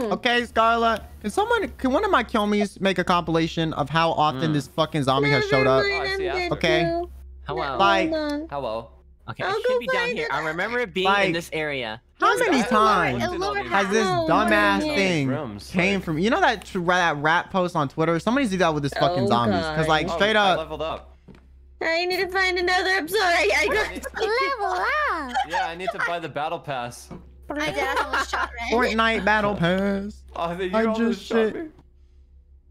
coming. Okay, Scarlet. Can someone, can one of my Kilmies make a compilation of how often Mm. this fucking zombie has showed up? Never mind, Oh, I I'm see. Okay. Q. Hello. Like- Hold on. Hello. Okay, I'll it should be down here. it. I remember it being Like- in this area. How many times lower- lower has this Oh, dumbass thing Rooms, came like- from? You know that tr- that rap post on Twitter? Somebody's do that with this fucking Oh, zombies. Cause like Oh, straight I up, leveled up. I need to find another. I'm sorry. I got. to Level up. Yeah, I need to buy the battle pass. I did. Almost shot Ren. Fortnite battle pass. [LAUGHS] Oh, then you I almost just shot shit. me.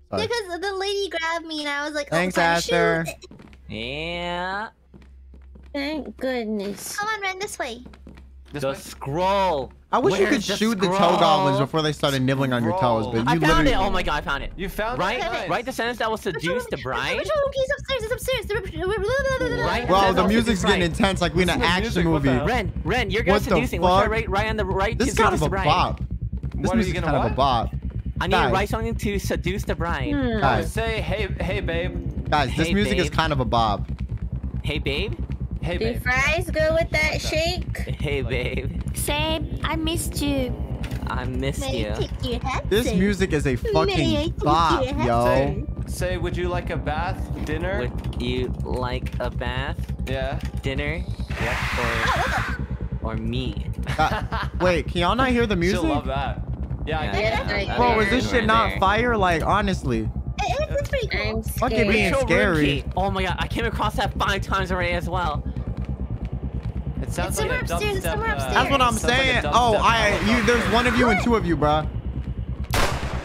Because the lady grabbed me and I was like, oh, Thanks, oh, time to Aster. shoot. Yeah. Thank goodness. Come on, Ren, this way. This The way? Scroll. I wish you could the shoot the toe scroll? goblins before they started nibbling on your toes, but you I found literally. it. Oh my god, I found it. You found Right, it? Right? right. The sentence that will seduce the bride. Which one? He's upstairs. He's upstairs. Right. Wow, Says the music's getting bride. intense, like we're in an action music, what the movie. hell? Ren, Ren, you're good What the seducing. What's fuck? your right, right on the right This to is kind of a the bride? bop. This What are you music's gonna kind of a what? bop. I need to Guys. write something to seduce the bride. Hmm. Guys, say, hey, hey, babe. guys, this Hey, music is kind of a bop. Hey, babe. Hey, Do babe. fries go with that shake? Hey, babe. Same. I missed you. I missed May you. take? This sir? music is a fucking bop, yo. Say, say, would you like a bath, dinner? Would you like a bath, Yeah. dinner, Oh, or [LAUGHS] or me? Uh, wait, can y'all not hear the music? She'll love that. Yeah, I Yeah, get yeah, Bro, is this shit not fire? Like, honestly. It, it's pretty cool. I'm Fuck it scared. being scary. Oh my god, I came across that five times already as well. It sounds It's like a somewhere upstairs, it's dubstep, somewhere uh, upstairs. That's what I'm sounds like saying. oh, I helicopter. you. There's one of you and two of you, bruh.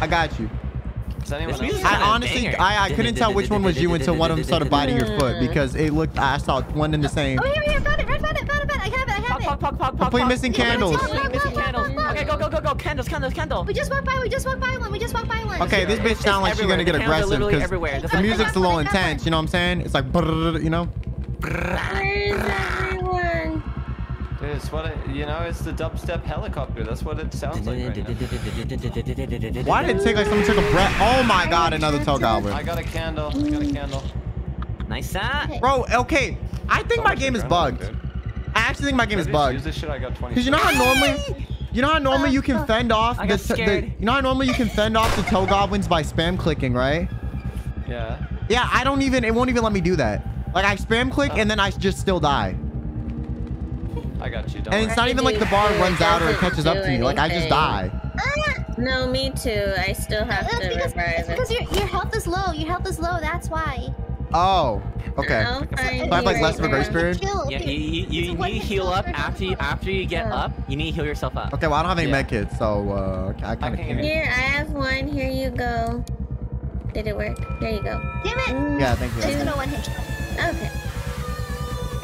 I got you. Is anyone This else? music's I honestly. I, I couldn't tell which one was you until one of them started biting your foot [LAUGHS] because it looked. I saw one in the same. Oh, here, here, found it, Ren, found it, found it, found it. I have it, I have Pop, it. pop, pop, pop, pop, Complete pop. missing Yeah, candles. Complete missing candles. pop, pop. Okay, go, go, go, go. Candles, candles, candles. We just walked by, we just walked by one, we just walked by one. Okay, this bitch It's sound like she's gonna get The candles are aggressive because everywhere. the music's a little intense. You know what I'm saying? It's like, you know. Where's everyone? Dude, It's what it, you know. It's the dubstep helicopter. That's what it sounds like right now. Why did it take like someone took a breath? Oh my god, another toe I got a candle. I got a candle. Nice shot. Bro, okay. I think my game is bugged. I actually think my game is Use bugged. this shit. I got 20. Cause you know how normally, [LAUGHS] you know how normally you can oh, fend off I the, got the you know how normally you can fend off the toe goblins by spam clicking, right? Yeah. Yeah, I don't even. It won't even let me do that. Like I spam click and then I just still die. I got you. Don't And it's not even like the bar runs out or it catches up to me. Like I just anything. die. [LAUGHS] No, me too. I still have It's to because, revive it's because your, your health is low. Your health is low. That's why. Oh, okay. I'll So I have, like, less of a grace now. period? Yeah, you, you, It's you need to heal up after you after you get Yeah. up. You need to heal yourself up. Okay, well I don't have any Yeah. med kits, so uh, I kind of can can't. hear Here, I have one. Here you go. Did it work? There you go. Damn it. Mm, Yeah, thank you. Just gonna one hit kill. Okay.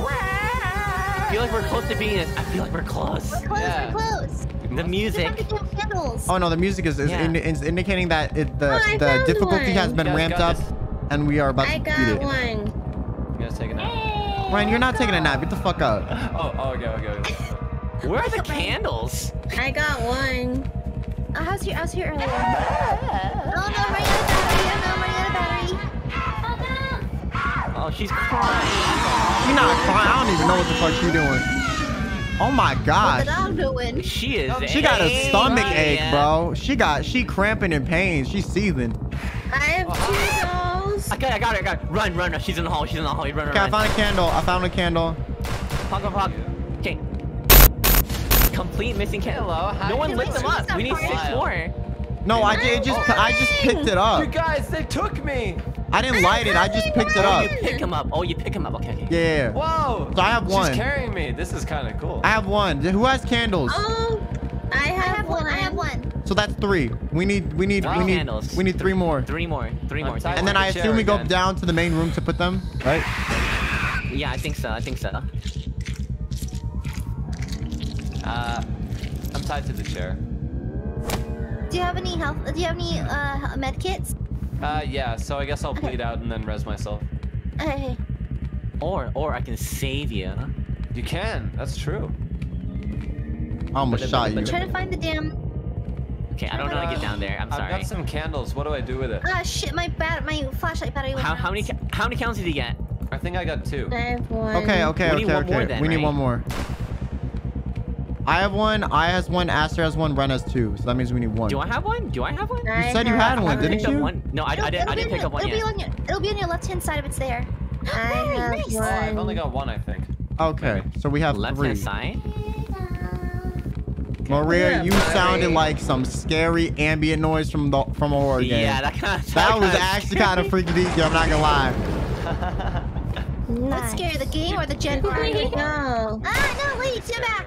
I feel like we're close to being. It. I feel like we're close. We're close. Yeah. We're close. The music. have to do candles. Oh no, the music is is, Yeah. indi- is indicating that it, the Oh, the found difficulty has been ramped up, this. And we are about I to beat got it. one. You guys take a nap. Ryan, you're not taking a nap. Get the fuck up. [LAUGHS] Oh, oh, okay, okay, okay. [LAUGHS] Where are the candles? I got one. Oh, I was here. I was here. Oh no, I'm running out of battery. Oh no, I'm running out of battery. Oh, she's crying. She's not crying. I don't even know what the fuck she's doing. Oh my What gosh. the doing? She is. She got a angry. stomach ache, bro. She got she cramping in pain. She's seething. I have oh, oh. two dolls. Okay, I got her. I got her. Run, run, run. She's in the hall. She's in the hall. You run, run, Okay, I found a candle. I found a candle. Pog, pog, pog. Okay. Complete missing candle. Hello, hi. No one Hey, lit them up. We need six more. No, I did it just oh, I just picked it up. You guys, they took me. I didn't light it. I just picked it up. Oh, up. you pick him up. Oh, you pick him oh, up. Okay, okay. Yeah, yeah. yeah. Whoa. So I have one. She's carrying me. This is kind of cool. I have one. Who has candles? Oh, I I have, have one. I have one. So that's three. We need we need Three we need candles. we need three more. Three more. Three more. tired. And then I assume we go again. down to the main room to put them, right? Yeah, I think so. I think so. Uh, I'm tied to the chair. Do you have any health? Do you have any uh med kits? Uh, yeah. So I guess I'll Okay. bleed out and then res myself. Okay. Or, or I can save you. You can. That's true. I almost shot you. I'm trying to find the damn. Okay, I don't know how to get down there. I'm sorry. I've got some candles. What do I do with it? Ah shit! My bat, my flashlight battery. How, how many how many candles did you get? I think I got two. I have one. Okay, okay, We need okay, one more okay. then, we need one more. I have one. I has one. Aster has one. Ren has two. So that means we need one. Do I have one? Do I have one? I said you had one, didn't picked you? one. No, I, I It'll- didn't. I didn't pick on up one yet. It'll be on your. It'll be on your left hand side if it's there. [GASPS] I Very have nice. Oh, I've only got one, I think. Okay, so we have Left three. hand side. Maria, Yeah, you buddy. sounded like some scary ambient noise from the from a horror game. Yeah, that kind of. that was actually kind of freaky deaky. I'm not gonna lie. [LAUGHS] What's scary, the game or the jet There you party? [LAUGHS] go. Ah no, lady, stand back.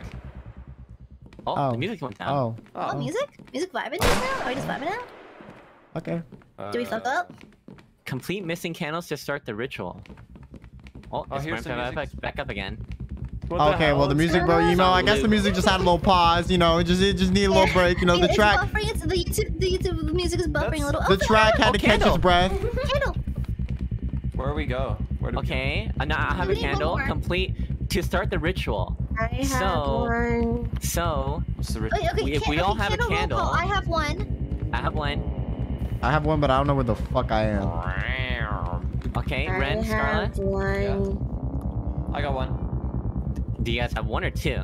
Oh, Oh. the music went down. Oh, Oh, Oh. music? Music vibing just now? Are we just vibing now? okay. Do we fuck up? Complete missing candles to start the ritual. Oh, Oh, here's ramped the back, music. back up again. What the Okay, well the music, bro. You know, I guess the music just had a little pause. You know, it just it just need a little [LAUGHS] break. You know, the it's track, buffering. It's the YouTube. The YouTube music is buffering That's- a little. the oh, track had Oh, to catch its breath. Candle. Where we go? Where do we Okay, uh, now I have a We need one candle complete to start the ritual. I have So- one. So, What's the ritual? Okay, okay, We- if we all okay, have a candle- call. I have one. I have one. I have one, but I don't know where the fuck I am. Okay, I Ren, Scarlet. have one. I got one. Do you guys have one or two?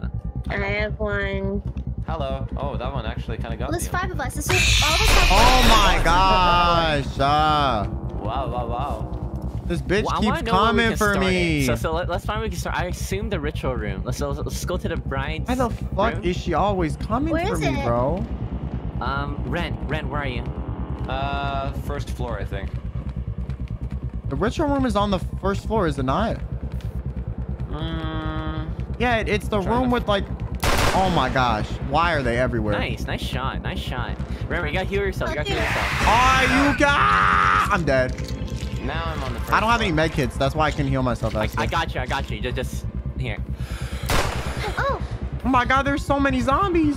I have one. Hello. Oh, that one actually kind of got Well, there's me. five of us. This is all of us have Oh one. my gosh! Uh, Wow, wow, wow. this bitch Well, keeps know coming for start me. It. So, so let, us find where we can start. I assume the ritual room. Let's, let's, let's go to the bride's Why the fuck room. is she always coming Where for me, it? bro? Um, Ren, Ren, where are you? Uh, first floor, I think. The ritual room is on the first floor, is it not? Mm, Yeah, it, it's the Trying room with like. Oh my gosh! Why are they everywhere? Nice, nice shot, nice shot. Remember, you gotta heal yourself. You gotta heal yourself. Are you guys? I'm dead. now I'm on the first I don't have any floor. med kits. That's why I can heal myself. I, I got you. I got you. Just, just here. Oh, Oh my god, there's so many zombies.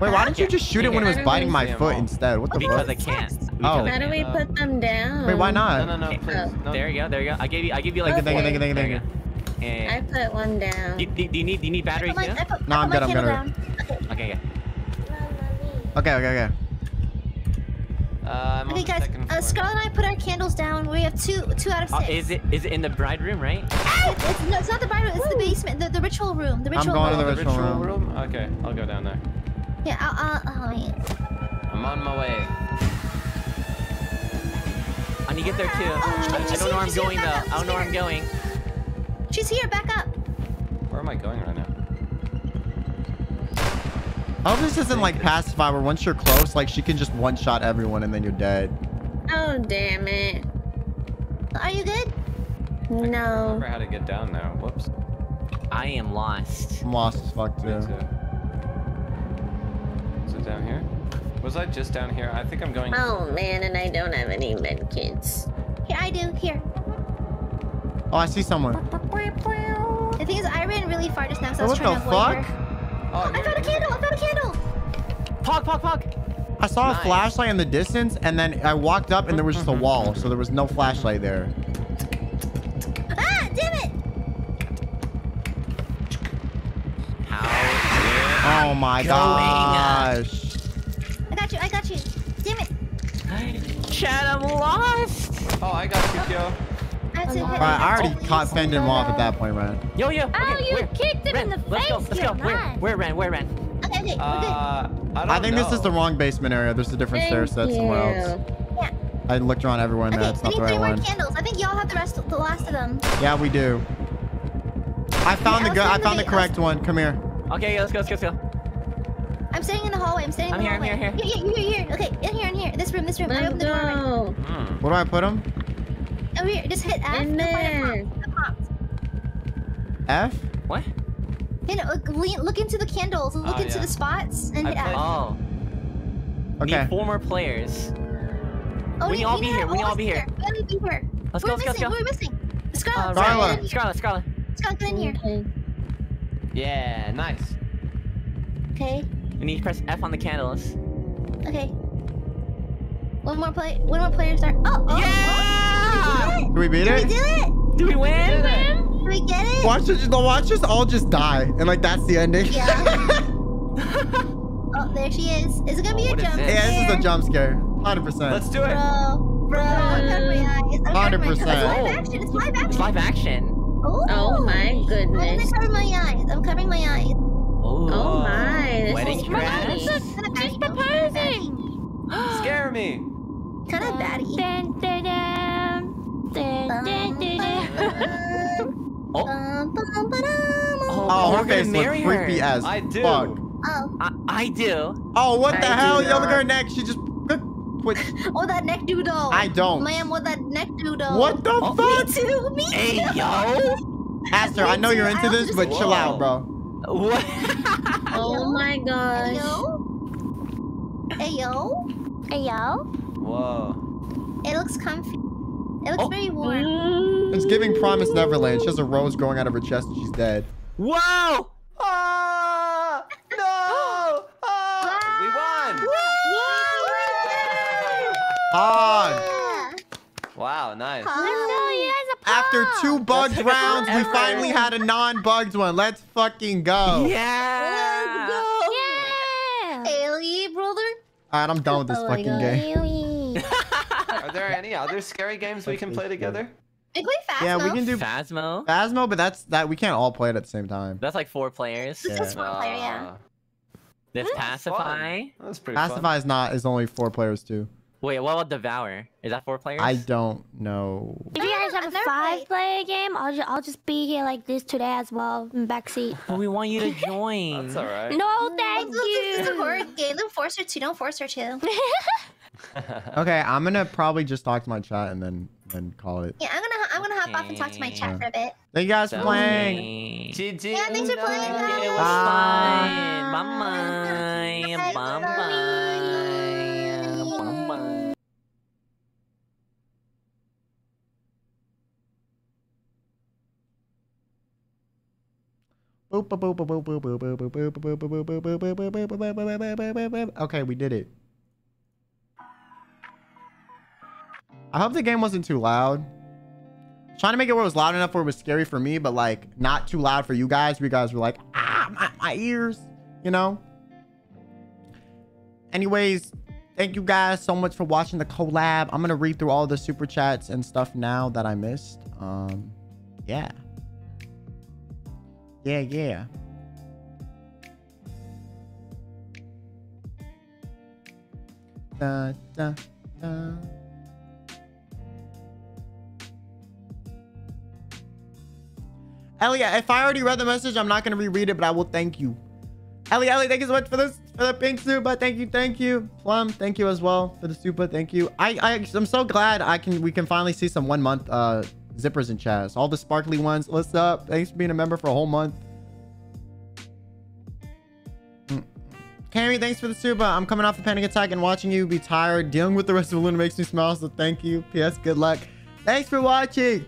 Wait, why didn't you just shoot it when it was biting my foot all. instead? What the Because fuck? Because I can't. Because Oh. I How do we put them down? Wait, why not? No, no, no, please. Oh. No. There you go. There you go. I gave you. I give you like. Thank you, thank you, Okay. thank you, thank you, There thank you. Yeah, yeah, I put one down. Do, do, do you need? Do you need I batteries put my, put, No, I I'm good, I'm good. down. Okay. Okay, yeah. Okay, okay, okay. Uh, I'm on Okay, the guys. second Uh, floor. Scarlet and I put our candles down. We have two, two out of Uh, six. is it? Is it in the bride room, right? It's, it's, no, it's not the bride room. It's the basement. The, the ritual room. The I'm ritual going Oh, to room. the the ritual ritual room. room? Okay, I'll go down there. Yeah. I'll, I'll, oh, wait. I'm on my way. I need to get there too. Oh, I, I she's don't know where I'm here, she's going here, though. back up, I don't know where I'm going. She's here. Back up. Where am I going right now? I hope this isn't like pacify where once you're close, like she can just one shot everyone and then you're dead. Oh, damn it. Are you good? I can't No. remember how to get down now. Whoops. I am lost. I'm lost as fuck Me too. too. Is it down here? Was I just down here? I think I'm going. Oh, man, and I don't have any med kits. Here, I do. Here. Oh, I see someone. The thing is, I ran really far just now, so I was What trying the to avoid fuck? her. Oh, I found a candle. I found a candle. Pog, pog, pog. I saw Nice. a flashlight in the distance and then I walked up and there was just a wall, so there was no flashlight there. Ah, damn it. How? Oh my Going. gosh. I got you. I got you. Damn it. weird? Chad, I'm lost. Oh, I got you, Kyo. I have to I already caught fended him off at that point, man. Yo, yo. Oh, you where? kicked him Ren, in the let's go. face, Let's you go. Where? Where Ren? Where Ren? Okay, okay, we're. Uh, I don't I think know. this is the wrong basement area. There's a different stair Thank set somewhere else. you. Yeah. I looked around everywhere and Okay, that's we not need the three right more one. candles. I think y'all have the rest, of, the last of them. Yeah, we do. I found the I'll good. I found the the- correct one. Come here. Okay, let's go. Let's go. Let's go. I'm standing in the hallway. I'm standing in I'm the here, I'm hallway. here, Yeah, yeah, you're here. Okay, in here, in here. This room, this room. I Let's opened the door already. go. Hmm. Where do I put him? Over here. Just hit F. In You'll there. a prompt. A prompt. F? What? You know, look, lean, look into the candles. Look Oh, into yeah. the spots and hit F. Oh. Okay. Need four more players. Oh, we you- all be here, we all all be here. We all need to be here. Let's We're go, let's go, let's missing. go. We're missing. Scarlet, Uh, Scarlet, Scarlet. get in here. Scarlet, Scarlet. Scarlet, get in here. Okay. Yeah, nice. Okay. We need to press F on the candles. Okay. One more play. One more player start. Oh, oh, Yeah! oh. Do we beat Did we it? do it? Do we win? Did we get it? Watch us, watch us all just die, and like that's the ending. Yeah. [LAUGHS] oh, there she is. Is it gonna be Oh, a jump? this? yeah, this is a jump scare, hundred percent. Let's do it. Bro, bro, I'm covering my eyes. I'm my eyes. 100%. It's live action. It's live It's action. live action. Oh, Oh my goodness. I'm goodness. gonna cover my eyes. I'm covering my eyes. Oh, Oh my, this Wedding is dress. Kind She's proposing. [GASPS] Scare me. Kind of batty. Dun, dun, dun. [LAUGHS] Oh. Bum, bum. Oh, Oh, her face look marry her. creepy as I do. fuck. Oh, I, I do. Oh, what the hell? do Yo, look at her neck. She just Quit. [LAUGHS] oh, that neck doodle. I don't. Ma'am, what that neck doodle. What the Oh, Me fuck? too. Me Hey, yo. Aster, I know you're into this, just- but chill out, bro. What? [LAUGHS] Oh my gosh. Hey yo. Hey yo. Whoa. It looks comfy. It looks Oh. very warm. It's giving Promise Neverland. She has a rose growing out of her chest and she's dead. Wow! Ah! No! [GASPS] Ah! We won! Ah! Wow, nice. Let's you guys are After two bugged took rounds, we finally had a non-bugged one. Let's fucking go. Yeah! Let's go. Yeah. Ailey, brother. Alright, I'm done with this Oh fucking God. game. Are there any other scary games we can play together? We play fast Yeah, we can do Phasmo? Phasmo, but that's that we can't all play it at the same time. That's like four players. Yeah. Just one player, yeah. Ah, There's Pacify. fun. That's pretty fun. Pacify is not is only four players too. Wait, what about Devour? Is that four players? I don't know. If you guys have a five player game, I'll, ju- I'll just be here like this today as well, in backseat. But we want you to [LAUGHS] join. That's alright. No, thank you. This is a you. horror game. Don't force her to. Don't force her to. Okay, I'm gonna probably just talk to my chat and then then call it. Yeah, I'm gonna I'm gonna hop off and talk to my chat for a bit. Thank you guys for playing. GG. Yeah, thanks for playing, Okay, it was guys. fun. Bye bye. Bye. Bye bye. Bye bye. Okay, we did it. I hope the game wasn't too loud. Trying to make it where it was loud enough where it was scary for me, but like not too loud for you guys. You guys were like, ah, my, my ears, you know? Anyways, thank you guys so much for watching the collab. I'm gonna read through all the super chats and stuff now that I missed. Um, yeah. Yeah, yeah. Da, da, da. Elliot, if I already read the message, I'm not gonna reread it, but I will thank you. Ellie, Ellie, thank you so much for this for the pink super. Thank you, thank you. Plum, thank you as well for the super. Thank you. I, I I'm so glad I can we can finally see some one month uh zippers in chats. All the sparkly ones. What's up? Thanks for being a member for a whole month. Mm. Cammy, thanks for the super. I'm coming off the panic attack and watching you be tired. Dealing with the rest of the Luna makes me smile, so thank you. P.S. Good luck. Thanks for watching.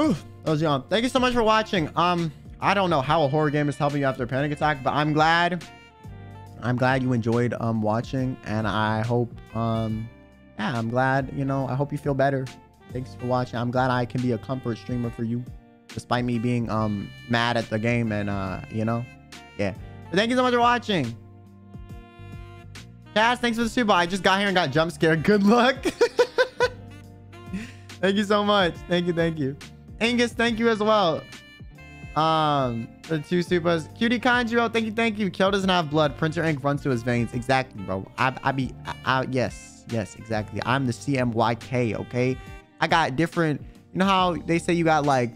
Ooh, that was. Thank you so much for watching. Um, I don't know how a horror game is helping you after a panic attack, but I'm glad. I'm glad you enjoyed um watching, and I hope um yeah, I'm glad you know. I hope you feel better. Thanks for watching. I'm glad I can be a comfort streamer for you, despite me being um mad at the game and uh you know, yeah. But thank you so much for watching. Cass, thanks for the super. I just got here and got jump scared. Good luck. [LAUGHS] thank you so much. Thank you, thank you. Angus, thank you as well. Um, the two supers. Cutie Conjuro, thank you, thank you. Kyo doesn't have blood. Printer ink runs through his veins. Exactly, bro. I, I be, I, I, yes, yes, exactly. I'm the CMYK, okay? I got different, you know how they say you got like,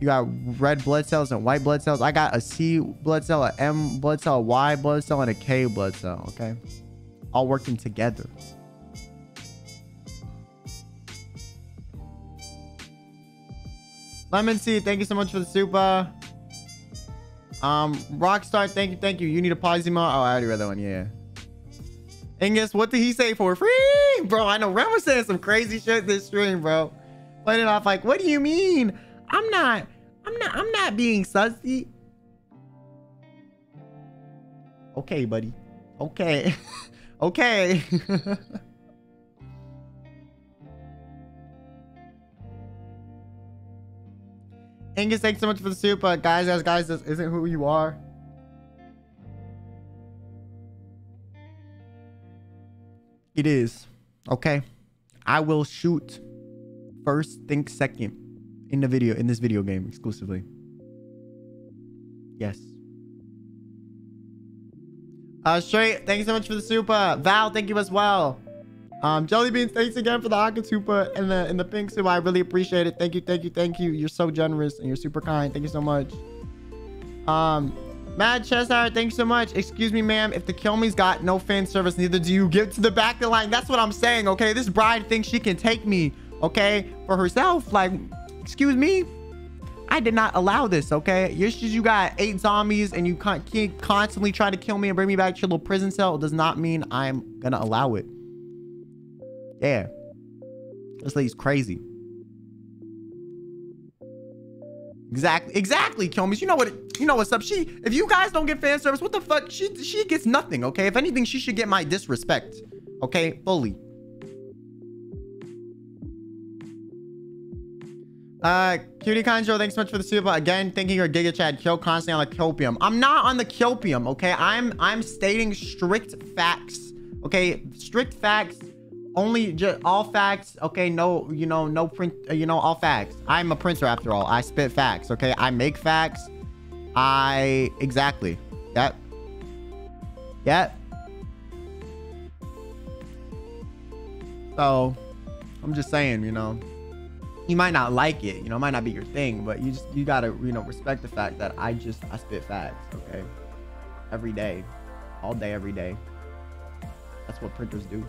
you got red blood cells and white blood cells? I got a C blood cell, a M blood cell, a Y blood cell, and a K blood cell, okay? All working together. Lemon Seed, thank you so much for the super. Um, Rockstar, thank you, thank you. You need a emote. Oh, I already read that one. Yeah. Angus, what did he say for free? Bro, I know Ren was saying some crazy shit this stream, bro. Playing it off like, what do you mean? I'm not, I'm not, I'm not being sussy. Okay, buddy. Okay. [LAUGHS] okay. [LAUGHS] Angus, thanks so much for the super. Guys, guys, guys, this isn't who you are. It is. Okay. I will shoot first, think second in the video, in this video game exclusively. Yes. Uh, straight, thank you so much for the super. Val, thank you as well. Um, Jelly Beans, thanks again for the Haka and the and the pink super. I really appreciate it. Thank you, thank you, thank you. You're so generous and you're super kind. Thank you so much. Um, Mad Cheshire, thank you so much. Excuse me, ma'am. If the kill me's got no fan service, neither do you. Get to the back of the line. That's what I'm saying, okay? This bride thinks she can take me, okay, for herself. Like, excuse me. I did not allow this, okay? Just because you got eight zombies and you can't constantly try to kill me and bring me back to your little prison cell does not mean I'm gonna allow it. Yeah. This lady's crazy. Exactly, exactly, Kilmies. You know what? You know what's up. She, if you guys don't get fan service, what the fuck? She, she gets nothing. Okay. If anything, she should get my disrespect. Okay, fully. Uh, Cutie Conjo, thanks so much for the super. Again, thinking your Giga Chad kill constantly on the Kilpium. I'm not on the Kilpium, okay? I'm I'm stating strict facts. Okay, strict facts. Only just all facts. Okay, no, you know, no print. Uh, you know, all facts. I'm a printer after all. I spit facts. Okay, I make facts. I exactly. Yep. Yep. So, I'm just saying, you know you might not like it, you know, it might not be your thing, but you just you gotta, you know, respect the fact that I just I spit facts, okay? Every day. All day, every day. That's what printers do.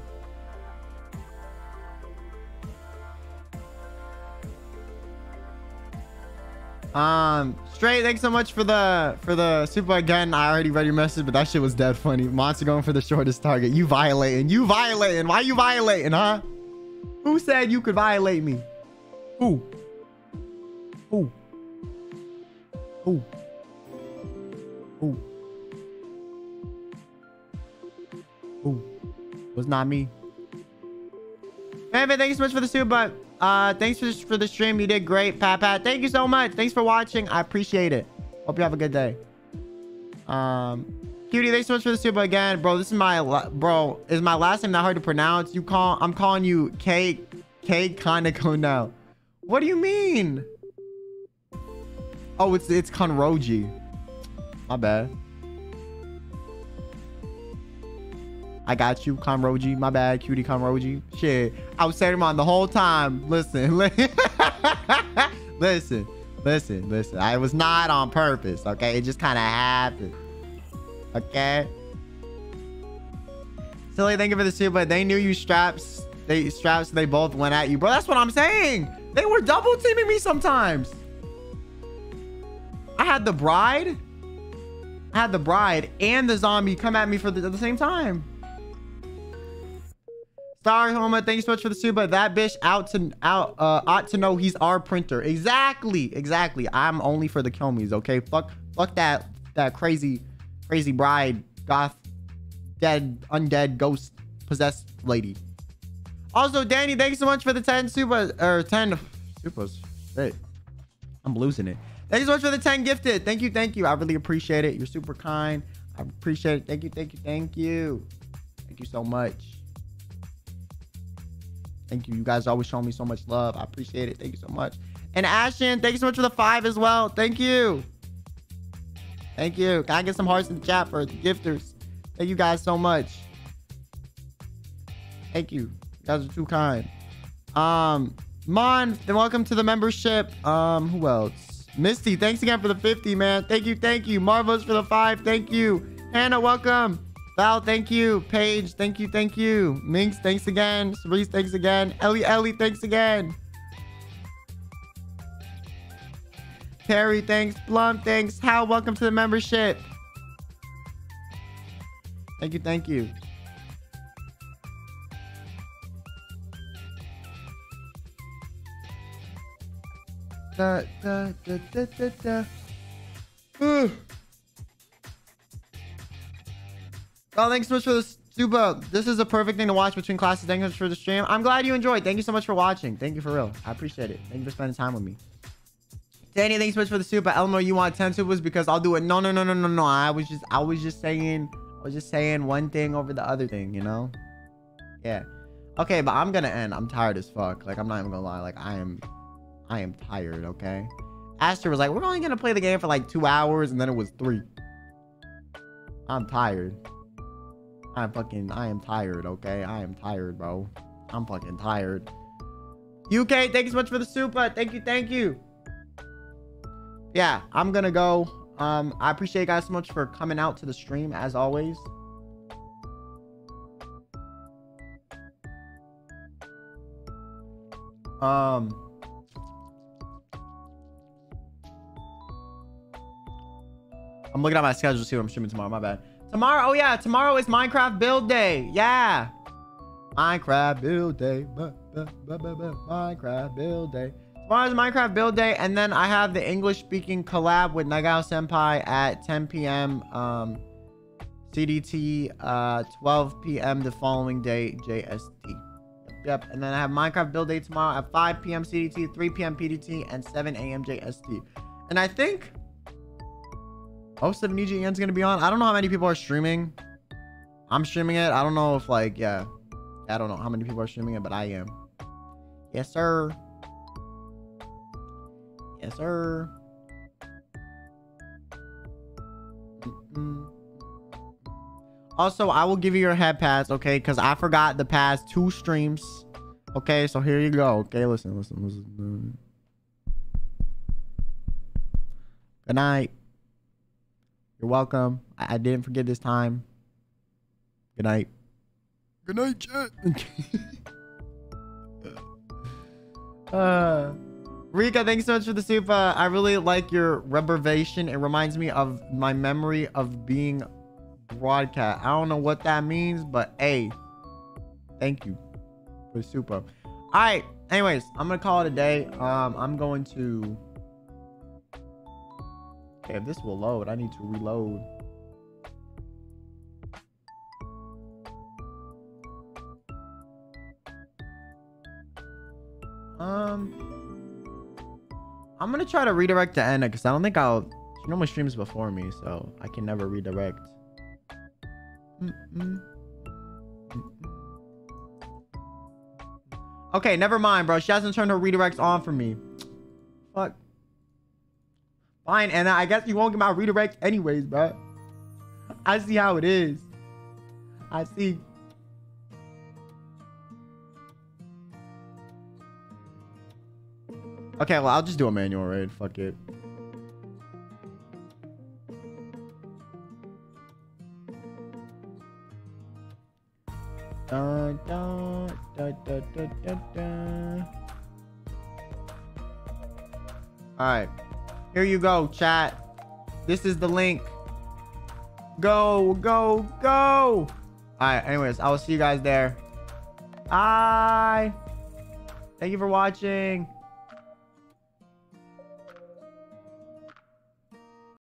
Um, straight. Thanks so much for the for the super again. I already read your message, but that shit was dead funny. Monster going for the shortest target. You violating? You violating? Why you violating, huh? Who said you could violate me? Who? Who? Who? Who? Who? Was not me. Evan, thank you so much for the super uh thanks for, for the stream. You did great, Pat Pat. Thank you so much. Thanks for watching. I appreciate it. Hope you have a good day. Um Cutie, thanks so much for the super again. Bro, this is my bro, is my last name that hard to pronounce? You call I'm calling you K K Kaneko now. What do you mean? Oh, it's it's Conroji. My bad. I got you, Conroji. My bad, cutie Conroji. Shit. I was saying on the whole time. Listen, [LAUGHS] listen, listen, listen. I was not on purpose, okay? It just kind of happened. Okay? Silly, thank you for the super. They knew you straps. They straps, they both went at you. Bro, that's what I'm saying. They were double teaming me sometimes. I had the bride. I had the bride and the zombie come at me for the, at the same time. Star Homa, thanks so much for the super. That bitch out to out uh ought to know he's our printer. Exactly, exactly. I'm only for the Kilmies, okay? Fuck fuck that that crazy crazy bride goth dead undead ghost possessed lady. Also, Danny, thanks so much for the 10 super or 10 supers. Hey, I'm losing it. Thanks so much for the 10 gifted. Thank you, thank you. I really appreciate it. You're super kind. I appreciate it. Thank you, thank you, thank you. Thank you so much. Thank you. You guys always show me so much love. I appreciate it. Thank you so much. And Ashton, thank you so much for the five as well. Thank you. Thank you. Can I get some hearts in the chat for the gifters? Thank you guys so much. Thank you. You guys are too kind. Um, Mon, then welcome to the membership. Um, who else? Misty, thanks again for the 50, man. Thank you, thank you. Marvelous for the five. Thank you. Hannah, welcome. Val, thank you. Paige, thank you, thank you. Minx, thanks again. Cerise, thanks again. Ellie, Ellie, thanks again. Terry, thanks. Blum, thanks. Hal, welcome to the membership. Thank you, thank you. Da, da, da, da, da, da. Oh, thanks so much for this super. This is a perfect thing to watch between classes. Thank you for the stream. I'm glad you enjoyed. Thank you so much for watching. Thank you for real. I appreciate it. Thank you for spending time with me. Danny, thanks so much for the super. Elmo, you want 10 supers because I'll do it. No, no, no, no, no, no. I was just, I was just saying, I was just saying one thing over the other thing, you know? Yeah. Okay, but I'm gonna end. I'm tired as fuck. Like, I'm not even gonna lie. Like, I am I am tired, okay? Aster was like, we're only gonna play the game for like two hours, and then it was three. I'm tired. I'm fucking, I am tired, okay? I am tired, bro. I'm fucking tired. UK, thank you so much for the super. Thank you, thank you. Yeah, I'm gonna go. Um, I appreciate you guys so much for coming out to the stream, as always. Um, I'm looking at my schedule to see what I'm streaming tomorrow. My bad. Tomorrow, oh yeah, tomorrow is Minecraft build day. Yeah. Minecraft build day. Minecraft build day. Tomorrow's Minecraft build day, and then I have the English speaking collab with Nagao Senpai at 10 p.m. Um, CDT, uh, 12 p.m. the following day, JST. Yep, and then I have Minecraft build day tomorrow at 5 p.m. CDT, 3 p.m. PDT, and 7 a.m. JST. And I think most of NGN's gonna be on. I don't know how many people are streaming. I'm streaming it. I don't know if like yeah, I don't know how many people are streaming it, but I am. Yes, sir. Yes, sir. Also, I will give you your head pass, okay? Because I forgot the past two streams. Okay, so here you go. Okay, listen, listen, listen. Good night. You're welcome. I, I didn't forget this time. Good night. Good night, chat. [LAUGHS] uh, Rika, thanks so much for the soup. Uh, I really like your reverbation. It reminds me of my memory of being broadcast. I don't know what that means, but hey, thank you for the soup. All right. Anyways, I'm gonna call it a day. Um, I'm going to. Okay, if this will load, I need to reload. Um, I'm gonna try to redirect to Anna because I don't think I'll. She normally streams before me, so I can never redirect. Okay, never mind, bro. She hasn't turned her redirects on for me. Fuck. Fine, and I guess you won't get my redirect anyways, bro. I see how it is. I see. Okay, well, I'll just do a manual raid. Fuck it. Dun, dun, dun, dun, dun, dun. All right. Here you go, chat. This is the link. Go, go, go. All right. Anyways, I will see you guys there. Bye. Thank you for watching.